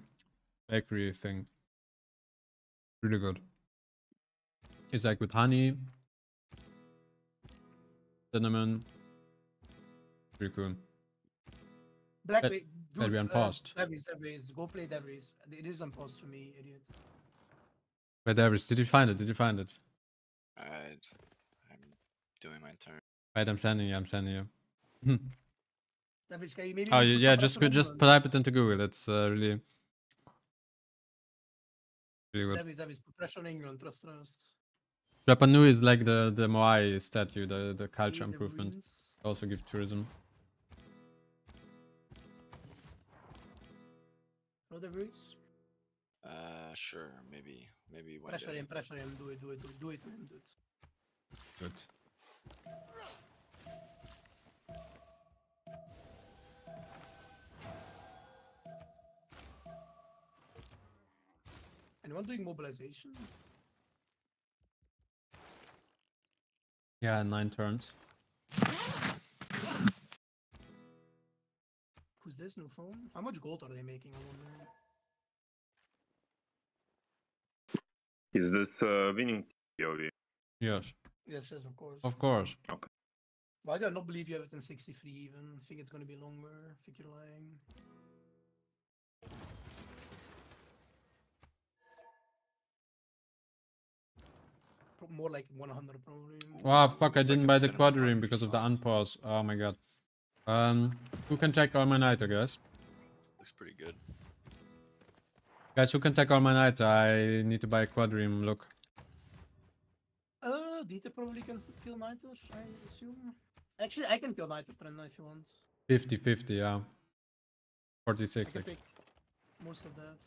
bakery thing. Really good. It's like with honey, cinnamon. Pretty cool. Black, Let- wait, let me dude, uh, unpaused. Devries, Devries, go play Devries. It is unpaused for me, idiot. Wait, Darius, did you find it? Did you find it? Alright. I'm doing my turn. Wait, I'm sending you. I'm sending you. Devries, can you maybe oh, you- yeah. Just pressure go- just type it into Google. That's uh, really, really good. Devries, Devries, put pressure on England, trust, trust. Rapa Nui is like the the Moai statue, the the culture improvement. ruins. Also give tourism. No Devries? Uh, sure. Maybe. Maybe one Pressure day. him, pressure him, do it, do it, do it, do it to him, do it. Good. Anyone doing mobilization? Yeah, nine turns. Who's this new phone? How much gold are they making? I wonder. Is this uh, winning POV? Yes. Yes, yes, of course. Of course. Okay. Why do I not believe you have it in 63 even? I think it's gonna be longer. I think you're lying. More like 100 probably. Wow, fuck! I didn't a buy the cinnamon quadrireme because of the croissant. unpause. Oh my god. Um, who can take all my night, I guess? Looks pretty good. Guys, who can take all my night? I need to buy a quadrireme. Look. Uh, Dieter probably can s- kill Niter, I assume. Actually, I can kill Niter Trynda if you want. 50 50, yeah. I 46. can actually. take most of that.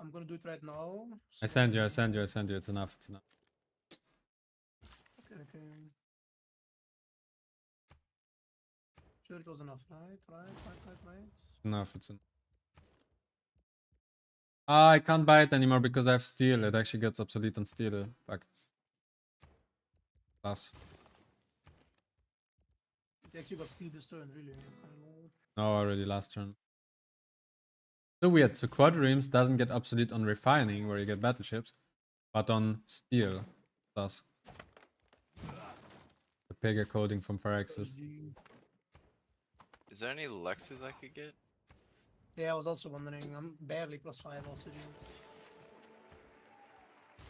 I'm gonna do it right now. I send you, I send you, I send you. It's enough, it's enough. Okay, okay. Sure it was enough, right? Right, right, right, right. Enough, it's enough. Ah, I can't buy it anymore because I have steel. It actually gets obsolete on steel. Fuck. Plus. It actually got steel this turn, really. No, already last turn. So weird. So Quadrims doesn't get obsolete on refining, where you get battleships, but on steel does. The Pega coding from Phyrexis. Is there any Lexes I could get? Yeah, I was also wondering. I'm barely plus five oxygens.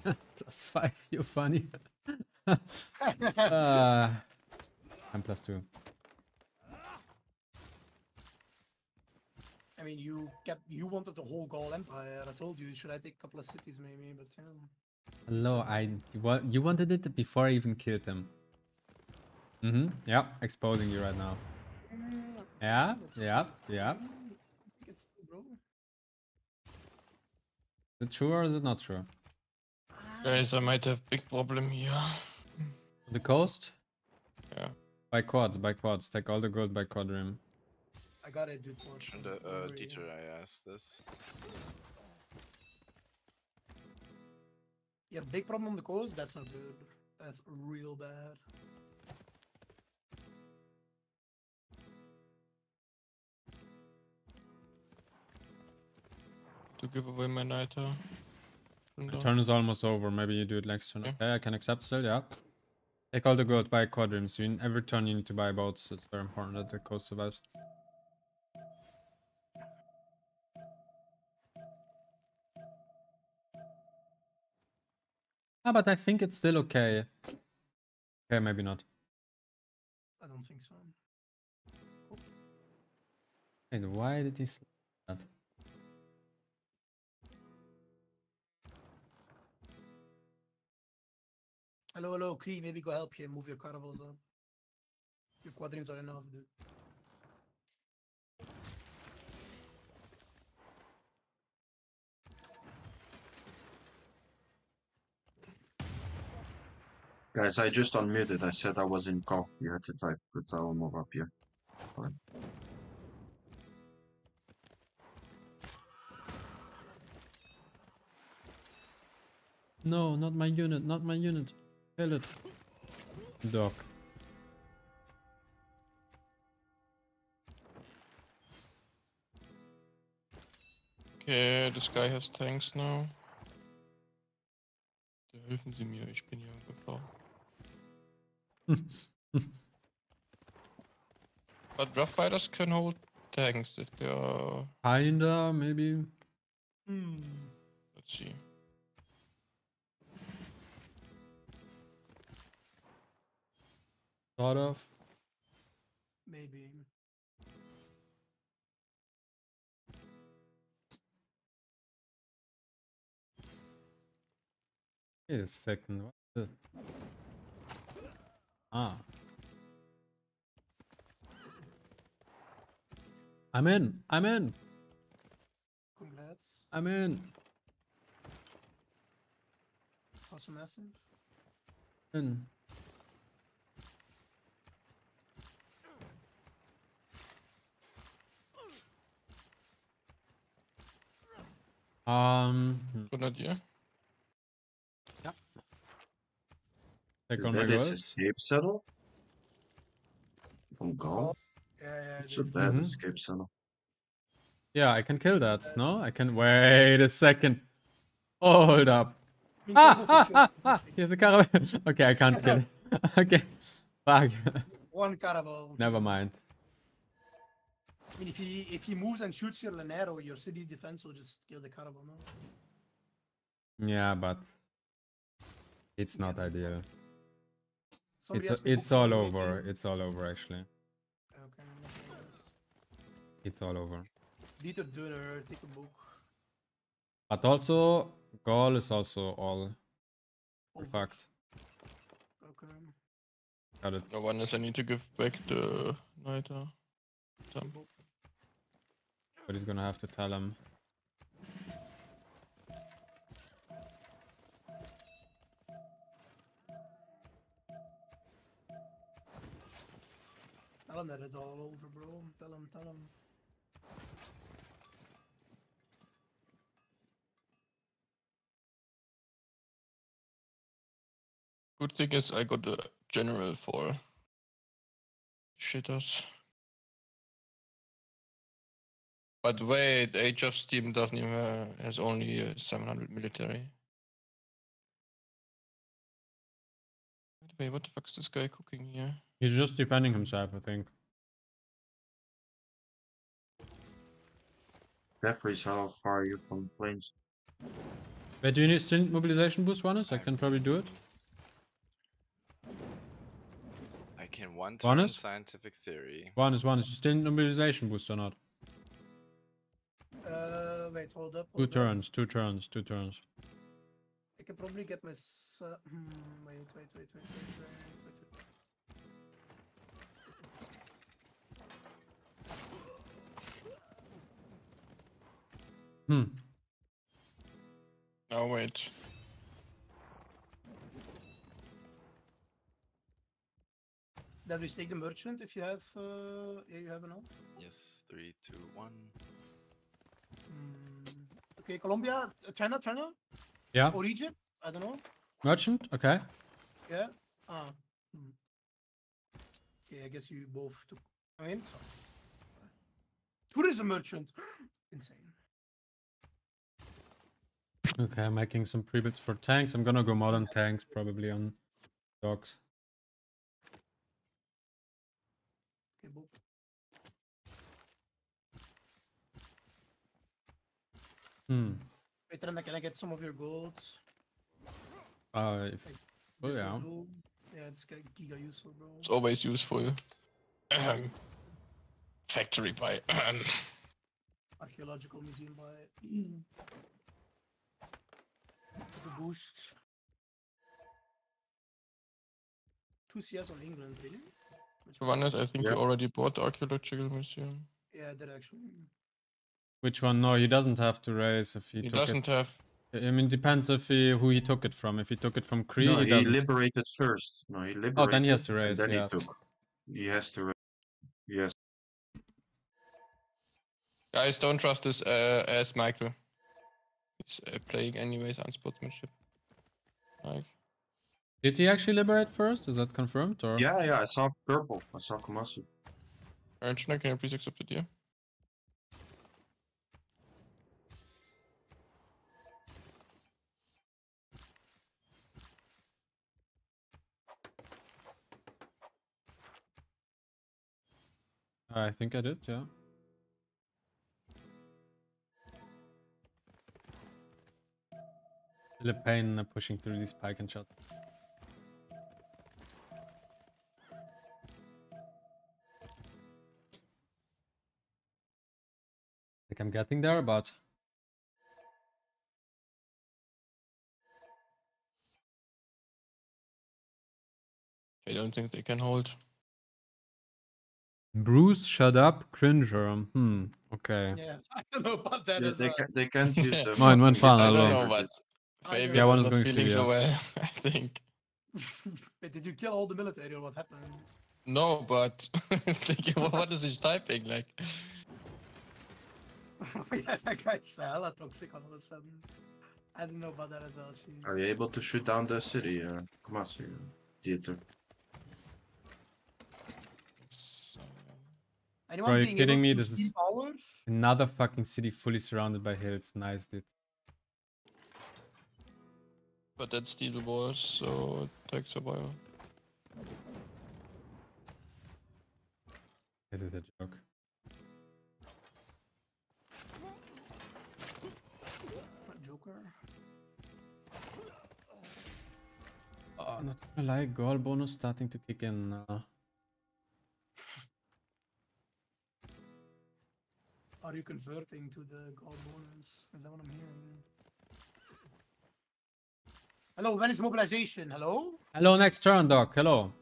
plus five, you're funny. uh, I'm plus two. I mean, you kept you wanted the whole Gaul Empire. I told you, should I take a couple of cities maybe? But yeah. Hello, I you, you wanted it before I even killed him. Mm-hmm. Yeah, exposing you right now. Yeah, yeah, yeah. I think it's bro. Is it true or is it not true? Guys, I might have big problem here. The coast? Yeah. By quads, by quads. Take all the gold by quadrim. I got it, dude. watch. And uh, Don't uh. Dieter, I asked this. Yeah, big problem on the coast. That's not good. That's real bad. To give away my Niter. The turn is almost over. Maybe you do it next turn. Okay. Okay, I can accept still, yeah. Take all the gold, buy quadrims. You, every turn you need to buy boats. It's very important that the coast survives. Ah, but I think it's still okay. Okay, maybe not. I don't think so. Wait, why did he say that? Hello, hello, Cree. Maybe go help you move your caravels up. Your quadrants are enough, dude. Guys, I just unmuted. I said I was in call. You had to type good I'll move up here. Fine. No, not my unit, not my unit. Kill it. Doc. Okay, this guy has tanks now. Bitte helfen Sie mir, ich bin hier in Gefahr. But rough fighters can hold tanks if they are. Kinda, maybe. Hmm. Let's see. Sort of. Maybe. Wait a second. What's this? Ah. I'm in. I'm in. Congrats. I'm in. Also massive. In. Um. hmm. Grenadier. Yeah. Take Is on my that his gold. escape settle? From Gaul? Yeah, yeah. It's a dude. bad Mhm. escape settle. Yeah, I can kill that. No, I can. Wait a second. Hold up. Ah, combo for ah, sure. ah, ah. Here's a caravan. okay, I can't kill it. okay. Fuck. One caravel. Never mind. I mean, if he if he moves and shoots your Llanero, your city defense will just kill the caravel. No. Yeah, but it's not ideal. Somebody It's asked me it's all over. making- It's all over actually. Okay. okay. It's all over. Dieter Döner, take a book. But also, Gaul is also all Over. fucked. Okay. Got it. No one is I need to give back the Niter. Some. Uh, But he's gonna have to tell him. Tell him that it's all over, bro. Tell him, tell him. Good thing is I got a general for shitters. But wait, Age of Steam doesn't even uh, has only uh, 700 military. Wait, what the fuck is this guy cooking here? He's just defending himself, I think. Jeffries, how far are you from planes? Wait, do you need still mobilization boost, Wannes? I can probably do it. I can one turn Wannes? scientific theory. Wannes, Wannes, you still need mobilization boost or not? Uh, wait, hold up. Hold two turns, up. two turns, two turns. I can probably get my. Uh, wait, wait, wait, wait, wait, wait, wait. Hmm. Oh, wait. Then we take the merchant if you have, uh, yeah, you have enough. Yes, three, two, one. Okay, Colombia, uh, China, China, Yeah. or Egypt. I don't know. Merchant? Okay. Yeah. Ah. Hmm. Okay, I guess you both took. I mean, fine. Tourism merchant. Insane. Okay, I'm making some pre-builds for tanks. I'm gonna go modern tanks probably on dogs. Okay, boop. Hmm. Wait, can I get some of your golds? Uh, if, oh yeah. do. Yeah, it's gi- giga useful, bro. It's always useful. Factory by. ahem. Archaeological museum by the boost. Two CS on England, really? Which one? is, I think Yeah. you already bought the archaeological museum. Yeah, that actually. Which one? No, he doesn't have to raise if he, He took doesn't it. have. I I mean, depends if he who he took it from. If he took it from Cree, no, he he doesn't. liberated first. No, he liberated. Oh, then he has to and raise, then yeah. he took. He has to raise. Yes. Guys, don't trust this uh, as Michael. He's uh, playing anyways on sportsmanship. Like, Did he actually liberate first? Is that confirmed or? Yeah, yeah. I saw purple. I saw Kumasi. Arjuna, can you please accept the deal? I think I did. Yeah. Feel a pain uh, pushing through these pike and shot. Think I'm getting there, but I don't think they can hold. Bruce, shut up, Cringer. Hmm. Okay. Yeah, I don't know about that Yeah, as they well. can. They can't use the. Mine went fine, I hello. don't know, but I Fabian Yeah, was one is not going feeling so Syria. well, I think. Wait, did you kill all the military or what happened? No, but like, what is he typing? Like, yeah, that guy's hella toxic all of a sudden. I didn't know about that as well. She... Are you able to shoot down the city, uh, Kumasi, uh, theater? Anyone Bro, are you being kidding me? This is power? another fucking city fully surrounded by hills. Nice, dude. but that's steel walls, so it takes a while. This is a joke. Joker. Oh, not gonna lie, goal bonus starting to kick in now. Are you converting to the gold bonus? Is that what I'm hearing? Hello, when is mobilization? Hello? Hello, next turn, Doc. Hello.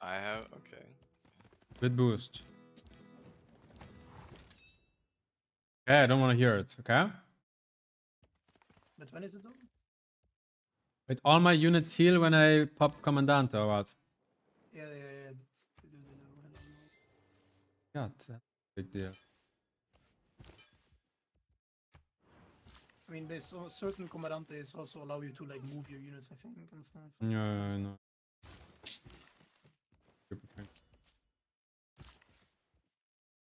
I have okay. With boost. Okay, I don't want to hear it, okay? But when is it though? Wait, all my units heal when I pop Comandante or what? Yeah, yeah, yeah. That's, they do, they do. I don't know. God, that's a big deal. I mean, there's so- certain comandantes also allow you to like move your units, I think, and stuff. Yeah, yeah, I know.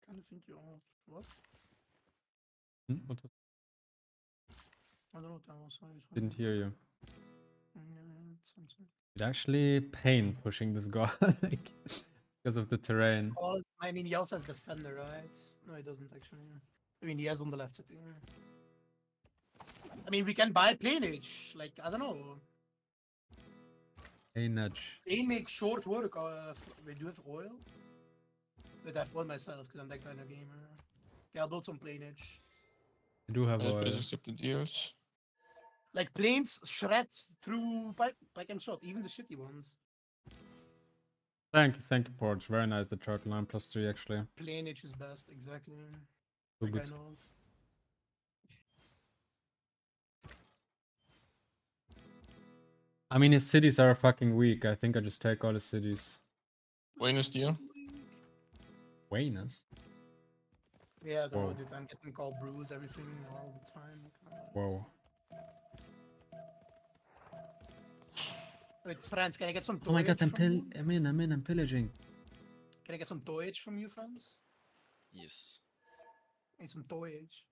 Kind of think you're what? Hmm, what was- I don't know. That was sorry. Didn't hear you. Mm, Yeah, yeah, it's. It actually pain pushing this guy like because of the terrain. I mean, he also has defender, right? No, he doesn't actually. I mean, he has on the left sitting. I mean, we can buy planage. Like, I don't know. Hey nudge. They make short work. Uh, f- we do have oil. But I've won myself because I'm that kind of gamer. Yeah, I'll build some planage. I do have Let's oil. just skip. Like planes shred through pipe, pipe and shot, even the shitty ones. Thank you, thank you, Porch. Very nice. The turtle line plus three actually. Planage is best, exactly. So That guy good. knows. I mean, his cities are fucking weak. I think I just take all his cities. Wayne is deer. Waynes. Yeah, I don't know, dude. I'm getting called bruise everything all the time. Like, Whoa. Wait, friends, can I get some Oh my god, I'm pill. I'm in. I'm in. I'm pillaging. Can I get some toyage from you, friends? Yes. Need some toyage.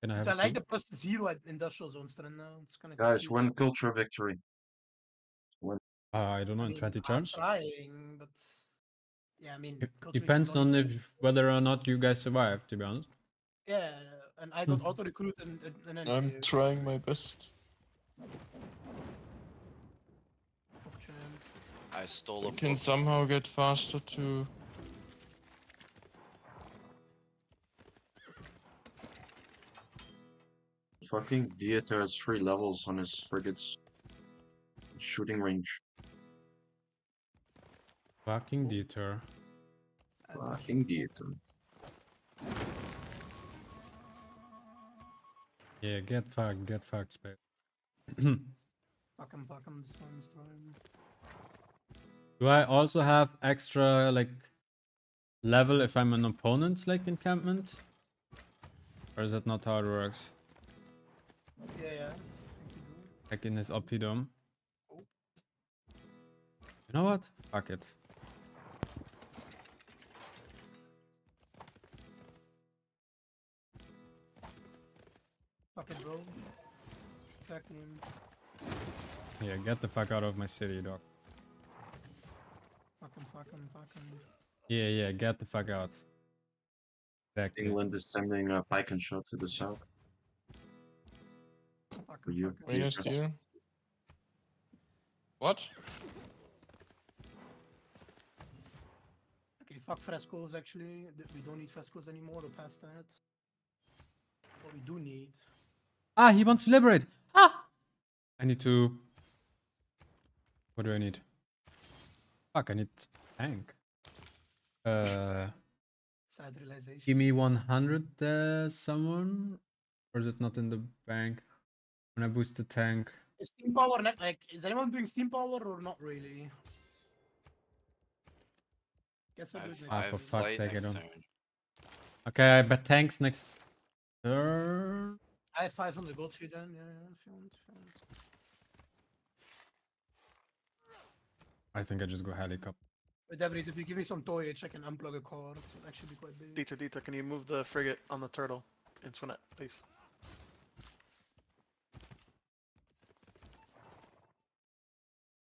Can I have I like the plus zero at industrial zones right now. It's kind of Guys, when culture victory? When? Uh, I don't know. In 20 I'm turns. trying, but yeah, I mean, It depends on if whether or not you guys survive. To be honest. Yeah, and I got auto recruit and and, and I'm trying my best. I stole I a can somehow get faster to. Fucking Dieter has three levels on his frigates. Shooting range. Fucking Dieter. Fucking Dieter. Yeah, get fucked. Get fucked, space. Fuck him, fuck him this time, this time. Do I also have extra like level if I'm an opponent's like encampment? Or is that not how it works? Yeah, yeah. Like in his Oppidum? Oh. You know what? Fuck it. Fuck it, bro. Exactly. Yeah, get the fuck out of my city, dog. Fuck him, fuck him, fuck him. Yeah, yeah, get the fuck out. Exactly. England is sending a pike and shot to the south. Fuck For him, you. fuck him. Wayne is What? Okay, fuck frescoes actually. We don't need frescoes anymore, we're past that. What we do need. Ah, he wants to liberate. Ah! I need to. What do I need? Fuck, I need tank. Uh, Sad realization. give me 100, uh, someone? Or is it not in the bank? When I boost the tank. Is steam power like is anyone doing steam power or not really? Guess I I do have it Ah, for five fuck's sake, I don't. turn. Okay, I bet tanks next turn. I have 500 gold for you then, yeah, yeah, if you want. If you want. I think I just go helicopter. But Devries, if you give me some toyage, I can unplug a card. It would actually be quite big. Dieter, Dieter, can you move the frigate on the turtle in Swinet, please?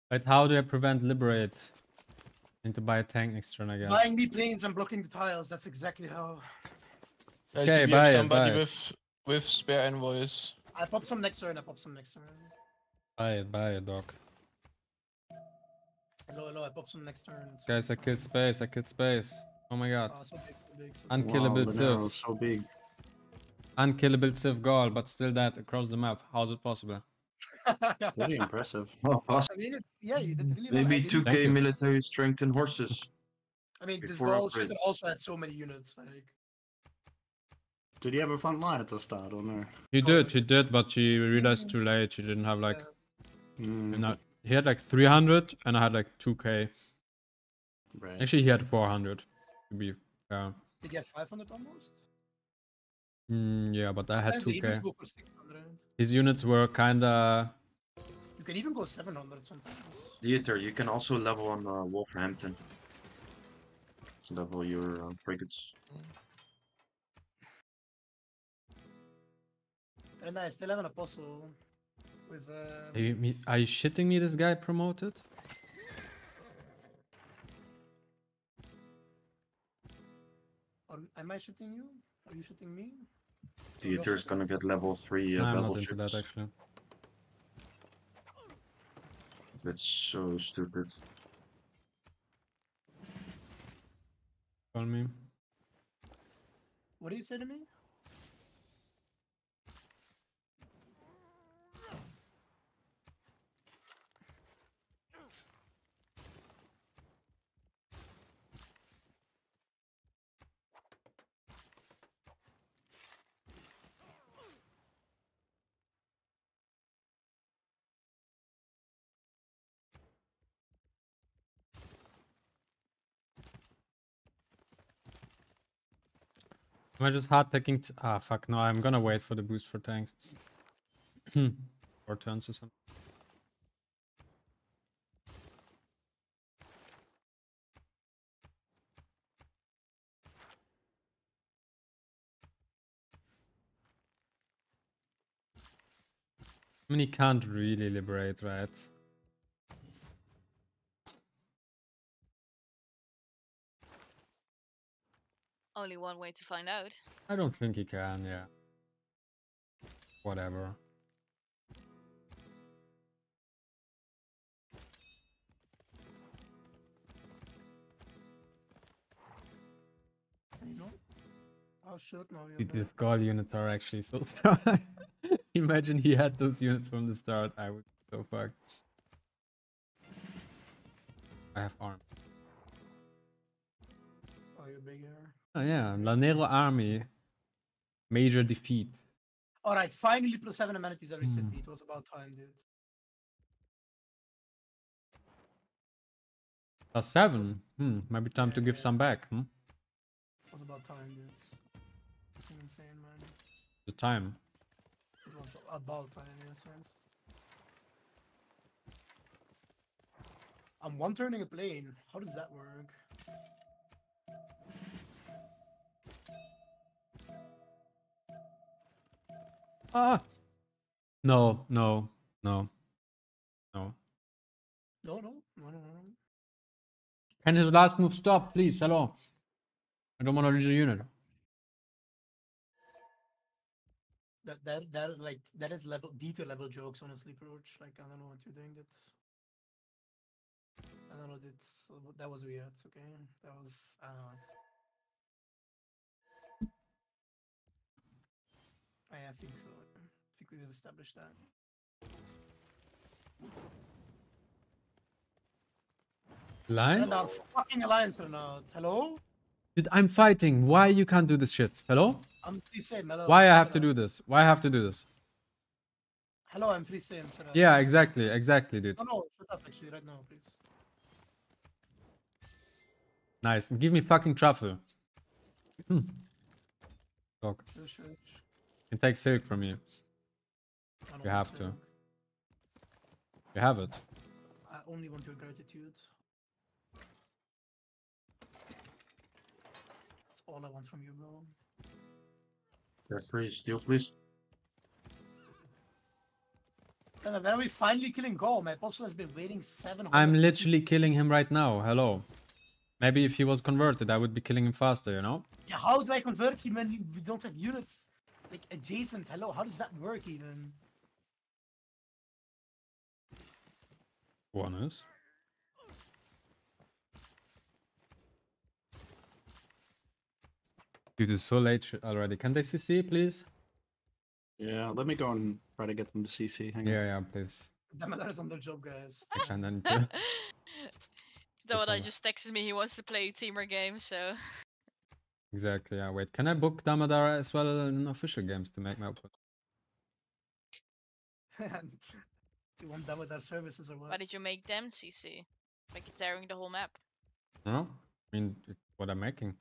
But how do I prevent liberate? Need to buy a tank next turn, I guess. Buying me planes and blocking the tiles, that's exactly how. Okay, do we buy have it, somebody buy it. with with spare envoys? I pop some next turn, I pop some next turn. Buy it, buy it, dog. Hello, hello, I pop some next turn. It's Guys, I killed space, I killed space. Oh my god. Oh, so big, so big, so. Unkillable Wow, Civ. so big. Unkillable Civ Gaul, but still dead across the map. How's it possible? Very impressive. Oh, awesome. I mean, it's yeah, you did really. Maybe I didn't- 2k military strength and horses. I mean, this before ball upgrade. shooter also had so many units. Like, Did he have a front line at the start or no? He did, he did, but she realized too late. She didn't have like. Mm, No, he had like 300 and I had like 2k. right. Actually, he had 400 to be fair. Did he have 500 almost? Mm, yeah, but I had Guys, 2k. go for 600. His units were kinda. You can even go 700 sometimes. Theater, you can also level on uh, Wolverhampton. Level your uh, frigates. And I still have an apostle with. Uh, Are you, are you shitting me? This guy promoted? Or am I shooting you? Are you shooting me? Theater's gonna get level 3 uh, I'm not into that actually. That's so stupid. Call me. What do you say to me? Am I just hard taking? Ah, fuck. No, I'm gonna wait for the boost for tanks. Four turns or something. I mean, he can't really liberate, right? Only one way to find out. I don't think he can, yeah. Whatever. You know? Oh shit, no, Dude, you're the Gaul units are actually so strong. Imagine he had those units from the start. I would be so fucked. I have arm. Oh, you're bigger. Oh yeah, Llanero army. Major defeat. Alright, finally plus 7 amenities every Hmm. city. It was about time, dude. Plus seven. Hmm, maybe time to give some back. Hmm? It was about time, dude. Insane, man. The time. It was about time, in a sense. I'm one turning a plane. How does that work? Ah. No, no, no, no. No, no, no, no, no. Can his last move stop, please? Hello. I don't want to lose a unit. That that that like that is level detail level jokes honestly, approach. Like I don't know what you're doing. That's I don't know. That's that was weird. It's okay. That was I don't know. I, think so. I think we've established that. Line? Send fucking alliance or not? Hello? Dude, I'm fighting. Why you can't do this shit? Hello? I'm free same. Hello. Why I have to do this? Why I have to do this? Hello, I'm free same. Up. Yeah, exactly, exactly, dude. No, no, shut up actually right now, please. Nice. Give me fucking truffle. Hmm. Talk. Sure, sure. Can take silk from you. You have to. silk. You have it. I only want your gratitude. That's all I want from you, bro. Referee, steal, please. And when are we finally killing Gaul? My apostle has been waiting 700. I'm literally killing him right now. Hello. Maybe if he was converted, I would be killing him faster, you know? Yeah, how do I convert him when we don't have units like adjacent? Hello, how does that work even? One is. Dude, it's so late already. Can they CC, please? Yeah, let me go and try to get them to CC. Hang on. Yeah, yeah, please. Damn, on their job, guys. I kinda need to. Though Just I just texted me he wants to play teamer game, so Exactly, yeah. Wait, can I book Damadara as well in official games to make my output? do you want them services or what? why did you make them CC? Like tearing the whole map. No? I mean, it's what I'm making.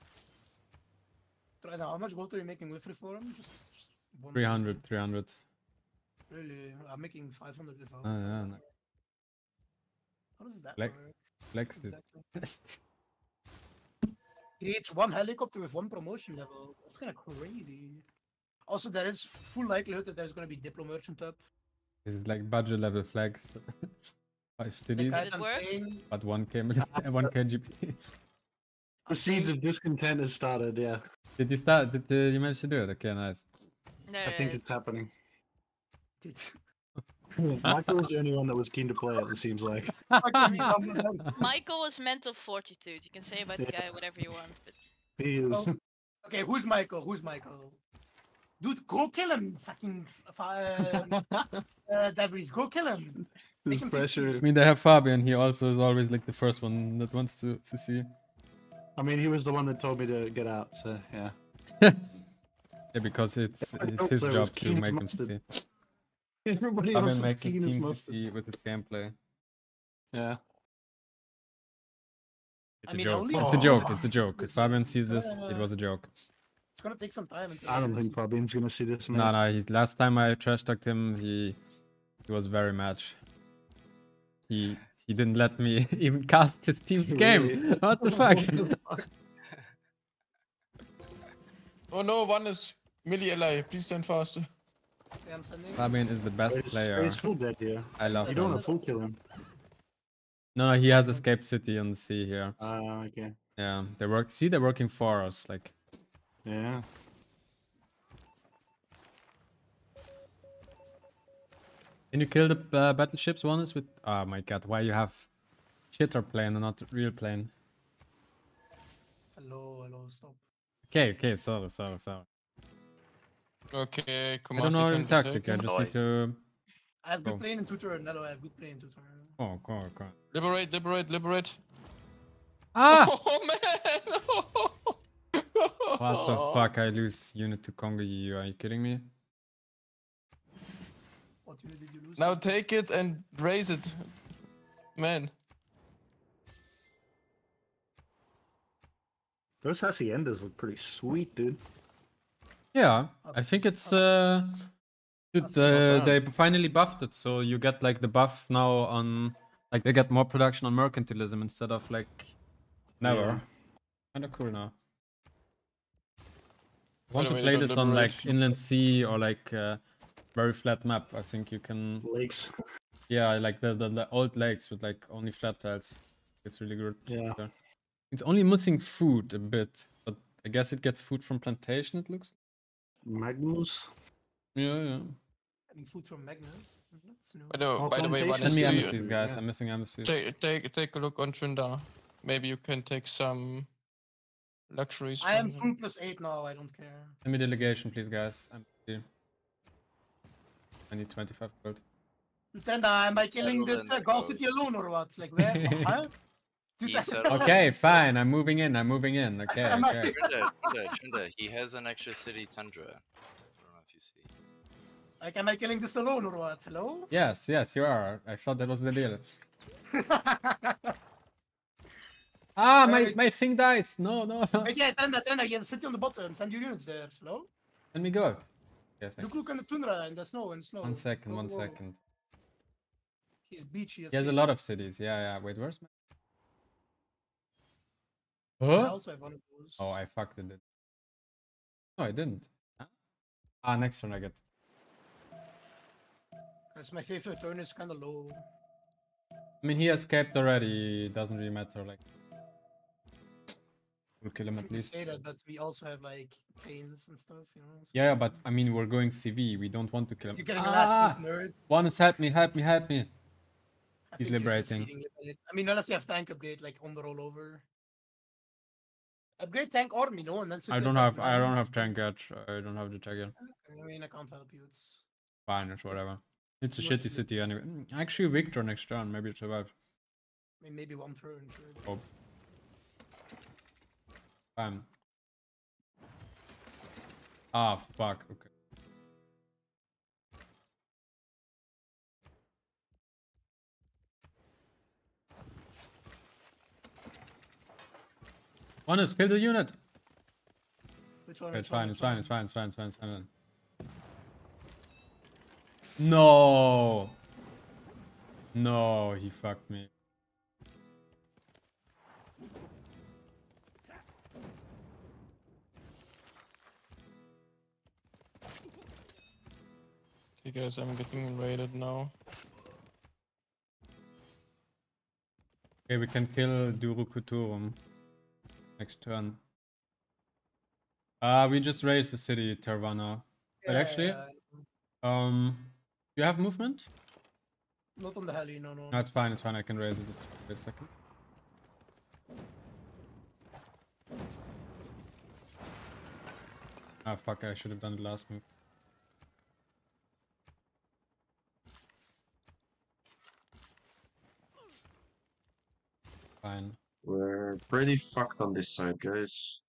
How much gold are you making with reform? Just, just 300, 300. Really? I'm making 500 without. Oh, yeah. no. How does that Flex, work? flex it. Exactly. Creates one helicopter with one promotion level. That's kind of crazy. Also, there is full likelihood that there's going to be Diplo merchant up. This is like budget level flags. Five cities, guys, it I'm work? saying- but one K, mili- one K GPT. The seeds of discontent has started. Yeah, Did you start? Did uh, you manage to do it? Okay, nice. No, I no, think no, it's happening. Did- Michael was the only one that was keen to play it. It seems like. Michael was mental fortitude. You can say about the guy whatever you want, but He is. Oh, Okay, who's Michael? Who's Michael? Dude, go kill him, fucking f- f- uh, uh, Devries. Go kill him. There's him pressure. I mean, they have Fabian. He also is always like the first one that wants to to see. I mean, he was the one that told me to get out. So yeah. Yeah, because it's it's his job to make him see. Everybody else Fabian was makes his keen as team mustard. see with his gameplay. Yeah. It's I a mean, joke. only- It's a joke. It's a joke. If Fabian sees this, it Uh, was a joke. It's gonna take some time. I don't think Fabian's gonna see this. No, man. no. He, last time I trash talked him, he he was very mad. He he didn't let me even cast his team's game. What the fuck? Oh no, one is melee ally. Please stand faster. Yeah, I'm sending. Fabian is the best He's- player. He's full dead here. I love You don't him. want to full kill him. No, no, he has escape city on the sea here. Ah, okay. Yeah, they work. See, they're working for us. Like, Yeah. can you kill the uh, battleships? One is with. Oh my god, why you have shitter plane and not real plane? Hello, hello, stop. Okay, okay, sorry, sorry, sorry. Okay, come on. I don't know can in be. I just need to. I have good Oh. plane in two turn. Hello, I have good plane in two turn. Oh, go, go. Liberate, liberate, liberate. Ah! Oh man! What the fuck? I lose unit to Congo EU. Are you kidding me? What unit did you lose? Now take it and raise it, man. Those haciendas look pretty sweet, dude. Yeah, I think it's uh, good. Uh, they finally buffed it, so you get like the buff now on like they get more production on mercantilism instead of like never. Yeah. Kind of cool now. By Want to play this on like inland sea or like uh, very flat map? I think you can. Lakes. Yeah, like the, the the old lakes with like only flat tiles. It's really good. Yeah. It's only missing food a bit, but I guess it gets food from plantation. It looks. Magnus. Yeah, yeah. Getting food from Magnus. That's new. By the, Oh, by the way, one plantation. is Send me embassies, guys. yeah. I'm missing embassies. Take, take, take a look on Trynda. Maybe you can take some luxuries. I am from full plus eight now. I don't care. Send me delegation, please, guys. Embassy. I need 25 gold. Lieutenant, am I killing this in uh, the Gaul. City alone or what? Like where? huh? Dude, He I- Okay, fine. I'm moving in. I'm moving in. Okay, okay. Trynda, Trynda, Trynda, he has an extra city tundra. I don't know if you see. Like, am I killing this alone or what? Hello? Yes, yes, you are. I thought that was the deal. Ah, my, my thing dies. No, no, no. Wait, yeah, Trynda, Trynda, he has a city on the bottom. Send your units there. Hello? Let me go. Okay, thank Look, you. look in the tundra, and the snow, and the snow. One second, Go, one second. He's beachy. as He has a lot of cities. Yeah, yeah. Wait, where's my... I also have one of those. Oh, I fucked it. No, I didn't. Huh? Ah, next turn I get. Because my favorite turn is kind of low. I mean, he escaped already. It doesn't really matter. Like, we'll kill him at least. say that, but we also have like pains and stuff, you know. so- Yeah, yeah, but I mean, we're going CV. We don't want to kill him. You're getting ah! last with nerd. One is help me, help me, help me. I He's liberating. I mean, unless you have tank upgrade like on the rollover. Upgrade tank or me, no, and then I don't have, I don't have tank yet. I don't have the tag yet. I mean, I can't help you. It's Fine, it's whatever. It's a much shitty city anyway. Mm, Actually, Victor next turn. Maybe it survives. I mean, maybe one turn. Sure. Hope. Fine. Ah, fuck. Okay. One is kill the unit. Which one? Okay, which it's fine, it's fine, it's fine, it's fine, it's fine, it's fine. No. No, he fucked me. Okay, guys, I'm getting raided now. Okay, we can kill Durukuturum next turn. Uh, we just raised the city, Tervana. But actually, Yeah, um, you have movement? Not on the heli, no, no. No, it's fine, it's fine. I can raise it just wait a second. Ah, fuck, I should have done the last move. Fine. We're pretty fucked on this side, guys.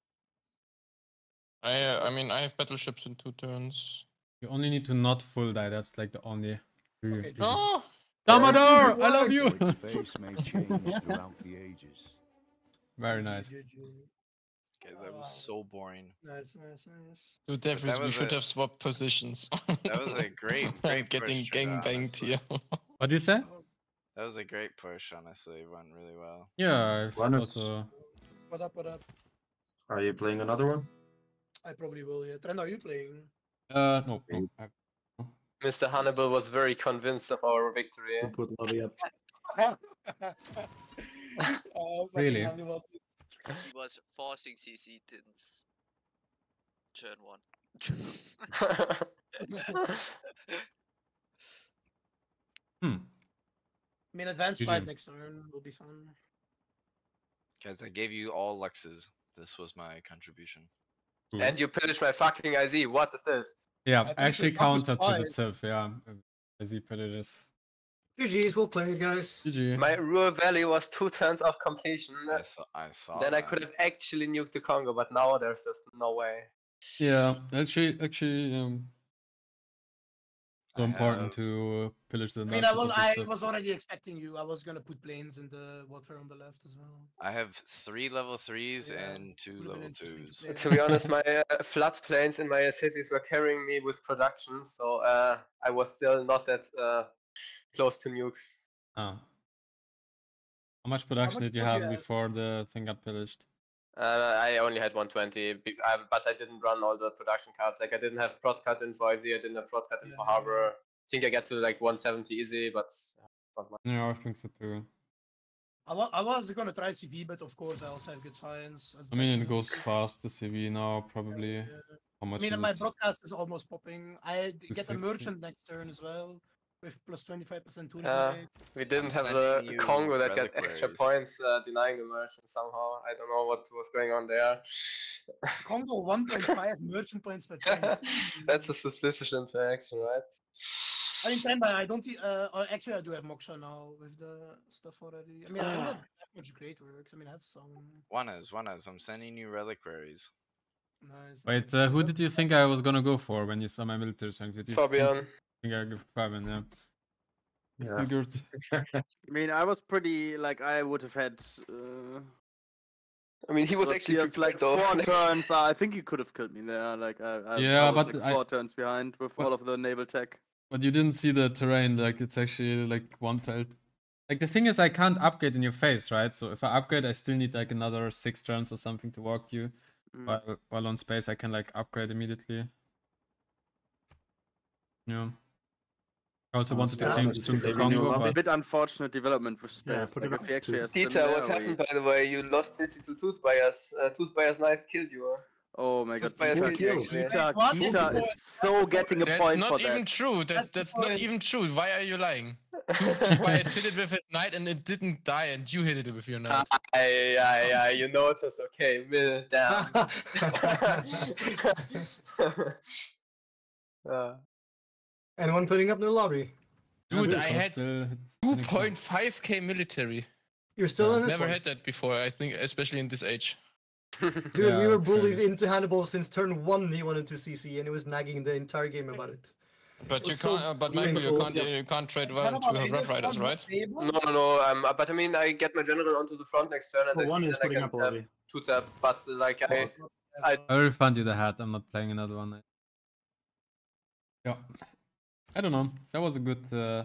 I uh, I mean I have battleships in two turns. You only need to not full die. That's like the only. Okay, reason. Oh! Damodar, I love you. Its face may change throughout the ages. Very nice. Okay, that was so boring. Nice, nice, nice. Dude, But we should a- have swapped positions. That was a great, I'm great getting push, Trigger, gangbanged honestly. here. What do you say? That was a great push, honestly. It went really well. Yeah, I Honest. also. What up, what up? Are you playing another one? I probably will, yeah. Trend, are you playing? Uh, no. no. Mr. Hannibal was very convinced of our victory. Put lobby up. Oh, Really? Hannibal. He was forcing CC since turn one. Hmm. I mean, advanced GG. fight next turn will be fun. Guys, I gave you all Luxes. This was my contribution. and you pillaged my fucking IZ. What is this? Yeah, think actually the to the twice. with. Yeah, as he put it is. GG's, well played, guys. GG. My Ruhr Valley was two turns of completion. I saw. I saw. Then I that. could have actually nuked the Congo, but now there's just no way. Yeah, actually, actually, um, so important to uh, pillage the. I mean, I was I was already expecting you. I was gonna put planes in the water on the left as well. I have three level threes Yeah, and two would've level interesting to twos. To be honest, my uh, floodplains in my cities were carrying me with production, so uh, I was still not that uh, close to nukes. Ah. How much production much did you would you have have? before the thing got pillaged? Uh, I only had 120, but I didn't run all the production cards. Like I didn't have prod cut in for IZ, I didn't have prod cut in for Harbor. I think I get to like 170 easy, but uh, not much. Yeah, I think so too. I, wa- I was gonna try CV, but of course I also have good science. I mean, it goes fast. The CV now probably. How I mean, my it? broadcast is almost popping. I get a merchant next turn as well, with plus 25% tune Uh, we didn't have sending the Congo that got extra points uh, denying the merchant somehow. I don't know what was going on there. Congo 1.5 merchant points per turn. That's a suspicious interaction, right? I mean, Trend, I don't. Uh, uh, actually, I do have Moksha now with the stuff already. I mean, I don't have that much great works. I mean, I have some. One is, one is. I'm sending you reliquaries. Nice. Wait, uh, who did you think I was gonna go for when you saw my military strength? Did you Fabian. think I go for Fabian? Yeah. Yeah. Figured. I mean, I was pretty like I would have had. Uh, I mean, he was actually just like prepared, though. four turns. I think you could have killed me there. Like I, I, Yeah, I was but like I- four turns behind with all of the naval tech. But you didn't see the terrain, like it's actually like one tile. Like the thing is, I can't upgrade in your face, right? So if I upgrade, I still need like another six turns or something to walk you. Mm. While while on space, I can like upgrade immediately. Yeah. I also wanted to yeah, cling so just to the Congo, lobby? A bit unfortunate development with space. Yeah, put like if actually to- has what happened, by the way? You lost city to Tooth Buyers. Uh, Tooth Buyers Nice killed you. Oh my god, Tooth Buyers Kita, killed you, actually. Kita, What? Kita is so getting a That's point not even true. That, That's that's, not even true. Why are you lying? Why hit it with his knight and it didn't die and you hit it with your knight? Yeah, yeah, yeah, you noticed. Okay, mill down. uh, Anyone putting up their lobby? Dude, I had 2.5k military. You're still in this Never one. had that before, I think, especially in this age. Dude, Yeah, we were it's very- bullied into Hannibal since turn one. He wanted to CC, and he was nagging the entire game about it. But you can't. uh, but Michael, you can't. You can't trade well Hannibal, to is Rough this Riders, right? no, no, no. Um, but I mean, I get my general onto the front next turn, and Oh, I one think is then I putting can up a tap lobby. two tap. But like I, I I will refund you the hat. I'm not playing another one. Yeah. I don't know. That was a good uh,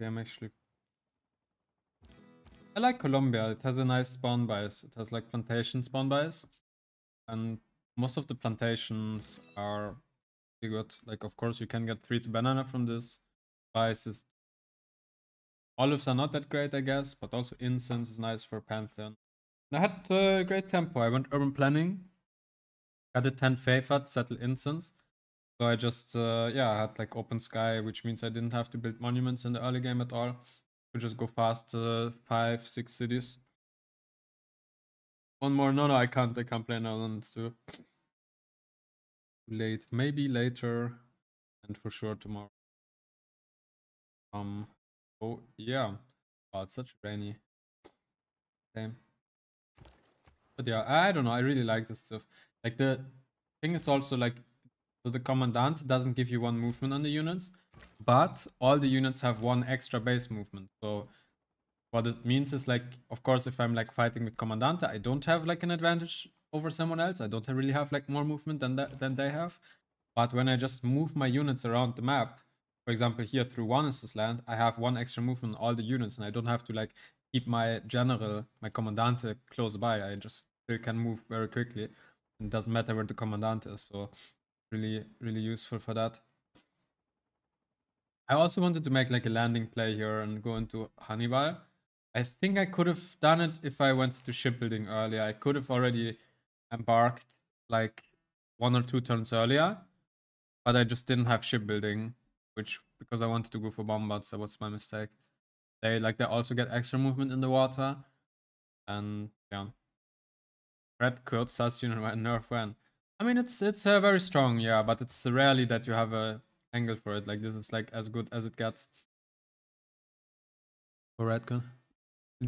game actually. I like Colombia. It has a nice spawn bias. It has like plantation spawn bias. And most of the plantations are pretty good. Like of course you can get three to banana from this. Biases. Olives are not that great, I guess, but also incense is nice for Pantheon. And I had uh, great tempo. I went urban planning. Got a 10 favored, settle incense. So I just, uh, yeah, I had like open sky, which means I didn't have to build monuments in the early game at all. Could just go fast, uh, five, six cities. One more. No, no, I can't. I can't play Netherlands too. Too late. Maybe later, and for sure tomorrow. Um. Oh yeah. Oh, it's such rainy game. But yeah, I don't know. I really like this stuff. Like the thing is also like, so the commandant doesn't give you one movement on the units, but all the units have one extra base movement. So what it means is like, of course, if I'm like fighting with comandante, I don't have like an advantage over someone else. I don't really have like more movement than that than they have. But when I just move my units around the map, for example, here through this land, I have one extra movement on all the units, and I don't have to like keep my general, my comandante close by. I just still can move very quickly. It doesn't matter where the commandant is. So really, really useful for that. I also wanted to make like a landing play here and go into Hannibal. I think I could have done it if I went to shipbuilding earlier. I could have already embarked like one or two turns earlier, but I just didn't have shipbuilding, which because I wanted to go for bombards, that was my mistake. They like they also get extra movement in the water, and yeah. Red Kurt says you know nerf when. I mean it's it's uh, very strong, yeah, but it's rarely that you have a angle for it. Like this is like as good as it gets. For Red Kurt.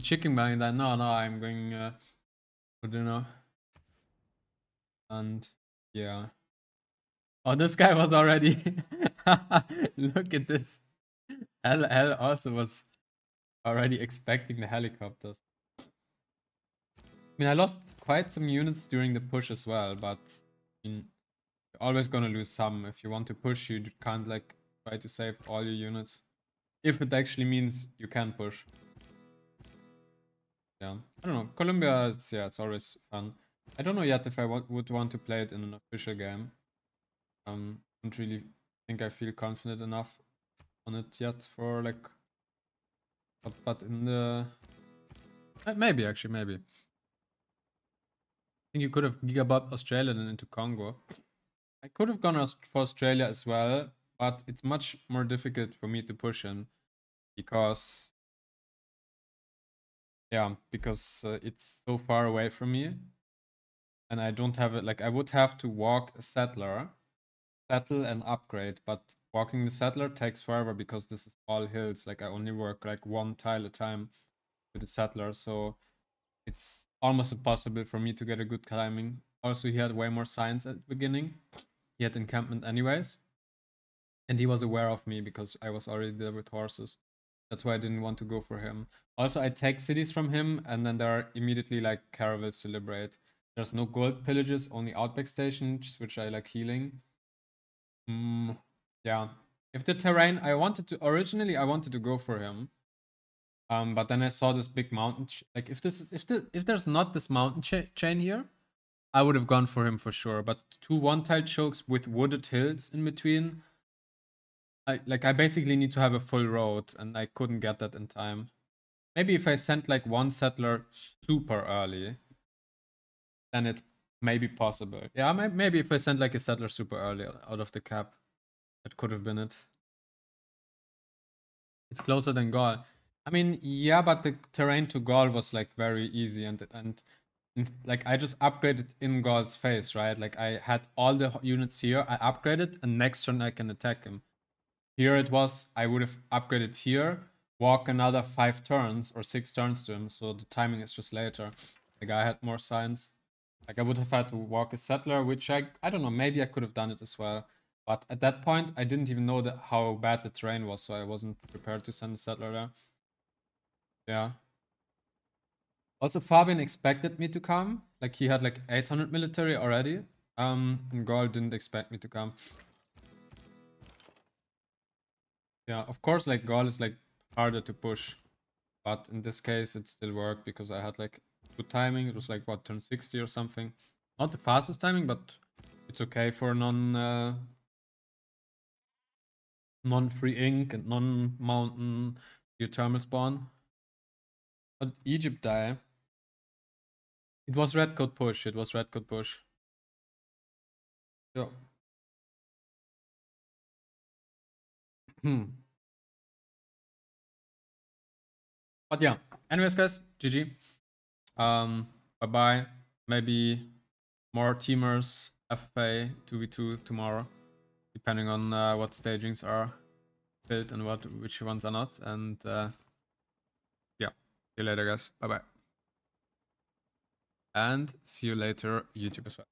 Chicken bang that no no I'm going uh, for dinner. And yeah. Oh this guy was already look at this. Hell Hell also was already expecting the helicopters. I mean I lost quite some units during the push as well, but mean you're always gonna lose some. If you want to push you can't like try to save all your units. If it actually means you can push. Yeah, I don't know. Colombia, it's, yeah, it's always fun. I don't know yet if I would want to play it in an official game. Um, don't really think I feel confident enough on it yet for like. But but in the maybe actually maybe. Think you could have gigabot Australia then into Congo. I could have gone for Australia as well, but it's much more difficult for me to push in because yeah, because uh, it's so far away from me. And I don't have it. Like, I would have to walk a settler, settle and upgrade. But walking the settler takes forever because this is all hills. Like, I only work like one tile a time with the settler. So it's almost impossible for me to get a good climbing. Also, he had way more signs at the beginning. He had encampment anyways. And he was aware of me because I was already there with horses. That's why I didn't want to go for him. Also, I take cities from him, and then there are immediately like caravels to liberate. There's no gold pillages, only outback stations, which I like healing. Mm, yeah. If the terrain, I wanted to originally, I wanted to go for him. Um, but then I saw this big mountain. Like if this, if the, if there's not this mountain cha- chain here, I would have gone for him for sure. But two one-tile chokes with wooded hills in between. I like I basically need to have a full road, and I couldn't get that in time. Maybe if I sent like one settler super early, then it may be possible. Yeah, maybe if I sent like a settler super early out of the cap, that could have been it. It's closer than Gaul. I mean, yeah, but the terrain to Gaul was like very easy, and and, like I just upgraded in Gaul's face, right? Like I had all the units here, I upgraded, and next turn I can attack him. Here it was, I would have upgraded here, walk another five turns or six turns to him, so the timing is just later. The guy had more signs. Like I would have had to walk a settler, which I I don't know, maybe I could have done it as well. But at that point, I didn't even know that how bad the terrain was, so I wasn't prepared to send a settler there. Yeah. Also, Fabian expected me to come. Like he had like 800 military already. Um, and Gaul didn't expect me to come. Yeah, of course, like Gaul is like harder to push, but in this case it still worked because I had like good timing. It was like what turn 60 or something. Not the fastest timing, but it's okay for non uh, non-free ink and non-mountain geothermal spawn. Egypt die. It was red code push. It was red code push. Yeah. Hmm. But yeah. Anyways, guys, GG. Um, bye bye. Maybe more teamers FFA 2v2 tomorrow, depending on uh, what stagings are built and what which ones are not. And uh, you later, guys. Bye bye. And see you later, YouTube as well.